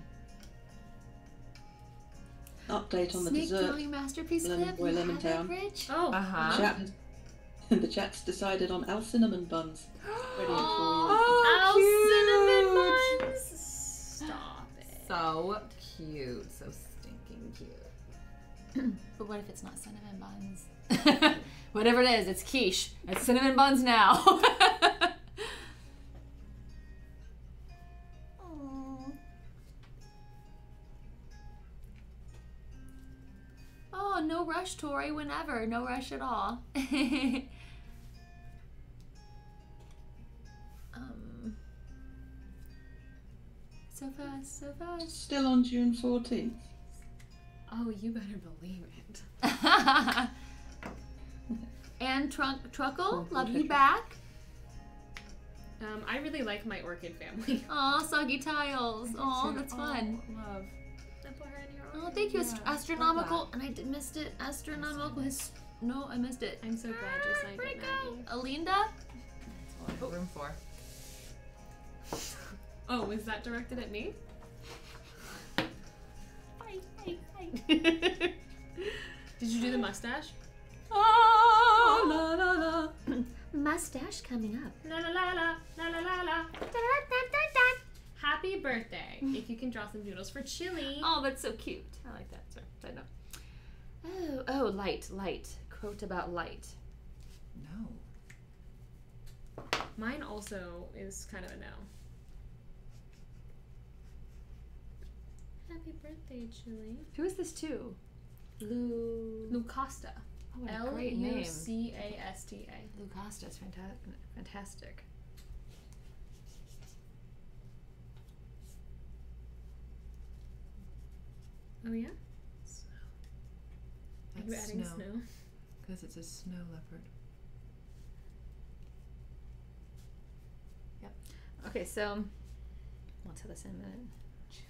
Update on the Snake dessert. Drawing Masterpiece Lemon clip. boy, You lemon town. Rich? Oh, Uh The huh. chat has, the chat's decided on Al cinnamon buns. Ready for oh, So cute. So stinking cute. But what if it's not cinnamon buns? Whatever it is, it's quiche. It's cinnamon buns now. Oh, no rush, Tori. Whenever, no rush at all. so fast, so fast. Still on June 14th. Oh, you better believe it. and Trunk Truckle, Cool, love you back. Um, I really like my orchid family. Aw, soggy tiles. Aw, that's fun. Love. I put her in your Oh, thank you, Yeah, love astronomical. And I did, missed it. Astronomical. His, no, I missed it. I'm so glad you signed it, Maggie. Alinda. That's all I have room for. Oh, is that directed at me? Hi, hi, hi. Did you do the mustache? Oh. oh, la la la. Mustache coming up. La la la la la la la la. Happy birthday! Mm-hmm. if you can draw some doodles for Chili. Oh, that's so cute. I like that. Sorry, I know. Oh, oh, light, light. Quote about light. No. Mine also is kind of a no. Happy birthday, Chili. Who is this to? Lu. Lucasta. Oh, what a L great name. C A S T A. Lucasta is fanta- fantastic. Oh yeah. Are you adding snow. snow? Because it's a snow leopard. Yep. Okay, so we'll tell this in a minute. Chili.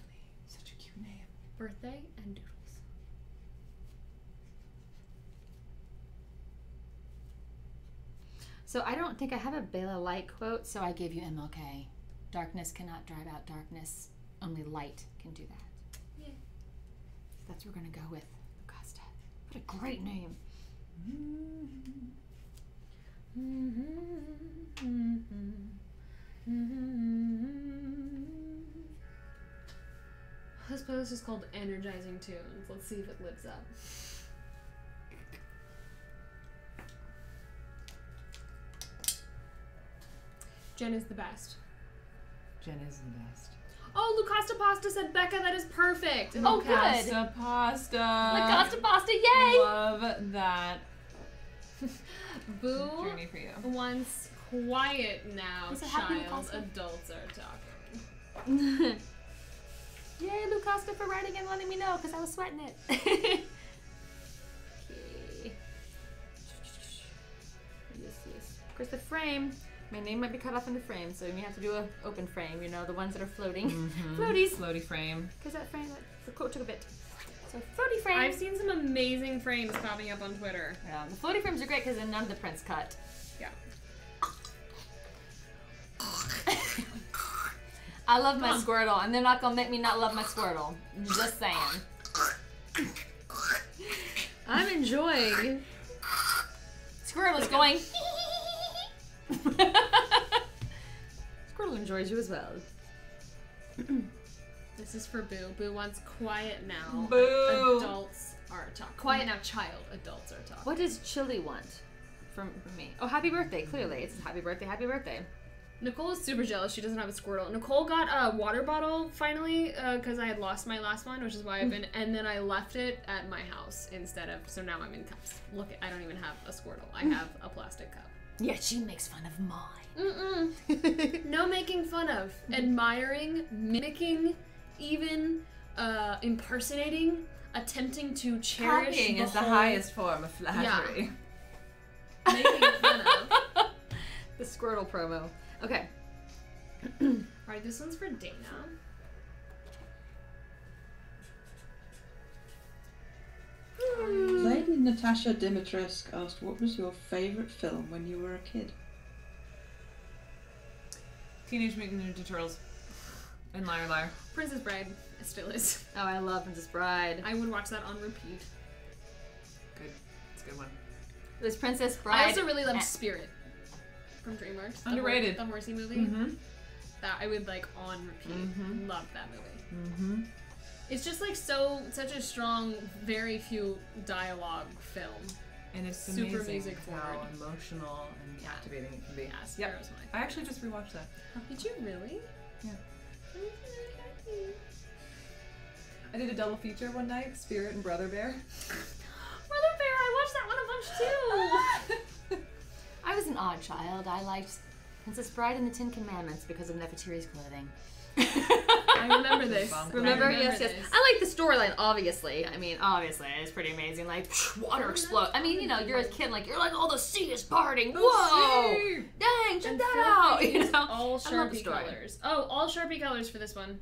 Such a cute name. Birthday and doodles. So I don't think I have a Bela Light quote, so I gave you MLK. Darkness cannot drive out darkness. Only light can do that. Yeah. So that's what we're gonna go with. Lucasta. What a great name. Mm-hmm. Mm-hmm. Mm-hmm. This post is called Energizing Tunes. Let's see if it lives up. Jen is the best. Jen is the best. Oh, Lucasta Pasta said Bekka, that is perfect. Oh, good. Pasta pasta. Lucasta pasta, yay! Love that Boo journey for you. wants quiet now, Is happy child. Adults are talking. Yay, Lucasta for writing and letting me know because I was sweating it. okay. Yes, yes. Of course, the frame. My name might be cut off in the frame, so you have to do a open frame. You know, the ones that are floating. Mm-hmm. Floaties. Floaty frame. Because that frame, the quote took a bit. So floaty frame. I've seen some amazing frames popping up on Twitter. yeah, the floaty frames are great because then none of the prints cut. Yeah. I love my Squirtle, and they're not gonna make me not love my Squirtle. Just saying. I'm enjoying. Squirtle is going. Squirtle enjoys you as well. This is for Boo. Boo wants quiet now. Boo. Adults are talking. Quiet now, child. Adults are talking. What does Chili want from, from me? Oh, happy birthday! Clearly, it's happy birthday, happy birthday. Nicole is super jealous. She doesn't have a Squirtle. Nicole got a water bottle finally because I had lost my last one, which is why I've been. And then I left it at my house instead of. So now I'm in cups. Look, I don't even have a Squirtle. I have a plastic cup. Yeah, she makes fun of mine. Mm-mm. no making fun of, admiring, mimicking, even uh, impersonating, attempting to cherish Copying the is the whole- highest form of flattery. making fun of. the Squirtle promo. Okay. Alright, this one's for Dana. Lady Natasha Dimitrescu asked, "What was your favourite film when you were a kid?" Teenage Mutant Ninja Turtles. And Liar Liar. Princess Bride. It still is. Oh, I love Princess Bride. I would watch that on repeat. Good. It's a good one. It was Princess Bride. I also really loved and- Spirit from DreamWorks. the Underrated. hor- The horsey movie. Mm-hmm. That I would like on repeat. Mhm. Love that movie. Mm-hmm. It's just like so such a strong, very few dialogue film. And it's Super music forward. emotional and Yeah. captivating it can be. Yeah, Yep. I actually just rewatched that. mine. Did you really? Yeah. I did a double feature one night, Spirit and Brother Bear. Brother Bear, I watched that one a bunch too. I was an odd child. I liked Princess Bride and the Ten Commandments because of Nefertiti's clothing. I remember this. Bump. Remember? I yes, yes. this. I like the storyline, obviously. I mean, obviously, it's pretty amazing. Like, water explode. I mean, you know, you're a kid, like, you're like, oh, the sea is parting. Whoa! Dang, check And that out. You know? all I love the Sharpie colors. Oh, all Sharpie colors for this one.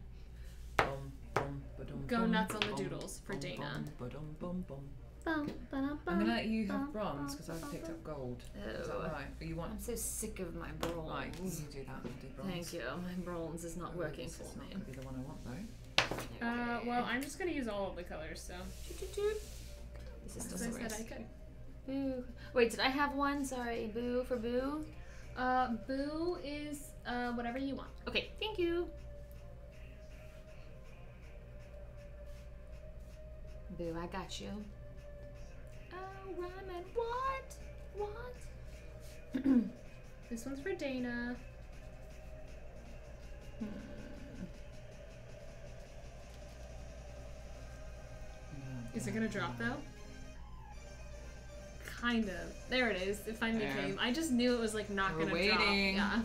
Bum, bum, ba-dum, Go nuts on the doodles for Dana. I'm gonna let you have bronze because I've picked up gold. Is that Oh. right? Or you want? I'm so sick of my bronze. Right, you do that. I'll do bronze. Thank you. My bronze is not Oh, working this for is not me. gonna be the one I want though. Uh, well, I'm just gonna use all of the colors, so. This is still As I said, I gross. could. Boo. Wait, did I have one? Sorry. Boo for boo. Uh, Boo is uh whatever you want. Okay, thank you. Boo, I got you. Oh, Ryman, what? What? This one's for Dana. Hmm. Is it gonna drop though? Kind of. There it is. It finally There. came. I just knew it was like not We're gonna waiting. drop. Yeah.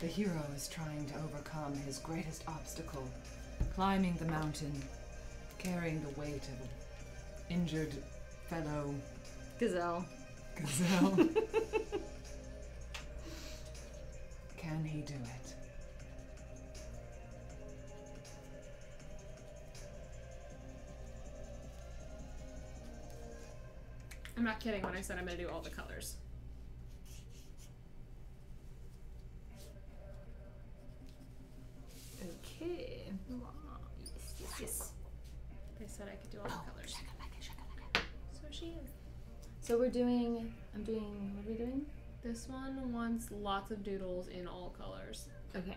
The hero is trying to overcome his greatest obstacle, climbing the mountain, carrying the weight of an injured fellow Gazelle. gazelle. Can he do it? I'm not kidding when I said I'm gonna do all the colors. Okay. Yes, yes, yes. I said I could do all the oh, colors. So she is. So we're doing. I'm doing. What are we doing? This one wants lots of doodles in all colors Okay.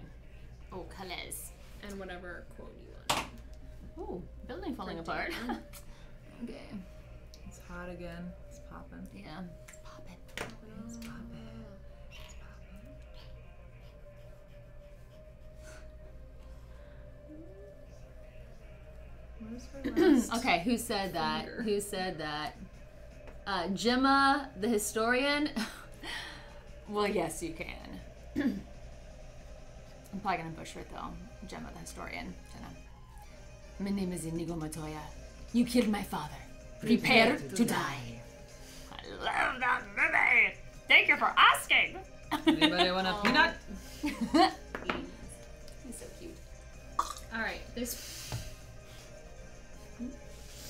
Oh, colors. and whatever quote you want. Oh, building falling apart. Okay. It's hot again. It's popping. Yeah. It's popping. It's popping. Okay, who said that? Finger. Who said that? Uh, Gemma, the historian. well, yes, you can. I'm probably gonna butcher it though. Gemma, the historian. Jenna. My name is Inigo Montoya. You killed my father. Prepare to die. I love that movie. Thank you for asking. Anybody want a peanut? He's so cute. all right. This.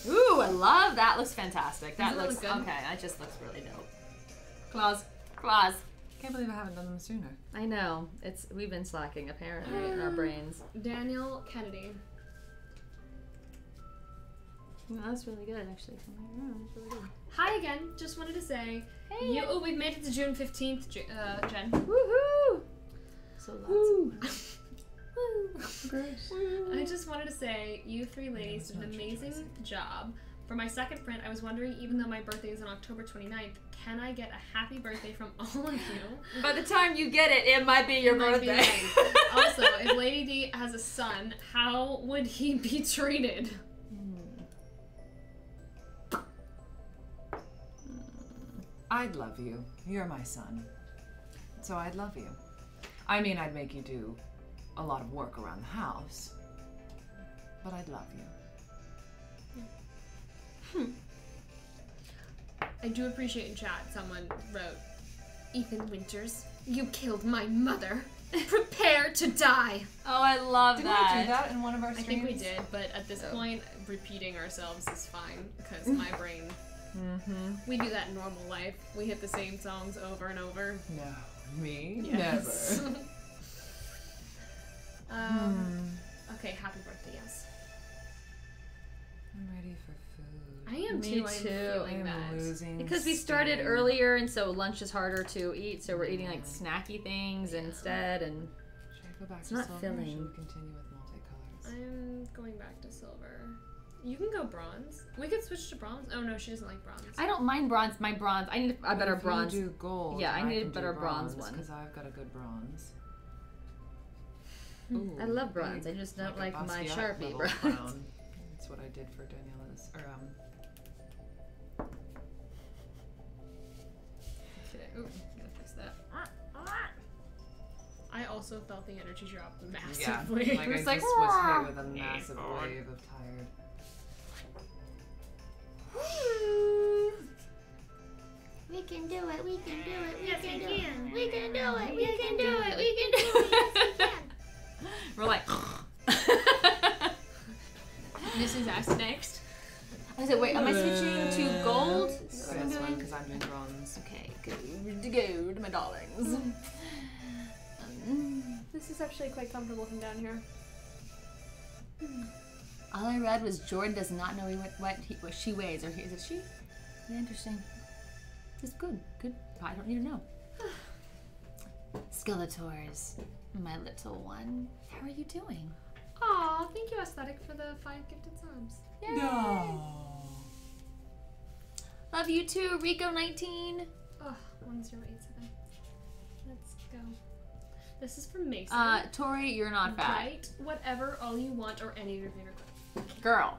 Ooh, I love that. Looks fantastic. That Doesn't looks look good? okay. That just looks really dope. Claws, claws. Can't believe I haven't done them sooner. I know. It's we've been slacking apparently in our brains. Daniel Kennedy. No, that's really good actually. Oh, that's really good. Hi again. Just wanted to say. Hey. You, oh, we've made it to June 15th, Ju- uh, Jen. Woohoo! So lots. Gross. I just wanted to say, you three ladies did an amazing job. For my second print, I was wondering, even though my birthday is on October 29th, can I get a happy birthday from all of you? By the time you get it, it might be your Might be birthday. right. also, if Lady D has a son, how would he be treated? Hmm. I'd love you. You're my son. So I'd love you. I mean, I'd make you do a lot of work around the house. But I'd love you. Hmm. I do appreciate in chat someone wrote, Ethan Winters, you killed my mother. Prepare to die. oh, I love Did that. we do that in one of our I think we did, but at this Oh. point, repeating ourselves is fine because my brain. Mm-hmm. We do that in normal life. We hit the same songs over and over. No, me? Yes. Never. um, okay, happy birthday, yes. I'm ready for food. I am Me too. I'm too. feeling I'm that. losing. Because we started steam. earlier, and so lunch is harder to eat, so we're eating like snacky things instead. And Should I go back It's to not silver or should filling. we continue with multicolors? I'm going back to silver. You can go bronze. We could switch to bronze. Oh no, she doesn't like bronze. I don't mind bronze. My bronze. I need a better if bronze. You do gold. Yeah, I need a can do better bronze one. because I've got a good bronze. I love bronze. I just don't a like my Sharpie bronze. crown. That's what I did for Daniela's. Or um. Okay. Ooh, gotta fix that. I also felt the energy drop Yeah, massively. like It I was just was hit with a massive God. wave of tired. We can do it. We can do it. We Yes, can we do can. it. We can do it. We Yes, can we do can. it. We can do it. Yes, we can. We're like. Mrs. S next. I said, wait, am I switching to gold? That's fine because I'm doing bronze. Okay, good. Good, my darlings. Um, This is actually quite comfortable from down here. all I read was Jordan does not know what what, he, what she weighs, or he, is it she? Yeah, interesting. It's good. Good. I don't need to know. Skeletors, my little one. How are you doing? Aw, thank you, Aesthetic, for the five gifted subs. No. Love you too, Rico19. Oh, 1087. Let's go. This is from Mason. Uh, Tori, you're not fat. Write whatever, all you want, or any of your favorite quotes. Girl,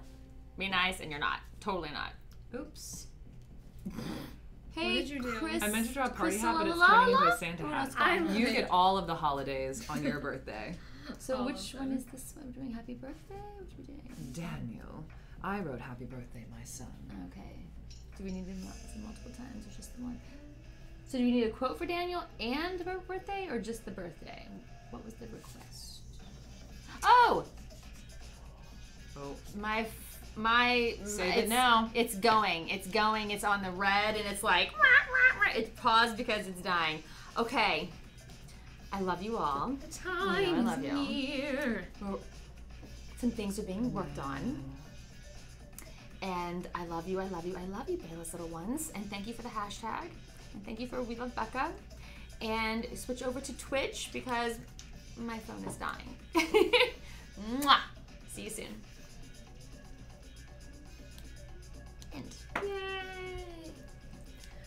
be nice, and you're not. Totally not. Oops. Hey, did you do? Chris. I meant to draw a party Chris hat, but it's la la turning into a Santa Oh, hat. that's fine. You get all of the holidays on your birthday. So all which one is this one? We're doing happy birthday? What are we doing? Daniel, I wrote happy birthday, my son. Okay. Do we need to mul- multiple times or just the one? So do we need a quote for Daniel and the birthday or just the birthday? What was the request? Oh, Oh, my f- my Save it it's- now. It's going. It's going. It's on the red and it's like rah, rah, rah. it's paused because it's dying. Okay. I love you all. The time's I love you. near. Some things are being worked on. And I love you, I love you, I love you, Bayless little ones. And thank you for the hashtag. And thank you for We Love Bekka. And switch over to Twitch because my phone is dying. Mwah! See you soon. End. Yay!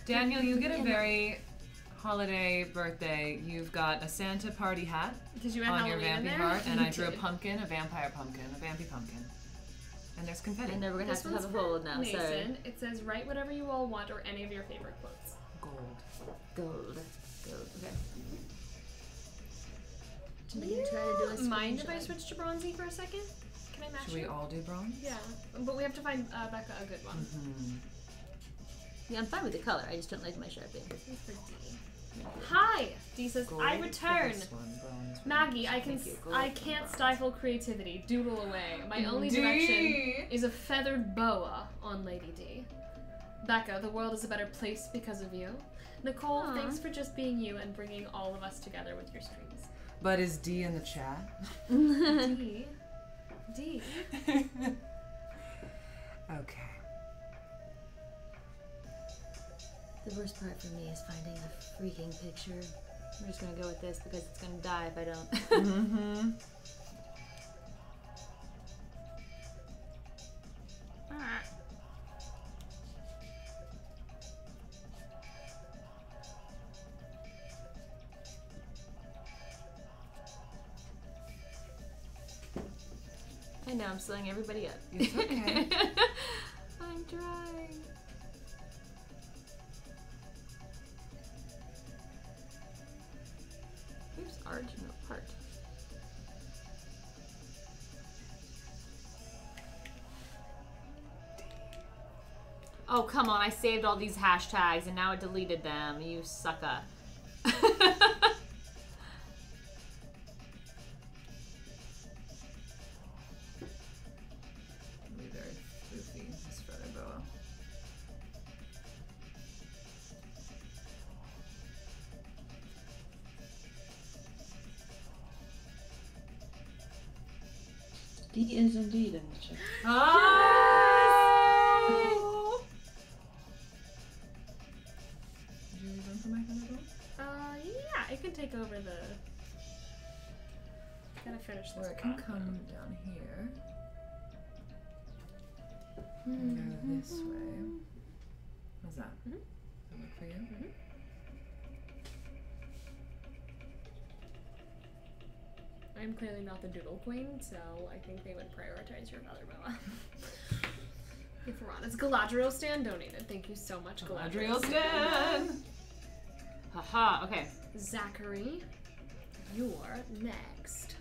Daniel, you get a very holiday birthday. You've got a Santa party hat Did you add on your Halloween in vampy there? heart, and I drew a pumpkin, a vampire pumpkin, a vampy pumpkin. And there's confetti. And then we're gonna This have to one's have a for hold now. Mason. Sorry. It says, write whatever you all want, or any of your favorite quotes. Gold. Gold. Gold. Okay. Do you try to do a Mind if I switch to bronzy for a second? Can I match Should we it? all do bronze? Yeah, but we have to find uh, Bekka a good one. Hmm. Yeah, I'm fine with the color. I just don't like my sharpie. This is for D. Hi, D says Gold I return. one, bronze for Maggie, I can Thank you. s- Gold I for can't stifle creativity. Doodle away. My only D. direction is a feathered boa on Lady D. Bekka, the world is a better place because of you. Nicole, Aw. thanks for just being you and bringing all of us together with your streams. But is D in the chat? D. D. okay. The worst part for me is finding a freaking picture. I'm just gonna go with this because it's gonna die if I don't. Mm-hmm. I know I'm slowing everybody up. It's okay. I'm trying. Oops, original part. Oh, come on. I saved all these hashtags and now it deleted them. You sucker. D is indeed in the chat. Oh! Did you leave room for my feather boa? Uh, yeah, it can take over the. Gotta finish this. Or it can come down here. And go this way. How's that? Mhm. Does that work for you? I'm clearly not the doodle queen, so I think they would prioritize your mother, boa. if we're honest, Galadriel Stan donated. Thank you so much, Galadriel. Galadriel Stan! Haha, okay. Zachary. you're next.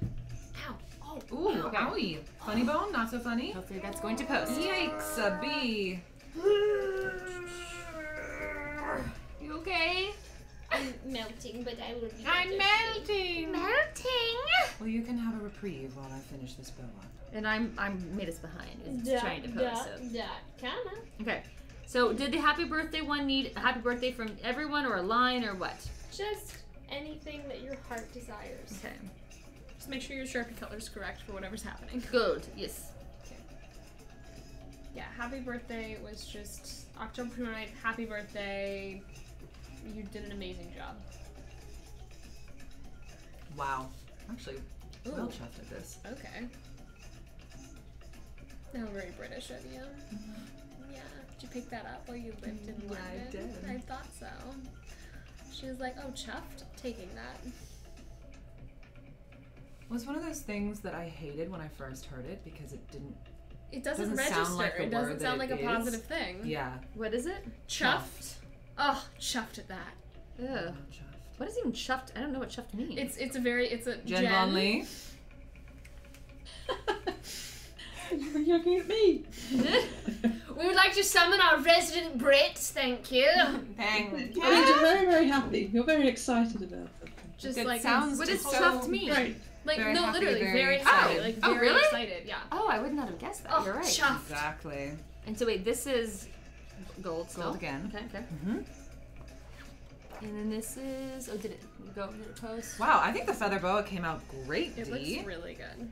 Ow. Oh. Ooh, Okay. owie. Funny bone, not so funny. Hopefully that's going to post. Yikes, a bee. You okay? I'm melting, but I will be. I'm melting. melting. Well, you can have a reprieve while I finish this boa. And I'm I'm minutes behind. It's trying to post. So. Dot, comma. Okay. So did the happy birthday one need a happy birthday from everyone or a line or what? Just anything that your heart desires. Okay. Just make sure your Sharpie color's correct for whatever's happening. Good. Yes. Okay. Yeah, happy birthday was just October 29th. Happy birthday. You did an amazing job. Wow. Actually, well chuffed at this. Okay. Now very British of you. Mm-hmm. Yeah. Did you pick that up while you lived in mm, Yeah, I London? did. I thought so. She was like, oh, chuffed, taking that. It was one of those things that I hated when I first heard it because it didn't. It doesn't, Doesn't register. sound like the it doesn't sound like a is. positive thing. Yeah. What is it? Chuffed. Oh, chuffed at that. Ugh. Oh, Not chuffed. What is even chuffed? I don't know what chuffed means. It's it's a very it's a Jen, Von Lee. You're looking at me. We would like to summon our resident Brits, Thank you. Bang. Oh, you're very, very happy. You're very excited about it. Just It like sounds what does just chuffed mean? Great. like very no, happy, literally very very, excited. excited. Like Oh, very really? excited. Yeah. Oh, I would not have guessed that. Oh, You're right. chuffed. Exactly. And so wait, this is gold still. Gold again. Okay, okay. hmm And then this is oh did it go did it post? Wow, I think the feather boa came out great, It Dee. looks really good.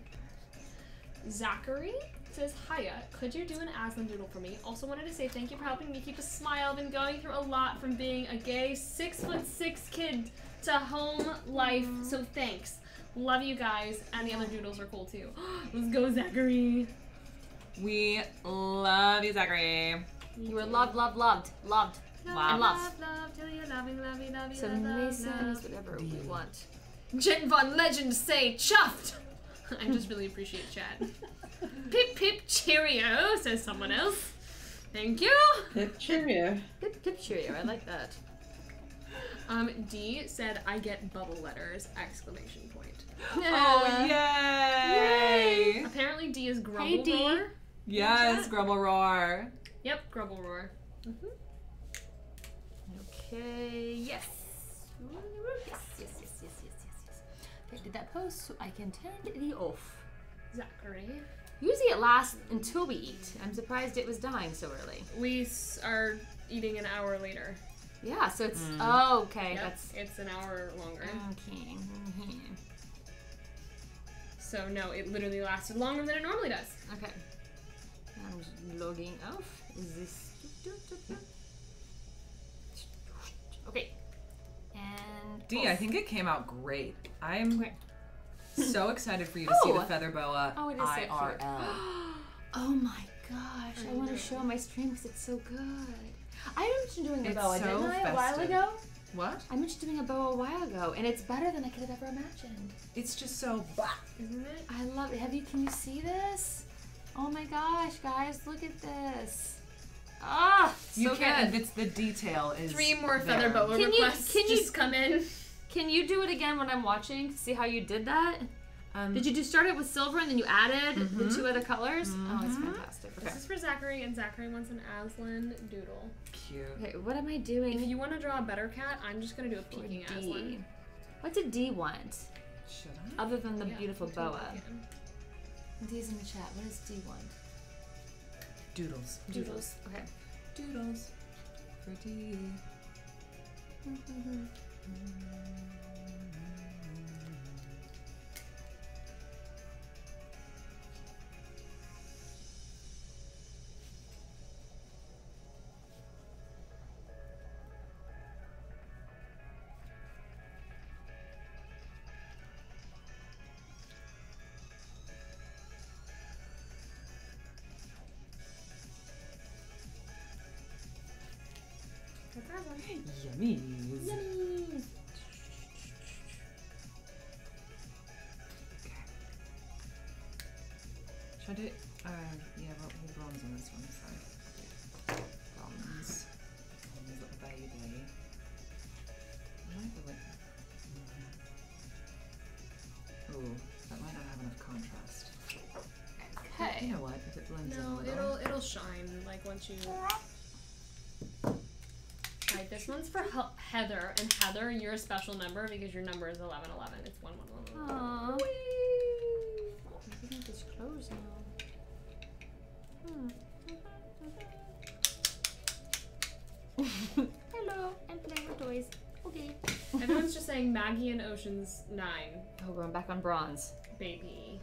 Zachary says, Hiya, could you do an Aslan doodle for me? Also wanted to say thank you for helping me keep a smile. I've been going through a lot from being a gay six foot six kid to home life, so thanks. Love you guys, and the other doodles are cool too. Let's go, Zachary. We love you, Zachary. You were loved, loved, loved, loved. Wow. And love. Love, love, till you're loving, loving, loving, So love, Mason love. is whatever we want. Jen Von Legend say chuffed. I just really appreciate chat. pip pip cheerio, says someone else. Thank you. Yep, cheerio. Pip pip cheerio, I like that. Um, D said I get bubble letters! Exclamation point. Oh, yay! Apparently D is grumble D. roar. Yes, grumble roar. Yep, grumble roar. Okay, yes. Yes, yes, yes, yes, yes, yes, yes. Okay, did that post so I can turn it off. Zachary. Usually it lasts until we eat. I'm surprised it was dying so early. We s- are eating an hour later. Yeah, so it's oh, okay. Yep, That's it's an hour longer. okay. mhm. So no, it literally lasted longer than it normally does. Okay. I'm just logging off. Is this And Dee, I think it came out great. I'm so excited for you to see Oh. the feather boa Oh, it is so Oh my gosh! I want to show my stream because it's so good. I mentioned doing a It's boa, so didn't I, a while ago? What? I mentioned doing a boa a while ago, and it's better than I could have ever imagined. It's just so. Bah. Isn't it? I love it. Have you? Can you see this? Oh my gosh, guys, look at this! Ah, You so can't. good. It's the detail is. Three more there. feather boa Can you- requests can you- just come in. Can you do it again when I'm watching? See how you did that? Um, Did you do start it with silver and then you added the two other colors? Oh, it's fantastic. Okay. This is for Zachary, and Zachary wants an Aslan doodle. Cute. Okay, what am I doing? If you want to draw a better cat, I'm just gonna do a for peeking D? Aslan. What did D want? Should I? Other than the Yeah, beautiful boa. again. D's in the chat. What does D want? Doodles. Doodles. Okay. Doodles. For Yummies. Yummies. Okay. Should I do it? Uh, yeah, well, we'll bronze on this one, so. Bronze. And we've got the baby. I like the way. Oh, that might not have enough contrast. Okay. You know what? If it blends no, in a little. it'll it'll shine like once you Alright, this one's for He- Heather, and Heather, you're a special number because your number is eleven eleven. It's one one one one. Aww. Everything is closed now. Hmm. Hello, I'm playing with toys. Okay. Everyone's just saying Maggie and Ocean's Nine, Oh, going back on bronze. baby.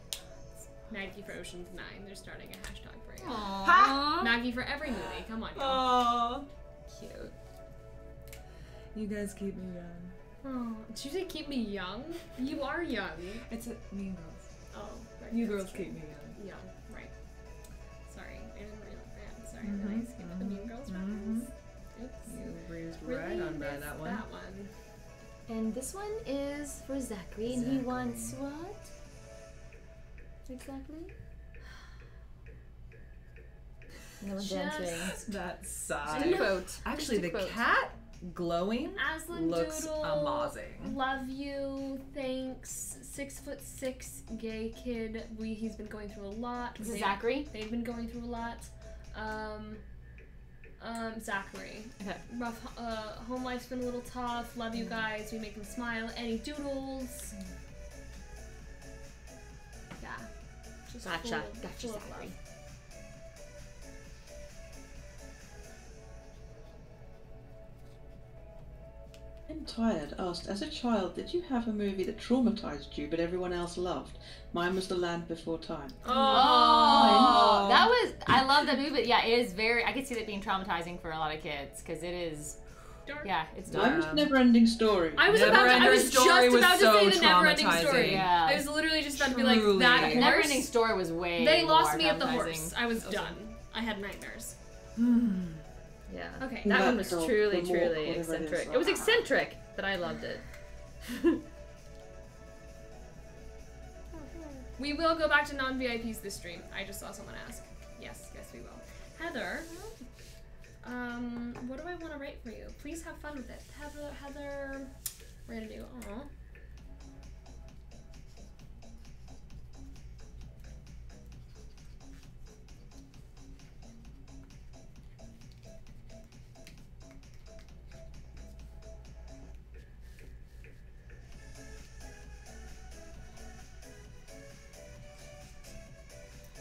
Maggie for Ocean's Nine. They're starting a hashtag for you. Aww. Maggie for every movie. Come on, y'all. Oh, Cute. You guys keep me young. Oh, did you say keep me young? You are young. It's a Mean Girls. Oh, right. You girls true. keep me young. Young, right. Sorry, I didn't realize that. Sorry, Mhm, really skipped the Mean Girls reference. Oops. You breezed Really right on by that one. That one. And this one is for Zachary, and he wants what? Exactly? No one's answering. Just That To side. quote. Actually, Just the to quote. cat glowing Aslan looks Doodle. amazing. Love you. Thanks. Six foot six gay kid. We he's been going through a lot. Is it They- Zachary? They've been going through a lot. Um, um, Zachary. Okay. Rough. Uh, home life's been a little tough. Love you guys. We make them smile. Any doodles? Yeah. Just Gotcha. full Gotcha, full of Zachary. Love. I'm tired asked, as a child, did you have a movie that traumatized you but everyone else loved? Mine was The Land Before Time. Oh, that was. I love that movie. but Yeah, it is very. I could see that being traumatizing for a lot of kids because it is. Dark. Yeah, it's Mine dark. was Never Ending Story. I was Never about to, I was Story just was about to so say the never ending story. Yeah. I was literally just about to be like that horse. Never Ending Story was way. They lost more me at the horse. I was done. I had nightmares. Hmm. Yeah. Okay. That That one was girl, truly, truly walk, it eccentric. is. It was eccentric, but I loved it. We will go back to non VIPs this stream. I just saw someone ask. Yes, yes, we will. Heather, um, what do I want to write for you? Please have fun with it. Heather, Heather, we're gonna do. Aw.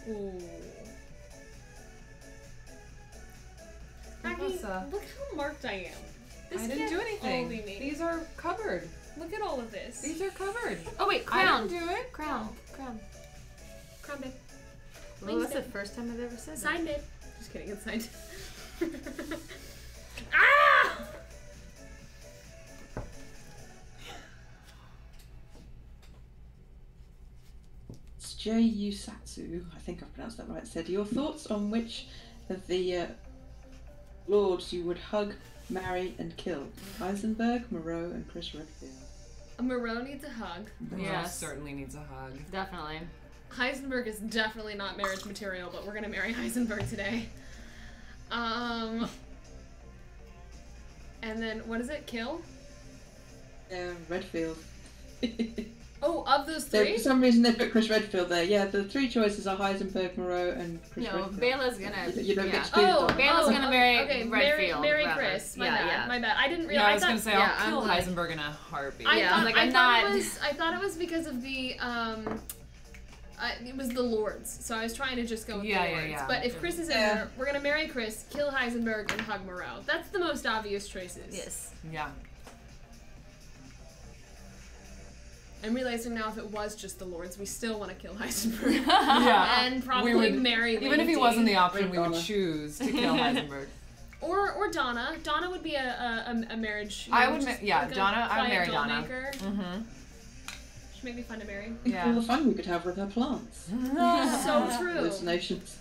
Ooh. Look how marked I am. This I didn't do anything. These are covered. Look at all of this. These are covered. Oh wait, crown. I crown. didn't do it. Crown. Crown. Crown babe. Well, that's the first time I've ever said that. Signed it. Just kidding, it's signed. ah! It's J.U. Satsu, I think I've pronounced that right, said, Your thoughts on which of the uh, lords you would hug, marry, and kill? Heisenberg, Moreau, and Chris Redfield. Moreau needs a hug. Yes. Yes. certainly needs a hug. Definitely. Heisenberg is definitely not marriage material, but we're gonna marry Heisenberg today. Um. And then what is it? Kill? Yeah, Redfield. Oh, of those They- three. for some reason they put Chris Redfield there. Yeah, the three choices are Heisenberg, Moreau, and Chris No, Redfield. Bela's gonna. You, you don't yeah. get excluded Oh, on that. Bela's oh, gonna marry okay, marry, Redfield, marry rather. Chris. My Yeah, bad. yeah. My bad. I didn't Yeah, realize. I was thought, gonna say yeah, I'll kill I'm Heisenberg in a heartbeat. I Yeah, thought, I'm like, I I'm thought not- it was. I thought it was because of the um. I, it was the lords, so I was trying to just go with Yeah, the lords. yeah. But if Chris is in there, we're gonna marry Chris, kill Heisenberg, and hug Moreau. That's the most obvious choices. Yes. Yeah. I'm realizing now if it was just the lords, we still want to kill Heisenberg. Yeah. and probably we would, marry even if he D. wasn't the option, we would choose to kill Heisenberg. Or or Donna. Donna would be a a, a, a marriage. you I would ma- yeah, like Donna- I would quiet marry Donna. Maker. mm-hmm. She'd make me fun to marry. Yeah. all the fun we could have with her plants. so true. Hallucinations.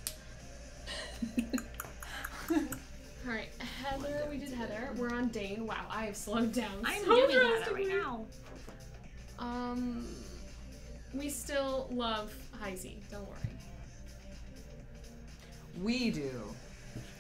All right, Heather. We did Heather. We're on Dane. Wow, I have slowed down. I'm so doing that right now. Um, we still love Heisey. Don't worry. We do.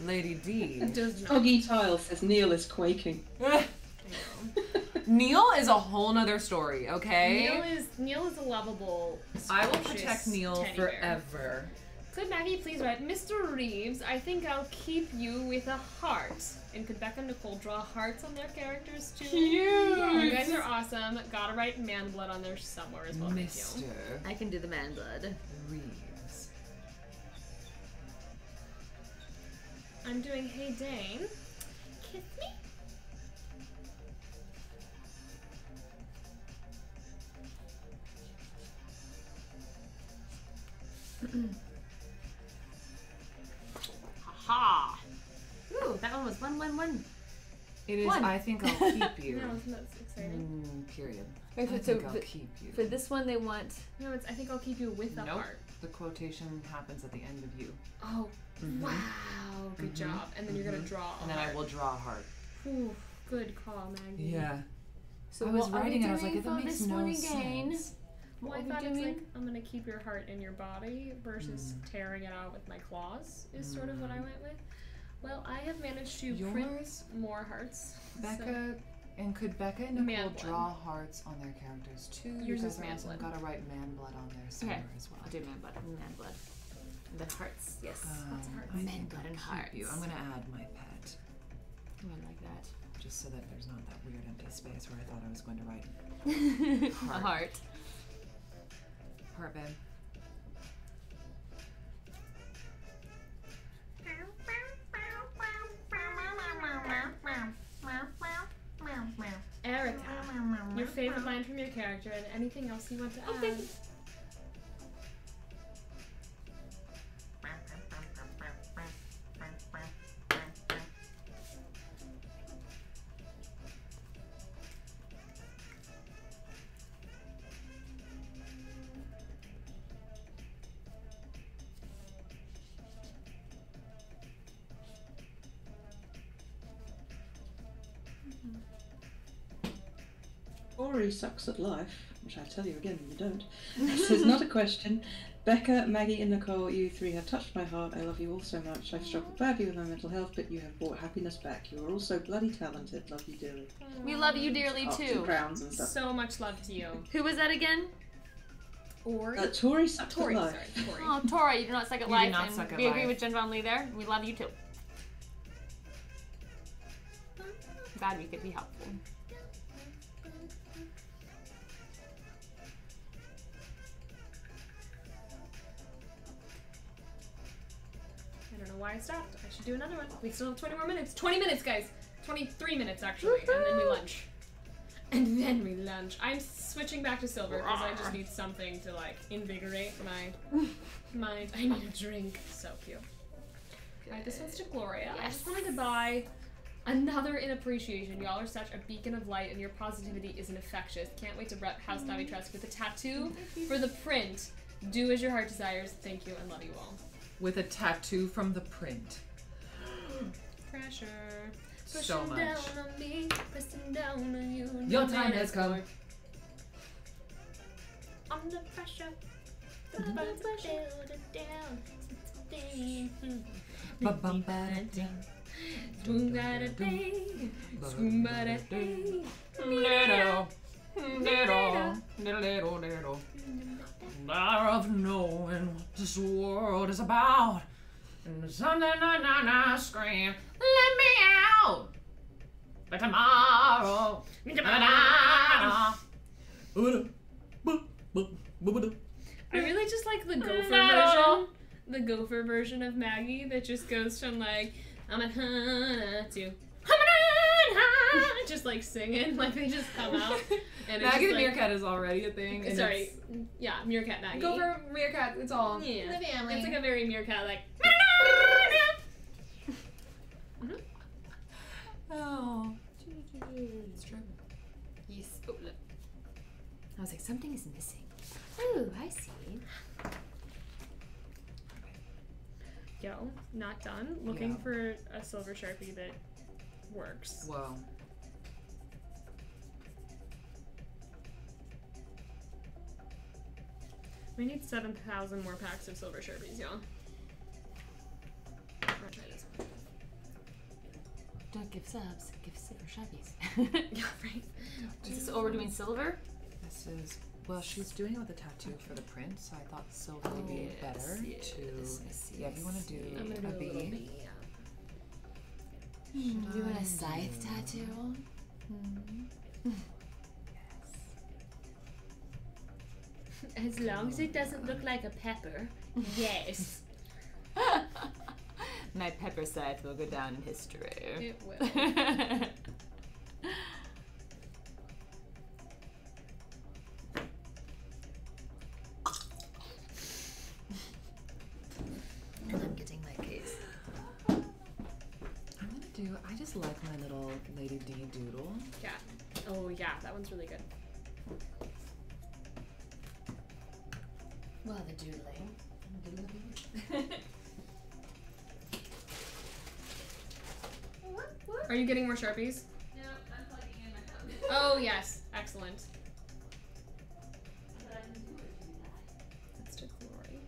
Lady D. Does not. Oggy Tile says Neil is quaking. Neil is a whole nother story, okay? Neil is Neil is a lovable. I will protect Neil forever. bear. Forever. Could Maggie please write, Mr. Reeves, I think I'll keep you with a heart. And could Bekka and Nicole draw hearts on their characters too? Cute. You guys are awesome. Gotta write man blood on there somewhere as well. Mr. I can do the man blood. Reeves. I'm doing Hey Dane. Kiss me. Ha! Ooh, that one was one, one, one. It is. One. I think I'll keep you. No, isn't that exciting? Mm, period. Wait, I for- so think I'll for- keep you. For this one, they want. No, it's I think I'll keep you with a Nope. heart. The quotation happens at the end of you. Oh, Mhm. wow. Good Mhm. job. And then you're gonna Mhm. draw a And then I will draw a heart. Ooh, good call, Maggie. Yeah. So I was what writing it. I was like, doing that for makes this no one again? sense. Well, What I thought it's doing? like I'm gonna keep your heart in your body versus tearing it out with my claws is sort of what I went with. Well, I have managed to print more hearts. so- Bekka, and could Bekka and Man Nicole blood. draw hearts on their characters too? Yours you is guys are man blood. gotta write man blood on there somewhere as well. I'll do man blood. Man blood. The hearts. Yes. Um, Lots of hearts. I Man think blood I'll and hearts. You. I'm gonna add my pet, Ooh, I like that. just so that there's not that weird empty space where I thought I was going to write A heart. Heart, babe. Erica, your favorite line from your character and anything else you want to add. Ori sucks at life, which I tell you again, you don't. This is not a question. Bekka, Maggie, and Nicole, you three have touched my heart. I love you all so much. I've struggled badly with my mental health, but you have brought happiness back. You are all so bloody talented. Love you dearly. We love you dearly Hearts and too. crowns and stuff. So much love to you. Who was that again? Ori. Uh, Tori sucks Tori, at life. sorry, Tori. Oh, Tori, you do not suck at You do life. not and suck at we agree with Jen Von Lee there. We love you too. Glad we could be helpful. I don't know why I stopped. I should do another one. We still have 20 more minutes. 20 minutes, guys. 23 minutes, actually. And then we lunch. And then we lunch. I'm switching back to silver because I just need something to, like, invigorate my mind. I need a drink. So cute. Alright, this one's to Gloria. I just wanted to buy another in appreciation. Y'all are such a beacon of light, and your positivity is infectious. Can't wait to rep House Dimitrescu with a tattoo for the print. Do as your heart desires. Thank you and love you all. With a tattoo from the print. Pressure. So Pushing much. down on me, pressing down on you. Your No time has come. Under pressure. Mm-hmm. The birds will build it down. Matter of knowing what this world is about. And something na na na scream, let me out. But tomorrow. I really just like the gopher version. The gopher version of Maggie that just goes from like I'm a to "Hum-a-na-na," just like singing, like they just come out. And it's Maggie the like, meerkat is already a thing. and Sorry, it's- yeah, meerkat Maggie. Go for meerkat. It's all. Yeah. The family. It's like a very meerkat like. Oh. It's true. Yes. Oh, look. I was like, something is missing. Ooh, I see. Yo, not done. Looking Yeah. for a silver sharpie that works. Whoa. We need 7,000 more packs of silver sharpies, y'all. I'm gonna try this one. Don't give subs, give silver sharpies. Yeah, right. Is this over doing silver? This is Well, she's doing it with a tattoo for the print, so I thought silver would be better to. yeah, if you want to do I'm gonna do a a little bee. Yeah. Do you want a scythe tattoo? Yes. Mm-hmm. As long as it doesn't look like a pepper. Yes. My pepper scythe will go down in history. It will. my little Lady D doodle. Yeah. Oh yeah, that one's really good. Well, the doodling. Are you getting more sharpies? No, I'm plugging in my phone. Oh yes, excellent. That's to glory.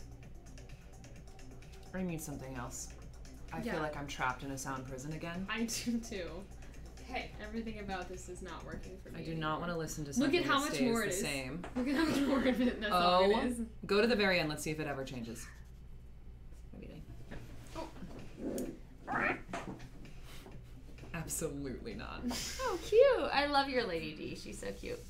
I need something else. I Yeah. feel like I'm trapped in a sound prison again. I do too. Hey, everything about this is not working for me. I do not want to listen to something Look at how that much stays more the it is. same. Look at how much more of it. That's all Oh, it is. go to the very end. Let's see if it ever changes. Maybe. Absolutely not. Oh, cute! I love your Lady D. She's so cute.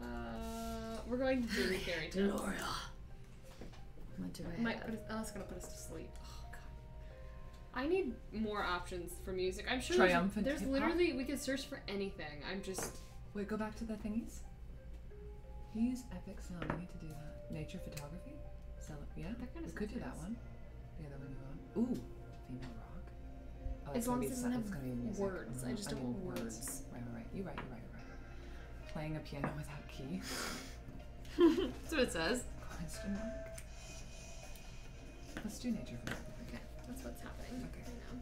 Uh, we're going to Julie Fairy Tales. What do I Might have? oh, it's gonna put us to sleep. I need more options for music. I'm sure there's- Triumphant there's, hip-hop? literally we could search for anything. I'm just Wait, go back to the thingies. Use epic sound. I need to do that. Nature photography. Sell it. Yeah. That kinda we could do that one. The other one you want. Ooh, female rock. Oh, As long as it doesn't it's have gonna be music. words. I just don't mean want words. Right, right, right. You're right. You're right. You're right. Playing a piano without key? That's what it says. Question mark. Let's do nature photography. Okay. That's what's happening Okay. right now.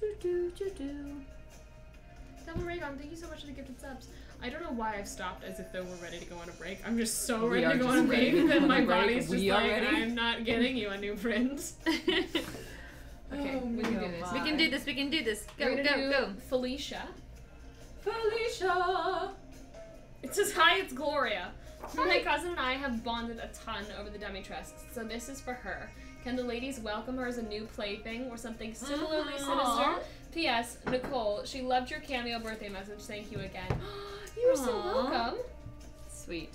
Do do do do. Double Raygon, thank you so much for the gifted subs. I don't know why I've stopped as if though we're ready to go on a break. I'm just so We ready to go on a break that my body's just like, ready. I'm not getting you a new print. okay, Oh, we can do this. bye. We can do this. We can do this. Go We're go do go. Felicia. Felicia! It says, Hi, it's Gloria. My cousin and I have bonded a ton over the Dimitrescu, so this is for her. Can the ladies welcome her as a new plaything or something similarly sinister? P.S. Nicole, she loved your cameo birthday message. Thank you again. you are so welcome. Sweet.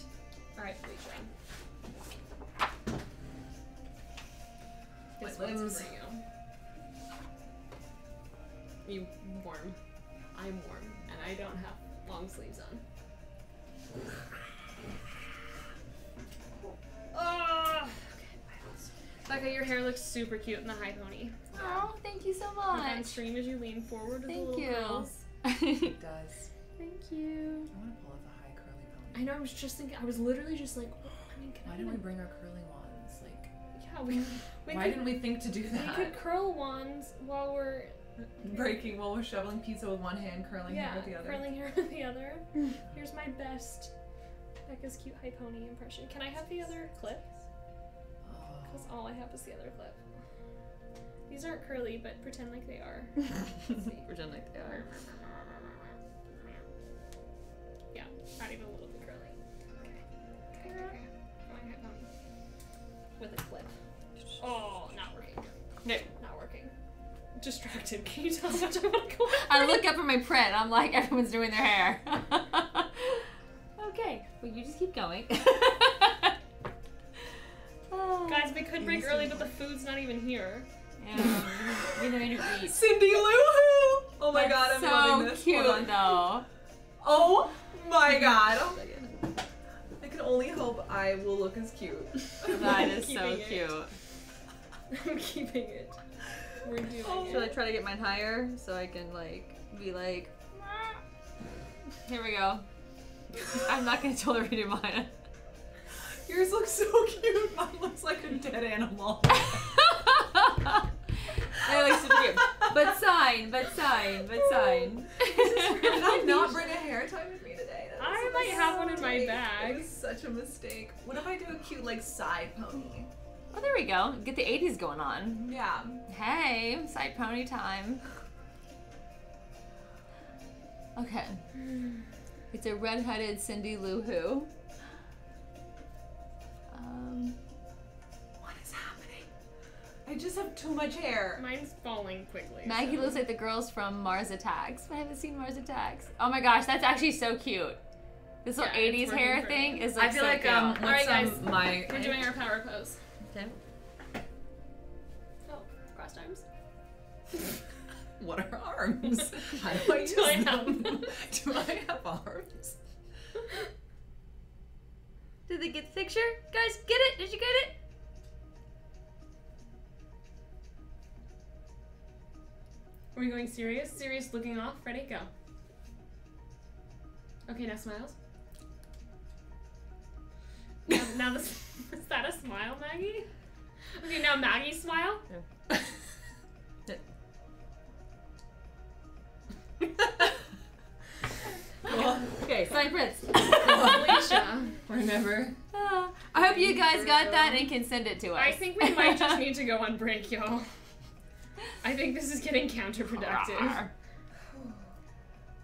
Alright, Felicia. This My one's for you. You warm. I'm warm, and I don't have long sleeves on. Oh, Bekka, your hair looks super cute in the high pony. Oh, thank you so much. on much. stream as you lean forward with the Thank little you. curls. It does. Thank you. I want to pull off a high curly pony. I know. I was just thinking. I was literally just like, I mean, can Why I didn't we bring our curling wands? Like, Yeah, we. we why could, didn't we think to do that? We could curl wands while we're Breaking while we're shoveling pizza with one hand, curling yeah hair with the other. curling hair with the other. Here's my best Bekka's cute high pony impression. Can I have the other clip? Oh. Because all I have is the other clip. These aren't curly, but pretend like they are. Pretend like they are. Yeah, not even a little bit curly. Okay. Okay, okay, okay. Going high pony. With a clip. Oh, not working. No. Not working. Distracted. Can you tell how much I want to go? I look up at my print. I'm like, everyone's doing their hair. okay. Well, you just keep going. Oh, Guys, we could break early, but the food's not even here. yeah, we don't need to eat. Cindy Lou Who! Oh my That's god, I'm so loving this. cute, Hold on. though. Oh my god. I can only hope I will look as cute. That is so Keeping it. cute. I'm keeping it. We're doing oh. it. Should I try to get mine higher so I can like be like? Here we go. I'm not gonna totally redo mine. Yours looks so cute. Mine looks like a dead animal. They look super cute. But sign, but sign, but sign. Did I not bring a hair tie with me today? That I might have one in my bag. It was such a mistake. What if I do a cute like side pony? Oh, there we go. Get the 80s going on. Yeah. Hey, side pony time. Okay. Hmm. It's a red-headed Cindy Lou Who. Um, What is happening? I just have too much hair. Mine's falling quickly. Maggie so- looks like the girls from Mars Attacks. I haven't seen Mars Attacks. Oh my gosh, that's actually so cute. This little Yeah, 80s hair thing is like I feel so like cute. um, All right, guys. um, my We're doing our power pose. Okay. Oh, crossed arms. what are arms? How do I use Do I them? have- do I have arms? Did they get the picture? Guys, get it? Did you get it? Are we going serious? Serious looking off. Ready? Go. Okay, now smiles. Now, now this is that a smile, Maggie? Okay, now Maggie smile. Okay, Sign Prince. Alicia. Remember? Ah, I hope you guys got that and can send it to us. I think we might just need to go on break, y'all. I think this is getting counterproductive.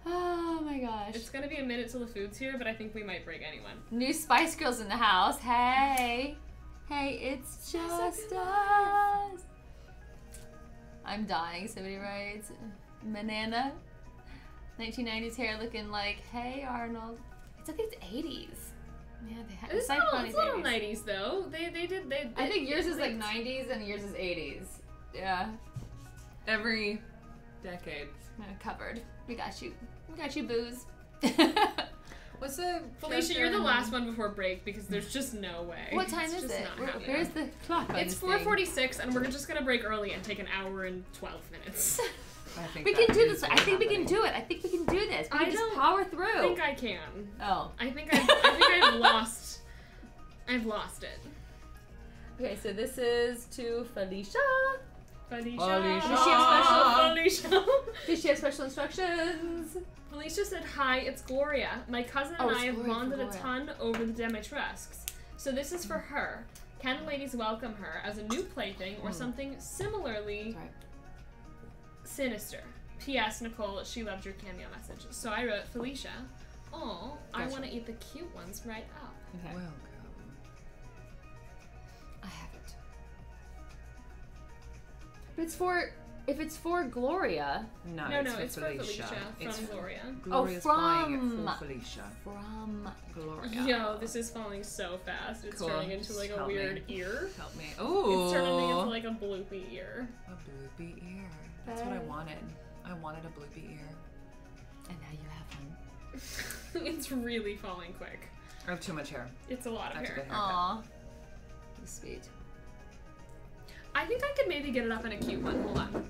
Oh my gosh. It's gonna be a minute till the food's here, but I think we might break anyone. New Spice Girls in the house. Hey. Hey, it's just us. I'm dying, somebody writes. Manana. 1990s hair looking like, hey, Arnold. It's like it's 80s. Yeah, they had It's like little, pony's it's little 90s though. They they did they. I think yours is like 90s and yours is 80s. Yeah. Every decade. Covered. We got you. We got you, booze. What's the Felicia, you're the last one before break because there's just no way. what time It's is just it? not Where- where's the clock? on It's 4:46, and we're just gonna break early and take an hour and 12 minutes. I think We can do this. I what's think we can do it. I think we can do this. We I can just power through. I think I can. oh. I think I've, I think I've lost. I've lost it. Okay, so this is to Felicia. Felicia. Felicia. Does she have special? Felicia. Does she have special instructions? Felicia said, "Hi, it's Gloria. My cousin oh, and Oh, it's I have Gloria bonded a ton over the Dimitrescus. So this is for her. Can the ladies welcome her as a new plaything or hmm. something similarly Sorry. Sinister?" P.S. Nicole, she loved your cameo message. So I wrote, Felicia, oh, I want to eat the cute ones right up. Okay. Welcome. I have it. But it's for if it's for Gloria No, no, it's no, for it's Felicia. for Felicia from It's Gloria. Gloria's oh, buying it from- for Felicia. from Gloria. Yo, this is falling so fast. It's Cool. turning into Just like a help me. weird ear. Help me. Oh. It's turning into like a bloopy ear. a bloopy ear. That's what I wanted. I wanted a bloopy ear. and now you have one. it's really falling quick. I have too much hair. It's a lot I of took a hair. haircut. Aw. Sweet. I think I could maybe get it up in a cute one. Hold on.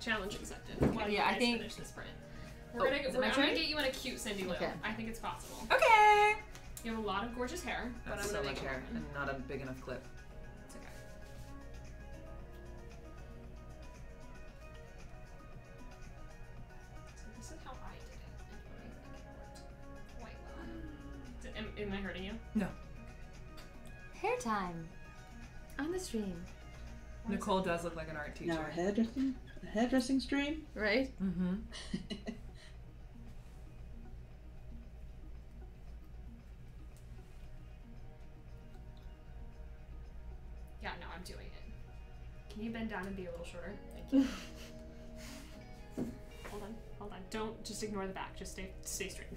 Challenge accepted. While you Yeah, I guys think- finish this print. We're Oh, gonna, is it we're, my I'm gonna turn? get you in a cute Cindy Lou. Okay. I think it's possible. Okay. You have a lot of gorgeous hair, but That's I'm so gonna much make it hair happen. and not a big enough clip. Well. Am, am I hurting you? No. Hair time. On the stream. Nicole does look like an art teacher. Now a hairdressing, a hairdressing stream. Right? Mm-hmm. Yeah, no, I'm doing it. Can you bend down and be a little shorter? Thank you. hold on, hold on. Don't just ignore the back. Just stay, stay straight.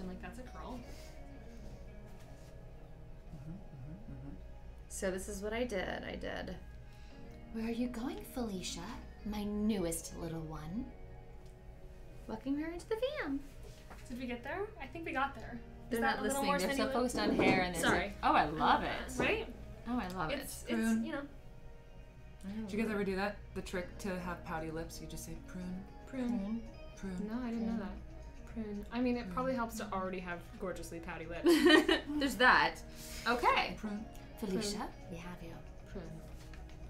Pretend like that's a curl. Mm-hmm, mm-hmm, mm-hmm. So this is what I did. I did. Where are you going, Felicia? My newest little one. Welcome her into the van. Did we get there? I think we got there. Is They're that not a listening. They're Cindy so focused on hair and this. Sorry. Oh, I love it. Uh, right? Oh, I love It's it's Prune. you know Did you guys ever do that? The trick to have pouty lips, you just say prune, prune. prune. No, I didn't know that. Prune. I mean, it probably helps to already have gorgeously pouty lips. There's that. Okay. Prune, Felicia, we have you. Prune.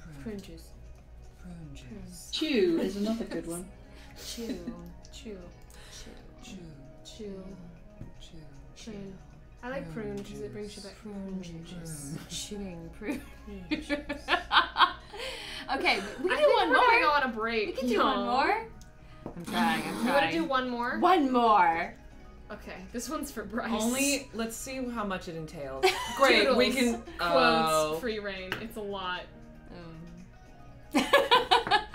prune, Prune juice. prune juice. Chew is another good one. Chew. Chew. Chew, Chew. chew. Prune. I like prune because it brings you back. Prune juice. Chewing prune. juice. okay, we I can do think one we're gonna more. go on a break. We can do one more. I'm trying. I'm trying. You want to do one more? One more. Okay, this one's for Bryce. Only let's see how much it entails. Great, we Doodles, can. quotes Oh. free reign. It's a lot. Um.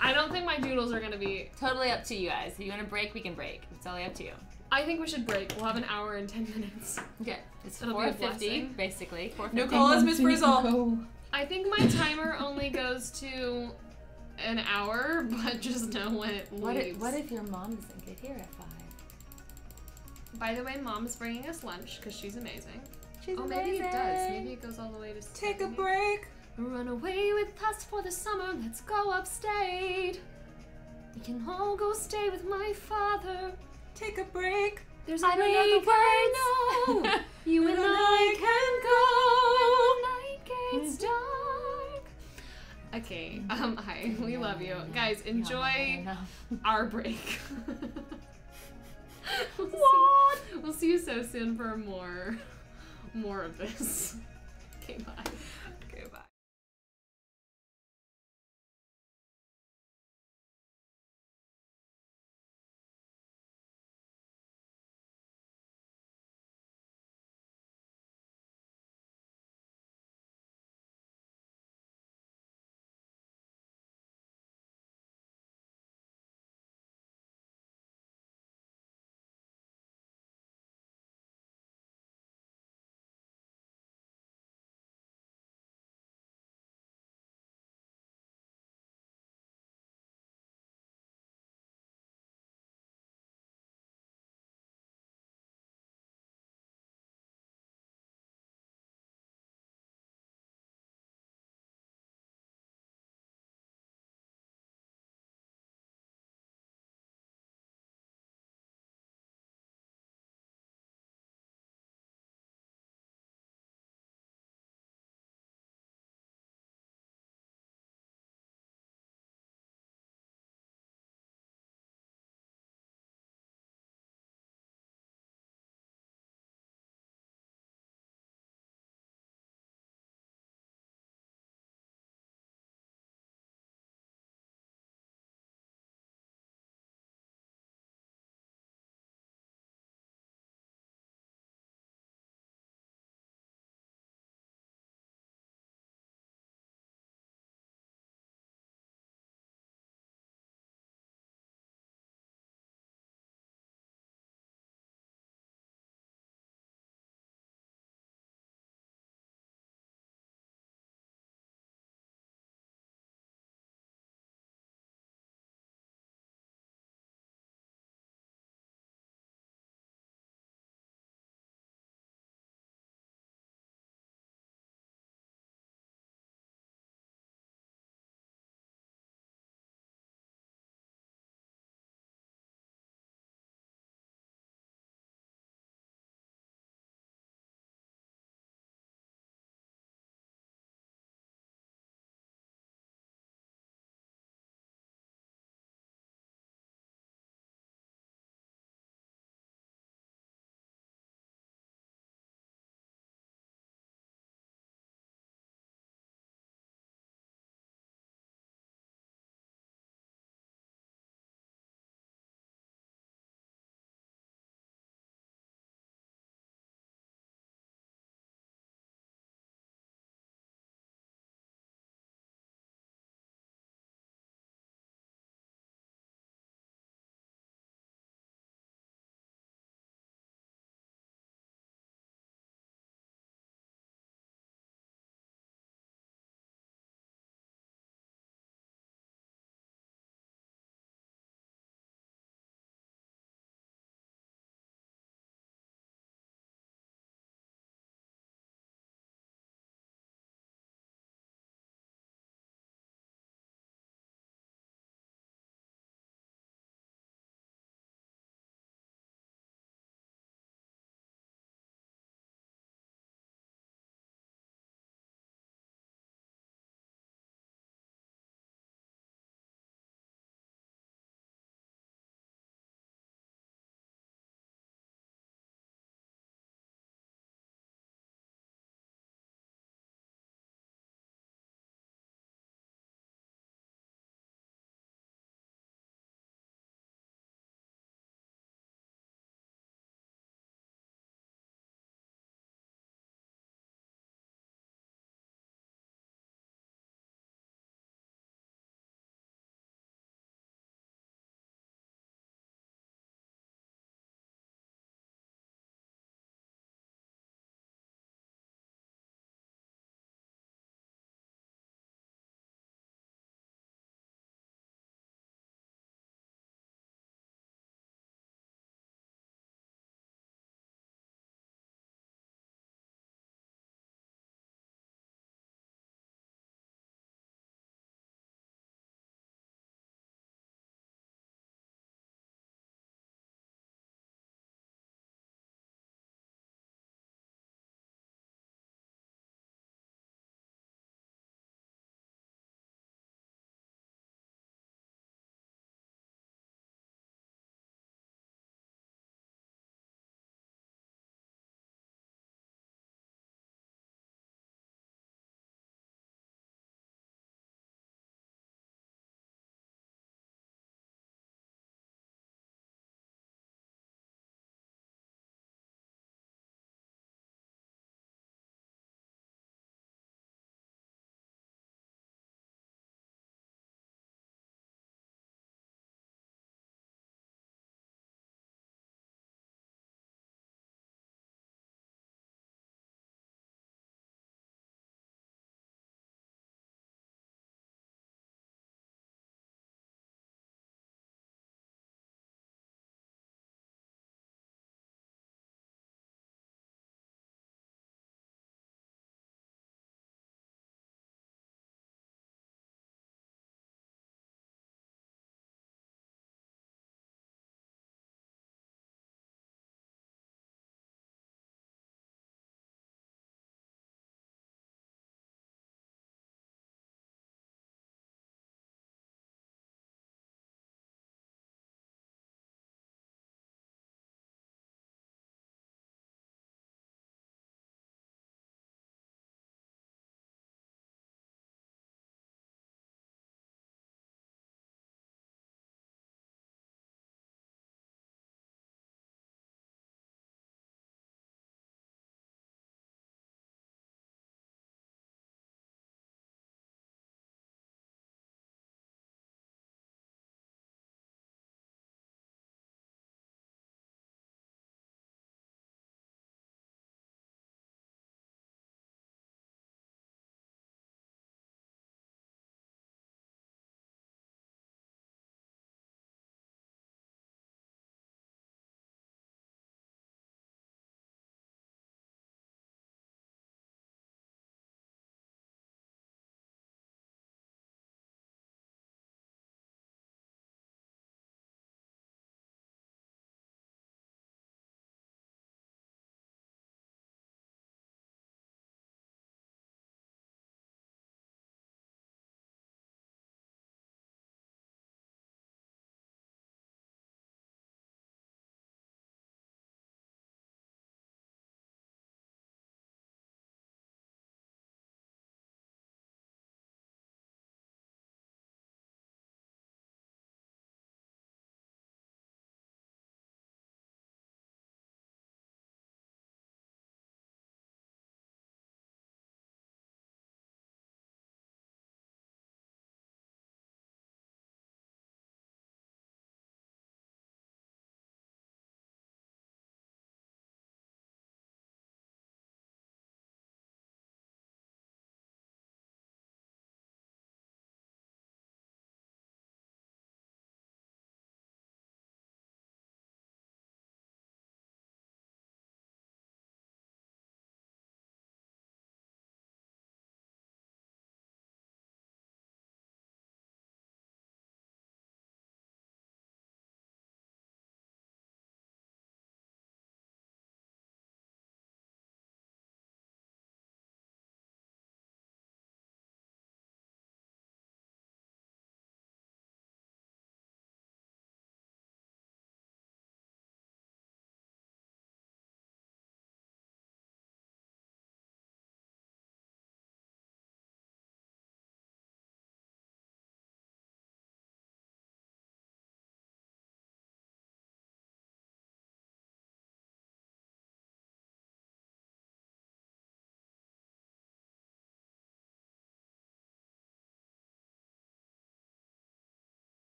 I don't think my doodles are gonna be. totally up to you guys. If you want to break, we can break. It's totally up to you. I think we should break. We'll have an hour and ten minutes. Okay. It's It'll 450, basically. 450. Nicole is Miss Frizzle. Nicole. I think my timer only goes to an hour, but just know when it leaves. What if, what if your mom doesn't get here at 5? By the way, mom's bringing us lunch because she's amazing. She's oh, maybe it does. Maybe it goes all the way to. Take a break. Run away with us for the summer. Let's go upstate. We can all go stay with my father. Take a break. There's a I don't know the lake I know. You and I can go the night gets mm-hmm. dark. Okay, um, hi, we love you. Guys, enjoy our break. we'll, see, we'll see you so soon for more, more of this. Okay, bye.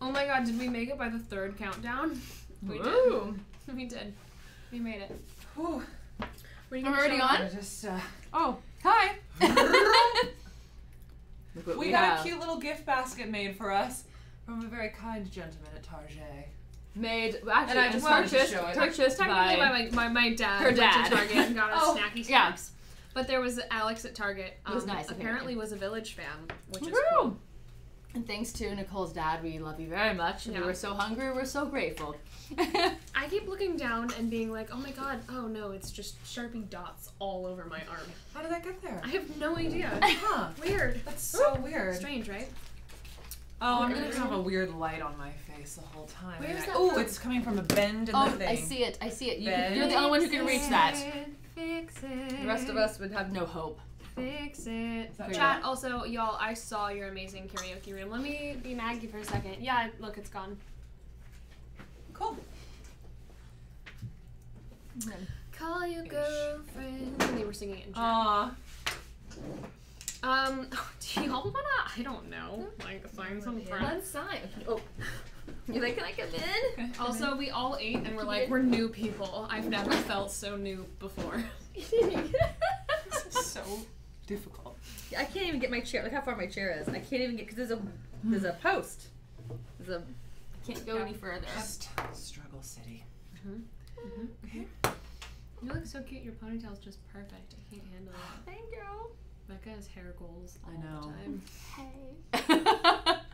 Oh my god, did we make it by the third countdown? We Ooh. did. We did. We made it. Whew. Were you I'm already show on? I just, uh, Oh, hi. We, we, got have. a cute little gift basket made for us from a very kind gentleman at Target. Made actually And I just wanted to purchased, show it. purchased Technically, by, by my, my, my dad. Her went to. Target and got us Oh, snacky yeah. snacks. But there was Alex at Target. Um, It was nice, Apparently, was a Village fan, which is cool. And thanks to Nicole's dad, we love you very much. Yeah. We were so hungry, we're so grateful. I keep looking down and being like, oh my god, oh no, it's just Sharpie dots all over my arm. How did that get there? I have no idea. Huh. Weird. That's so weird. Strange, right? Oh, I'm gonna have a weird light on my face the whole time. Where's that Oh, it's coming from a bend in oh, the thing. I see it. I see it. You, you're the only one who can reach that. Fix it. The rest of us would have no hope. Fix it. that Chat, also, y'all, I saw your amazing karaoke room. Let me be Maggie for a second. Yeah, look, it's gone. Cool. Call your girlfriend. They were singing it in chat. Aw. Um, do y'all wanna? I don't know. Like sign some friends. Let's sign. Oh. You're like, can I come in? Also, we all ate and we're like, we're new people. I've never felt so new before. So difficult. I can't even get my chair. Look how far my chair is. I can't even get because there's a there's a post. There's a. I can't go any further. Just struggle city. Mm-hmm. Mm-hmm. You look so cute. Your ponytail's just perfect. I can't handle it. Thank you. Bekka has hair goals all I know. the time. Hey.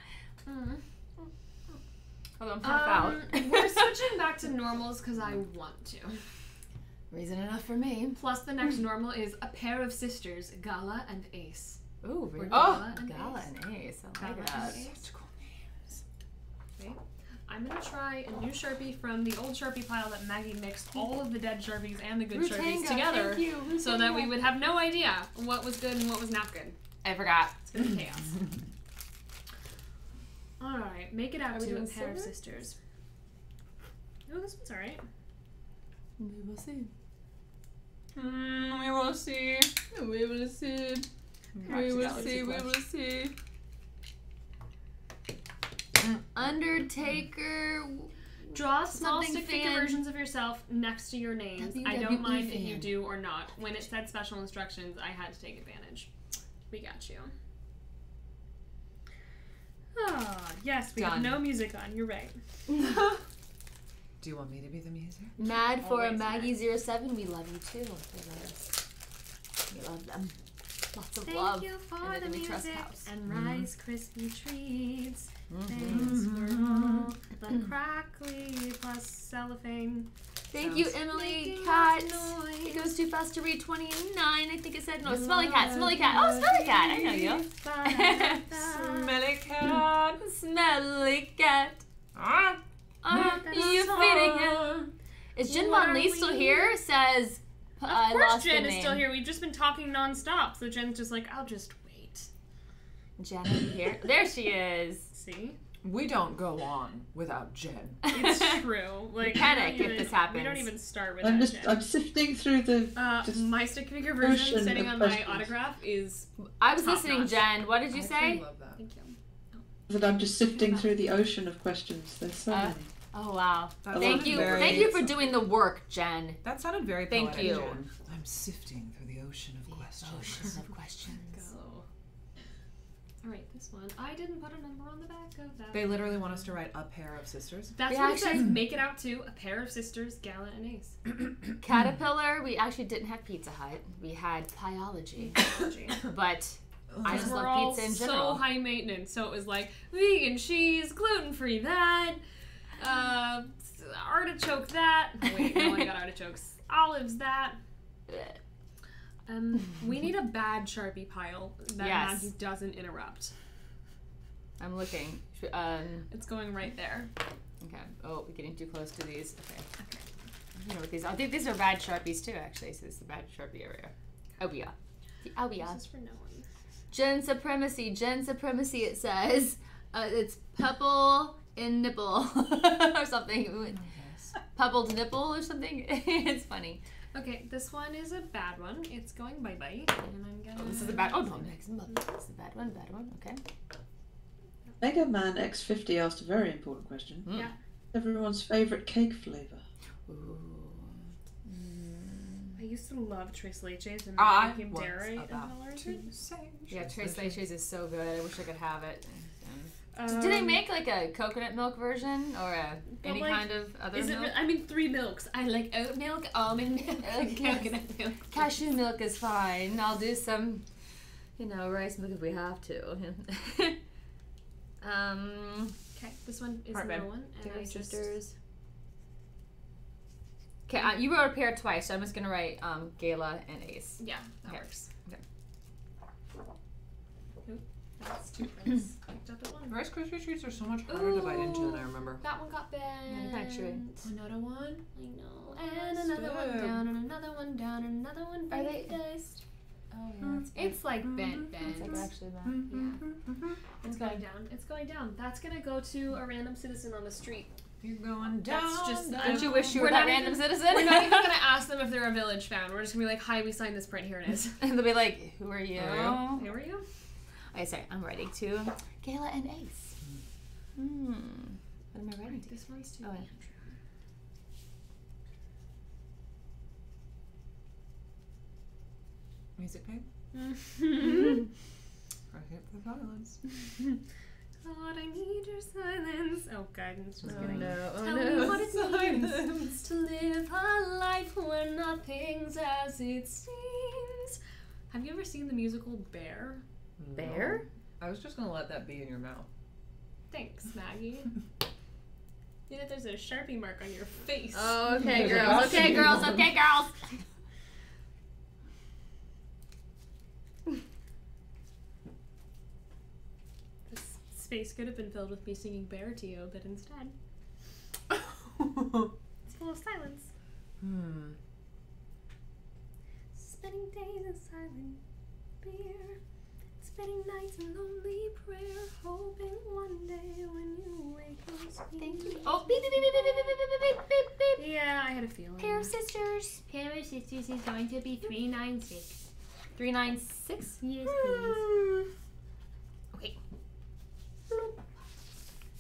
Mm-hmm. Hold on, um, half out. Um, we're switching back to normals because I want to. Reason enough for me. Plus, the next hmm. normal is a pair of sisters, Gala and Ace. Ooh, very Gala oh, and Gala Ace. and Ace. I like Gala that. and Ace. Such cool names. Okay. I'm gonna try a new Sharpie from the old Sharpie pile that Maggie mixed all of the dead Sharpies and the good Sharpies together Thank you. so that we would have no idea what was good and what was not good. I forgot. It's gonna be chaos. Alright, make it out Are to a doing pair of sisters. Oh, this one's alright. We will see. Mm, we will see. We will see. We will see. We will see. Undertaker. Draw small Something stick figure fan- versions of yourself next to your names. I don't WWE mind if you do or not. When it said special instructions, I had to take advantage. We got you. Ah, yes, we have no music on. You're right. Do you want me to be the music? Mad for Always Maggie07. We love you too. They love us. We love them. Lots of Thank love. Thank you for and the the music house. and Rice Krispie treats. Mm-hmm. Thanks for all the crackly plus cellophane. Thank you, Emily Making Cat. It goes too fast to read 29, I think it said. No, Smelly Cat, Smelly Cat. Oh, Smelly Cat. I know you. Smelly cat. Smelly Cat. Ah. Are you feeding him? Is Jen What Von are Lee still here? Says. Of I course, lost Jen the is name. still here. We've just been talking nonstop, so Jen's just like, I'll just wait. Jen are you here. There she is. See, We don't go on without Jen. it's true. Like we panic don't if even- this happens. We don't even start with I'm that. just Jen. I'm sifting through the Uh, just my stick figure version ocean sitting of on my questions. autograph is. I was Top listening, notch. Jen. What did you I say? love that. Thank you. that I'm just sifting through the ocean of questions. There's so Uh, many. Oh wow! That Thank you, very- thank you for doing the work, Jen. That sounded very Thank poetic, you. Jen. I'm sifting through the ocean of questions. Oceans of questions. Go. All right, this one. I didn't put a number on the back of that. They literally want us to write a pair of sisters. That's They what it actually- says. Make it out to a pair of sisters, Gala and Ace. Caterpillar. We actually didn't have Pizza Hut. We had Pieology, but I just love all pizza in general. so high maintenance. So it was like vegan cheese, gluten free that, uh, artichoke that. Wait, no one got artichokes. Olives that. Um, we need a bad Sharpie pile that Yes. Maggie doesn't interrupt. I'm looking. Um, It's going right there. okay. Oh, we're getting too close to these. Okay. Okay. You know what these? I think these are bad sharpies too. Actually, so this is the bad sharpie area. Oh yeah. Oh yeah. This is for no one. Jen supremacy. Jen supremacy. It says. Uh, it's purple in oh, nipple or something. Puppled nipple or something. it's funny. Okay, this one is a bad one. It's going bye bye, and I'm gonna. Oh, this is a bad. Oh no, next month. Mm-hmm. This is the bad one. Bad one. Okay. Mega Man X50 asked a very important question. Hmm. Yeah. Everyone's favourite cake flavour. Mm. I used to love Tres Leches and then I I became dairy about intolerant. to say. Yeah, Tres Leches is so good. I wish I could have it. Um, Did they make like a coconut milk version or a, any like, kind of other Is it? milk? re- I mean, three milks. I like oat milk, almond milk, Yes. coconut milk. Cashew milk is fine. I'll do some, you know, rice milk if we have to. um, Okay, this one is no one, Dairy Sisters. Okay, uh, you wrote a pair twice, so I'm just gonna write um, Gala and Ace. yeah, that Okay. works. Okay. Oop, that's two prints. Picked up at one. Rice Krispie treats are so much harder to bite into than I remember. That one got bent. they're kinda chewy. Another one. I know. And another one Stop. down, and another one down, and another one Are they- dust. Oh yeah, mm-hmm. it's, It's like bent, mm-hmm. bent. it's like actually that. Mm-hmm. Yeah. It's going down. It's going down. That's gonna go to a random citizen on the street. You're going down. That's just- down. Don't you wish you We're were that not random even- citizen? We're not even gonna ask them if they're a village fan. We're just gonna be like, "Hi, we signed this print. Here it is." and they'll be like, "Who are you?" Oh, who are Here we go. Okay, sorry, I'm writing to Gala and Ace. Hmm. What am I writing to? This one's too. Oh, yeah. Music pig. I hate the silence. Lord, I need your silence. Oh, guidance. Just kidding. no! Tell me what it means to live a life where nothing's as it seems. Have you ever seen the musical Bear? Bear? I was just gonna let that be in your mouth. Thanks, Maggie. You know, there's a sharpie mark on your face. Oh, okay, girls. Okay, girls. Okay, girls. This space could have been filled with me singing Bear to you, but instead, it's full of silence. Hmm. Spending days in silent fear. Spending nights in lonely prayer. Hoping one day when you wake you'll. Thank you. Oh, beep beep beep beep beep beep beep beep beep beep. Yeah, I had a feeling. Pair of sisters. Pair of sisters is going to be 396. Three nine six. Yes, please. Okay.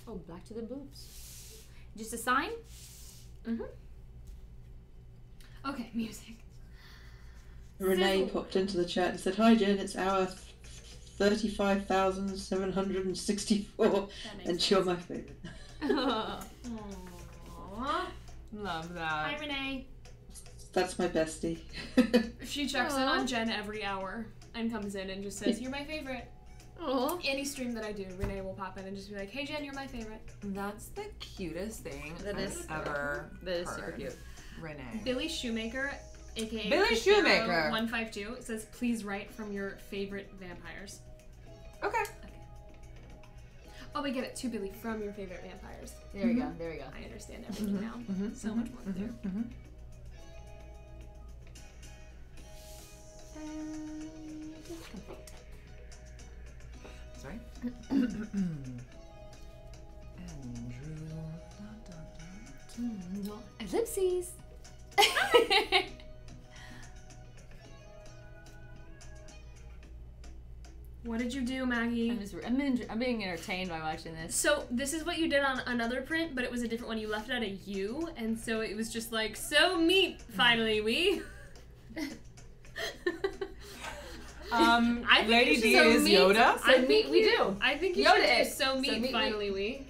Oh, back to the boobs. Just a sign. Mm hmm. Okay, music. Renee Sizzle. popped into the chat and said, Hi Jen, it's hour 35,764 That makes and you're my favourite. Aww. Love Hi, that. Renee. That's my bestie. She checks in on Jen every hour and comes in and just says, You're my favorite. Oh. Any stream that I do, Renee will pop in and just be like, Hey, Jen, you're my favorite. That's the cutest thing That I've is- ever That is heard. super cute. Renee. Billy Shoemaker, aka Billy Shoemaker. one five two says, "Please write from your favorite vampires." Okay. Oh, we get it too, Billy, from your favorite vampires. There we go. Mm-hmm. There we go. I understand everything mm-hmm. now. Mm-hmm. So much more clear. Um, Sorry. Andrew. Dun, dun, dun. Ellipses. What did you do, Maggie? I'm just I'm, en- I'm being entertained by watching this. So this is what you did on another print, but it was a different one. You left out a U, and so it was just like, "So meet finally, we." Um, I think Lady you should D so is meet- Yoda. I meet- we do. I think you Yoda should do is. so meet So meet me. finally, we.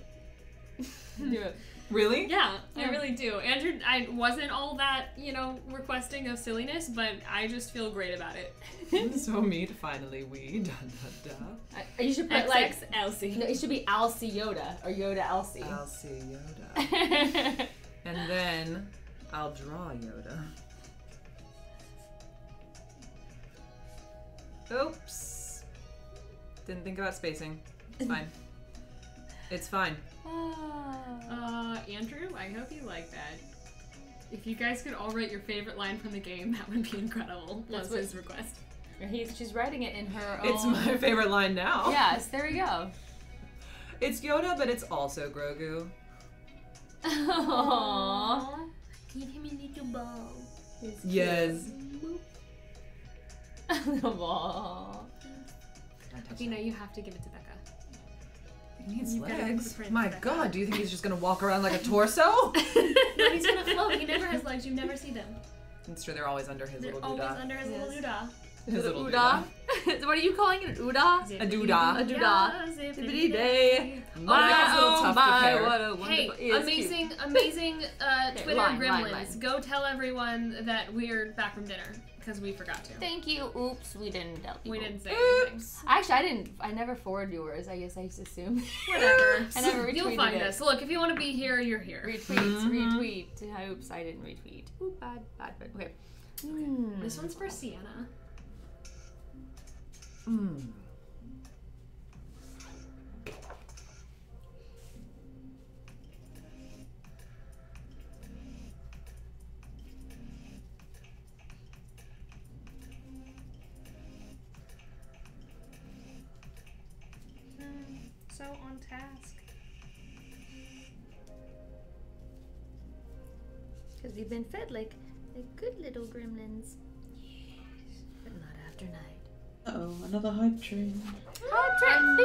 Do it. Really? Yeah, I oh. really do. Andrew, I wasn't all that, you know, requesting of silliness, but I just feel great about it. so meet finally we. Dun, dun, dun. I, you should put like Elsie. no, it should be Elsie Yoda or Yoda Elsie. I'll Yoda. And then I'll draw Yoda. Oops. Didn't think about spacing. It's fine. It's fine. Uh, Andrew, I hope you like that. If you guys could all write your favorite line from the game, that would be incredible. That's Was what- his request. He's, she's writing it in her own. It's my favorite line now. Yes, there we go. It's Yoda, but it's also Grogu. Aww. Give him a little ball. Yes. a little ball. Okay, now you have to give it to Bekka. He needs You've legs. My that god, do you think he's just gonna walk around like a torso? No, he's gonna float. He never has legs. You never see them. It's true, they're always under his They're little always under his little doodah. His little Uda. what are you calling it? Uda? A doodah. A doodah. Yeah, Zippity day. My, My, oh tuft my, what a Hey, wonderful. It is amazing, amazing uh, Okay, Twitter line, line, gremlins. line. Go tell everyone that we're back from dinner because we forgot to. Thank you. Oops, we didn't tell people. We didn't say anything. Actually, I didn't. I never forward yours. I guess I just assumed. Whatever. I never retweeted You'll find it. us. Look, if you want to be here, you're here. Retweets, retweet. Oops, I didn't retweet. Oop, bad, bad, bad. Okay. Hmm. This one's for Sienna. Mm. so on task. Because you've been fed like, like good little gremlins. Yes. But not after night. Uh oh, another hype train. Hype train!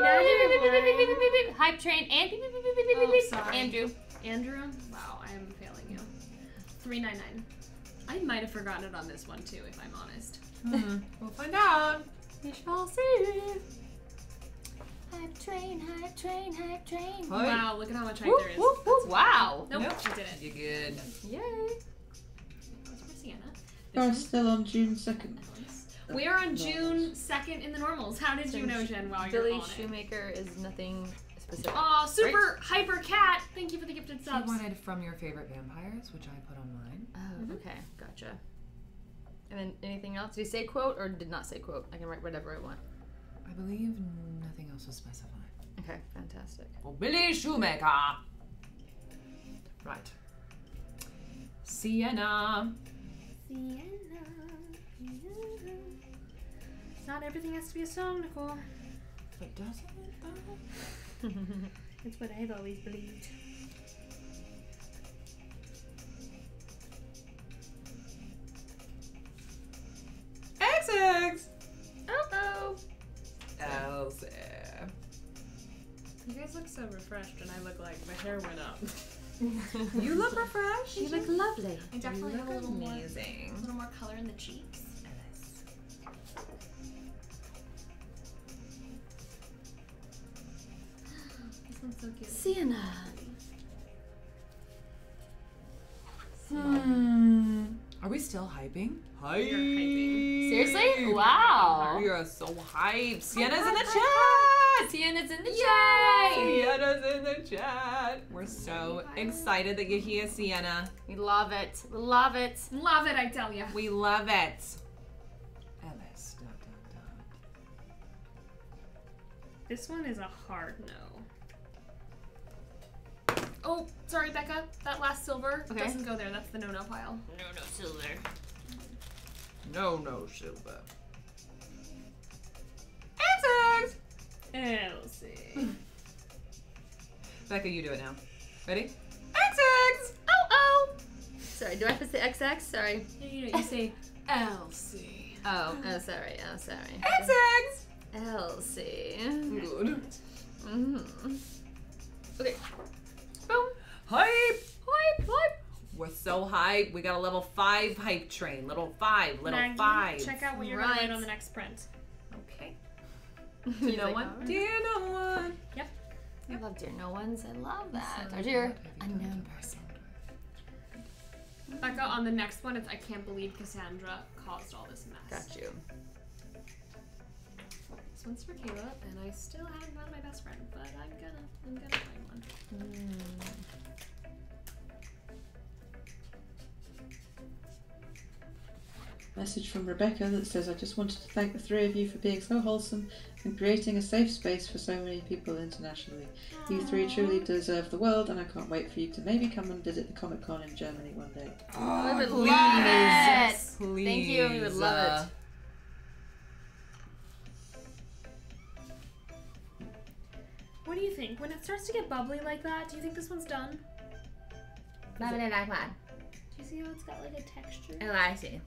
hype train Andrew. Andrew? Wow, I'm failing you. 399. I might have forgotten it on this one too, if I'm honest. Mm. we'll find out. We shall see. Hype train, hype train, hype train. Hi. Wow, look at how much hype Whoop, there is. whoop, whoop. Wow. Nope, Nope. I didn't. You're good? Yay. That's for Sienna. Guys, still on June 2nd. We are on June 2nd in the normals. How did you know, Jen, while you're Billy on? Shoemaker is nothing specific. Aw, super hyper cat. Thank you for the gifted He subs. wanted from your favorite vampires, which I put on mine. Oh, mm-hmm. okay, gotcha. And then anything else? Did he say quote or did not say quote? I can write whatever I want. I believe nothing else was specified. Okay, fantastic. For Billy Shoemaker. Right. Sienna. Sienna. Not everything has to be a song, Nicole. But doesn't it though? That's what I've always believed. XX. So refreshed, and I look like my hair went up. You look refreshed. You look lovely. I definitely have a little more, a little more color in the cheeks. This one's so cute. Sienna. Hmm. Are we still hyping? Hype. hyping. Seriously? Wow. We are so hyped. Sienna's in the chat. Sienna's in the chat. Sienna's in the chat. We're so excited that you're here, Sienna. We love it. Love it. Love it, I tell you. We love it. Ellis. Dun, dun, dun. This one is a hard no. Oh, sorry, Bekka. That last silver Okay. doesn't go there. That's the no-no pile. No, no, silver. No, no, Silver. XX. Elsie. Bekka, you do it now. Ready? XX. Oh, oh. Sorry, do I have to say XX? Sorry. No, you know, you say Elsie. Oh, oh, sorry. Oh, sorry. XX. Elsie. Good. Mm-hmm. Okay. Boom. Hype. Hype, hype. We're so hyped. We got a level five hype train. Little five. Little Maggie, five. Check out what you're gonna write on the next print. Okay. Do you know one? Do you know one? I love Dear No Ones. I love that. So Or Dear what have you done? Unknown Person. Bekka, on the next one, it's I can't believe Cassandra caused all this mess. Got you. This one's for Caleb, and I still haven't found my best friend, but I'm gonna, I'm gonna find one. Hmm. Message from Rebecca that says, I just wanted to thank the three of you for being so wholesome and creating a safe space for so many people internationally. You three truly deserve the world, and I can't wait for you to maybe come and visit the Comic Con in Germany one day. Oh, I would please. love it. Please. Thank you. We would love it. What do you think? When it starts to get bubbly like that, do you think this one's done? Bubbly like that. Do you see how it's got like a texture? Oh, I see.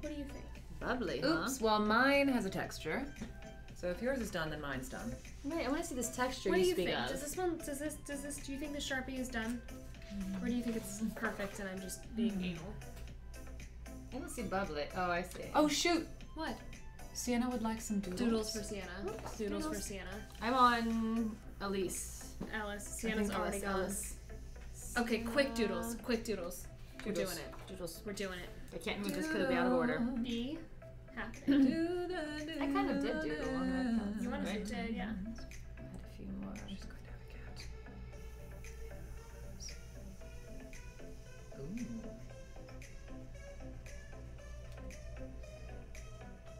What do you think? Bubbly, huh? Oops. Well, mine has a texture. So if yours is done, then mine's done. Wait, I want to see this texture What do you you speak think? of. Does this one? Does this? Does this? Do you think the sharpie is done, or do you think it's perfect and I'm just being mm-hmm. anal? I don't see bubbly. Oh, I see. Oh shoot! What? Sienna would like some doodles. Doodles for Sienna. Doodles for. Sienna. I'm on Elise. Alice. Sienna's already Alice, gone. Alice. Okay, quick doodles. Quick doodles. We're doing it. Doodles. We're doing it. I can't move this because it'll be out of order. Be happening. I kind of did doodle on that. You want to right? say yeah? I had a few more. I'm just going to have a cat.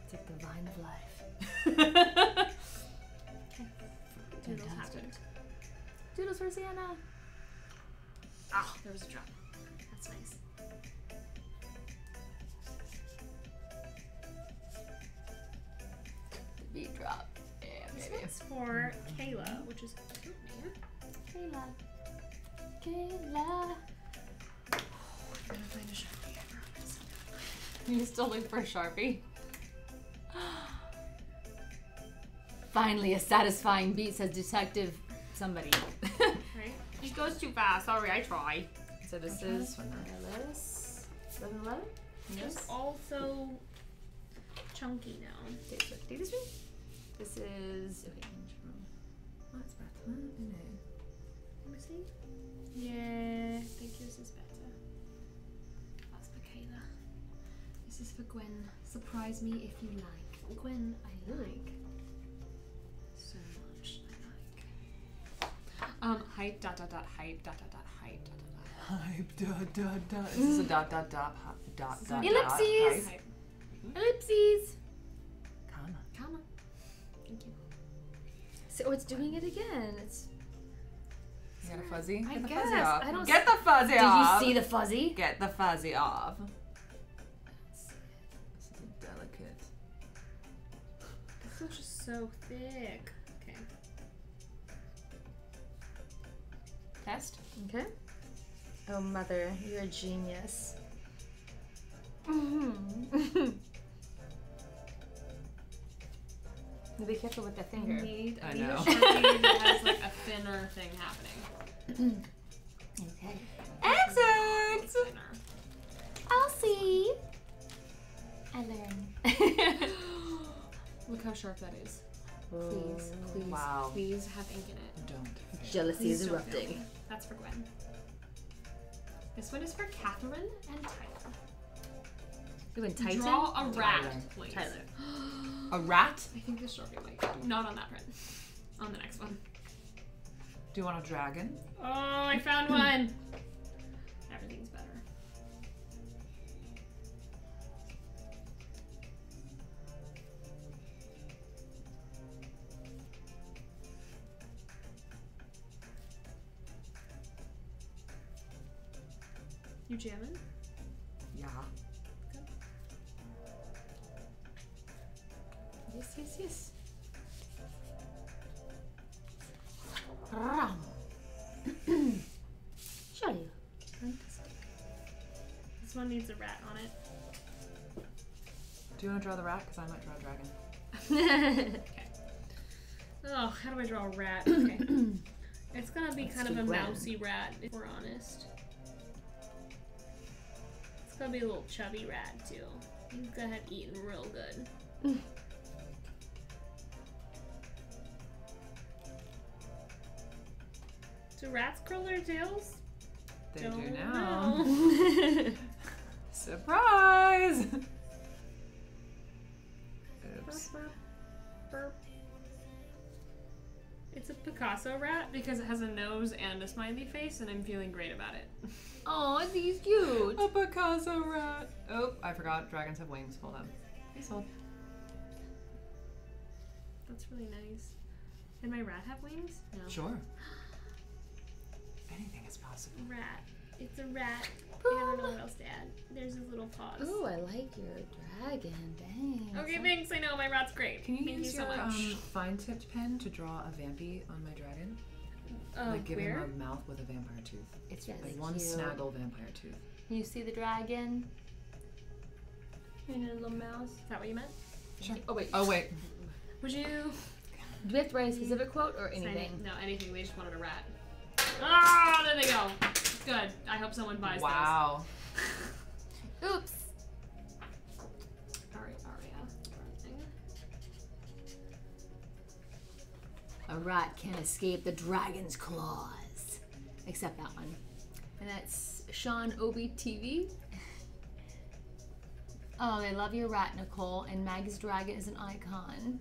It's like the vine of life. Doodles Fantastic. happened. Doodles for Sienna. Ah, there was a drop. For Kayla, which is a cute name. Kayla. Kayla. I'm gonna find a sharpie. I promise. You still look for a Sharpie? Finally, a satisfying beat, says Detective somebody. Right? It goes too fast. Sorry, I try. So this is Alice. 11 11? It's also chunky now. Okay, so take this one. This is. Okay, oh. Yeah, I think yours is better. That's for Kayla. This is for Gwen. Surprise me if you like. Gwen, I like. So much. I like. Um, hype, dot, dot, dot, hype, dot, dot, dot, hype, dot, dot, dot. Hype, dot, dot, dot. This is a dot, dot, dot, dot, dot, Ellipses. Ellipses. Comma. Comma. Thank you. So it's doing it again. It's. You got a fuzzy? I Get the guess. fuzzy off. I don't Get the fuzzy off. Did you see the fuzzy? Get the fuzzy off. This is delicate. This one's just so thick. Okay. Test. Okay. Oh, mother, you're a genius. Mm-hmm. Be careful with the finger. need, I I need know. a that has like a thinner thing happening. Okay. Excellent. I'll see. I learn. Look how sharp that is. please, mm, please. Wow. Please have ink in it. Don't. Jealousy Please is erupting. That's for Gwen. This one is for Catherine and Tyler. You in Titan? Draw a rat, Tyler. please. Tyler. A rat? I think this sharpie might. Not on that print. On the next one. Do you want a dragon? Oh, I found one. Everything's better. You jamming? Yeah. Yes, yes, yes. Jolly. This one needs a rat on it. Do you want to draw the rat? Because I might draw a dragon. Oh, how do I draw a rat? Okay. it's gonna be Let's kind of a Gwen. mousy rat, if we're honest. It's gonna be a little chubby rat, too. He's gonna have eaten real good. Do rats curl their tails? They Don't do now. know. Surprise! Oops. Burp, burp, burp. It's a Picasso rat because it has a nose and a smiley face, and I'm feeling great about it. Oh, he's cute. A Picasso rat. Oh, I forgot. Dragons have wings. Hold on. Please hold. That's really nice. Can my rat have wings? No. Sure. Anything is possible. Rat. It's a rat. I don't know what else to add. There's his little paws. Ooh, I like your dragon. Dang. Okay, thanks. I know my rat's great. Can you Thank use you so your much. um, fine-tipped pen to draw a vampy on my dragon? uh, like give where? him a mouth with a vampire tooth. It's really Like one cute. snaggle vampire tooth. You see the dragon? And a little mouse. Is that what you meant? Sure. Oh wait. Oh wait. Would you? Do we have to write a specific quote or Sign it. anything? No, anything. We just wanted a rat. Ah, there they go. Good. I hope someone buys this. Wow. Oops. those. All right, Aria. A rat can't escape the dragon's claws. Except that one. And that's Sean Obi TV. Oh, they love your rat, Nicole, and Mag's dragon is an icon.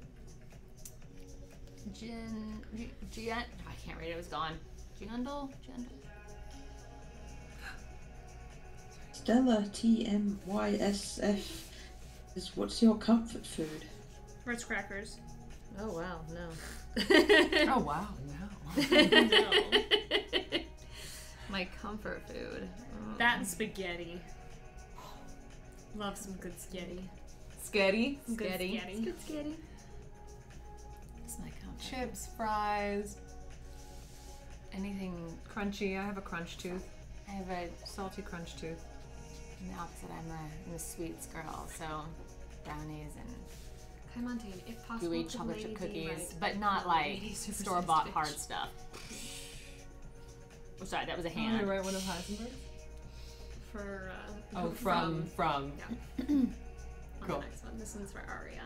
Jin, G- Gian, I can't read it. It was gone. Giandol, Giandol. Stella TMYSF is what's your comfort food? Ritz crackers. Oh wow, no. Oh wow. No. no. My comfort food. Mm. That and spaghetti. Love some good spaghetti. Sketty. Some good Spaghetti. spaghetti. Good spaghetti. It's my comfort. Chips, fries, Anything. crunchy. I have a crunch tooth. I have a Salty crunch tooth. I'm the opposite. I'm a, I'm a sweets girl, so brownies and Kai Montaigne, if possible, gooey chocolate chip cookies, but not like store bought hard stuff. Oh, sorry, that was a I'm gonna hand. write one of Heisenberg's. For, uh, Oh, from from. on Cool. the next one. This one's for Aria.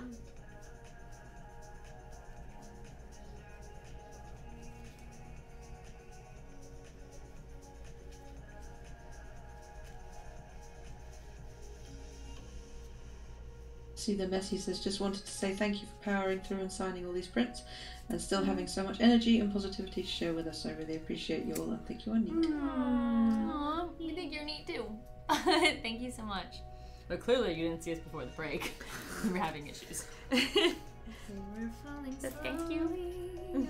See the message says just wanted to say thank you for powering through and signing all these prints and still mm. having so much energy and positivity to share with us. I really appreciate you all and think you are neat. Aw, mm. we think you're neat too. Thank you so much. But clearly, you didn't see us before the break. we were having issues. We were falling So thank you. away.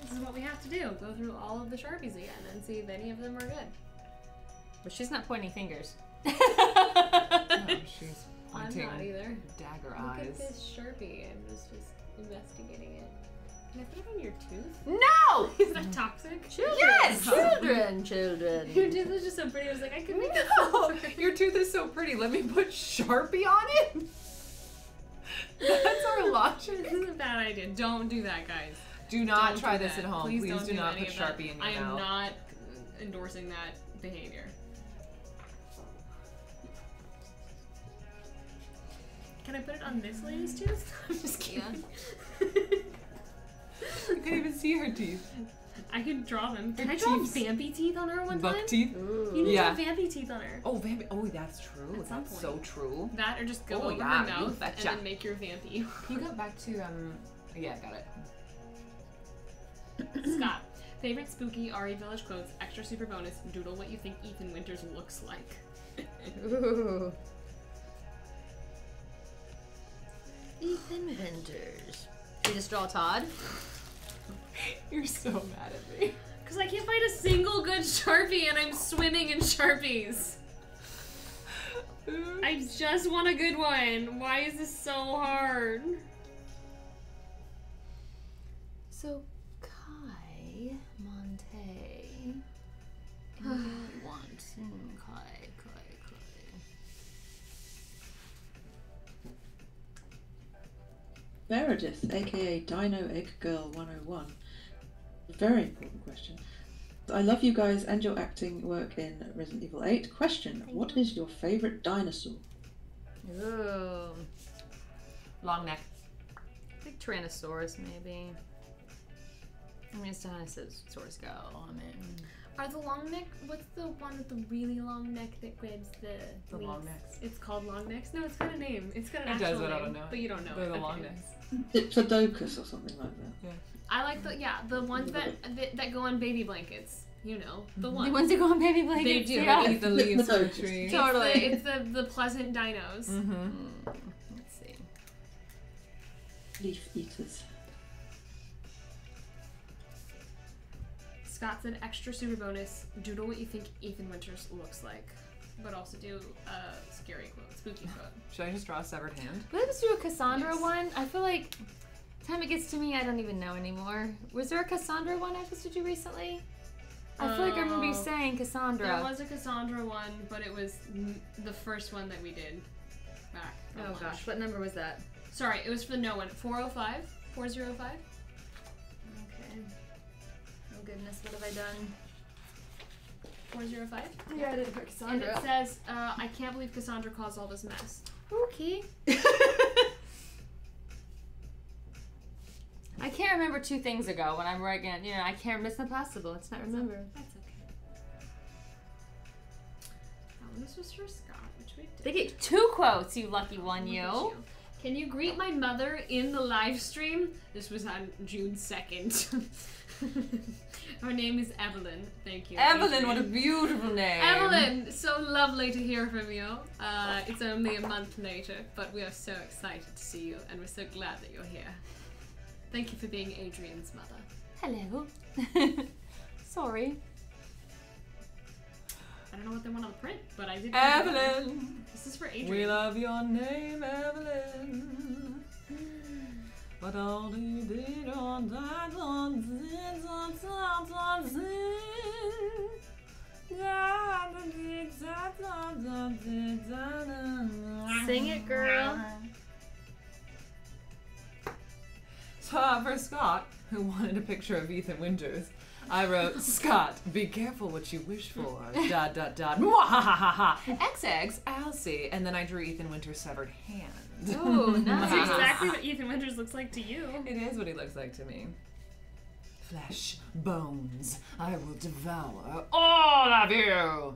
This is what we have to do. Go through all of the Sharpies again and see if any of them are good. But she's not pointing fingers. Oh, she's I'm pointing not either. dagger Look at this Sharpie. I'm just, just investigating it. Can I put it on your tooth? No! Is that toxic? Children! Yes! Children! Children! Your tooth is just so pretty. I was like, I could make that No, filter. your tooth is so pretty. Let me put Sharpie on it. That's our logic. This is a bad idea. Don't do that, guys. Do not Don't try do this that. at home. Please, Please, don't do not any put of that. Sharpie in your I am mouth. not endorsing that behavior. Can I put it on this lady's tooth? I'm just kidding. You can't even see her teeth. I could draw them. Can Her I draw teeth. vampy teeth on her one Buck time? teeth. You need Yeah. to draw vampy teeth on her. Oh, vampy. Oh, that's true. At That's so true. That or just go Oh, over yeah, her mouth and then make your vampy. Can you go back to um? Yeah, got it. Scott. Favorite spooky RE Village quotes, extra super bonus, doodle what you think Ethan Winters looks like. Ooh. Ethan. Should we just draw Todd? You're so mad at me. Because I can't find a single good Sharpie and I'm swimming in Sharpies. I just want a good one. Why is this so hard? So, Kai Monte. Meredith, aka Dino Egg Girl 101. Very important question. I love you guys and your acting work in Resident Evil 8. Question What is your favourite dinosaur? Ooh. Long neck. I think Tyrannosaurus, maybe. I mean, it's Tyrannosaurus go. I mean, Are the long neck? What's the one with the really long neck that grabs the The wings? long necks. It's called long necks. No, it's got a name. It's got an It actual does, but I name, don't know. But you don't know They're it. the long necks. Diplodocus or something like that. I like the yeah the ones that that, that go on baby blankets. You know the ones. the ones that go on baby blankets. They do. Yeah. Eat the leaves from the tree. Totally. it's the the pleasant dinos. Mm-hmm. Mm, Let's see. Leaf eaters. Scott said extra super bonus. Doodle what you think Ethan Winters looks like, but also do a scary quote, spooky quote. Should I just draw a severed hand? Let's do a Cassandra Yes. one. I feel like time it gets to me, I don't even know anymore. Was there a Cassandra one I was to do recently? I feel like I remember you Oh. saying Cassandra. There was a Cassandra one, but it was the first one that we did back. oh launch. gosh, what number was that? Sorry, it was for the no one. 405? 405? Okay. Oh goodness, what have I done? 405? Yeah, I did for And it says, uh, I can't believe Cassandra caused all this mess. Okay. I can't remember two things ago when I'm writing. it, You know, I can't miss the impossible. It's not remember. That's okay. Oh, this was for Scott, which we did. They get two quotes, you lucky one, Look you. Can you greet my mother in the live stream? This was on June 2nd. Her name is Evelyn. Thank you. Evelyn, what a beautiful name. Evelyn, so lovely to hear from you. Uh, it's only a month later, but we are so excited to see you, and we're so glad that you're here. Thank you for being Adrian's mother. Hello. Sorry. I don't know what they want on the print, but I did. Evelyn, This is for Adrian. we love your name, Evelyn. But all did on that on this on on Sing it, girl. So uh, for Scott, who wanted a picture of Ethan Winters, I wrote, Scott, be careful what you wish for. dot dot dot. Mwahahaha. XX, I'll see. And then I drew Ethan Winters' severed hand. Ooh, That's exactly what Ethan Winters looks like to you. It is what he looks like to me. Flesh, bones, I will devour all of you.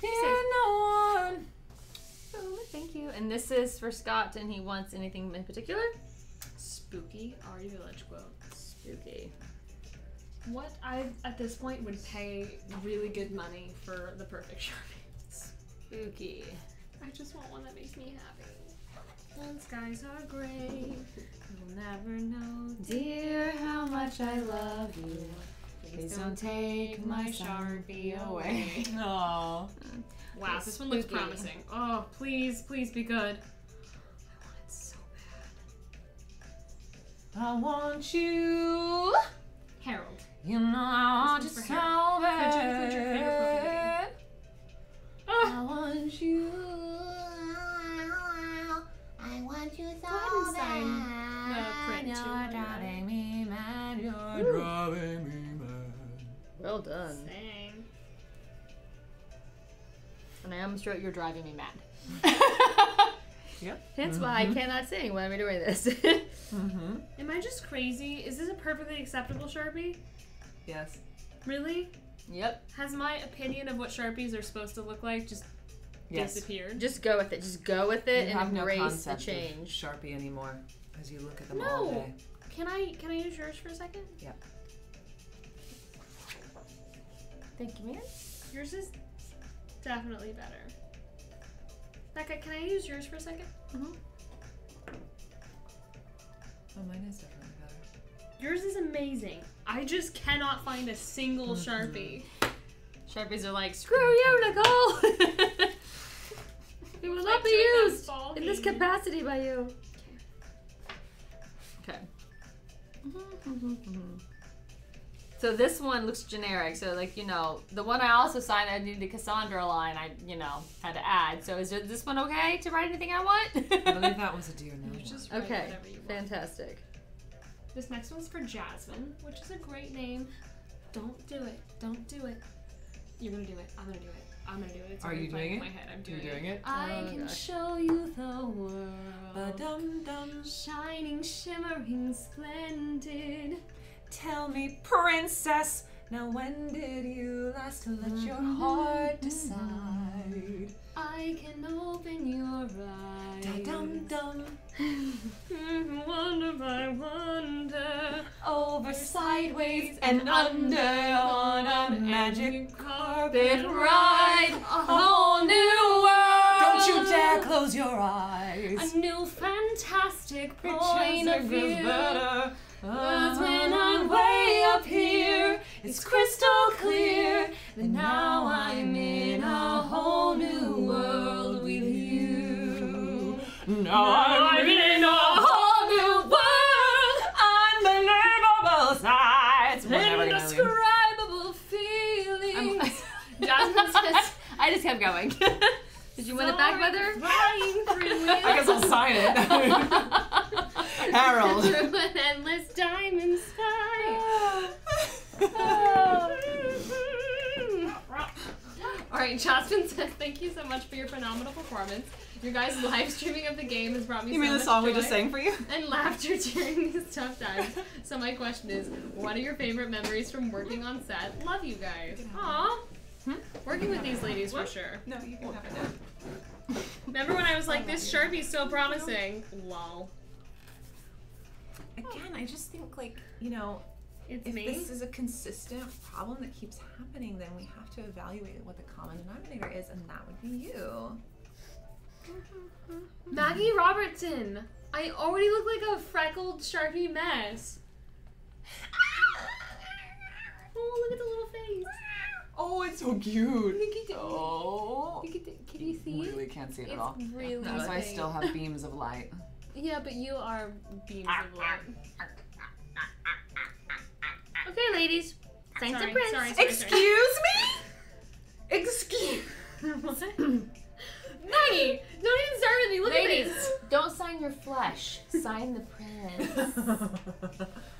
Dear no one. Oh, thank you. And this is for Scott, and he wants anything in particular? Spooky RE Village quote. Spooky. What I at this point would pay really good money for the perfect Sharpie. Spooky. I just want one that makes me happy. When skies are gray, you'll never know. Dear, how much I love you. Please don't take my Sharpie away. Oh. Wow, this one looks Spooky. promising. Oh, please, please be good. I want it so bad. I want you. Harold. You know I want you This so one's bad. Could you include your favorite Pokemon I want you. I want you so Go ahead and sign the print too. You're while you're at it. driving me mad. You're driving me mad. Well done. Dang. And I almost wrote, You're driving me mad. Yep. Hence why I cannot sing when I'm doing this. Mm-hmm. Am I just crazy? Is this a perfectly acceptable Sharpie? Yes. Really? Yep. Has my opinion of what Sharpies are supposed to look like just Yes. disappeared? Just go with it. Just go with it you and have no embrace the change. of Sharpie anymore as you look at them all No. day. Can I can I use yours for a second? Yep. Thank you, Mia. Yours is definitely better. Bekka, can I use yours for a second? Mm-hmm. Oh, mine is definitely better. Yours is amazing. I just cannot find a single mm-hmm. Sharpie. Sharpies are like, screw you, Nicole! it will not be used in this capacity by you. Okay. So this one looks generic. So like you know, the one I also signed, I needed the Cassandra line. I you know had to add. So is this one okay to write anything I want? I believe that was a dear no. You just one. write okay, whatever you want. fantastic. This next one's for Jasmine, which is a great name. Don't do it. Don't do it. You're gonna do it. I'm gonna do it. I'm gonna do it. It's Are you doing in it? My head. I'm You're doing, doing it? I Oh, can gosh. show you the world. Ba-dum dum. Shining, shimmering, splendid. Tell me, princess, now when did you last let your heart mm-hmm. decide? I can open your eyes. Da-dum dum. Hmm, wonder by wonder. Over, sideways, and under on a magic carpet ride. A uh-huh. whole new world. Don't you dare close your eyes. A new fantastic point of view. better. Cause when uh-huh. I'm way up here, it's crystal clear that now I'm in a whole new you. Now I'm in a whole new world. Unbelievable sights. We're never gonna leave. Indescribable feelings. Jasmine says, I just kept going. Did you win it back, mother? I guess I'll sign it. Harold. Through an endless diamond sky. All right, Jasmine says thank you so much for your phenomenal performance. Your guys' live streaming of the game has brought me You so mean the much song we just sang for you? and laughter during these tough times. So my question is, what are your favorite memories from working on set? Love you guys. Aw. Hmm? Working with these ladies for sure. No, you can have it now. Remember when I was like, this Sharpie's so promising? Lol. Again, I just think like you know, It's if me. this is a consistent problem that keeps happening, then we have to evaluate what the common denominator is, and that would be you. Maggie Robertson. I already look like a freckled Sharpie mess. Oh, look at the little face. Oh, it's so cute. Oh. You get to- Can you see it? Really can't see it at It's all. really That's why I still have beams of light. Yeah, but you are beams of light. Okay, ladies. Sign Sorry, the prince. sorry, Excuse me? Excuse. what? Maggie, don't even start with me. Look Ladies, at this. don't sign your flesh. Sign the prince.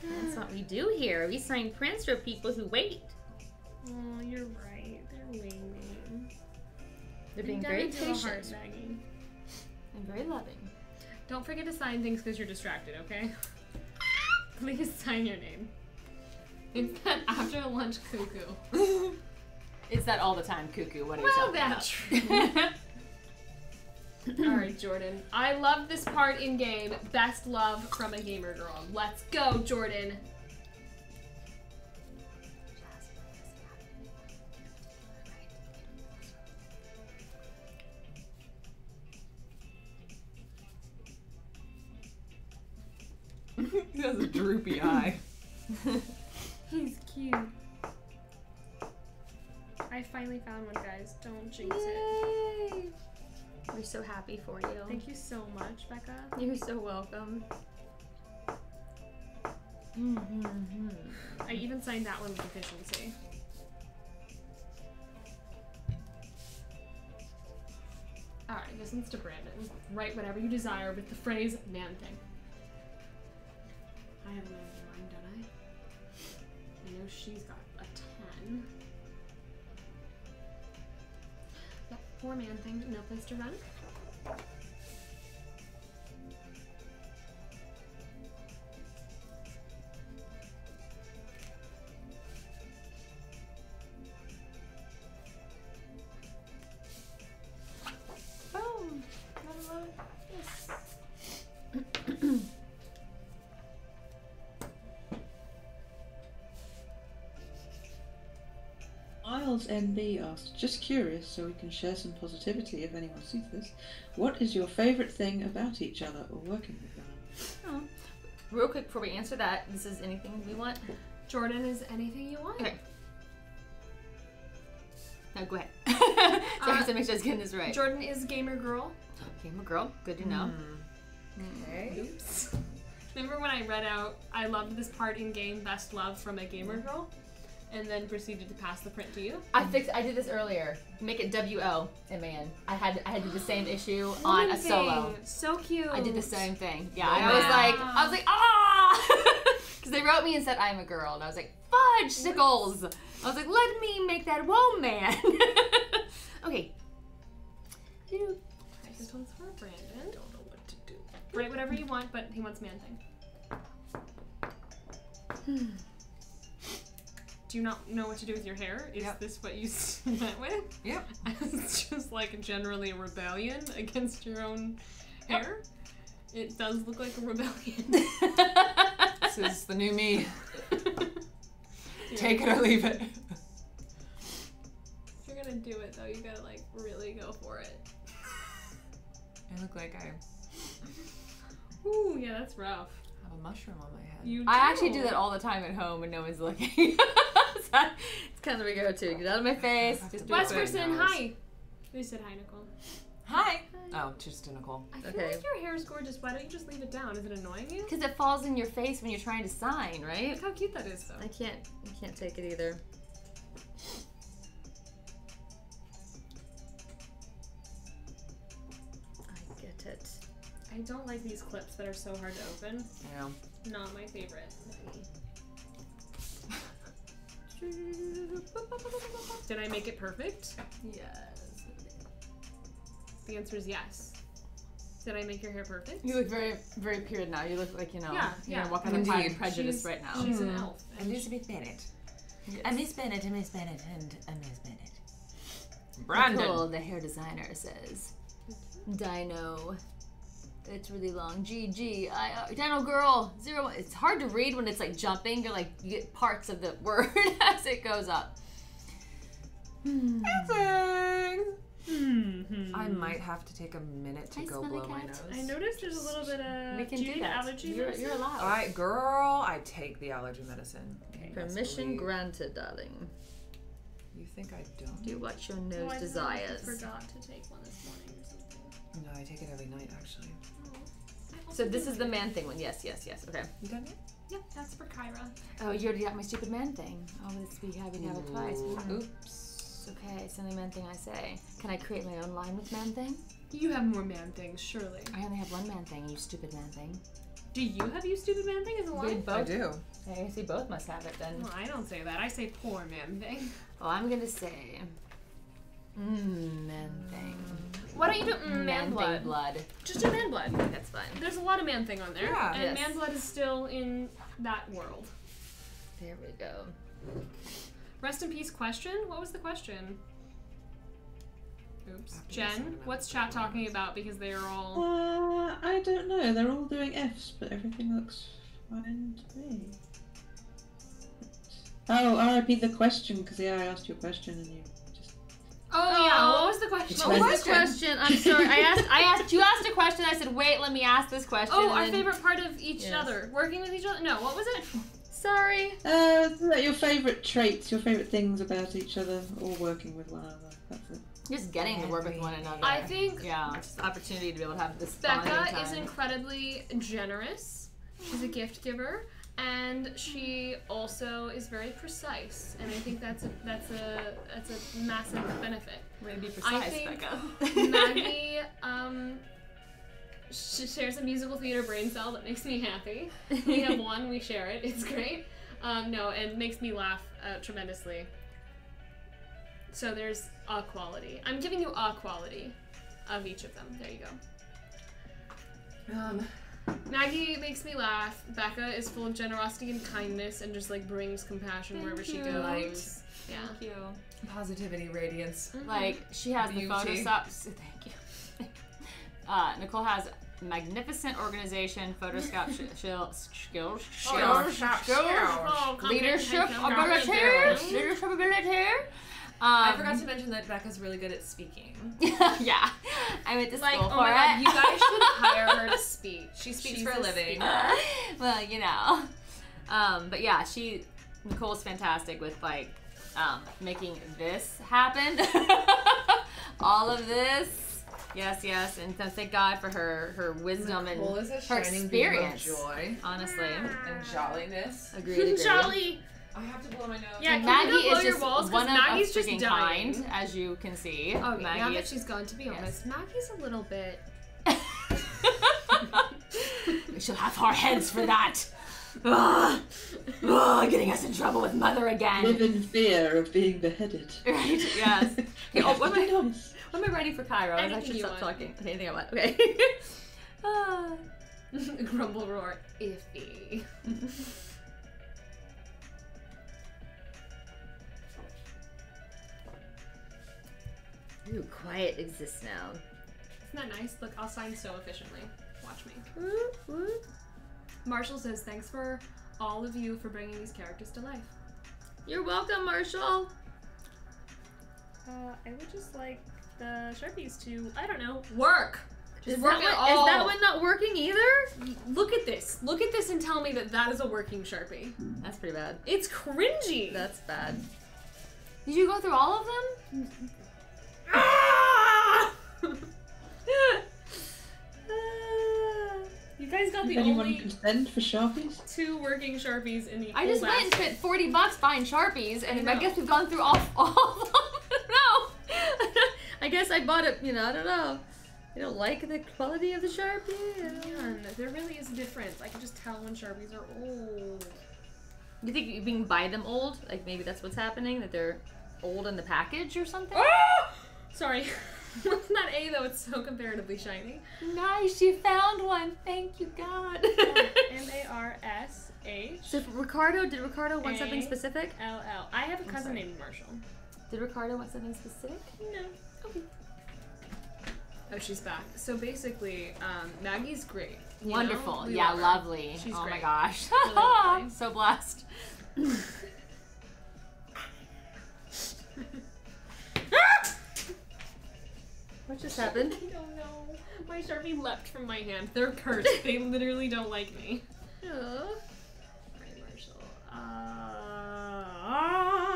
That's what we do here. We sign prints for people who wait. Oh, you're right. They're waiting. They're being very done it to the heart, patient Maggie. and very loving. Don't forget to sign things because you're distracted, okay? Please sign your name. It's that after lunch cuckoo. It's that all the time, cuckoo. What are you Well, talking that's about? All right, Jordan. I love this part in game. Best love from a gamer girl. Let's go, Jordan. he has a droopy eye. He's cute. I finally found one, guys. Don't jinx it. We're so happy for you. Thank you so much, Bekka. You're so welcome. I even signed that one with efficiency. Alright, this one's to Brandon. Write whatever you desire with the phrase man thing. I have in mind, don't I? I know she's got a 10. Poor man thing, no place to run. Isles NB asked, just curious so we can share some positivity if anyone sees this. What is your favourite thing about each other or working with one another? Oh, real quick before we answer that, this is anything we want. Jordan is anything you want. Okay. No, go ahead. so I have to make sure I was getting this right. Jordan is gamer girl. Gamer girl, good to know. Hmm. Okay. Oops. Remember when I read out I loved this part in game best love from a gamer girl? And then proceeded to pass the print to you? I fixed. I did this earlier. Make it W O M A N. I had I had to do the same issue on a solo. So cute. I did the same thing. Yeah, and I was like. I was like, ah, because they wrote me and said I'm a girl, and I was like, fudge sickles. I was like, let me make that whoa man. okay. This one's for Brandon. Don't know what to do. Write whatever you want, but he wants man thing. Do you not know what to do with your hair? Is Yep. this what you went with? Yep. it's just like generally a rebellion against your own hair. It does look like a rebellion. This is the new me. Take it or leave it. If you're gonna do it though, you gotta like really go for it. I look like I Ooh, yeah, that's rough. Have a mushroom on my head. You I actually do that all the time at home when no one's looking. So it's kind of a go-to. Get out of my face. Just do it West person, hi. They said hi, Nicole. Hi. Oh, just to Nicole. I feel Okay. like your hair is gorgeous. Why don't you just leave it down? Is it annoying you? Because it falls in your face when you're trying to sign, right? Look how cute that is, though. I can't. I can't take it either. I don't like these clips that are so hard to open. Yeah. Not my favorite. Did I make it perfect? Yes. The answer is yes. Did I make your hair perfect? You look very, very period now. You look like you know. Yeah, You're yeah. gonna walk of Pride and Indeed. Prejudice She's- right now. She's an mm-hmm. elf. and Elizabeth Bennet. Yes. A Miss Bennet, a Miss Bennet, and a Miss Bennet. Nicole, the hair designer, says, Dino. It's really long. GG. I, uh, Dino girl. Zero. It's hard to read when it's like jumping. You're like, you get parts of the word as it goes up. Hmm. I might have to take a minute to Hi, go smelly blow my cat. nose. I noticed there's a little bit of We can do do you need that. allergy You're, medicine? you're allowed. I girl, I take the allergy medicine. You best Permission believe. granted, darling. You think I don't? Do what your Oh, nose I thought you desires. forgot to take one this morning or something. No, I take it every night actually. So this is the man thing one. Yes, yes, yes. Okay. You done yet? Yep, that's for Kyra. Oh, you already got my stupid man thing. Oh, this we have we have it twice. Ooh, Oops. Okay, it's the only man thing I say. Can I create my own line with man thing? You have more man things, surely. I only have one man thing. You stupid man thing. Do you have you stupid man thing as a We line? I both. do. I guess we both must have it then. Well, I don't say that. I say poor man thing. Oh, I'm gonna say. Mmm, man thing. Why don't you do mm, man, thing blood? blood. Just do man blood. That's fine. There's a lot of man thing on there, Yeah. and Yes. man blood is still in that world. There we go. Rest in peace. Question. What was the question? Oops. After Jen, what's chat blow talking about? Because they are all. Uh, I don't know. They're all doing Fs, but everything looks fine to me. Oh, RIP the question, because yeah, I asked you a question and you just. Oh, yeah. What was the question? It's What was the question? I'm sorry. I asked. I asked. You asked a question. I said, "Wait, let me ask this question." Oh, our then- favorite part of each Yes. other. Working with each other? No, what was it? Sorry. Uh, your favourite traits, your favourite things about each other, or working with one another. That's it. Just getting to work with one another. I think Yeah, it's just opportunity to be able to have this bonding Bekka is incredibly generous. She's a gift giver. And she also is very precise, and I think that's a that's a that's a massive benefit. Way to be I precise, think Bekka. Maggie um, sh- shares a musical theater brain cell that makes me happy. We have one, we share it. It's great. Um, no, and makes me laugh uh, tremendously. So there's a quality. I'm giving you a quality of each of them. There you go. Um, Maggie makes me laugh. Bekka is full of generosity and kindness and just like brings compassion wherever she goes. Light. Yeah. Thank you. positivity, radiance. Like she has the Beauty. Photoshop. Thank you. Uh, Nicole has magnificent organization, Photoshop sh- sh- skills, skills, skills, leadership ability, leadership ability. Um, I forgot to mention that Bekka's really good at speaking. yeah, I went to Like, school oh for my god, it. you guys should hire her to speak. She speaks She's for a living. speaker. well, you know. Um, but yeah, she Nicole's fantastic with like um, making this happen. All of this. Yes, yes, and so thank God for her her wisdom Nicole and is a her shining beam of experience. joy Honestly, and jolliness. agreed. agreed. Jolly. I have to blow my nose. Yeah, And can Maggie go blow is your just walls? 'Cause one of Maggie's a just freaking dying. kind, as you can see. Okay, now Maggie that is she's gone, to be yes. honest, Maggie's a little bit. we should have our heads for that. Ugh. Ugh, getting us in trouble with mother again. Live in fear of being beheaded. Right? Yes. Okay, oh, what, am I, nice. what am I writing for Cairo? I Anything should stop talking. Okay, anything I want. Okay. Ah. Grumble roar. Iffy. Ooh, quiet exists now. Isn't that nice? Look, I'll sign so efficiently. Watch me. Marshall says, thanks for all of you for bringing these characters to life. You're welcome, Marshall. Uh, I would just like the Sharpies to, I don't know, work. Just Is work that, it one, all. is that one not working either? Look at this. Look at this and tell me that that is a working Sharpie. That's pretty bad. It's cringy. That's bad. Did you go through all of them? Ah! you guys got If the anyone only can send for Sharpies? two working Sharpies in the I whole just went and basket. spent 40 bucks buying Sharpies, and I I, guess we've gone through all, all of them. no. I guess I bought it, you know, I don't know. You don't like the quality of the Sharpie? Man, there really is a difference. I can just tell when Sharpies are old. You think you can buy them old? Like maybe that's what's happening, that they're old in the package or something? Sorry. It's not A though, it's so comparatively shiny. Nice, she found one. Thank you, God. M A R S H so Ricardo, did Ricardo want something specific? L L. I have a cousin named Marshall. Did Ricardo want something specific? No. Okay. Oh, she's back. So basically, um, Maggie's great. Wonderful. We yeah, love lovely. She's oh my gosh. Really so blessed. What just happened? I don't know. My Sharpie leapt from my hand. They're cursed. they literally don't like me. Alright, Marshall. Uh,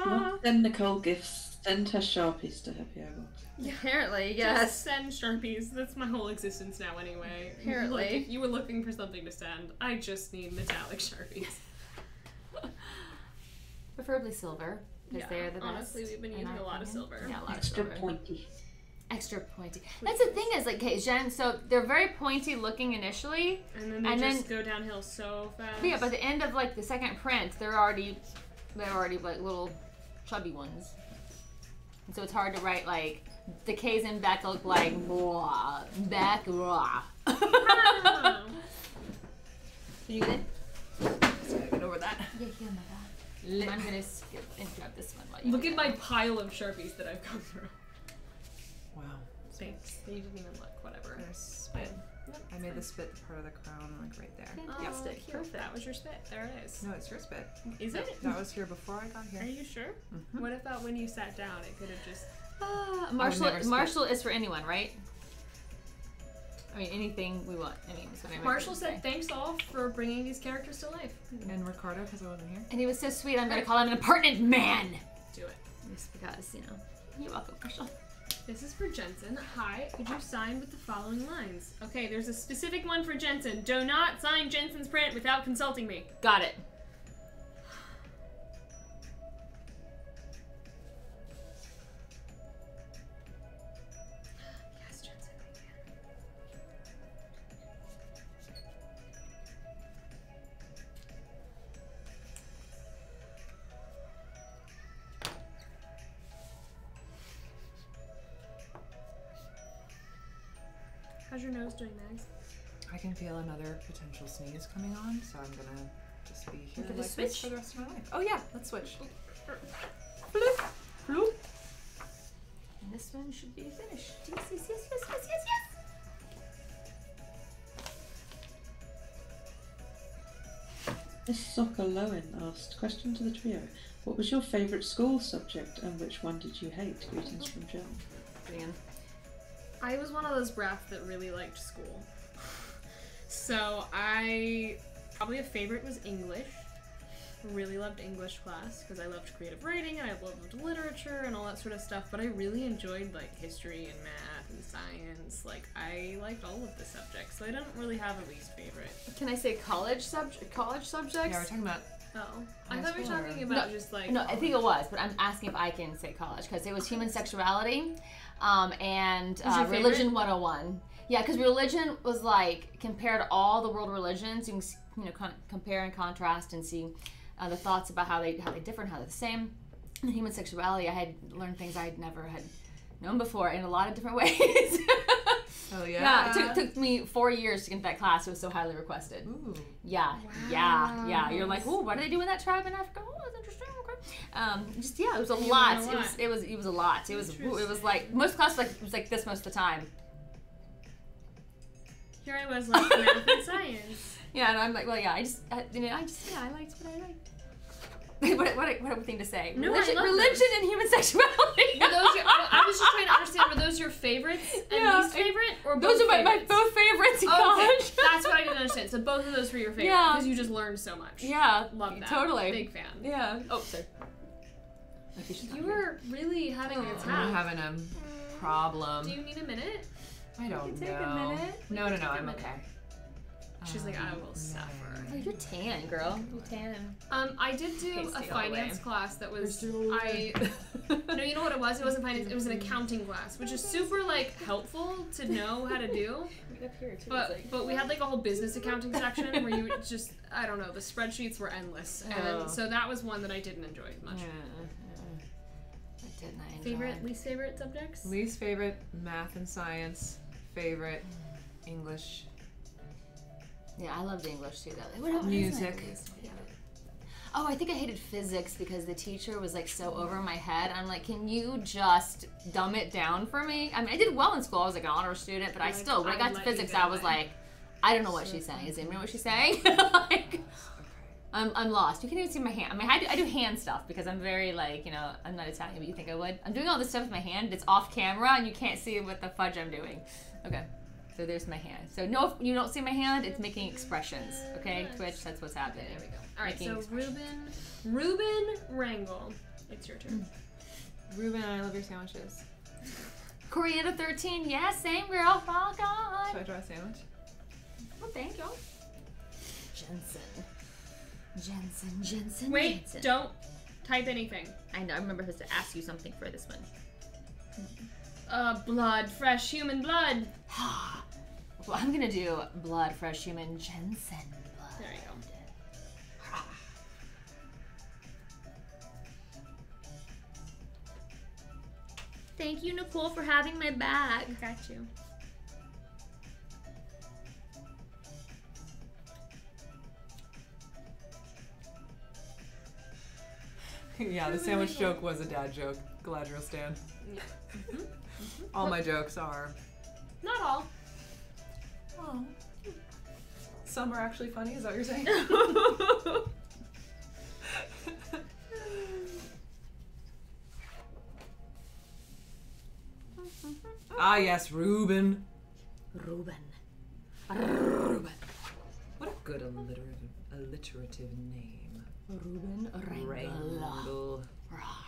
Not send Nicole gifts. Send her sharpies to her PO box. Apparently, Just yes. send Sharpies. That's my whole existence now, anyway. Apparently. Like, if you were looking for something to send, I just need metallic Sharpies. Preferably silver. Because Yeah, they're the best. honestly, we've been using a lot of silver. Yeah, a lot Extra of silver. pointy. Extra pointy. That's the thing is, like, okay, Jen, so they're very pointy looking initially. And then they And just then- go downhill so fast. Yeah, by the end of, like, the second print, they're already, they're already, like, little chubby ones. And so it's hard to write, like, the K's and back look like, blah, back blah. Oh. you good? Just gotta get over that. Yeah, yeah, my God. I'm gonna skip and grab this one while you Look do at my pile of Sharpies that I've gone through. Wow. Thanks. You didn't even look, whatever. There's spit. I made the spit part of the crown, like right there. Fantastic. Oh. Perfect. That was your spit. There it is. No, it's your spit. Is it? That was here before I got here. Are you sure? Mhm. What about when you sat down? It could have just. Ah, Marshall, never. Marshall is for anyone, right? I mean, anything we want. I mean, it's whatever. Marshall you say. said, "Thanks all for bringing these characters to life." And Ricardo, because I wasn't here. And he was so sweet, I'm gonna call him an impertinent man. Do it. Just because, you know. You're welcome, Marshall. This is for Jensen. Hi, could you sign with the following lines? Okay, there's a specific one for Jensen. Do not sign Jensen's print without consulting me. Got it. How's your nose doing, Mags? I can feel another potential sneeze coming on, so I'm gonna just be here gonna like this for the rest of my life. Oh yeah, let's switch. And this one should be finished. Yes, yes, yes, yes, yes, yes, yes. Miss Soccer Lowen asked, question to the trio. What was your favourite school subject and which one did you hate? Greetings from Jill. Dan. I was one of those brats that really liked school. So I probably a favorite was English. Really loved English class because I loved creative writing and I loved literature and all that sort of stuff. But I really enjoyed like history and math and science. Like I liked all of the subjects, so I don't really have a least favorite. Can I say college subject? College subjects? Yeah, we're talking about. Oh, I High thought we were talking about No, just like No, I think it was, but I'm asking if I can say college because it was human sexuality, um, and uh, religion 101. Yeah, because religion was like compared all the world religions, you can you know con- compare and contrast and see uh, the thoughts about how they how they differ and how they're the same. And human sexuality, I had learned things I had never had known before in a lot of different ways. Oh yeah, Yeah, it took, took me four years to get that class. It was so highly requested. Ooh. Yeah, yeah, yeah. You're like, oh, what do they do in that tribe in Africa? Oh, that's interesting. Um, just yeah, it was a lot. a It was it was it was a lot. It was it was like most classes like it was like this most of the time. here I was like math and science. Yeah, and I'm like, well, yeah, I just I, you know I just yeah, I liked what I liked. what, what, a, what a thing to say. No, I religion, love religion and human sexuality. Those your, I was just trying to understand. Were those your favorites and Yeah, least favorite, or Those both are my, my both favorites in Oh, okay. That's what I didn't understand. So both of those were your favorite Yeah. because you just learned so much. yeah, love that. Totally. big fan. Yeah. Oh, sorry. Okay, You were really having a oh. I'm attack. having a problem. Do you need a minute? I don't take a know. minute. No, no, no. I'm okay. She's like, I um, will suffer. Oh, you're tan, girl. You're tan. Um, I did do a all the finance way. class that was I. no, you know what it was? It wasn't finance. It was an mm-hmm. accounting class, which is super like helpful to know how to do. Up here too. But but we had like a whole business accounting section where you would just I don't know the spreadsheets were endless, Oh. and so that was one that I didn't enjoy as much. I didn't. I enjoy Favorite, it. least favorite subjects? Least favorite math and science. Favorite mm. English. Yeah, I loved the English too. Though. What, what is my Music. Oh, I think I hated physics because the teacher was like so over my head. I'm like, can you just dumb it down for me? I mean, I did well in school. I was like an honor student, but I Like, still, when I I got to physics, I was away. like, I don't know what she's saying. Does anyone know what she's saying? like, I'm, I'm lost. You can't even see my hand. I mean, I do, I do hand stuff because I'm very like, you know, I'm not Italian, but you think I would. I'm doing all this stuff with my hand. It's off camera, and you can't see what the fudge I'm doing. Okay. So there's my hand. So no, if you don't see my hand, it's making expressions. Okay, Twitch, that's what's happening. There we go. All right, Making so expressions. Ruben, Ruben Wrangle, it's your turn. Ruben, I love your sandwiches. Coriander 13, yes, same girl. Rock Should I on. draw a sandwich? Well, thank you. Jensen. Jensen, Jensen. Wait, Jensen. don't type anything. I know. I remember I was to ask you something for this one. Uh, blood, fresh human blood. Well, I'm gonna do blood, fresh human Jensen blood. There you go. Thank you, Nicole, for having my bag. Got you. yeah, the sandwich joke was a dad joke. Glad Galadriel stand. Mm-hmm. All my mm-hmm. jokes are. Not all. Oh. Some are actually funny, is that what you're saying? ah, yes, Reuben. Ruben. Ruben. What a good alliterative, alliterative name. Ruben Wrangle. Wrangle.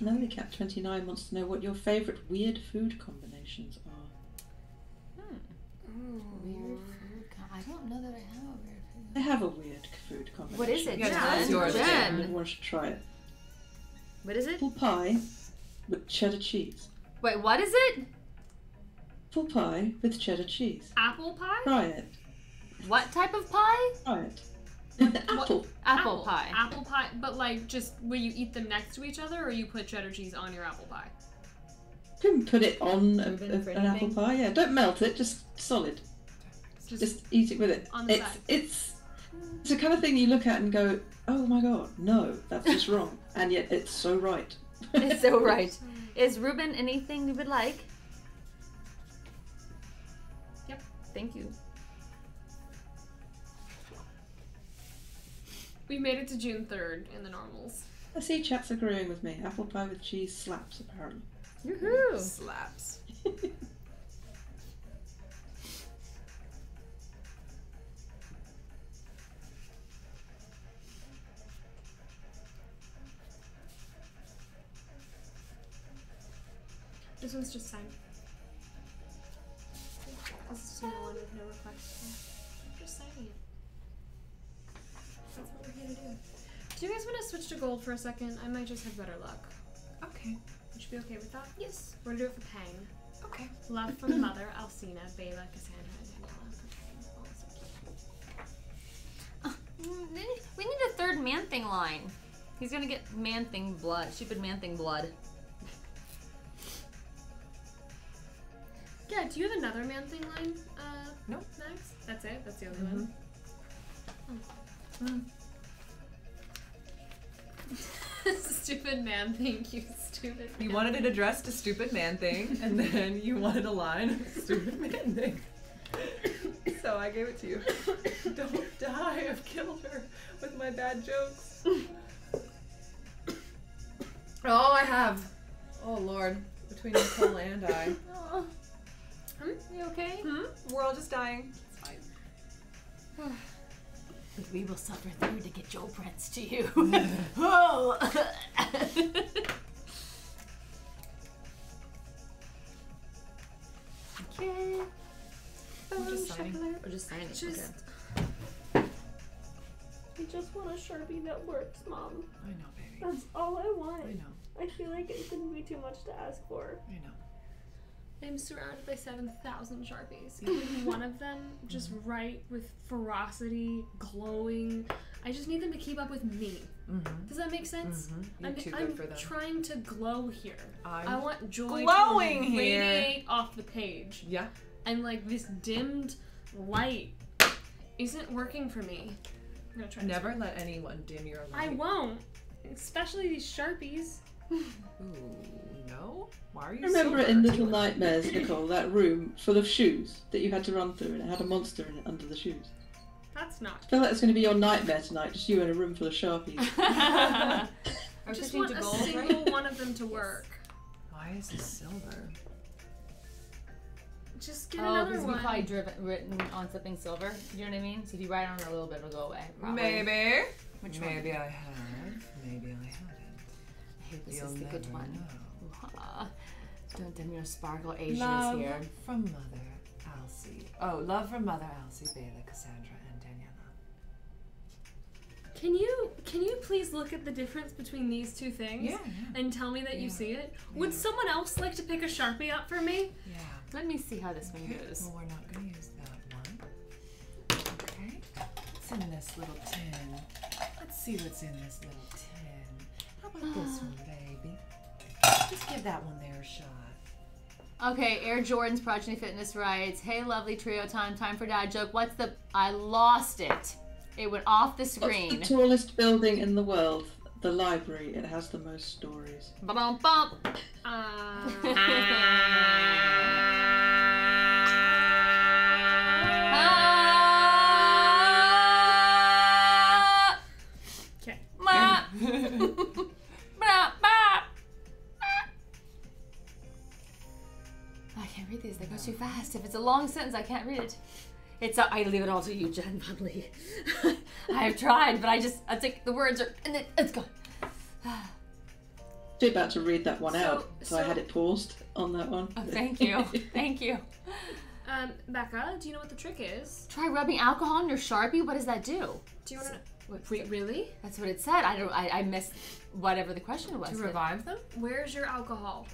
I haven't done shit. Mellycat29 wants to know what your favourite weird food combinations are. Hmm. Weird food. co- I don't know that I have a weird food. I have a weird food combination. What is it, Yeah, Jen? tell yours, Jen. I want to try it. What is it? Apple pie with cheddar cheese. Wait, what is it? Apple pie with cheddar cheese. Apple pie? Try it. What type of pie? Try it. Apple. Apple, pie. Apple pie, but like just will you eat them next to each other, or you put cheddar cheese on your apple pie. You can put it on a, a- an apple pie. Yeah, don't melt it. Just solid. Just, Just eat it with it. on the it's side. it's it's the kind of thing you look at and go, oh my god, no, that's just wrong, and yet it's so right. It's so right. Is Ruben anything you would like? Yep. Thank you. We made it to June third in the normals. I see chat's agreeing with me. Apple pie with cheese slaps apparently. Woohoo! Slaps. This one's just signed. This is to no one with no do. Do you guys want to switch to gold for a second? I might just have better luck. Okay. Would you be okay with that? Yes. We're gonna do it for Pang. Okay. Love from Mother, Alcina, Bela, Cassandra, and Daniela. Oh, so cute. Mm, We need a third man thing line. He's gonna get man thing blood. Stupid man thing blood. Yeah, do you have another man thing line, uh, Nope. Max? That's it? That's the only Mhm. one? stupid man, thing, you, stupid You wanted it addressed to stupid man thing, and then you wanted a line of stupid man thing. So I gave it to you. Don't die, I've killed her with my bad jokes. Oh, I have. Oh lord, between Nicole and I. Oh. Hmm? You okay? Hmm? We're all just dying. It's fine. But we will suffer through to get your prince to you. oh. okay. I'm oh, just signing. Or just signing. Just- okay. I just want a sharpie that works, Mom. I know, baby. That's all I want. I know. I feel like it shouldn't be too much to ask for. I know. I'm surrounded by 7,000 Sharpies. One of them just write with ferocity, glowing. I just need them to keep up with me. Mm-hmm. Does that make sense? You're I'm, too good I'm for them. trying to glow here. I'm I want joy glowing to here. radiate off the page. Yeah. And like this dimmed light isn't working for me. I'm gonna try this Never let anyone dim your light. I won't. Especially these Sharpies. Ooh, no? Why are you I remember so it in Little? Nightmares, Nicole, that room full of shoes that you had to run through and it had a monster in it under the shoes. That's not. I feel like it's going to be your nightmare tonight, just you in a room full of Sharpies. Are I we just switching want to a gold, single right? one of them to work. Why is this silver? Just get Oh, another because we one. probably driven written on something silver. You know what I mean? So if you write on it a little bit, it'll go away. Probably. Maybe. Which Maybe one? I have. Maybe I haven't. I hope this You'll is the good one. know. Don't dim your sparkle Asian Love is here. from Mother Elsie. Oh, love from Mother Elsie, Bela, Cassandra, and Daniela. Can you can you please look at the difference between these two things Yeah, yeah. and tell me that you see it? Would someone else like to pick a sharpie up for me? Yeah. Let me see how this one goes. well, we're not going to use that one. Okay. What's in this little tin? Let's see what's in this little tin. How about this one, baby? Just give that one there a shot. Okay, Air Jordan's Progeny Fitness writes, Hey, lovely trio time, time for dad joke. What's the. I lost it. It went off the What's the screen. tallest building in the world? The library. It has the most stories. Bum bump. Uh, Ah! okay. can't read these. They go too fast. If it's a long sentence, I can't read it. It's a, I leave it all to you, Jen Bubbly. I've tried, but I just I think the words are and it, it's gone. Too about to read that one So- out, so, I had it paused on that one. Oh, thank you, thank you. Um, Bekka, do you know what the trick is? Try rubbing alcohol on your sharpie. What does that do? Do you want to? What's Re- really? That's what it said. I don't. I, I missed whatever the question was. To revive them? Where's your alcohol?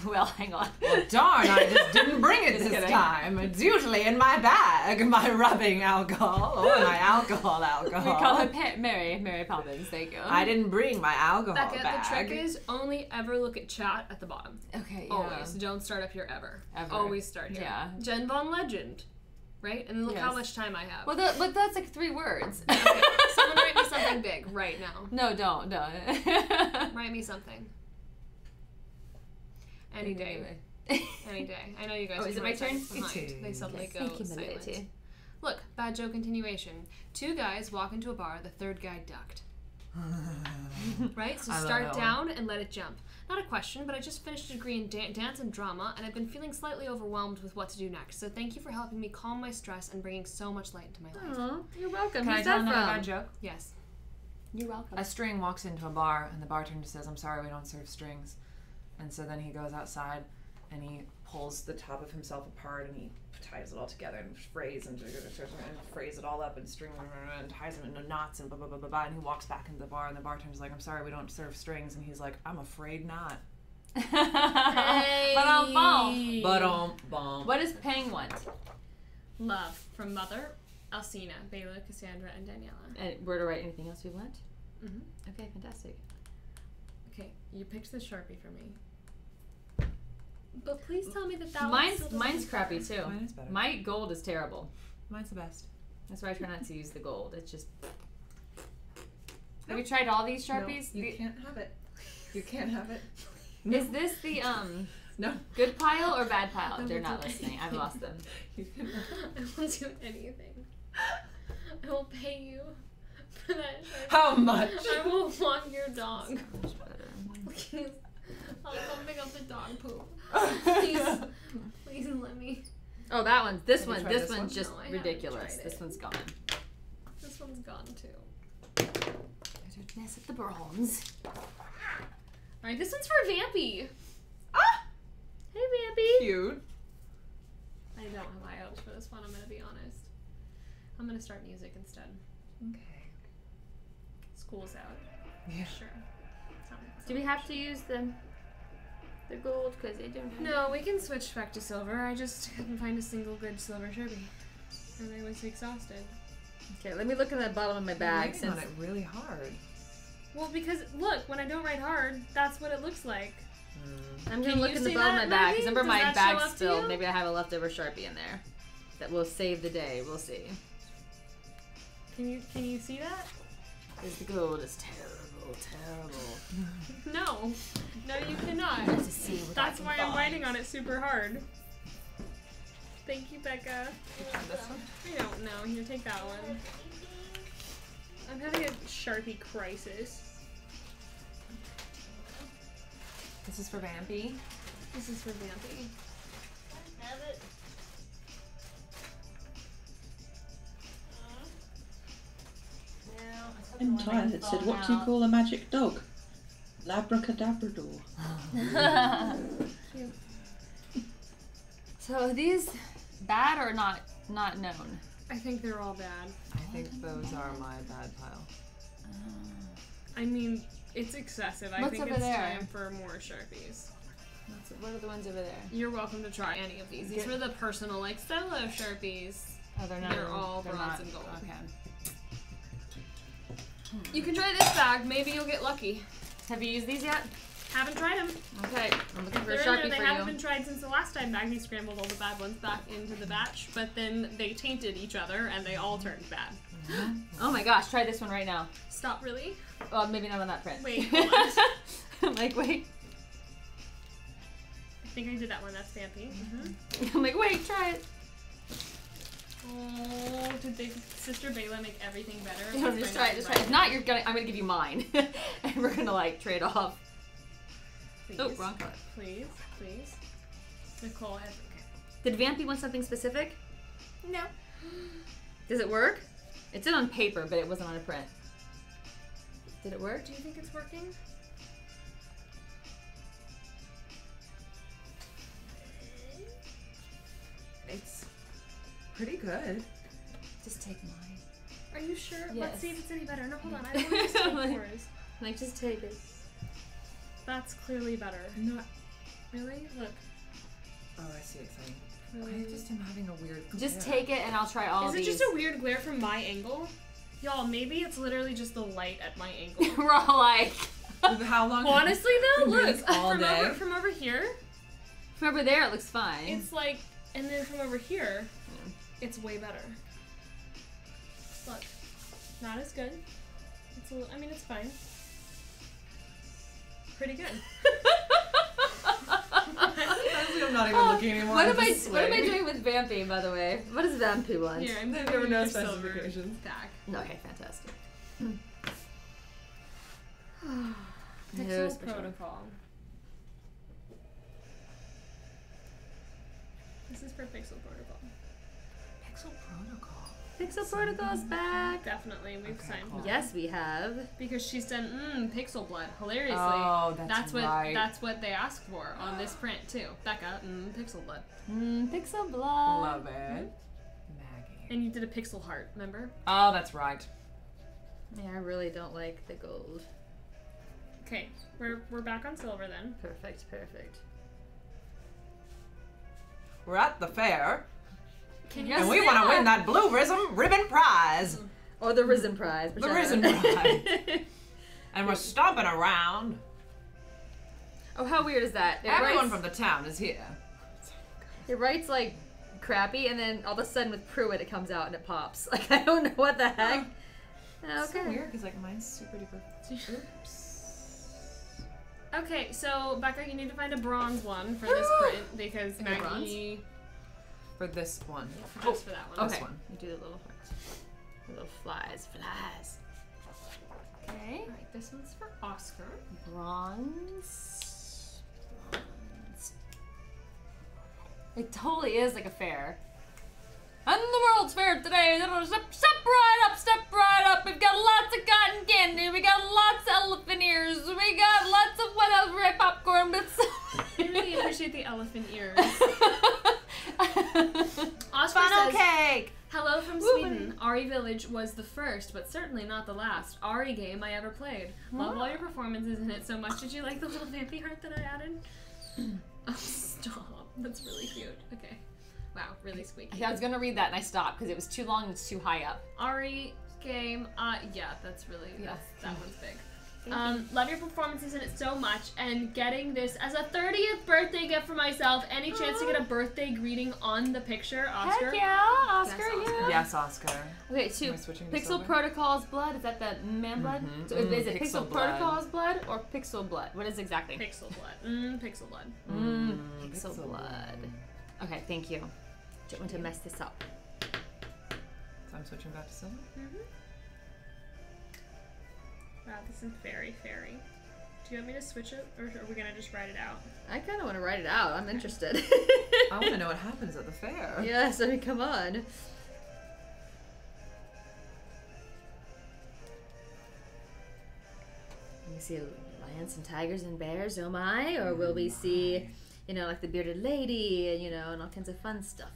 Well, hang on. Well, Darn, I just didn't bring it this kidding. time. It's usually in my bag, my rubbing alcohol or my alcohol alcohol. We call her pa- Mary. Mary Poppins. Thank you. I didn't bring my alcohol Bekka, bag. the trick is only ever look at chat at the bottom. Okay. Yeah. Always. Don't start up here ever. Ever. Always start here. Yeah. Jen Von Legend. Right? And look how much time I have. Well, that, look, that's like three words. Someone write me something big right now. no, don't, don't. Write me something. Any day. Any day. I know you guys Oh, is it my turn? behind. They is. suddenly go Thank you, silent. Melody. Look, bad joke continuation. Two guys walk into a bar, the third guy ducked. right? So I start down and let it jump. Not a question, but I just finished a degree in da- dance and drama, and I've been feeling slightly overwhelmed with what to do next. So thank you for helping me calm my stress and bringing so much light into my life. Aw, you're welcome. Can I Who's tell another bad joke? Yes. You're welcome. A string walks into a bar and the bartender says, I'm sorry, we don't serve strings. And so then he goes outside and he pulls the top of himself apart and he ties it all together and frays and, and frays it all up and string and ties them into knots and blah, blah, blah, blah, blah. And he walks back into the bar and the bartender's like, I'm sorry, we don't serve strings. And he's like, I'm afraid not. Ba-dum-bum. But um, bomb. What does Pang want? Love from Mother, Alcina, Bela, Cassandra, and Daniela. And where to write anything else we want? Mhm. Okay, fantastic. Okay, you picked the Sharpie for me. But please tell me that that one Mine's still mine's work. crappy too. Mine is better. My gold is terrible. Mine's the best. That's why I try not to use the gold. It's just. Have you tried all these sharpies? No, you The- can't have it. You can't have it. Is this the um No. good pile or bad pile? They're not listening. I've lost them. You can I will do anything. I will pay you for that Sharpie. How much? I will walk your dog. Much better. Please. I'll come pick up the dog poop. Please. Please let me. Oh, that one. This Have you one. tried This this one's one? just No, I haven't ridiculous. tried This one's gone. This one's gone too. Mess up the bronze. Alright, this one's for Vampy. Ah! Hey Vampy! Cute. I don't have high hopes for this one, I'm gonna be honest. I'm gonna start music instead. Okay. School's out. Yeah. Sure. Do we have to use the the gold? Because they don't have No, we can switch back to silver. I just couldn't find a single good silver Sharpie. And I was exhausted. Okay, let me look in the bottom of my You're bag writing on it really hard. Well, because look, when I don't write hard, that's what it looks like. Hmm. I'm gonna look in the bottom of my bag because remember Does my bag's show filled. Maybe I have a leftover sharpie in there that will save the day. We'll see. Can you can you see that? Because the gold is terrible, terrible. No, no, you cannot. to see what That's why I'm biting on it super hard. Thank you, Bekka. This one? I don't know. Here, take that one. I'm having a Sharpie crisis. This is for Vampy. This is for Vampy. In time, it said, "What do you call a magic dog?" Labracadabrador. So are these bad or not not known? I think they're all bad. I think those are my bad pile. I mean, it's excessive. I What's think over it's there? time for more Sharpies. What's, what are the ones over there? You're welcome to try any of these. These Get- were the personal, like, solo Sharpies. Oh, they're not. They're all they're bronze not- and gold. Okay. You can try this bag. Maybe you'll get lucky. Have you used these yet? Haven't tried them. Okay, I'm looking for They're a in there. sharpie They haven't you. been tried since the last time Maggie scrambled all the bad ones back into the batch, but then they tainted each other and they all turned bad. Oh my gosh, try this one right now. Stop, really? Well, maybe not on that print. Wait. I'm like, wait. I think I did that one. That's Vampy. Mm-hmm. I'm like, wait, try it. Oh, did they, Sister Bayla make everything better? No, just try it, just try it. If not, you're gonna. I'm gonna give you mine, and we're gonna like trade off. Oh, please, Oh, wrong color. Please, please. Nicole has. Did Vampy want something specific? No. Does it work? It's in on paper, but it wasn't on a print. Did it work? Do you think it's working? Pretty good. Just take mine. Are you sure? Yes. Let's see if it's any better. No, hold on. I don't want to take Like- yours. Like, just take it. That's clearly better. Not. Really? Look. Oh, I see what you're. Really? I just am having a weird. Just take it, and I'll try all Is it these. just a weird glare from my angle? Y'all, maybe it's literally just the light at my angle. we're all like, How long? Honestly, though, look all from day? over from over here, from over there, it looks fine. it's like, and then from over here, hmm. It's way better. Look, not as good. It's a little, I mean, it's fine. Pretty good. Honestly, I'm not even oh, looking anymore. what I'm I? What am I doing with Vampy, by the way? What does Vampy want? Here, I'm There giving were no your silver specifications. stack. Okay, fantastic. Pixel special. Protocol. This is for Pixel Protocol. Pixel Protocol. Pixel Protocol's back. Definitely, we've Okay, signed cool. Yes, we have. because she's done mm, Pixel Blood hilariously. Oh, that's, that's what right. that's what they asked for on this print too. Bekka, mm, Pixel Blood, Mm, Pixel Blood. Love it. Maggie. and you did a Pixel Heart. Remember? Oh, that's right. Yeah, I really don't like the gold. Okay, we're we're back on silver then. Perfect, perfect. We're at the fair, Can Yes, and we we want to win that blue Rism ribbon prize. Or the Risen Prize. The whichever. Risen prize. and we're stomping around. oh, how weird is that? It Everyone writes, from the town is here. it writes like crappy, and then all of a sudden with Prewitt it comes out and it pops. Like I don't know what the heck. It's so Okay. weird because like mine's super duper. Oops. okay, so Bekka, you need to find a bronze one for this print because Okay, bronze? Maggie For this one. Yeah, just for that one. This Okay. one. You do the little hearts. The little flies, flies. Okay. All right, this one's for Oscar. Bronze. Bronze. It totally is like a fair. And the World's Fair today. Step, step right up, step right up. We've got lots of cotton candy. We got lots of elephant ears. We got lots of what else? Red popcorn. But I really appreciate the elephant ears. Oscar Funnel says, cake. Hello from. Sweden. RE Village was the first, but certainly not the last RE game I ever played. Love all your performances in it so much. Did you like the little vampy heart that I added? oh, stop. That's really cute. Okay. Wow, really squeaky. I was gonna read that and I stopped because it was too long and it's too high up. RE game. Uh, yeah, that's really that's, that one's big. Um, love your performances in it so much, and getting this as a 30th birthday gift for myself. Any chance to get a birthday greeting on the picture, Oscar? Heck yeah, Oscar, Yes, Oscar. yeah. Yes, Oscar. Okay, two. Switching Pixel over? Protocols blood. Is that the man blood? Mhm. So is, is Mm, it pixel Pixel, blood. Protocols blood or Pixel blood? What is exactly? Pixel blood. Mm, pixel blood. Mm, Mm, pixel, pixel blood. Okay, thank you. Don't want to mess this up. So I'm switching back to silver. Wow, this is very fairy. Do you want me to switch it, or are we gonna just write it out? I kind of want to write it out. I'm interested. I want to know what happens at the fair. yes, I mean, come on. We see lions and tigers and bears, oh my, or will we oh see, you know, like the bearded lady, and you know, and all kinds of fun stuff.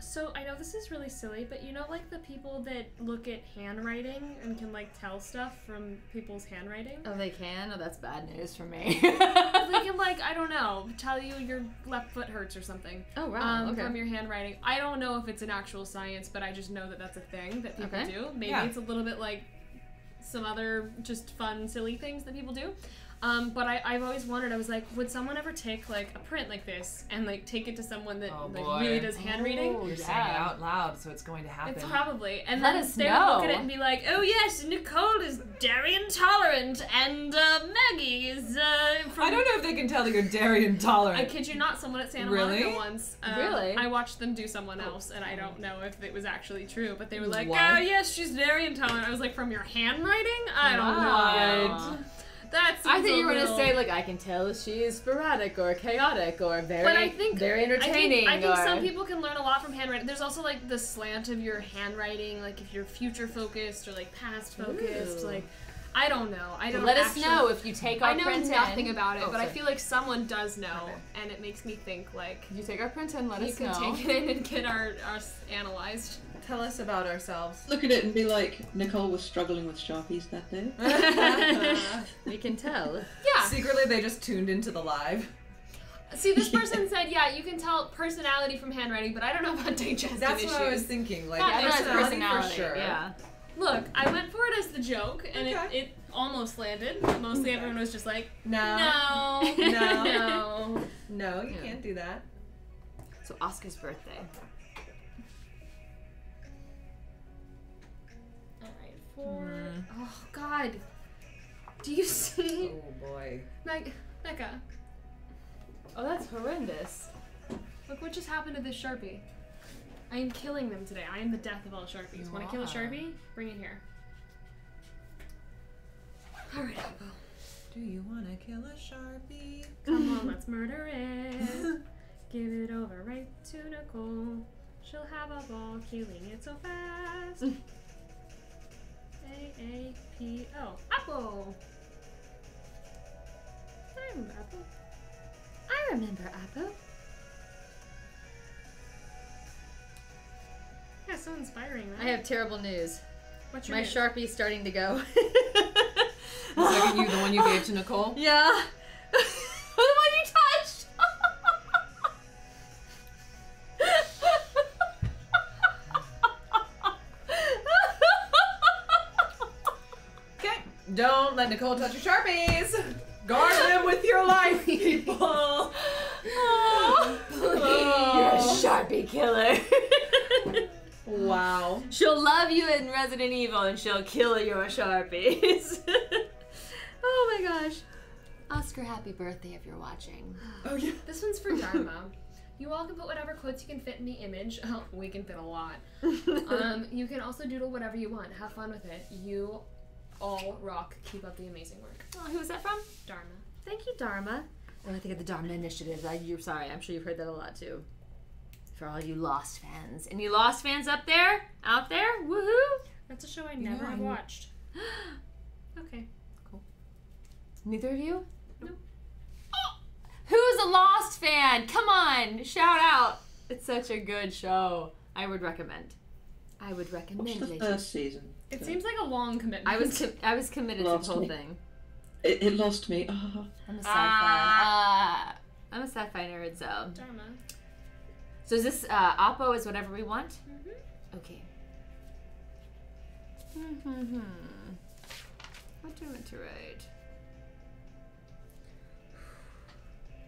So I know this is really silly, but you know, like the people that look at handwriting and can like tell stuff from people's handwriting. Oh, they can? Oh, that's bad news for me. they can like I don't know, tell you your left foot hurts or something. Oh, wow, Um, okay. From your handwriting. I don't know if it's an actual science, but I just know that that's a thing that people Okay. do. Maybe Yeah. it's a little bit like some other just fun, silly things that people do. Um, but I, I've always wondered. I was like, would someone ever take like a print like this and like take it to someone that Oh, like really does hand reading? Oh, You're saying it out loud, so it's going to happen. It's probably. And Let then us they would look at it and be like, oh yes, Nicole is dairy intolerant and uh, Maggie is uh, from I don't know if they can tell that you're dairy intolerant. I kid you not, someone at Santa Really? Monica once. um, Really? I watched them do someone else, and I don't know if it was actually true, but they were like, What? oh, yes, she's dairy intolerant. I was like, from your handwriting? I don't Wow. know. That's I think you were gonna say like I can tell she's sporadic or chaotic or very, But I think very I entertaining. think, I think some people can learn a lot from handwriting. There's also like the slant of your handwriting, like if you're future focused or like past focused. Ooh. Like, I don't know. I don't. Know. Let us know if you take our I know print nothing in. about it, Oh, but I feel like someone does know, and it makes me think like you take our print in, let you us know. take it in and get our us analyzed. Tell us about ourselves. Look at it and be like, Nicole was struggling with Sharpies that day. we can tell. Yeah. Secretly, they just tuned into the live. See, this person said, yeah, you can tell personality from handwriting, but I don't know about digestive That's issues. what I was thinking. Like, Yeah, personality, personality. for sure. Yeah. Look, I went for it as the joke, and Okay. it, it almost landed. Mostly everyone was just like, No. no, No. no. No, you Yeah. can't do that. So Oscar's birthday. All right, four. Oh God, do you see, Oh boy. Meg, Bekka? Oh, that's horrendous. Look what just happened to this sharpie. I am killing them today. I am the death of all sharpies. You Want to kill a sharpie? Bring it here. All right, Apple. Do you want to kill a sharpie? Come on, let's murder it. Give it over right to Nicole. She'll have a ball killing it so fast. A A P O. Apple. I remember Apple. I remember Apple. Yeah, so inspiring. I have terrible news. What's your My news? Sharpie's starting to go. The second you, the one you gave to Nicole. yeah. the one you touched. Don't let Nicole touch your sharpies. Guard them with your life, people. You're a Sharpie killer. Wow. she'll love you in Resident Evil and she'll kill your Sharpies. oh my gosh. Oscar, happy birthday if you're watching. Oh yeah. This one's for Dharma. You all can put whatever quotes you can fit in the image. Oh, we can fit a lot. Um, you can also doodle whatever you want. Have fun with it. You all rock. Keep up the amazing work. Oh, who was that from? Dharma. Thank you, Dharma. Oh, I think of the Dharma Initiative. I, you're sorry. I'm sure you've heard that a lot too. for all you Lost fans. Any Lost fans up there? Out there? Woohoo! That's a show I never have watched. Okay. Cool. Neither of you? No. Oh, who's a Lost fan? Come on, shout out. It's such a good show. I would recommend. I would Watch recommend. the ladies. first season. It seems like a long commitment. I was com- I was committed to the whole me. thing. It, it lost me. Ah. I'm a sci-fi. Ah. Uh, I'm a sci-fi nerd, so. Dharma. So is this uh, Oppo is whatever we want? Mm-hmm. Okay. Hmm. What do I want to write?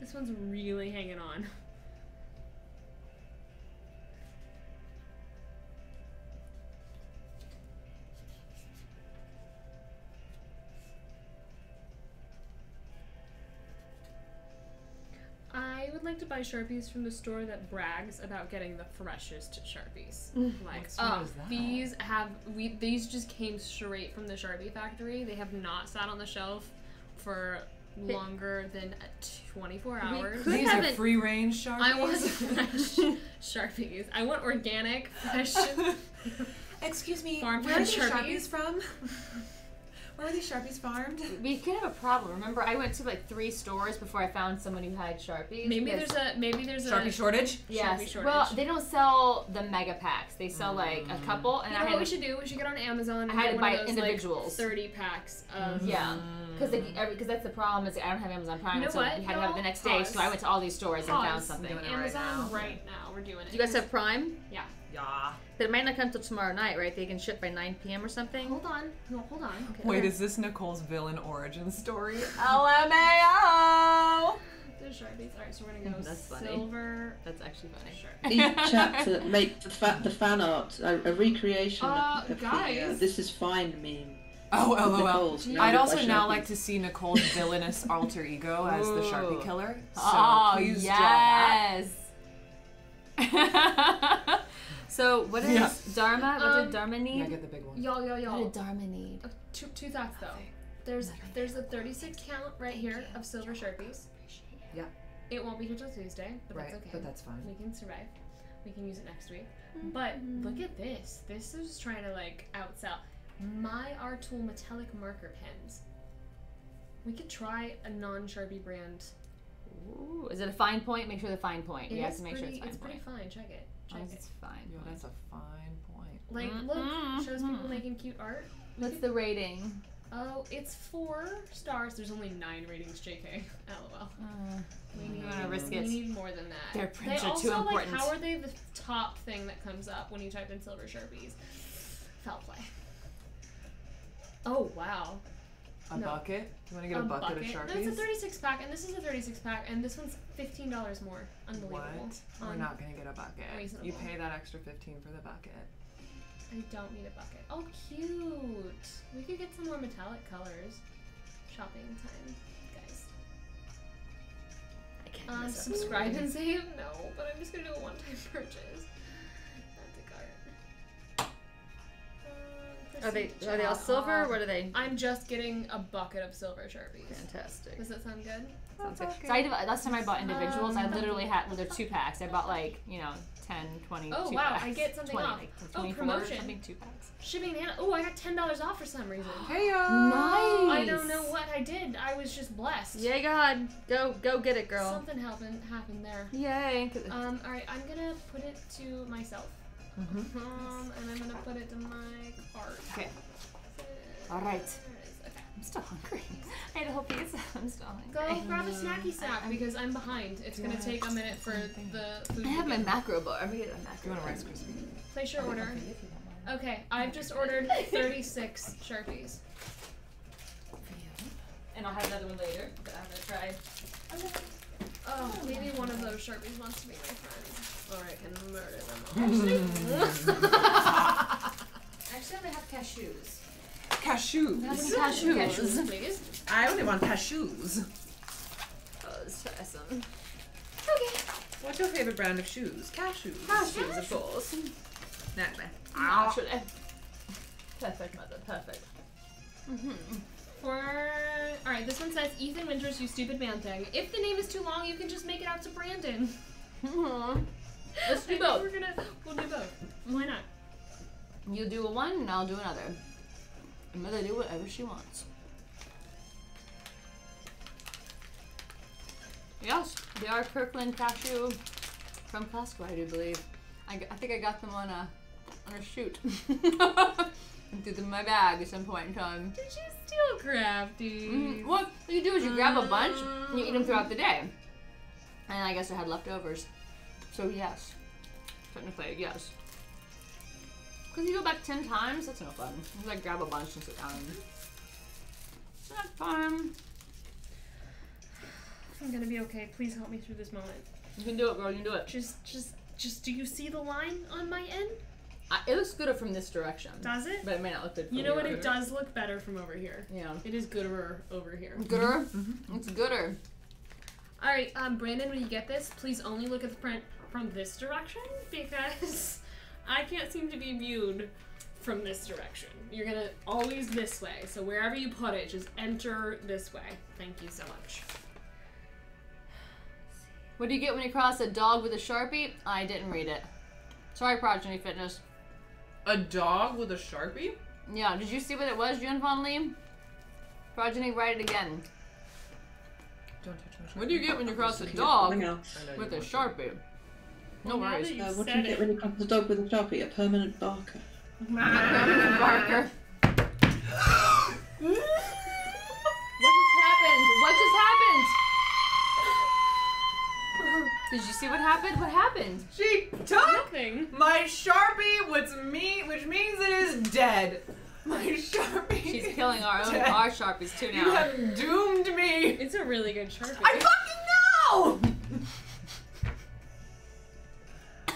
This one's really hanging on. I would like to buy Sharpies from the store that brags about getting the freshest Sharpies. Like, oh, is these have we these just came straight from the Sharpie factory. They have not sat on the shelf for longer than uh, 24 hours. These are free range sharpies. I want fresh Sharpies. I want organic, fresh. Excuse me, Farm where are these Sharpies? sharpies from? Where are these sharpies farmed? We could have a problem. Remember, I went to like three stores before I found someone who had Sharpies. maybe there's a maybe there's a Sharpie shortage? Yes. Sharpie shortage. Well, they don't sell the mega packs. They sell like a mm. couple, and You I know had what we should do? We should get on Amazon and I had get to one buy of those, individuals. like, 30 packs of. Yeah, because because that's the problem is I don't have Amazon Prime, You know so what? we had to have it the Y'all next day. So I went to all these stores and found something. Doing it right Amazon now. right now. We're doing it. Do you guys have Prime? Yeah. Yeah. But it might not come till tomorrow night, right? They can ship by 9 p.m. or something. Hold on. No, hold on. Okay. Wait, is this Nicole's villain origin story? LMAO. The Sharpies. Alright, so we're gonna go That's funny. silver. That's actually funny. Sharpie. Each chapter make the, fa- the fan art a, a recreation Uh, of the uh, guys. this is fine meme. Oh, With lol. Nicole's, I'd also now Sharpies. like to see Nicole's villainous alter ego as the Sharpie killer. So oh please draw that. yes. so what is Yeah. Dharma? What Um, did Dharma need? Yeah, get the big one. Y'all, y'all, what y'all. did Dharma need? Uh, two, two thoughts though. There's there's a 36 count right here of silver Sharpies. Yeah. It won't be here till Tuesday, but Right, that's okay. but that's fine. We can survive. We can use it next week. But look at this. This is trying to like outsell my Art Tool metallic marker pens. We could try a non-Sharpie brand. Ooh, is it a fine point? Make sure the fine point. It you have to make sure it's fine it's point. pretty fine. Check it. As long Check as it's fine. Yo, that's a fine point. Like, look, shows people making cute art. What's the rating? Oh, it's four stars. There's only nine ratings, JK. LOL. Uh, We need, wanna risk we it. need more than that. Their prints they are too also, important. Like, how are they the top thing that comes up when you type in silver sharpies? Foul play. Oh wow. A No. bucket? You want to get a, bucket, of No, Sharpies? it's a 36 pack, and this is a 36 pack, and this one's $15 more. Unbelievable. What? We're Um, not gonna get a bucket. reasonable. You pay that extra 15 for the bucket. I don't need a bucket. Oh, cute. We could get some more metallic colors. Shopping time, guys. I can't Um, subscribe and save? No, but I'm just gonna do a one-time purchase. Are they are they all to- silver? What are they? I'm just getting a bucket of silver sharpies. Fantastic. Does that sound good? Sounds good. So I did, last time I bought individuals, I literally had well, they're two packs. I bought like you know 10, 20, Oh, two wow, packs. I get something 20, off. Like Oh, promotion. something, two packs. Shipping and oh, I got ten dollars off for some reason. Hey yo! I don't know what I did. I was just blessed. Yay God, go go get it, girl. Something happened happened there. Yay. Um, all right, I'm gonna put it to myself. Mm-hmm. Um, and I'm gonna put it to my cart. Okay. All right. There it is. Okay. I'm still hungry. I had a whole piece. I'm still hungry. Go grab a snacky snack I'm- because I'm behind. It's gonna take a minute for the food. I have my macro bar. I'm gonna get a macro. You want a. Rice Krispie? Place your order. Okay, if you don't mind. Okay, I've just ordered 36 sharpies. And I'll have another one later. But I'm gonna try. Oh, maybe one of those sharpies wants to be my friend, or I can murder them. all. Actually, they have cashews. Cashews. Cashews. Cashews, please. I only want cashews. Oh, let's try some. What's your favorite brand of shoes? Cashews. Cashews, of course. Naturally. Naturally. Perfect, mother. Perfect. Mhm. For all right, this one says Ethan Winters, you stupid man thing. If the name is too long, you can just make it out to Brandon. Let's do both. We're gonna. We'll do both. Why not? You do a one, and I'll do another. And Mother do whatever she wants. Yes, they are Kirkland cashew from Costco, I do believe. I think I got them on a on a shoot. and threw them in my bag at some point in time. Did you steal crafty? Mhm. What you do is you grab a bunch and you eat them throughout the day. And I guess I had leftovers. So yes. Technically, yes. Because you go back 10 times, that's no fun. You like grab a bunch and sit down. It's not fun. I'm gonna be okay. Please help me through this moment. You can do it, girl. You can do it. Just, just, just. Do you see the line on my end? I, it looks gooder from this direction. Does it? But it may not look good from You know what? here. It does look better from over here. Yeah. It is gooder over here. Gooder? It's gooder. All right, um, Brandon, when you get this, please only look at the print from this direction because I can't seem to be viewed from this direction. You're gonna always this way. So wherever you put it, just enter this way. Thank you so much. What do you get when you cross a dog with a sharpie? I didn't read it. Sorry, Progeny Fitness. A dog with a sharpie? Yeah, did you see what it was, Jun Von Lee? Progeny, write it again. Don't touch my sharpie. What do you get when you cross a dog on. I know with a sharpie? No Well, worries. Uh, what do said you get it- when you cross the dog with a sharpie? A permanent barker. Permanent Barker. What just happened? What just happened? Did you see what happened? What happened? She took Nothing. my sharpie, which me, which means it is dead. My sharpie. She's is killing our own dead. our sharpies too You now. have doomed me. It's a really good sharpie. I fucking know.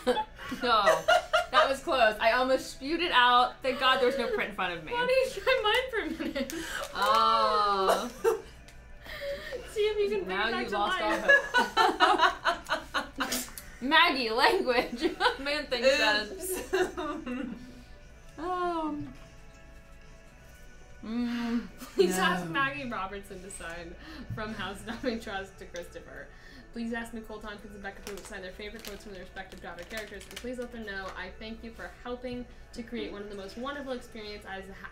No, that was close. I almost spewed it out. Thank God there's no print in front of me. Why don't you try mine for a minute? Oh, See if you can bring now it back you lost all hope. Maggie, language. Man thinks that is. Oh. Mm. Please ask Maggie Robertson to sign from House Dimitrescu to Christopher. Please ask Nicole Tompkins and Bekka Prewitt to sign their favorite quotes from their respective Java characters. And please let them know I thank you for helping to create one of the most wonderful experiences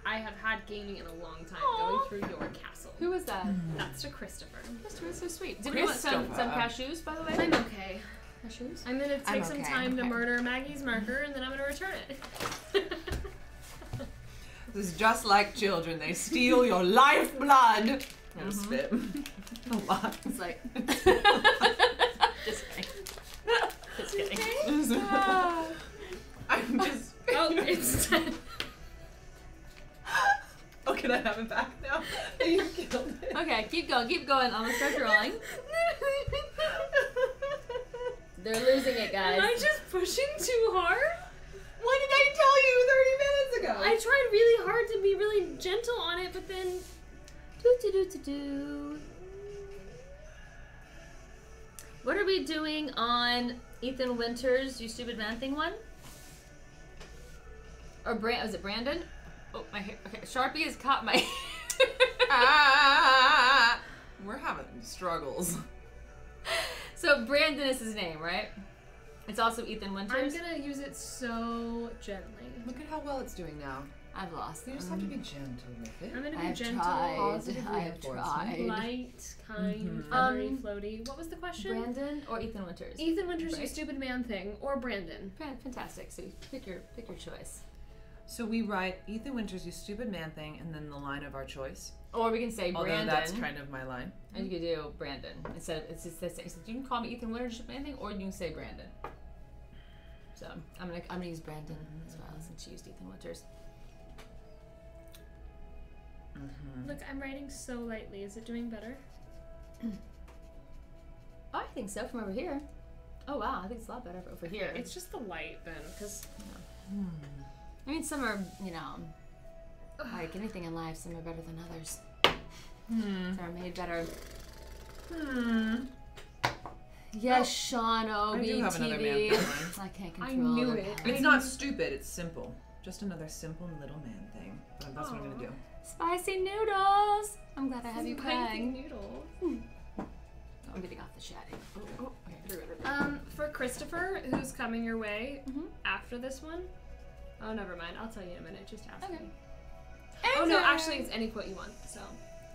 I have had gaming in a long time, Aw. going through your castle. Who was that? Hmm. That's to Christopher. Mr. is so sweet. Did we want some, some cashews, by the way? I'm okay. Cashews? I'm gonna take I'm some okay, time to murder Maggie's marker and then I'm gonna return it. This is just like children. They steal your lifeblood. I'm mm-hmm. gonna spit. A lot. It's like. Just kidding. Just kidding. I'm just. oh, it's dead. Oh, can I have it back now? You killed it. Okay, keep going, keep going. I'm gonna start drawing. They're losing it, guys. Am I just pushing too hard? What did I tell you 30 minutes ago? I tried really hard to be really gentle on it, but then Do do do do do. What are we doing on Ethan Winters, you stupid man thing one? Or Brand? Was it Brandon? Oh my hair. Okay, Sharpie has caught my. Ah, we're having struggles. so Brandon is his name, right? It's also Ethan Winters. I'm gonna use it so gently. Look at how well it's doing now. I've lost. You just have to be gentle with it. I'm gonna I be have gentle, tried. positive reinforcement. tried. light, kind, Mhm. feathery, Um, floaty. What was the question? Brandon or Ethan Winters? Ethan Winters, you Right. stupid man thing, or Brandon. Fantastic. So pick your pick your choice. So we write Ethan Winters, you stupid man thing, and then the line of our choice. Or we can say Although Brandon. that's kind of my line. And you could do Brandon instead of it's just the same. So you can call me Ethan Winters or anything, or you can say Brandon. So I'm gonna I'm gonna use Brandon as well since you used Ethan Winters. Look, I'm writing so lightly. Is it doing better? Oh, I think so from over here. Oh wow, I think it's a lot better over here. It's just the light then, because I mean, some are you know like anything in life, some are better than others. Hmm. Some are made better. Hmm. Yes, Sean O. I do have another man BTV. I can't I control. knew their it. It's not stupid, it's simple. Just another simple little man thing. But that's what I'm gonna do. Spicy noodles. I'm glad I have you Spicy crying. noodles. I'm getting off the chatting. Oh, okay. Um, for Christopher, who's coming your way Mhm. after this one. Oh, never mind. I'll tell you in a minute. Just ask Okay. me. Oh no, actually, it's any quote you want, so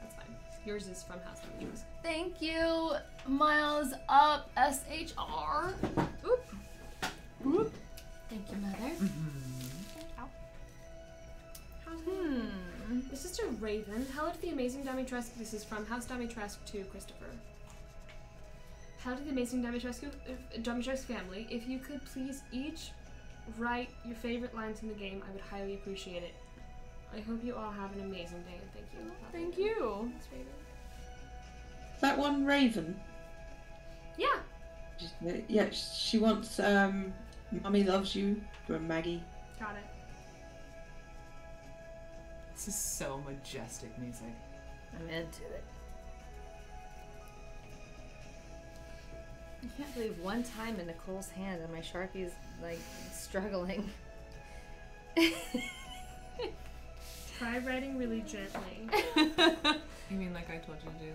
that's fine. Yours is from House of Choose. Thank you, Miles Up SHR. Oop. Oop. Thank you, Mother. Hmm. This is to Raven. Hello to the amazing Dimitrescu. This is from House Dimitrescu to Christopher. Hello to the amazing Dimitrescu, uh, Dimitrescu family. If you could please each write your favorite lines in the game, I would highly appreciate it. I hope you all have an amazing day and thank you. Love Thank you. Thanks, Raven. That one, Raven. Yeah. Just, yeah, she wants um, "Mummy Loves You" from Maggie. Got it. This is so majestic music. I'm into it. I can't believe one time in Nicole's hand and my Sharpie's like struggling. Try writing really gently. You mean like I told you to do?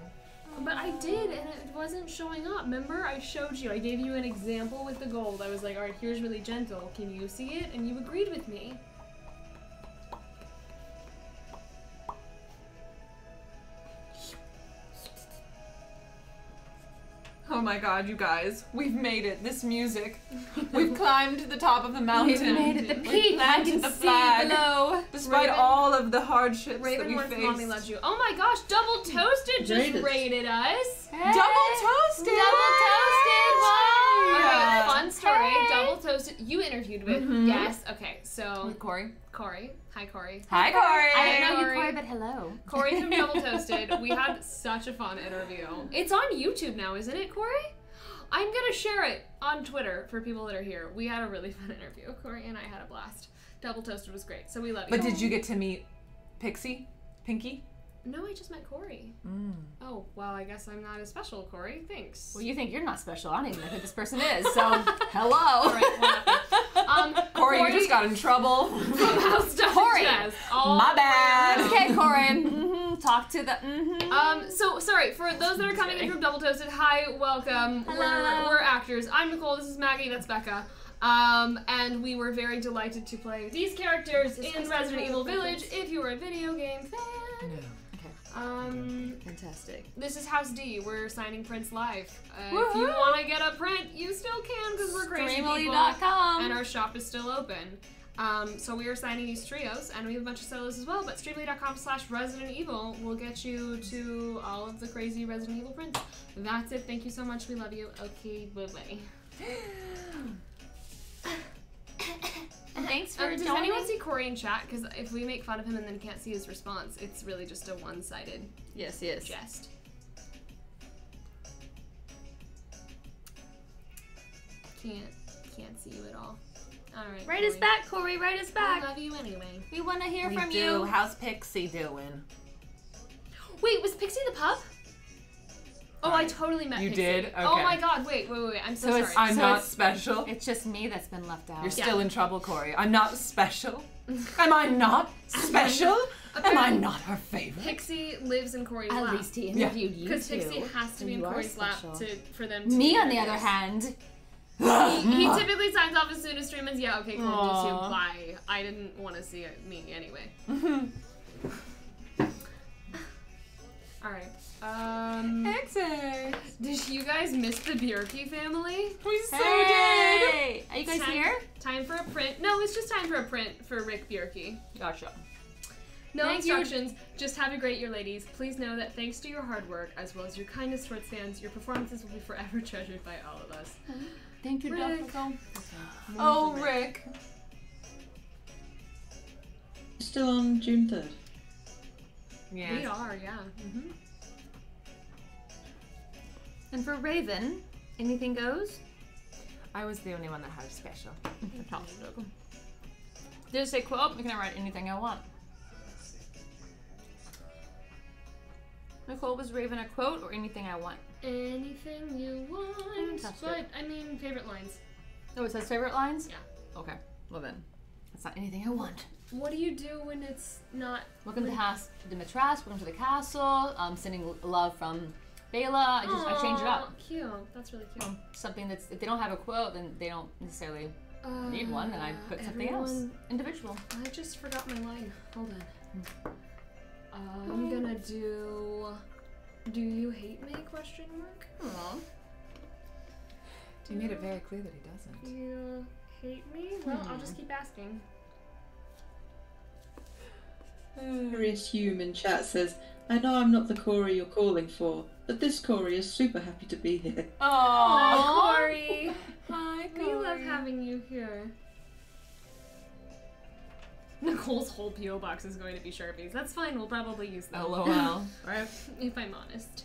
But I did, and it wasn't showing up. Remember, I showed you. I gave you an example with the gold. I was like, all right, here's really gentle. Can you see it? And you agreed with me. Oh my god, you guys. We've made it. This music. We've climbed to the top of the mountain. We've made it the We've peak. I planted can the see flag. below. Despite Raven- all of the hardships that we wants faced. mommy loves you. Oh my gosh, double toasted just Rated. rated us. Double toasted! Double toasted. Wow. Okay, fun story. Hey. Double toasted. You interviewed with. Mhm. Yes. Okay, so With Corey. Corey. Hi, Corey. Hi, Corey. I don't know you, Corey, but hello. Corey from Double Toasted. We had such a fun interview. It's on YouTube now, isn't it, Corey? I'm gonna share it on Twitter for people that are here. We had a really fun interview. Corey and I had a blast. Double Toasted was great, so we love you. But did you get to meet Pixie? Pinky? No, I just met Corey. Mm. Oh, well, I guess I'm not as special, Corey. Thanks. Well, you think you're not special. I don't even know who this person is. So, hello. All right, um, Corey, you just got in trouble. from House Corey. Digest. All My bad. okay, Corey. hmm Talk to the. hmm Um, so sorry for those that are coming in from Double Toasted. Hi, welcome. Hello. We're, we're actors. I'm Nicole. This is Maggie. That's Bekka. Um, and we were very delighted to play these characters in Resident Evil Village. If you are a video game fan, um, Fantastic. this is House D. We're signing prints live. Uh, if you want to get a print, you still can because we're crazy people. And our shop is still open. Um, so we are signing these trios, and we have a bunch of solos as well. But streamily.com slash Resident Evil will get you to all of the crazy Resident Evil prints. That's it. Thank you so much. We love you. Okay, bye bye. And thanks for Um, does joining. anyone see Corey in chat? Because if we make fun of him and then can't see his response, it's really just a one-sided Yes, yes. jest. Can't can't see you at all. All right. Write us back, Corey. Write us I back. love you anyway. We want to hear We from do. you. How's Pixie doing? Wait, was Pixie the pup? Oh, I totally met You Pixie. did? Oh my god, wait, wait, wait, wait. I'm so, So it's- sorry. I'm So not it's- special. It's just me that's been left out. You're still in trouble, Corey. I'm not special. Am I not special? Am I not her favorite? Pixie lives in Corey's At lap. least he interviewed you Because. Pixie has to be in you are Corey's lap to for them to Me, on the other hand, He typically signs off as soon as stream ends. Yeah, okay, cool, Aw. YouTube, bye. I didn't want to see it, me anyway. Alright. Um, Exit. did you guys miss the Bjerke family? We so did. hey, are you guys Time- here? Time for a print. No, it's just time for a print for Rick Bjerke. Gotcha. No Thank you. instructions. Just have a great year, ladies. Please know that thanks to your hard work, as well as your kindness towards fans, your performances will be forever treasured by all of us. Thank you, Rick. Dr. Oh, Rick. Still on June 3rd. Yeah. We are, yeah. hmm And for Raven, anything goes? I was the only one that had a special. Fantastic. Did it say quote? I can write anything I want. Nicole was Raven a quote or anything I want? Anything you want. Fantastic. But, I mean, favorite lines. Oh, it says favorite lines? Yeah. Okay. Well then, that's not anything I want. What do you do when it's not. Welcome to the house, Dimitrescu. Welcome to the castle. Um, sending love from Bela. I just I change it Aw, up. Cute. That's really cute. Um, something that's if they don't have a quote, then they don't necessarily need one. Then I uh, put Uh, something else individual. I just forgot my line. Hold on. Hmm. I'm gonna do. Do you hate me? Question mark. Aw. You made it very clear that he doesn't. Do you hate me? Well, I'll just hmm. keep asking. Curious Human chat says, I know I'm not the Corey you're calling for, but this Corey is super happy to be here. Aw, Corey. Hi, Corey. We love having you here. Nicole's whole PO box is going to be sharpies. That's fine. We'll probably use them. LOL. Right? if I'm honest.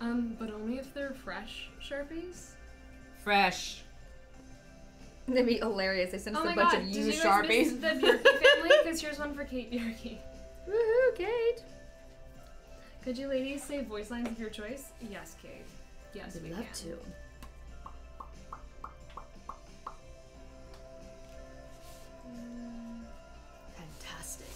Um, but only if they're fresh sharpies. Fresh. That'd be hilarious. They sent us oh a my bunch god! of Did you used guys miss sharpies. the Bjerke family? Because here's one for Kate Bjerke. Woohoo, Kate. Could you ladies say voice lines of your choice? Yes, Kate. Yes, we I'd love can. to. Fantastic.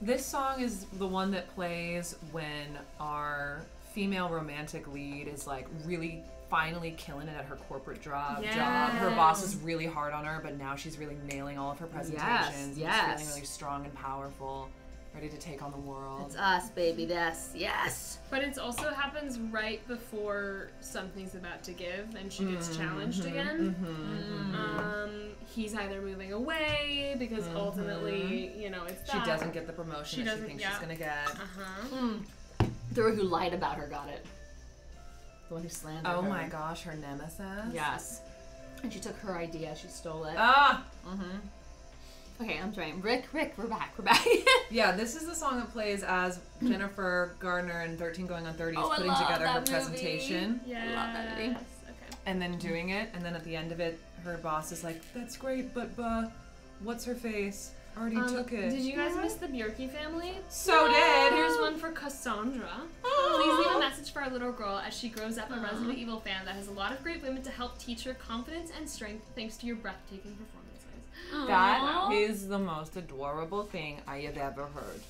This song is the one that plays when our female romantic lead is like really finally killing it at her corporate job. job. Her boss is really hard on her, but now she's really nailing all of her presentations. and She's yes. feeling really strong and powerful, ready to take on the world. It's us, baby. Yes, yes. But it also happens right before something's about to give and she gets mm-hmm, challenged mm-hmm, again. Mm-hmm, um, he's either moving away because ultimately, you know, it's She that. doesn't get the promotion She that she thinks yeah. she's gonna get. Uh-huh. Hmm. The one who lied about her got it. The one who slandered oh her. Oh her. my gosh, her nemesis. Yes. And she took her idea. She stole it. Ah. Okay, I'm trying. Rick, Rick, we're back. We're back. Yeah, this is the song that plays as Jennifer Gardner in 13 Going on 30 is Oh, putting together her that movie. presentation Yes. love that movie. Okay. and then doing it, and then at the end of it, her boss is like, "That's great, but uh, what's her face? Already Um, took it." Did you guys miss the Bjerke family? So did. Here's one for Cassandra. Please leave a message for our little girl as she grows up a Resident Evil fan that has a lot of great women to help teach her confidence and strength thanks to your breathtaking performances. That is the most adorable thing I have ever heard.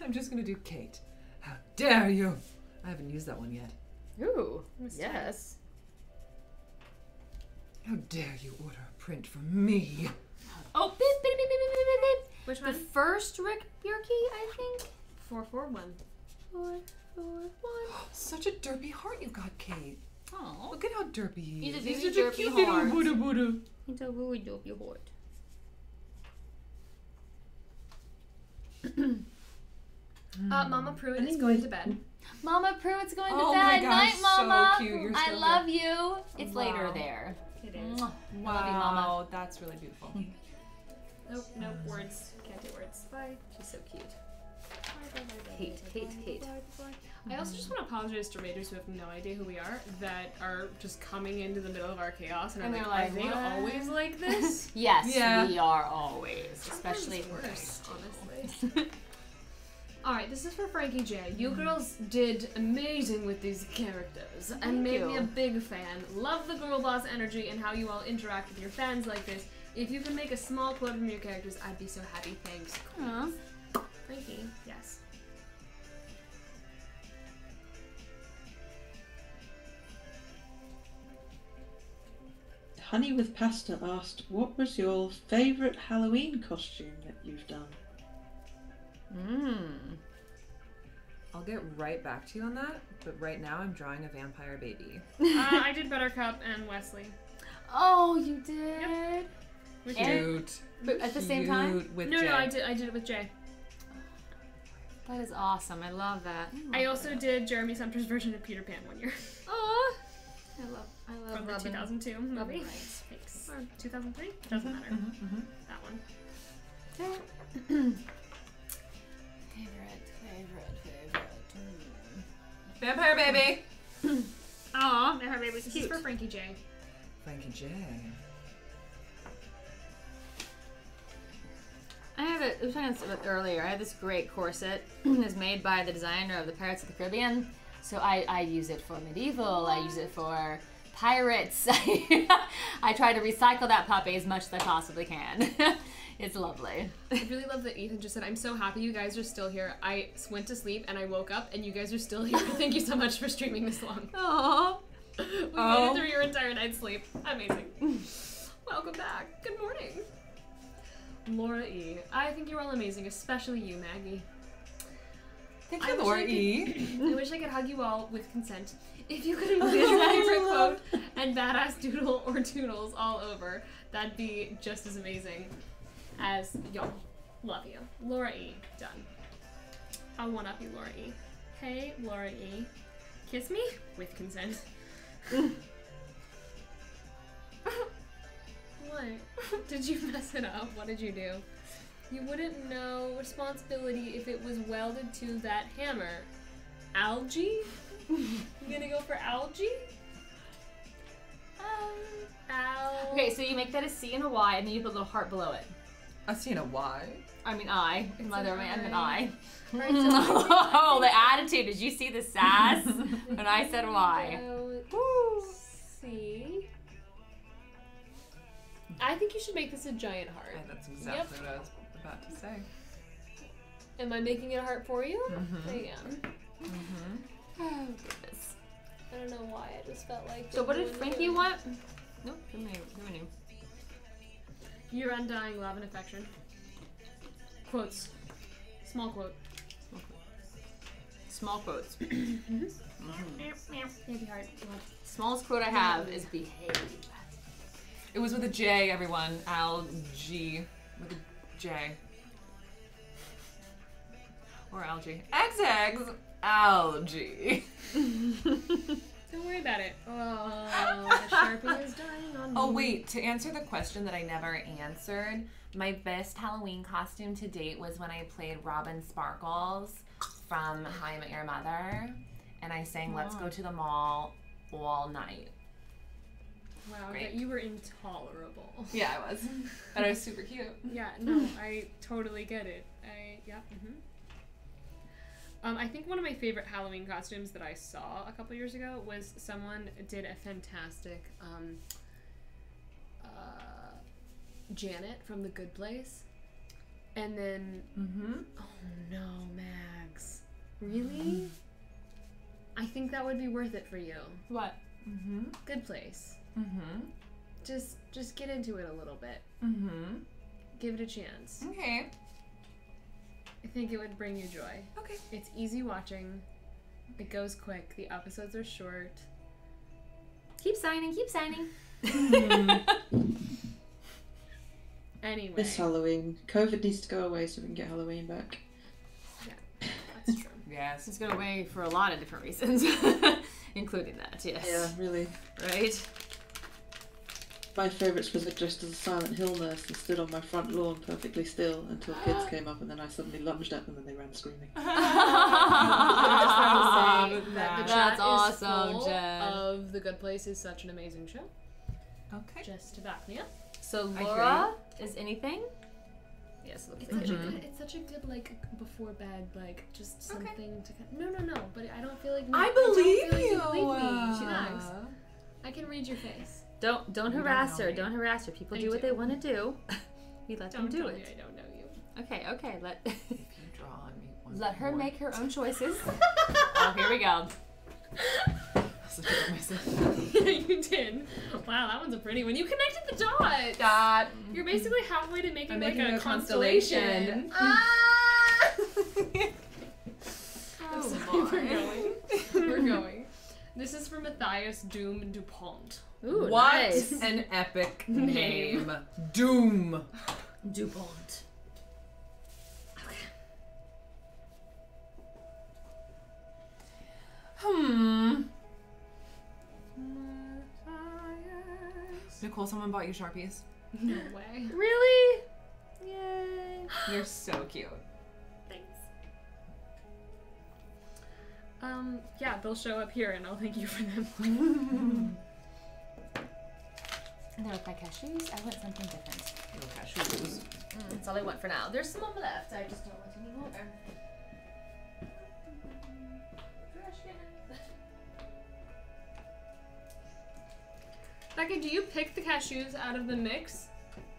I'm just gonna do Kate. How dare you! I haven't used that one yet. Ooh, yes. How dare you order a print from me? Oh, beep, beep, beep, beep, beep, beep, beep. Which The first Rick Bjerke, I think. 441. Four, four, one. Such a derpy heart you got, Kate. Oh, Look at how derpy he He's a is. very such derpy cute little heart. Buddha Buddha. he's a really dopey heart. Uh, Mama Prewitt is going to bed. Mama Prewitt's going to Oh my bed. gosh, Night, so Mama. cute. You're I still love you. It's later there. It is. Wow, I love you, Mama. that's really beautiful. Nope, nope, words. Can't do words. Bye. She's so cute. Kate, Kate, Kate. I also just want to apologize to raiders who have no idea who we are, that are just coming into the middle of our chaos and, And are they're like, like, are they "What?" always like this? Yes, Yeah. we are always, especially Sometimes if worse, honestly. Alright, this is for Frankie J. You mm-hmm. girls did amazing with these characters and made me a big fan. Love the girl boss energy and how you all interact with your fans like this. If you can make a small quote from your characters, I'd be so happy. Thanks. Aw. Frankie, yes. Honey with Pasta asked, What was your favourite Halloween costume that you've done? Mmm. I'll get right back to you on that, but right now I'm drawing a vampire baby. uh, I did Buttercup and Westley. Oh, you did? Which And- Cute. But at the same time? With no, Jay. no, I did. I did it with Jay. That is awesome. I love that. I also did Jeremy Sumpter's version of Peter Pan one year Oh, I love, I love from the Robin. 2002 movie. Robin Thanks. Or 2003? Doesn't matter. Mm-hmm, That one. Favorite, favorite, favorite. Vampire baby. Aw, her baby's This is for Frankie J. Frankie J. I have it I was talking about earlier. I have this great corset. it's made by the designer of the Pirates of the Caribbean. So I, I use it for medieval. I use it for pirates. I try to recycle that puppy as much as I possibly can. it's lovely. I really love that Ethan just said, I'm so happy you guys are still here. I went to sleep and I woke up and you guys are still here. Thank you so much for streaming this long. Aww. We made Oh. it through your entire night's sleep. Amazing. Welcome back. Good morning. Laura E. I think you're all amazing, especially you, Maggie. Thank you, wish Laura I could- E. I wish I could hug you all with consent. If you could include your favorite quote and badass doodle or doodles all over, that'd be just as amazing as y'all. Love you. Laura E. Done. I'll one up you, Laura E. Hey, Laura E. Kiss me with consent. what? Did you mess it up? What did you do? You wouldn't know responsibility if it was welded to that hammer. Algae? you gonna go for algae? Um, Al. Okay, so you make that a C and a Y, and then you put a little heart below it. I seen a Y. I mean I. Mother man and I. Right, so I oh, the attitude. Did you see the sass when I said Y? Woo. See. I think you should make this a giant heart. Yeah, that's exactly what I was about to say. Am I making it a heart for you? Mhm. I am. Mm-hmm. Oh goodness. I don't know why. I just felt like. So what did Frankie you. want? Nope. Give me, give me. Your undying love and affection. Quotes. Small quote. Small quotes. Maybe heart. Smallest quote I have is behave. It was with a J, everyone. Al G with a J. Or algae. Eggs, algae. Don't worry about it. Oh, the sharpie is dying on oh, me. Oh wait, to answer the question that I never answered, my best Halloween costume to date was when I played Robin Sparkles from How I Met Your Mother, and I sang "Let's Go to the Mall" all night. Wow, Great. that you were intolerable. Yeah, I was, but I was super cute. Yeah, no, I totally get it. I yeah. hmm Um, I think one of my favorite Halloween costumes that I saw a couple years ago was someone did a fantastic um, uh, Janet from The Good Place, and then Mm-hmm. oh no, Mags, really? I think that would be worth it for you. What? Mm-hmm. Good Place. Mm-hmm. Just just get into it a little bit. Mm-hmm. Give it a chance. Okay. I think it would bring you joy. Okay. It's easy watching. It goes quick. The episodes are short. Keep signing. Keep signing. Anyway, This Halloween. COVID needs to go away so we can get Halloween back. Yeah, that's true. Yes. It's going away for a lot of different reasons, including that. Yes. Yeah, really. Right. My favourites was I dressed as a Silent Hill nurse and stood on my front lawn perfectly still until kids came up and then I suddenly lunged at them and they ran screaming. I just want to say that That's awesome, full Jen. of The Good Place is such an amazing show. Okay. Just to back me up. So Laura is anything? Yes, it looks It's like such, it. a good, it's such a good like before bed like just something to kind of, no no no but I don't feel like no, I don't believe feel like you. believe me. She. I can read your face. Don't don't You don't harass her. me. Don't harass her. People I do what do. they want to do. we let Don't them do tell me it. I don't know you. Okay, okay. Let If you draw on me once let her more. make her own choices. oh, here we go. Such a myself. yeah, you did. Wow, that one's a pretty one. You connected the dots. Dot. You're basically halfway to making I'm like making a, a constellation. constellation. Ah! Oh, we're going. We're going. This is for Matthias Doom Dupont. Ooh, what nice. an epic name. Doom. Dupont. Hmm. Nicole, someone bought you Sharpies. No way. Really? Yay. You're so cute. Um, yeah, they'll show up here and I'll thank you for them. And they look like cashews. I want something different. No cashews. Mm, that's all I want for now. There's some on the left. I just don't want any more. Bekka, do you pick the cashews out of the mix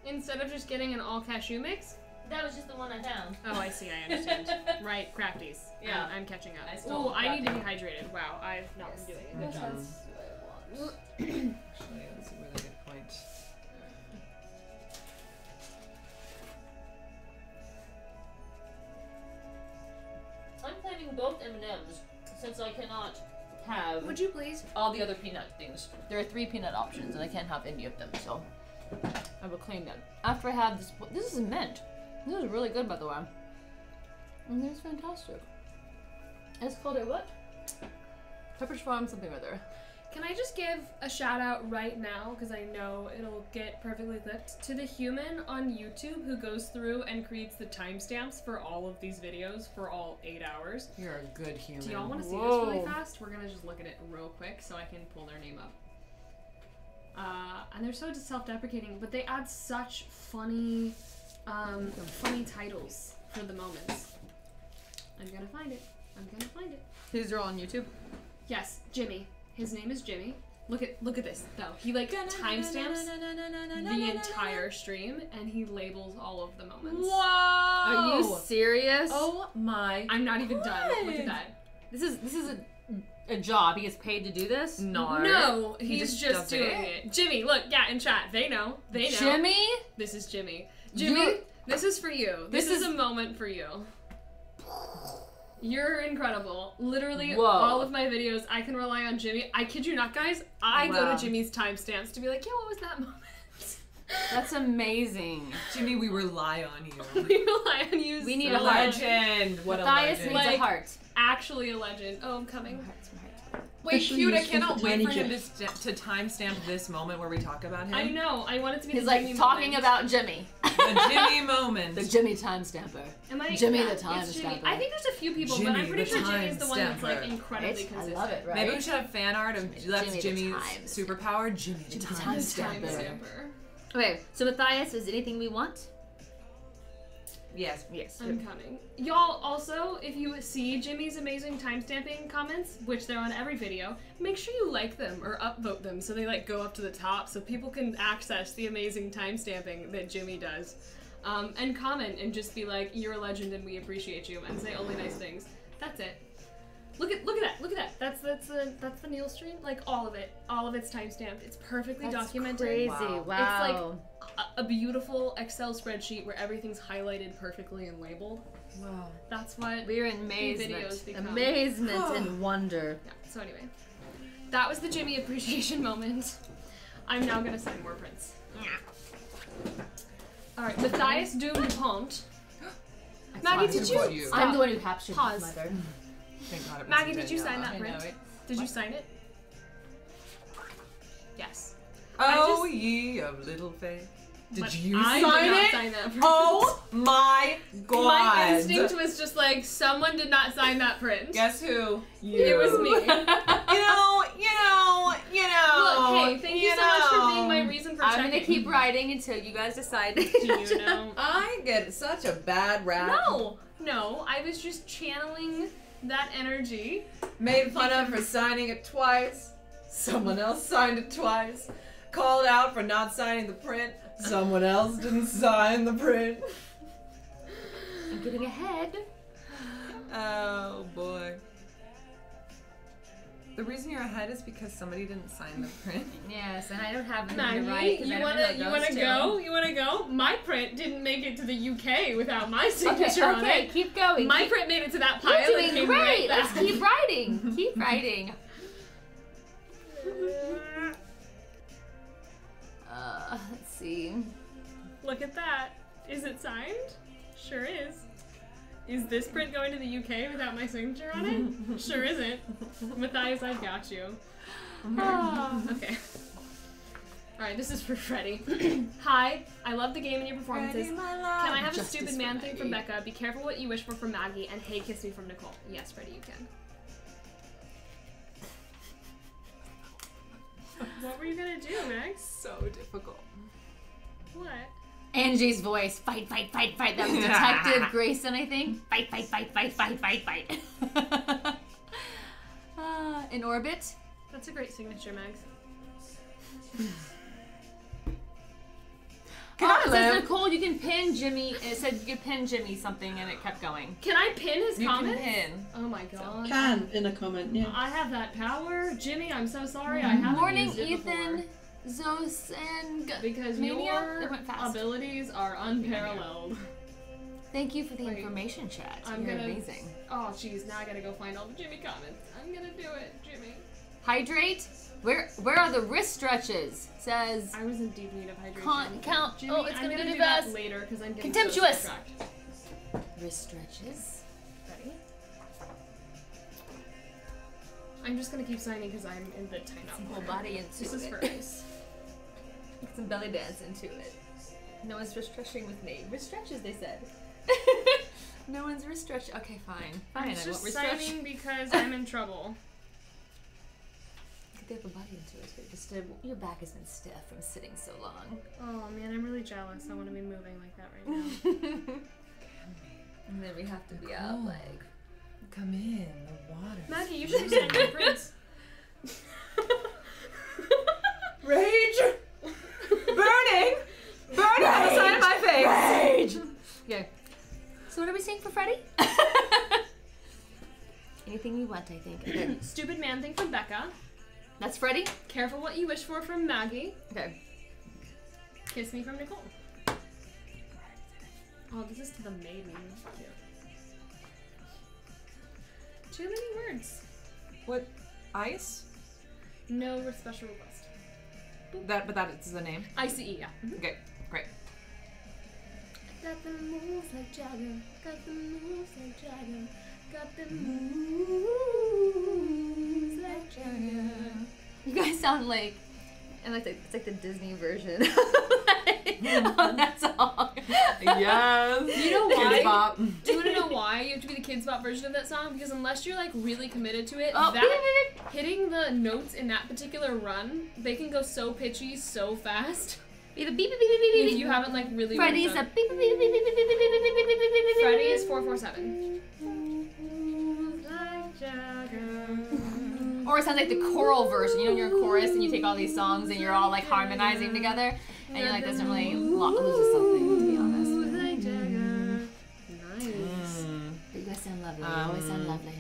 instead of just getting an all cashew mix? That was just the one I found. Oh, I see. I understand. right, crafties. Yeah. I'm, I'm catching up. I Oh, I need to be hydrated. Wow, I've not been doing a good job. That's what I want. Actually, that's a really good point. I'm claiming both M&Ms since I cannot have Would you please? all the other peanut things. There are three peanut options, and I can't have any of them, so I will claim them. After I have this, this is mint. This is really good, by the way. And it's fantastic. It's called a what? Pepperidge Farm something or other. Can I just give a shout out right now, because I know it'll get perfectly clipped, to the human on YouTube who goes through and creates the timestamps for all of these videos for all eight hours. You're a good human. Do y'all want to see this really fast? We're gonna just look at it real quick so I can pull their name up. Uh, and they're so self-deprecating, but they add such funny, um, funny titles for the moments. I'm gonna find it. I'm gonna find it. These are all on YouTube. Yes, Jimmy. His name is Jimmy. Look at look at this though. He like timestamps the entire stream and he labels all of the moments. Whoa! Are you serious? Oh my. I'm not even done. Look at that. This is this is a, a job. He gets paid to do this. No. No, He he's just just, doing it? it. Jimmy, look, yeah, in chat, they know. They know. Jimmy. This is Jimmy. Jimmy, You're- this is for you. This, This is, is- a moment for you. You're incredible. Literally, Whoa. all of my videos, I can rely on Jimmy. I kid you not, guys. I go to Jimmy's timestamps to be like, yeah, what was that moment? That's amazing. Jimmy, we rely on you. we rely on you. We need a heart. legend. What a Matthias legend. needs Like- a heart. Actually, a legend. Oh, I'm coming. Wait, Especially cute. I useful cannot for wait tiny for him to, gifs. st- to timestamp this moment where we talk about him. I know. I want it to be. He's the like Jimmy talking moment. about Jimmy. The Jimmy moment. The Jimmy time stamper. Am I, Jimmy yeah, the it's Jimmy. stamper. I think there's a few people, but Jimmy I'm pretty the sure Jimmy's the one that's like time incredibly Right? I consistent. love it, right? Maybe we should have fan art of that's Jimmy the Jimmy's time superpower. Jimmy the Jimmy the time time stamper. stamper. Stamper. Okay, so Matthias, is anything we want? Yes. Yes. I'm coming. Y'all also, if you see Jimmy's amazing timestamping comments, which they're on every video, make sure you like them or upvote them so they like go up to the top so people can access the amazing timestamping that Jimmy does. Um, and comment and just be like, "You're a legend and we appreciate you," and say only nice things. That's it. Look at look at that. Look at that. That's that's the that's the Neil stream. Like all of it. All of it's timestamped. It's perfectly That's documented. crazy. Wow. Wow. A, a beautiful Excel spreadsheet where everything's highlighted perfectly and labeled. Wow. That's what We're in amazement. videos become. Amazement and wonder. Yeah, so anyway, that was the Jimmy appreciation moment. I'm now gonna sign more prints. Alright, Matthias Doom DuPont. Maggie, did you? You. Stop. I'm the one who captured Pause. his mother. Thank God it Maggie, did you sign that print? Did you sign it? Yes. Oh, just- ye of little faith. Did you I sign did not it? sign that print. Oh my God. My instinct was just like, someone did not sign that print. Guess who? It was me. you know, you know, you know. Look, hey, thank you, so much for being my reason for I'm checking. gonna keep writing until you guys decide. Do you know? I get such a bad rap. No, no, I was just channeling that energy. Made fun of for signing it twice. Someone else signed it twice. Called out for not signing the print. Someone else didn't sign the print. I'm getting ahead. Oh boy. The reason you're ahead is because somebody didn't sign the print. Yes, and I don't have anything Maggie, to write. 'cause I you wanna know who it you wanna to. go? You wanna go? My print didn't make it to the UK without my signature Okay, on okay, keep going. My keep, print made it to that you're doing great. right Let's back. keep writing. Keep writing. Uh, let's see. Look at that. Is it signed? Sure is. Is this print going to the UK without my signature on it? sure isn't. Matthias, I've got you. Ah, okay. Alright, this is for Freddie. Hi, I love the game and your performances. Can I have a stupid for man thing from Maggie. Bekka? Be careful what you wish for from Maggie, and hey, kiss me from Nicole. Yes, Freddie, you can. What were you gonna do, Max? So difficult. What? Angie's voice. Fight, fight, fight, fight. That was Detective Grayson, I think. Fight, fight, fight, fight, fight, fight, fight. uh, in orbit. That's a great signature, Max. Can oh, I it says live? Nicole, you can pin Jimmy. It said you could pin Jimmy something, and it kept going. Can I pin his comment? You can pin. Oh my god. Can in a comment, yeah. I have that power, Jimmy. I'm so sorry. I haven't Morning, used it Ethan. before. Zos and G- Because Mania? your abilities are unparalleled. Thank you for the Wait. information, chat. I'm You're gonna- amazing. Oh jeez, now I gotta go find all the Jimmy comments. I'm gonna do it, Jimmy. Hydrate. Where where are the wrist stretches? Says I was in deep need of hydration. Con- count- Jimmy, oh, it's gonna gonna do that later because I'm getting Contemptuous. So wrist stretches. Ready? I'm just gonna keep signing because I'm in the timeout. Whole body into This is for ice. Get some belly dance into it. No one's wrist stretching with me. Wrist stretches, they said. no one's wrist stretch. Okay, fine. Fine. I'm I just won't wrist stretch. signing because I'm in trouble. Get the upper body into it. Just to, your back has been stiff from sitting so long. Oh man, I'm really jealous. I want to be moving like that right now. and then we have to be Nicole. out like. Come in, the water. Maggie, you should be signing for Prince. Rage! Burning! Burning on the side of my face! Rage! Okay. So what are we saying for Freddie? Anything you want, I think. Okay. Stupid man thing from Bekka. That's Freddie? Careful what you wish for from Maggie. Okay. Kiss me from Nicole. Oh, this is to the maiden. Cute. Too many words. What? Ice? No re- special request. That, but that is the name. ICE, yeah. Mm-hmm. Okay, great. Got the moves like Jagger. Got the moves like Jagger. Got the moves like Jagger. You guys sound like and like the, it's like the Disney version. of that song. Yes. You know Kids why? Bop. Do you want to know why you have to be the kids bop version of that song? Because unless you're like really committed to it, Oh, that hitting the notes in that particular run, they can go so pitchy so fast. Beep beep beep beep beep beep If beep. you haven't like really. worked Freddy's on- a beep beep beep beep beep beep beep beep beep beep beep beep beep beep beep. Freddy is four four seven. Or it sounds like the choral version. You know, you're a chorus and you take all these songs and you're all like harmonizing together, and you're like, doesn't really lo- loses something, to be honest. Nice. But you guys sound lovely. You always sound um, lovely.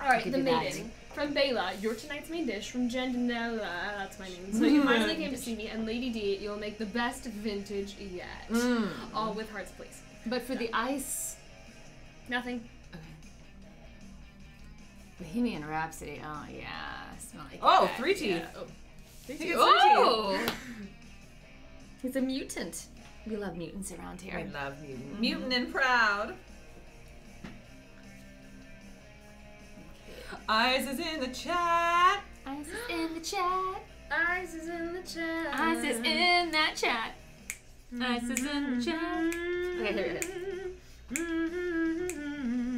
All right, the do that. maiden from Bela. Your tonight's main dish from Jandanella. That's my name. So you finally came to see me, and Lady D, you'll make the best vintage yet. Mm. All with hearts, please. But for the ice, Nothing. Bohemian Rhapsody. Oh yeah, smell like Oh, that. three teeth. Yeah. Oh. Think it's Oh! He's a mutant. We love mutants around here. I here. love mutant. Mutant and proud. Eyes is in the chat. Ice is in the chat. Ice is in the chat. Ice is in that chat. Ice is in the chat. Mm-hmm. Okay, here it is. Mm-hmm.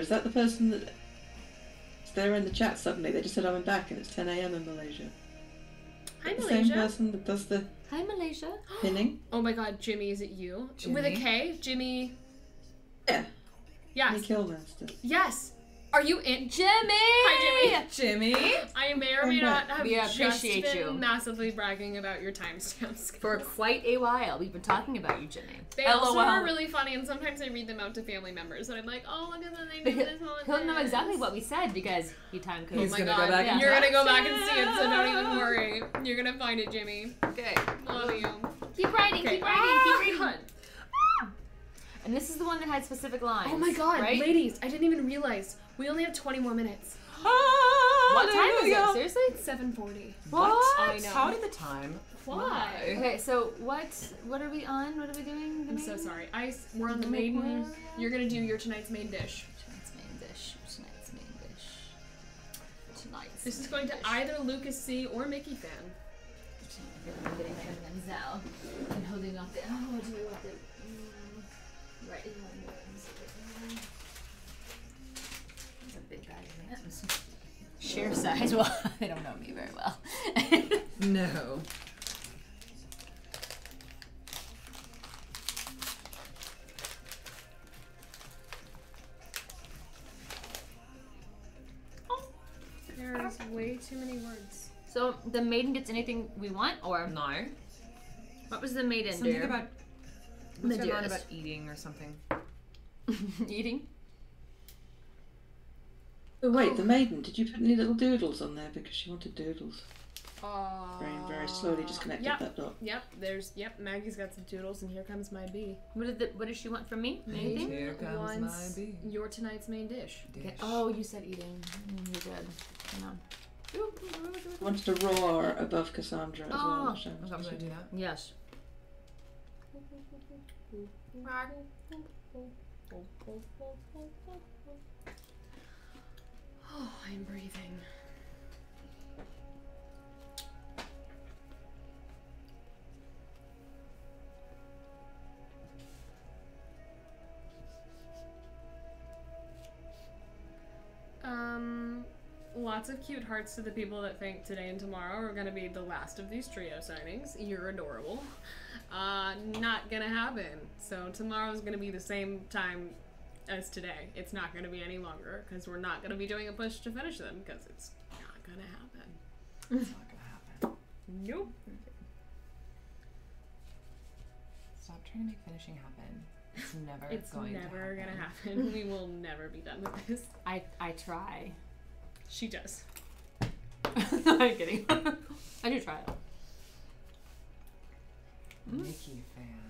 Is that the person that is They're in the chat suddenly. They just said I'm back and it's 10 a.m. in Malaysia. Hi, The same person that does the Hi, Malaysia. pinning. Oh my god, Jimmy, is it you? With a K, Jimmy? Yeah, Yes. Jimmy Kilminster. Yes. Are you in? Jimmy! Hi, Jimmy. Jimmy. I may or may not have We just appreciate been you. massively bragging about your timestamps. For quite a while, we've been talking about you, Jimmy. They also LOL. are really funny, and sometimes I read them out to family members, and I'm like, oh, look at that, they But did this on he'll know exactly what we said because he time coded. He's Oh my gonna god, go back and you're gonna go back and see it, so don't even worry. You're gonna find it, Jimmy. Okay. Love you. Keep writing, Okay. keep writing, keep Ah! writing. And this is the one that had specific lines. Oh my god, right? ladies, I didn't even realize. We only have 20 more minutes. What time is it? Seriously? It's 740. What? Oh, I know. How did the time? Why? Okay, so what what are we on? What are we doing? I'm so sorry. Ice, we're on the maiden. You're gonna do your tonight's main dish. Tonight's main dish. Tonight's main dish. Tonight's. This is going to either Lucas C or Mickey Fan. I'm getting my M&M's now and holding off the. Oh, what do we want the? Share size. Well, they don't know me very well. No. There's way too many words. so the maiden gets anything we want, or No. what was the maiden Something do? about. What's The going on dearest. about eating or something? eating. Oh wait, the maiden. Did you put any little doodles on there because she wanted doodles? Uh, Brain very slowly disconnected yep. that dot. Yep, there's yep. Maggie's got some doodles, and here comes my bee. What did the, What does she want from me? Anything? Here comes Wants my bee. your tonight's main dish. Okay. Oh, you said eating. Mm, you're good. No. She wanted to roar above Cassandra as Oh. well. So I'm going to do that. Yes. Oh, I'm breathing. Um, lots of cute hearts to the people that think today and tomorrow are gonna be the last of these trio signings. You're adorable. Uh, not gonna happen. So tomorrow's gonna be the same time as today. It's not gonna be any longer because we're not gonna be doing a push to finish them because it's not gonna happen. It's not going to happen. Nope. Stop trying to make finishing happen. It's never It's going never to happen. gonna happen. we will never be done with this. I I try. She does. I'm kidding. I do try. Mm. Mickey fan.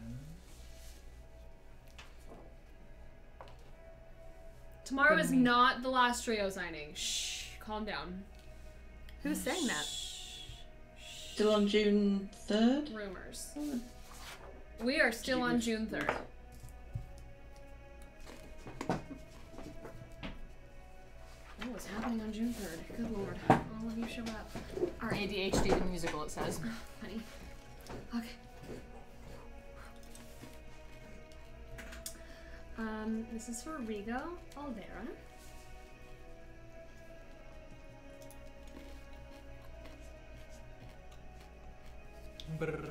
Tomorrow is not the last trio signing. Shh. Calm down. Who's saying that? still on June third. Rumors. Oh. We are still on June 3rd. Oh, what's happening on June 3rd? Good lord. All of you show up. Our ADHD the musical. It says. Honey. Okay. Um, this is for Rigo Aldera. Brr.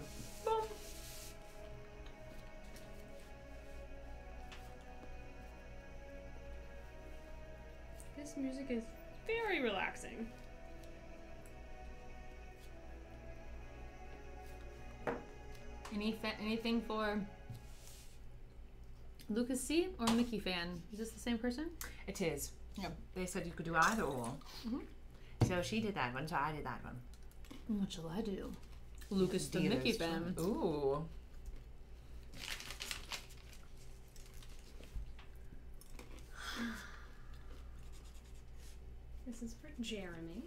This music is very relaxing. Any anything for Lucas C or Mickey fan? Is this the same person? It is. Yeah. They said you could do either or. Mhm. So she did that one, so I did that one. What shall I do? Lucas the Mickey fan. Ooh. This is for Jeremy.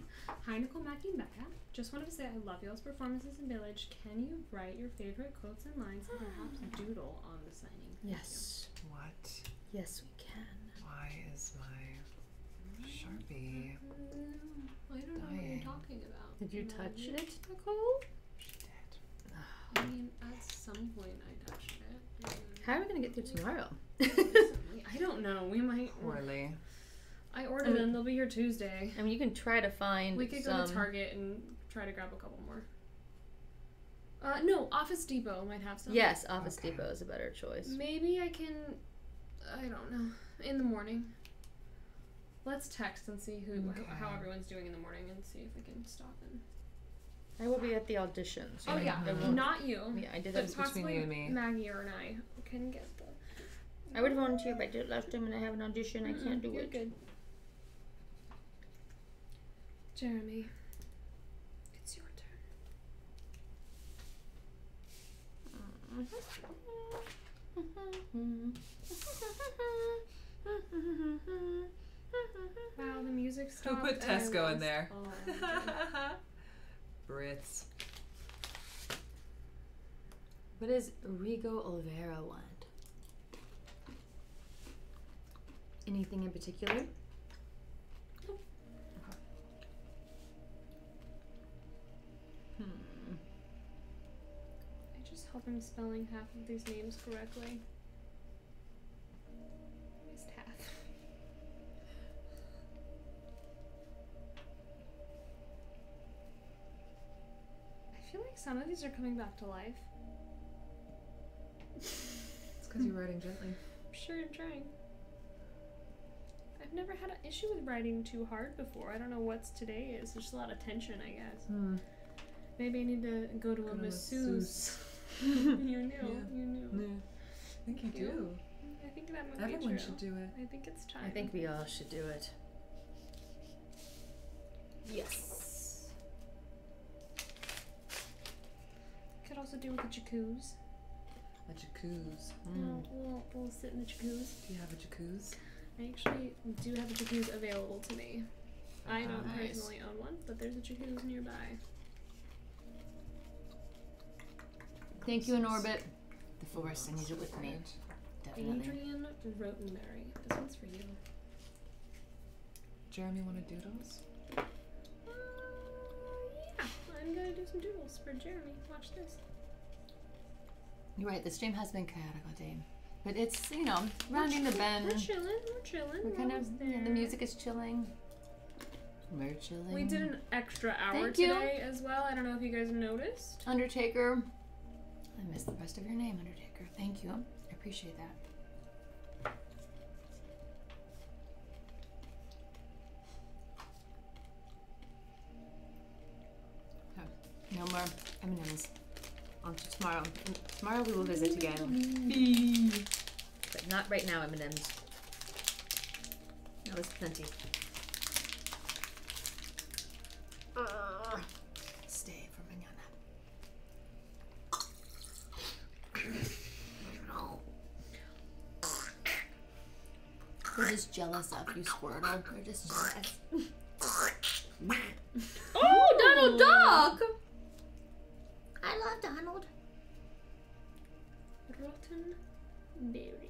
Hi, Nicole, Maggie, and Bekka. Just wanted to say I love y'all's performances in Village. Can you write your favorite quotes and lines and perhaps doodle on the signing? Yes. What? Yes, we can. Why is my Sharpie? Mm, I don't know what you're talking about. Did you No. touch it, Nicole? She did. I mean, at some point I touched it. How are we gonna get through tomorrow? I don't know. We might. Poorly. I ordered them. They'll be here Tuesday. I mean, you can try to find. We could go to Target and try to grab a couple more. Uh, no, Office Depot might have some. Yes, Office Okay. Depot is a better choice. Maybe I can. I don't know. In the morning. Let's text and see who Okay. how everyone's doing in the morning and see if we can stop in. I will be at the audition. So Oh I- yeah, I won't- you. Yeah, I did But that. between you and me. Maggie or and I can get the. I would volunteer, but I did it last time and I have an audition. I can't do You're it. good. Jeremy, it's your turn. Wow, the music Who stopped. put and I Tesco in there? all energy. Brits. What does Rigo Olvera want? Anything in particular? Hope I'm spelling half of these names correctly. Missed half. I feel like some of these are coming back to life. It's because you're writing gently. I'm sure I'm trying. I've never had an issue with writing too hard before. I don't know what's today is. There's just a lot of tension, I guess. Hmm. Maybe I need to go to Go a masseuse. you knew. Yeah. You knew. Yeah. I think you You? do. I think that might be Everyone true. should do it. I think it's time. I think we all should do it. yes. Could also do with a jacuzzi. A jacuzzi. We'll, hmm. we'll, we'll sit in the jacuzzi. Do you have a jacuzzi? I actually do have a jacuzzi available to me. I don't Nice. personally own one, but there's a jacuzzi nearby. Thank you in orbit. The forest, I need it with me. Definitely. Adrian Rotenberry. This one's for you. Jeremy want to doodles? Uh, yeah, I'm gonna do some doodles for Jeremy. Watch this. You're right. The stream has been chaotic all day, but it's you know rounding the bend. We're chilling. We're chilling. We're kind of almost yeah, the music is chilling. We're chilling. We did an extra hour Thank you. today as well. I don't know if you guys noticed. Undertaker. I missed the rest of your name, Undertaker. Thank you. I appreciate that. Okay, No more M&Ms. On to tomorrow. And Tomorrow we will visit again. But not right now, M&Ms. That was plenty. Just jealous of you, Squirtle. They're just jealous. oh, Donald Duck! I love Donald. Rotten berry.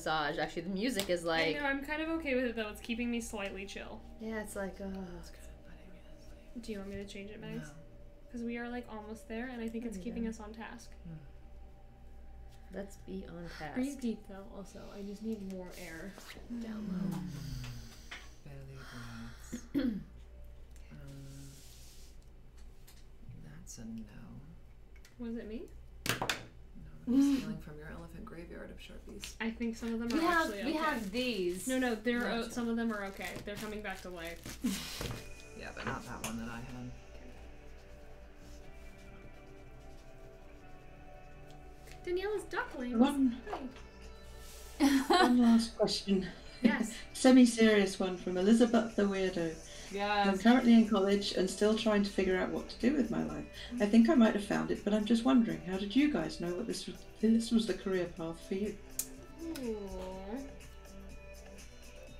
Massage. Actually, the music is like. I like, know. I'm kind of okay with it though. It's keeping me slightly chill. yeah, it's like, uh, Do you want me to change it, No. Max? Because we are like almost there, and I think it's There keeping go. us on task. let's be on task. Breathe deep though. Also, I just need more air down low. Belly breaths. um, that's a no. Was it me? No, stealing from your elephant graveyard of sharpies. I think some of them We are have, actually we okay. have these. No, no, they're o- uh, some of them are okay. They're coming back to life. Yeah, but not that one that I had. Daniela's ducklings. One, one last question. Yes. Semi serious one from Elizabeth the Weirdo. I'm currently in college and still trying to figure out what to do with my life. I think I might have found it, but I'm just wondering, how did you guys know what this was, this was the career path for you? Ooh.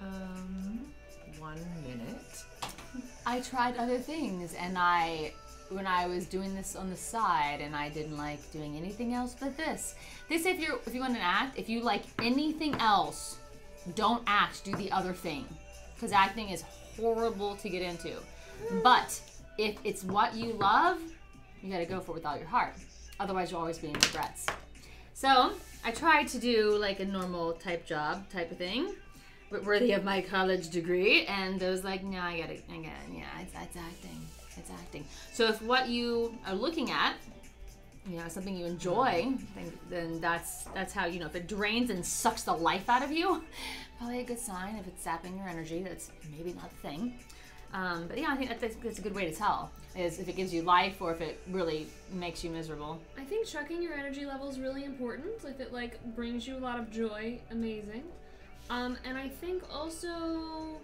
Um, one minute. I tried other things, and I, when I was doing this on the side, and I didn't like doing anything else but this. They say if you're if you want to act, if you like anything else, don't act. Do the other thing, because acting is horrible to get into. But if it's what you love, you got to go for it with all your heart. Otherwise, you'll always be in regrets. So I tried to do like a normal type job type of thing, w- worthy of my college degree, and I was like, no, I gotta, I gotta, yeah, it's, it's acting, it's acting. So if what you are looking at, you know, something you enjoy, then, then that's that's how you know if it drains and sucks the life out of you, probably a good sign. If it's sapping your energy, that's maybe not the thing. Um, but yeah, I think that's, that's a good way to tell is if it gives you life or if it really makes you miserable. I think checking your energy level is really important. If it like brings you a lot of joy, amazing. Um, and I think also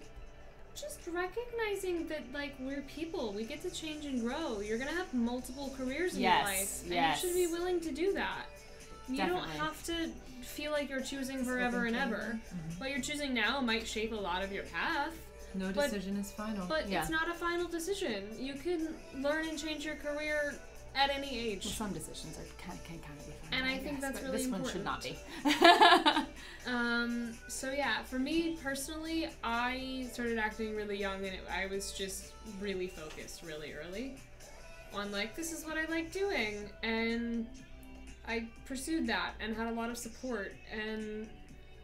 just recognizing that like we're people, we get to change and grow. You're gonna have multiple careers in Yes, your life, and yes. you should be willing to do that. You don't have to feel like you're choosing forever and ever. Mm-hmm. What you're choosing now might shape a lot of your path. No But- decision is final. But Yeah. it's not a final decision. You can learn and change your career at any Well, age. some decisions are kind of can kind of be fun. And I think that's really this one should not be. Um, so yeah, for me personally, I started acting really young and it, I was just really focused really early on like, this is what I like doing. And I pursued that and had a lot of support and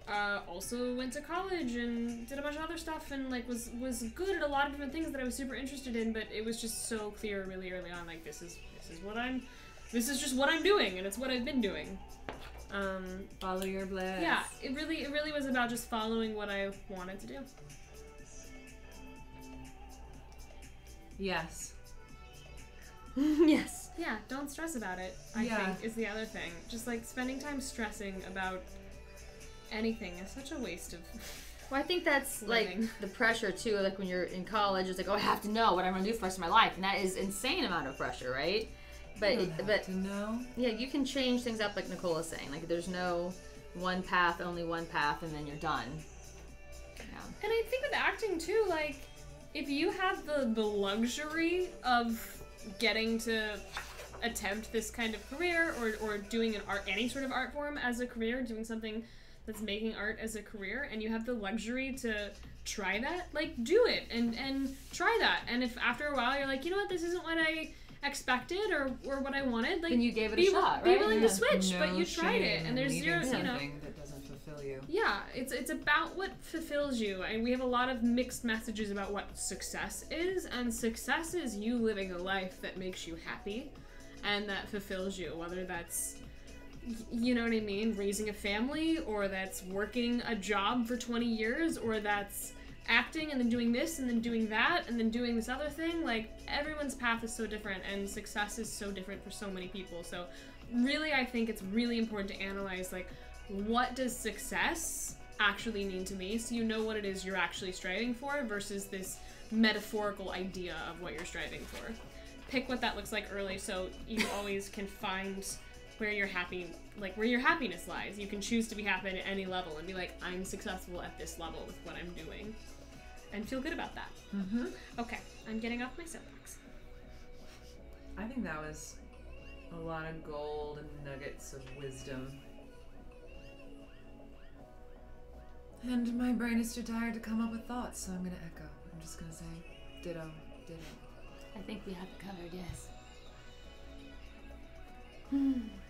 uh, also went to college and did a bunch of other stuff and like was was good at a lot of different things that I was super interested in but it was just so clear really early on like this is this is what I'm this is just what I'm doing and it's what I've been doing um, Follow your bliss. yeah, it really it really was about just following what I wanted to do. Yes. yes. Yeah, don't stress about it. I Yeah. think is the other thing. Just like spending time stressing about anything is such a waste of. Well, I think that's like the pressure too. Like when you're in college, it's like, oh, I have to know what I'm gonna do for the rest of my life, and that is insane amount of pressure, right? But You don't it, have but to know. yeah, you can change things up, like Nicola's saying. Like there's no one path, only one path, and then you're done. Yeah. And I think with acting too, like if you have the the luxury of getting to attempt this kind of career or or doing an art any sort of art form as a career, doing something that's making art as a career and you have the luxury to try that, like do it and and try that. And if after a while you're like, you know what, this isn't what I expected or or what I wanted, like Then you gave it a be, wi- shot, be willing Yeah. to switch, but you tried it and there's in zero, leaving you know. something that doesn't fulfill you. Yeah, it's it's about what fulfills you, and we have a lot of mixed messages about what success is, and success is you living a life that makes you happy, and that fulfills you, whether that's you know what I mean, raising a family, or that's working a job for 20 years, or that's acting and then doing this and then doing that and then doing this other thing. Like everyone's path is so different, and success is so different for so many people. So really, I think it's really important to analyze like what does success actually mean to me so you know what it is you're actually striving for versus this metaphorical idea of what you're striving for pick what that looks like early so you always can find where your happy like where your happiness lies you can choose to be happy at any level and be like i'm successful at this level with what i'm doing and feel good about that Mm-hmm. okay i'm getting off my soapbox I think that was a lot of gold and nuggets of wisdom. And my brain is too tired to come up with thoughts, so I'm gonna echo. I'm just gonna say ditto, ditto. I think we have it covered. Yes.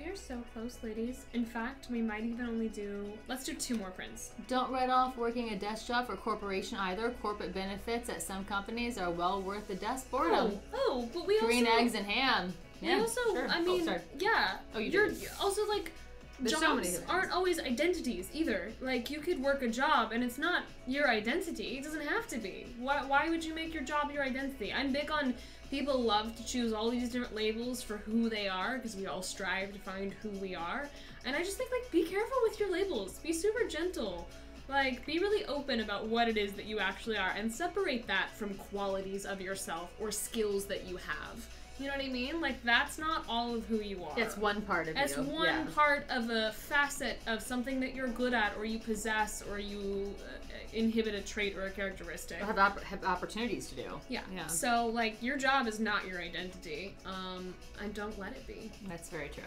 we're so close ladies in fact we might even only do let's do two more prints Don't write off working a desk job for corporation either. Corporate benefits at some companies are well worth the desk boredom. oh, oh but we Green also Green eggs and ham. We Yeah, also, sure. I Oh, mean, sorry. yeah. Oh, you you're did. also like There's so jobs many aren't always identities either. Like you could work a job and it's not your identity. It doesn't have to be. Why, why would you make your job your identity? I'm big on people love to choose all these different labels for who they are because we all strive to find who we are. And I just think like be careful with your labels. Be super gentle. Like be really open about what it is that you actually are and separate that from qualities of yourself or skills that you have. You know what I mean? Like that's not all of who you are. It's one part of As you. one yeah. part of a facet of something that you're good at, or you possess, or you uh, inhibit a trait or a characteristic. Have, opp- have opportunities to do. Yeah. Yeah. So like your job is not your identity, um, and don't let it be. That's very true.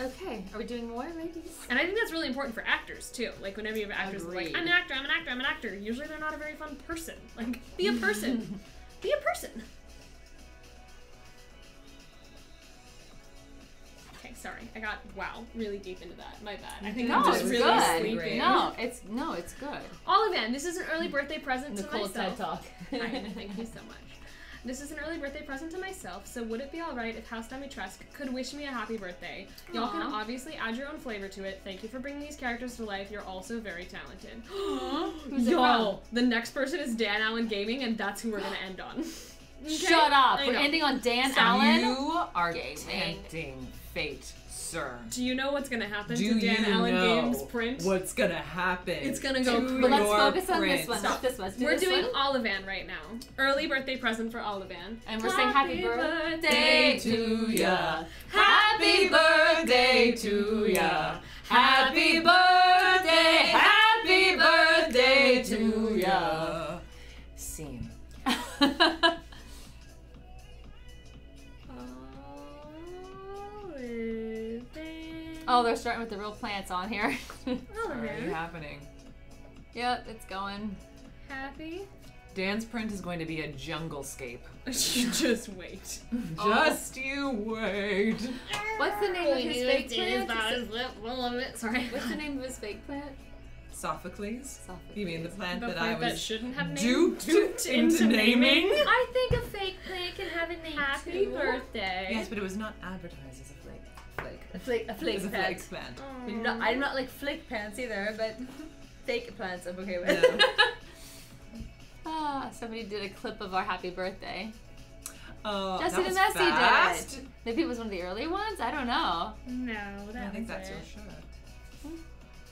Okay, are we doing more, ladies? And I think that's really important for actors too. Like whenever you have actors like, I'm an actor, I'm an actor, I'm an actor. Usually they're not a very fun person. Like be a person. be a person. Sorry. I got wow really deep into that. My bad. I think No, I'm just it's really good. sleepy. No, it's no, it's good. Olivan, this is an early birthday present Nicole to myself. TED Talk. Hi, thank you so much. This is an early birthday present to myself, so would it be alright if House Dimitrescu could wish me a happy birthday? Y'all can obviously add your own flavor to it. Thank you for bringing these characters to life. You're also very talented. Who's it Yo, the next person is Dan Allen Gaming, and that's who we're gonna end on. Okay? Shut up. I We're know. ending on Dan Stop. Allen. You are Gaming. tempting fate, sir. Do you know what's gonna happen Do to Dan you Allen know Games print? what's gonna happen? It's gonna go to crazy. But let's your focus on print? this one. Stop. Not this one. Let's do We're this doing one. Olivan right now. Early birthday present for Olivan. And we're saying happy birthday to ya. Happy birthday to ya. Happy birthday. Happy birthday to ya. go. Scene. Oh, they're starting with the real plants on here. Already happening. yep, it's going. Happy? Dan's print is going to be a jungle scape. Just wait. Just you wait. What's the name of his fake plant? Sorry. What's the name of his fake plant? Sophocles? Sophocles. You mean the plant The that plant I that was shouldn't have named. duped, duped into into naming? I think a fake plant can have a name Happy too. birthday. Yes, but it was not advertised as a flake. Flake. A flake, a flake was a flake plant. I'm not, I'm not like flake pants either, but fake plants I'm okay with. No. Ah, somebody did a clip of our happy birthday. Oh, Jesse that the was Messy fast. did it. Maybe it was one of the early ones. I don't know. No, that I think that's it. your shirt.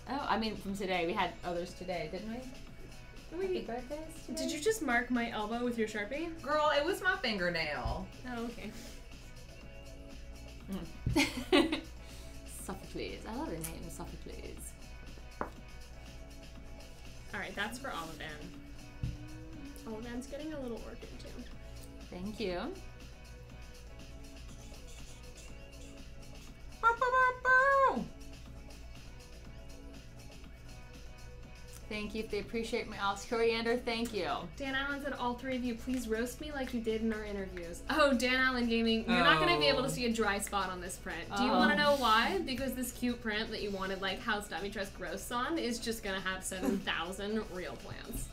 Oh, I mean from today. We had others today, didn't we? Happy Wait, birthdays. today? did you just mark my elbow with your sharpie? Girl, it was my fingernail. Oh, okay. Mm. Sophocles. I love the name Sophocles. All right, that's for Olivan. Olivan's getting a little orchid too. Thank you. Bow, bow, bow, Thank you. If they appreciate my Alex Coriander, thank you. Dan Allen said, "All three of you, please roast me like you did in our interviews." Oh, Dan Allen Gaming, you're not going to be able to Oh. see a dry spot on this print. Do you Oh. want to know why? Because this cute print that you wanted, like House Trust roasts on, is just going to have seven thousand real plants.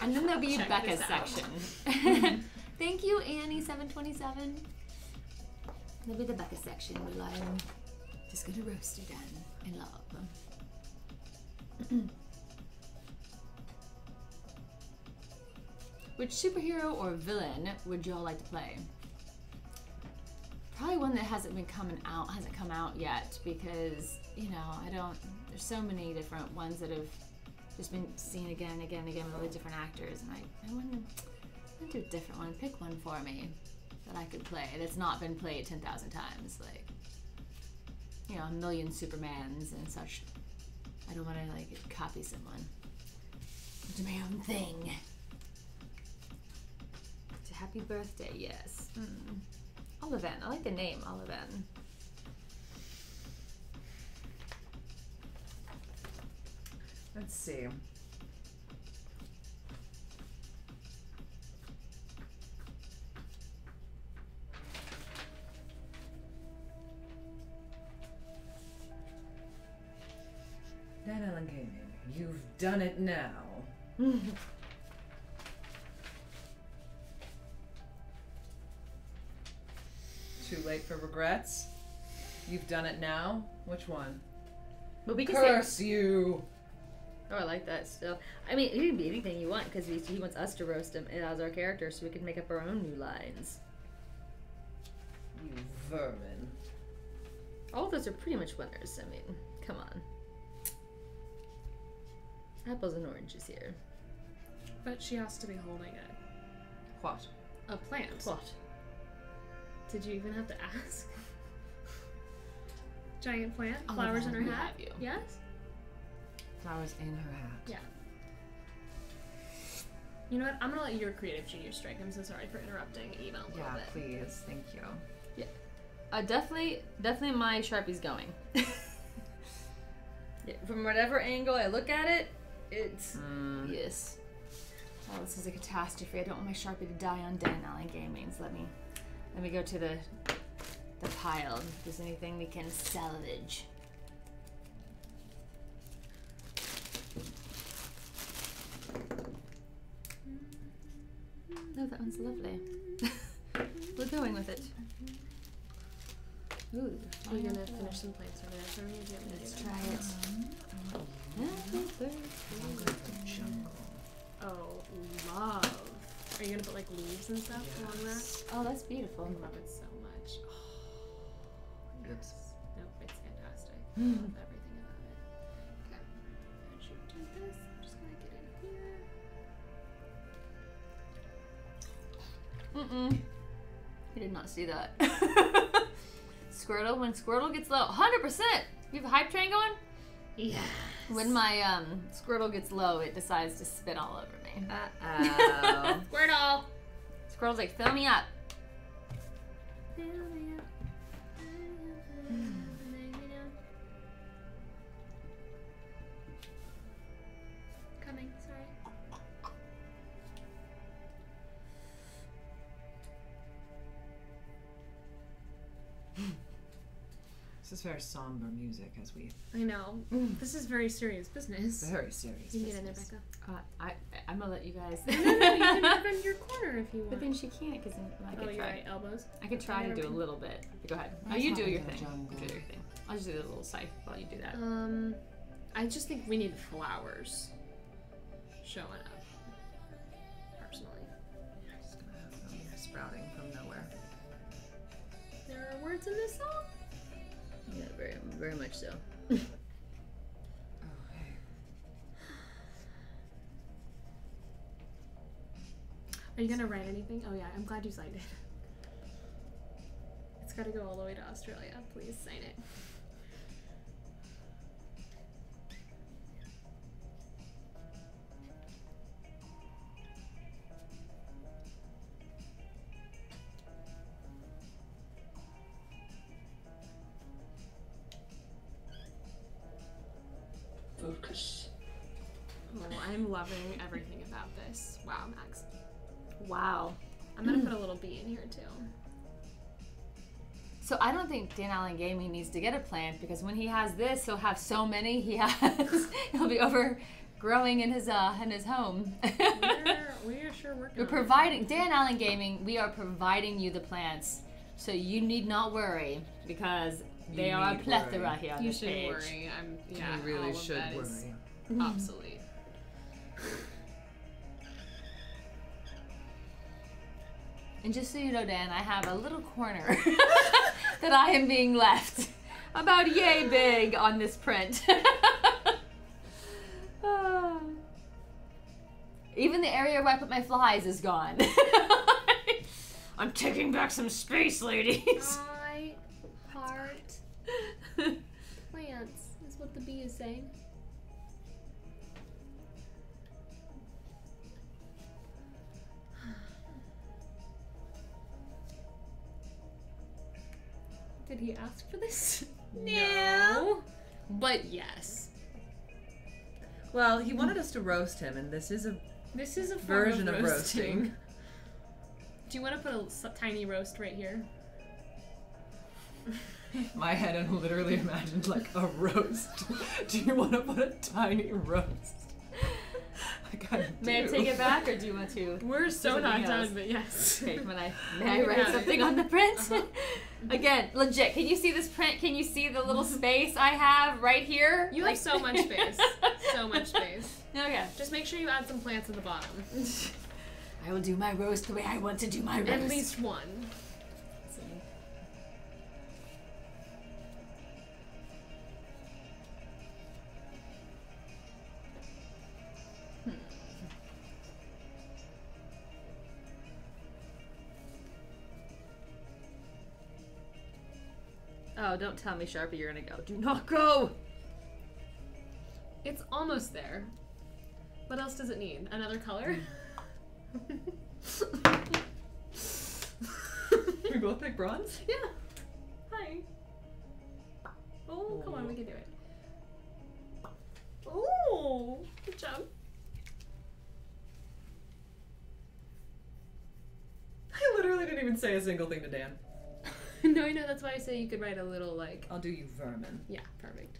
And then there'll be Check Bekka's section. Thank you, Annie727. There'll be the Bekka section where I'm just gonna roast you down in love. Which superhero or villain would y'all like to play? Probably one that hasn't been coming out, hasn't come out yet, because you know I don't. There's so many different ones that have just been seen again and again and again with all the different actors, and I, I want to do a different one. Pick one for me that I could play that's not been played ten thousand times, like you know, a million Supermans and such. I don't want to like copy someone. Do my own thing. Happy birthday, yes. Mm. Olivan. I like the name Olivan. Let's see. Dan Allen Gaming, you've done it now. Too late for regrets? You've done it now? Which one? But we can say. Curse you! Oh, I like that still. I mean, it can be anything you want because he wants us to roast him as our character so we can make up our own new lines. You vermin. All of those are pretty much winners. I mean, come on. Apples and oranges here. But she has to be holding it. What? A plant. What? Did you even have to ask? Giant plant, Olivan, flowers in her hat. Yes. Flowers in her hat. Yeah. You know what? I'm gonna let your creative genius strike. I'm so sorry for interrupting Eva a Yeah, bit. please. Thank you. Uh, definitely, definitely my Sharpie's going. Yeah, from whatever angle I look at it, it's. Mm. Yes. Oh, this is a catastrophe. I don't want my Sharpie to die on Dan Allen Gaming. So let me, let me go to the, the pile. If there's anything we can salvage. Mm-hmm. Oh, that one's lovely. We're going with it. Ooh, Are you gonna finish some plants over there for me? Do you want me to let's do try that? it. Mm-hmm. Happy birthday. Oh, love. Are you gonna put like leaves and stuff along that? Oh, that's beautiful. I love it so much. Oh, Oops. yes. Nope, it's fantastic. I love everything about it. Okay. As you do this, I'm just gonna get in here. Mm-mm. He did not see that. Squirtle, when Squirtle gets low, 100%! You have a hype train going? Yeah. When my um, Squirtle gets low, it decides to spit all over name. Uh oh. Squirtle. Squirtle's like, fill me up. Fill me this is very somber music as we I know. This is very serious business. very serious. You can get in there. Bekka. Uh, I, I'm gonna let you guys. No, no, no, you can work on your corner if you want. But then she can't because I oh, could you're try. right. Elbows. I could try to Never do a little bit. Go ahead. Oh, you do your thing. jungle? You do your thing. I'll just do the little scythe while you do that. Um, I just think we need flowers showing up. Personally, Just gonna have them sprouting from nowhere. there are words in this song. Very, very much so. Are you gonna write anything? Oh yeah, I'm glad you signed it. It's gotta go all the way to Australia. Please sign it. Loving everything about this. Wow, Max. Wow. I'm gonna put a little B in here too. So I don't think Dan Allen Gaming needs to get a plant because when he has this, he'll have so many. He has. he'll be overgrowing in his uh in his home. We're, we're sure working. We're providing Dan Allen Gaming. We are providing you the plants, so you need not worry because they You are a plethora worry. here on You should page. worry. I'm. Yeah, you really all of should that worry. is Mm-hmm. obsolete. And just so you know, Dan, I have a little corner that I am being left about yay big on this print. Ah. Even the area where I put my flies is gone. I'm taking back some space, ladies. I heart plants is what the bee is saying. Did he ask for this? No. But yes. Well, he wanted us to roast him, and this is a This is a version of of roasting. roasting. Do you want to put a tiny roast right here? My head had literally imagined like a roast. do you want to put a tiny roast? I May I take it back, or do you want to? We're so not else. done, but yes. Okay, when I may I write something on the print? Uh-huh. Again, legit. Can you see this print? Can you see the little space I have right here? You have so much space. So much space. Okay. Just make sure you add some plants at the bottom. I will do my roast the way I want to do my roast. At least one. Oh, don't tell me, Sharpie, you're gonna go. Do not go. It's almost there. What else does it need? Another color? Hmm. we both pick bronze. yeah. Hi. Oh, come on, we can do it. Oh, good job. I literally didn't even say a single thing to Dan. no, I know. That's why I say you could write a little like. I'll do you vermin. Yeah, perfect.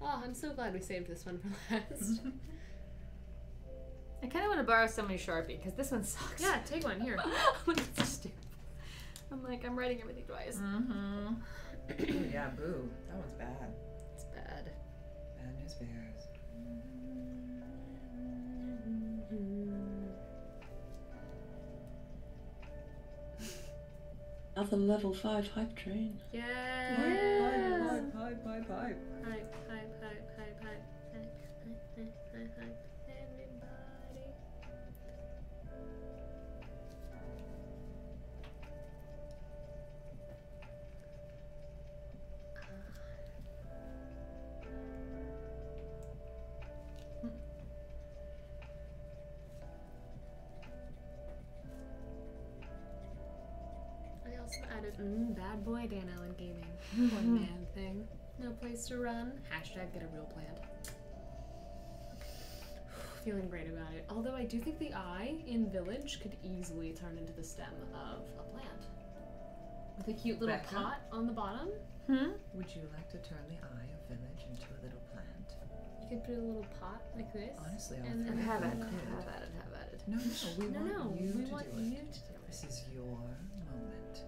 Oh, I'm so glad we saved this one for last. I kind of want to borrow somebody's Sharpie because this one sucks. yeah, take one here. Look, it's so stupid. I'm like, I'm writing everything twice. Mm-hmm. yeah, boo. That one's bad. It's bad. Bad news bears. Another level 5 hype train. Yeah. Pipe, pipe, pipe, pipe. Hype, hype, hype, hype, mm, bad boy Dan Allen Gaming. One man thing. No place to run. Hashtag get a real plant. Feeling great about it. Although I do think the eye in Village could easily turn into the stem of a plant. With a cute little Bekka? pot on the bottom. Would you like to turn the eye of village into a little plant? You could put a little pot like this. Honestly, I And think then we have it, have at it, have at it. No, no, we No, want no, you we to want do it. you to do it. This is your moment.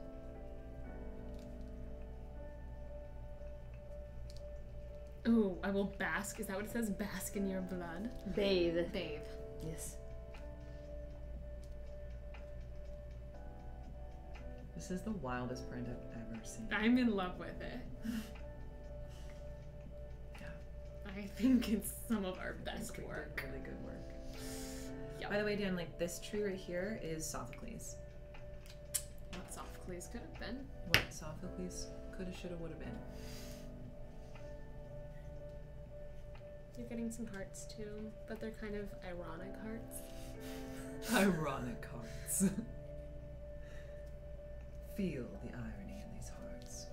Ooh, I will bask. Is that what it says? Bask in your blood? Bathe. Bathe. Yes. This is the wildest print I've ever seen. I'm in love with it. Yeah. I think it's some of our best think we did work. Really good work. Yep. By the way, Dan, like this tree right here is Sophocles. What Sophocles could have been. What Sophocles coulda, shoulda, woulda been. You're getting some hearts too, but they're kind of ironic hearts. Ironic hearts. Feel the irony in these hearts.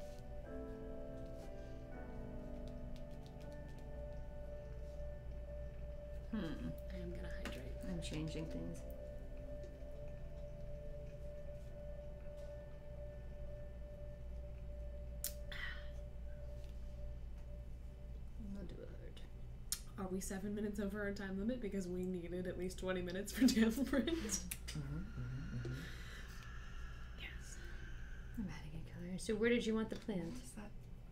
Hmm. I am gonna hydrate. I'm changing things. Are we seven minutes over our time limit because we needed at least 20 minutes for Dan print? Mm-hmm, mm-hmm. Yes. I'm adding a color. So where did you want the plant?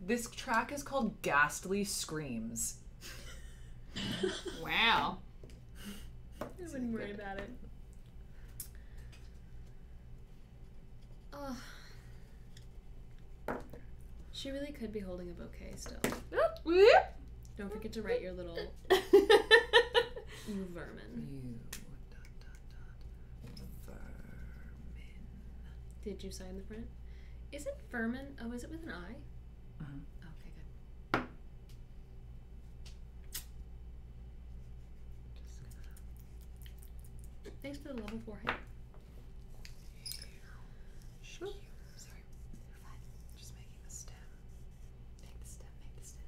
This track is called Ghastly Screams. Wow. I wouldn't worry about it. Oh. She really could be holding a bouquet still. Don't forget to write your little you vermin. You dot dot dot vermin. Did you sign the print? Is it vermin? Oh, is it with an I? Uh-huh. Okay, good. Thanks for the level four hit. Shh. Sorry. Just making the stem. Make the stem, make the stem.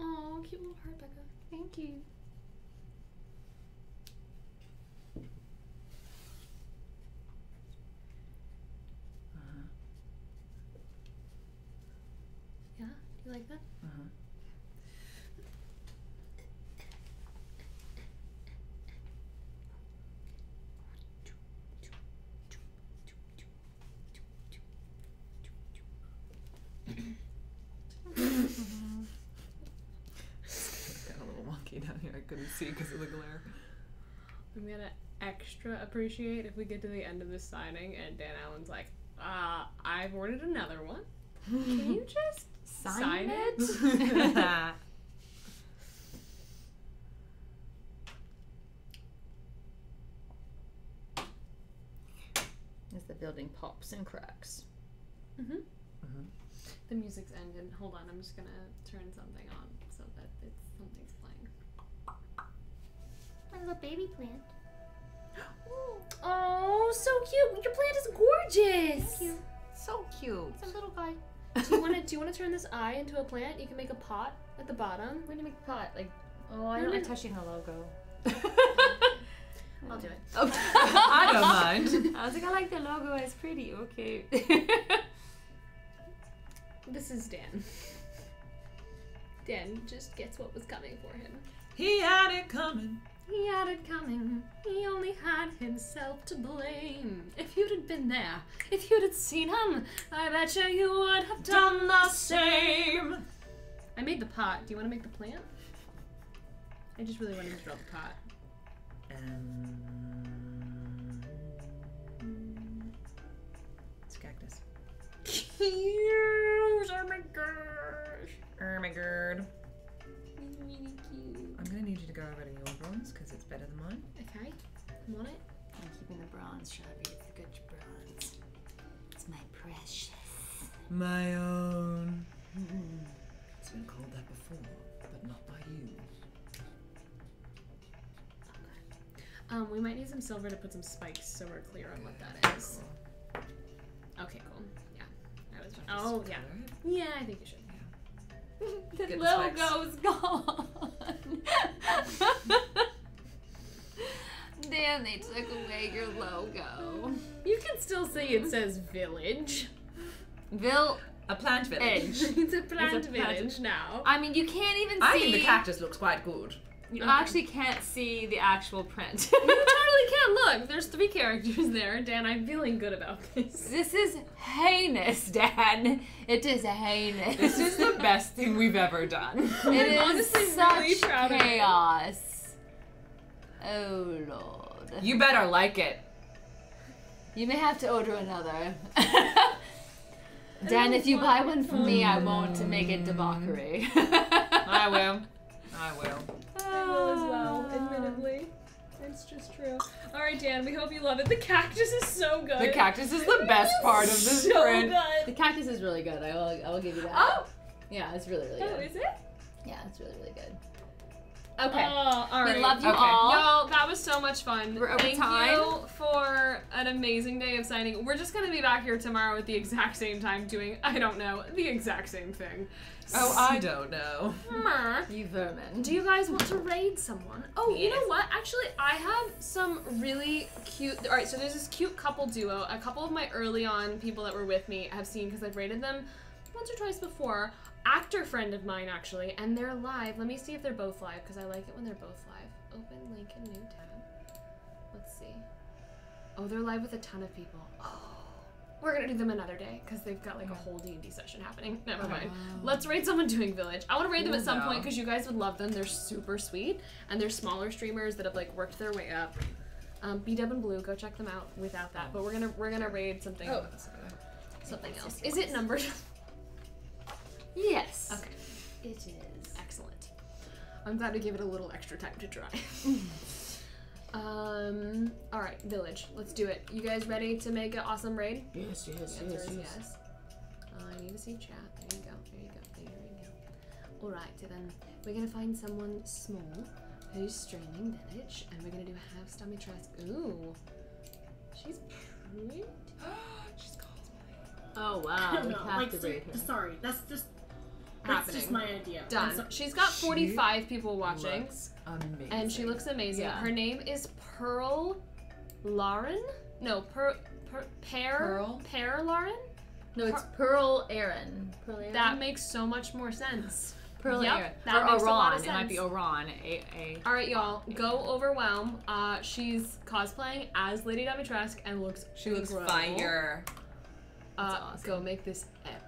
Oh, cute little heart, Bekka. Thank you. Uh-huh. Yeah, you like that? Uh-huh. Got a little wonky down here. I couldn't see because of the glare. I'm gonna extra appreciate if we get to the end of this signing and Dan Allen's like, uh, I've ordered another one. Can you just Sign, Sign it? As the building pops and cracks. Mm-hmm. Mhm. The music's ended. Hold on, I'm just gonna turn something on so that it's something's playing. My little baby plant. Oh, so cute! Your plant is gorgeous. Thank you. So cute. It's a little guy. do you wanna do you wanna turn this eye into a plant? You can make a pot at the bottom. Where do you make the pot? Like, oh, I No, don't like touching the logo. I'll do it. I don't mind. I was like, I like the logo. It's pretty. Okay. This is Dan. Dan just gets what was coming for him. He had it coming. He had it coming. He only had himself to blame. If you'd have been there, if you'd have seen him, I bet you you would have done the same. I made the pot. Do you want to make the plant? I just really wanted to draw the pot. Um, it's a cactus. Cute. Oh my gosh. Oh my god. Really cute. I'm gonna need you to go over to your bronze because it's better than mine. Okay. I'm on it. I'm keeping the bronze, Shabby. It's a good bronze. It's my precious. My own. It's been called that before, but not by you. Um, we might need some silver to put some spikes so we're clear on what that is. Okay, cool. Yeah. I was. Oh yeah. Yeah, I think you should. The Get the spikes. logo's gone. Dan, they took away your logo. You can still see it says village. Vil A plant village. Edge. it's a plant It's a plant- village now. I mean, you can't even I see. I think the cactus looks quite good. You actually can't see the actual print. You totally can't look. There's three characters there, Dan. I'm feeling good about this. this is heinous, Dan. It is heinous. This is the best thing we've ever done. It is honestly such really proud of chaos. Oh lord. You better like it. You may have to order another. Dan, if you buy one for me, I mm. won't make it debauchery. I will. I will. I will as well, ah. admittedly. It's just true. All right, Dan. We hope you love it. The cactus is so good. The cactus is the best part of this so print. good. The cactus is really good. I will. I will give you that. Oh, Yeah, it's really, really oh, good. is it? Yeah, it's really, really good. Okay. Oh, all right. We love you Okay. all. Y'all, that was so much fun. We're over Thank time. you for an amazing day of signing. We're just gonna be back here tomorrow at the exact same time doing, I don't know, the exact same thing. Oh, I don't know. You vermin. do you guys want to raid someone? Oh, you know what? Actually, I have some really cute. All right, so there's this cute couple duo. A couple of my early on people that were with me have seen because I've rated them once or twice before. Actor friend of mine actually, and they're live. Let me see if they're both live because I like it when they're both live. Open link in new tab. Let's see. Oh, they're live with a ton of people. Oh. We're gonna do them another day because they've got like a whole D and D session happening. Never mind. Let's raid someone doing Village. I want to raid them at some no. point because you guys would love them. They're super sweet and they're smaller streamers that have like worked their way up. Um, B Dub and Blue, go check them out. Without that, but we're gonna we're gonna raid something Oh. something else. Is it numbered? Yes. okay, It is. excellent. I'm glad to give it a little extra time to try. um, all right, Village, let's do it. You guys ready to make an awesome raid? Yes, yes, The answer is yes. Uh, I need to see chat. There you go. There you go. There you go. All right. So then we're gonna find someone small who's streaming Village, and we're gonna do a half stomach trust. Ooh, she's pretty. She's called. Oh wow. I don't We know. have Like, to her. sorry, that's just that's Happening. just my idea. Done. so- She's got She 45 people watching, Looks amazing. and she looks amazing. Yeah. Her name is Pearl Lauren. No, Per Per Pear Pearl? Pear Lauren. No, it's Pearl Aaron. Pearl Aaron. That makes so much more sense. Pearl Yep, Aaron. that or makes a lot Oran. of It might be sense. Oran. A A. All right, y'all, go overwhelm. Uh, she's cosplaying as Lady Dimitrescu and looks. She looks fire. Uh, awesome. Go make this epic, y'all.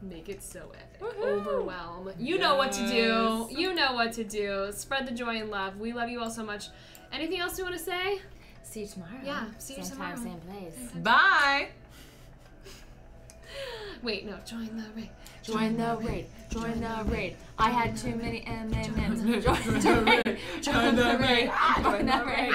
Make it so epic. Overwhelm. You know what to do. You know what to do. Spread the joy and love. We love you all so much. Anything else you want to say? See you tomorrow. Yeah, see you same tomorrow. time, same place. Bye. Wait, no. Join the ring. Join the raid. Join the raid. I had too many M&Ms. Join the raid. Join the raid. Join the raid.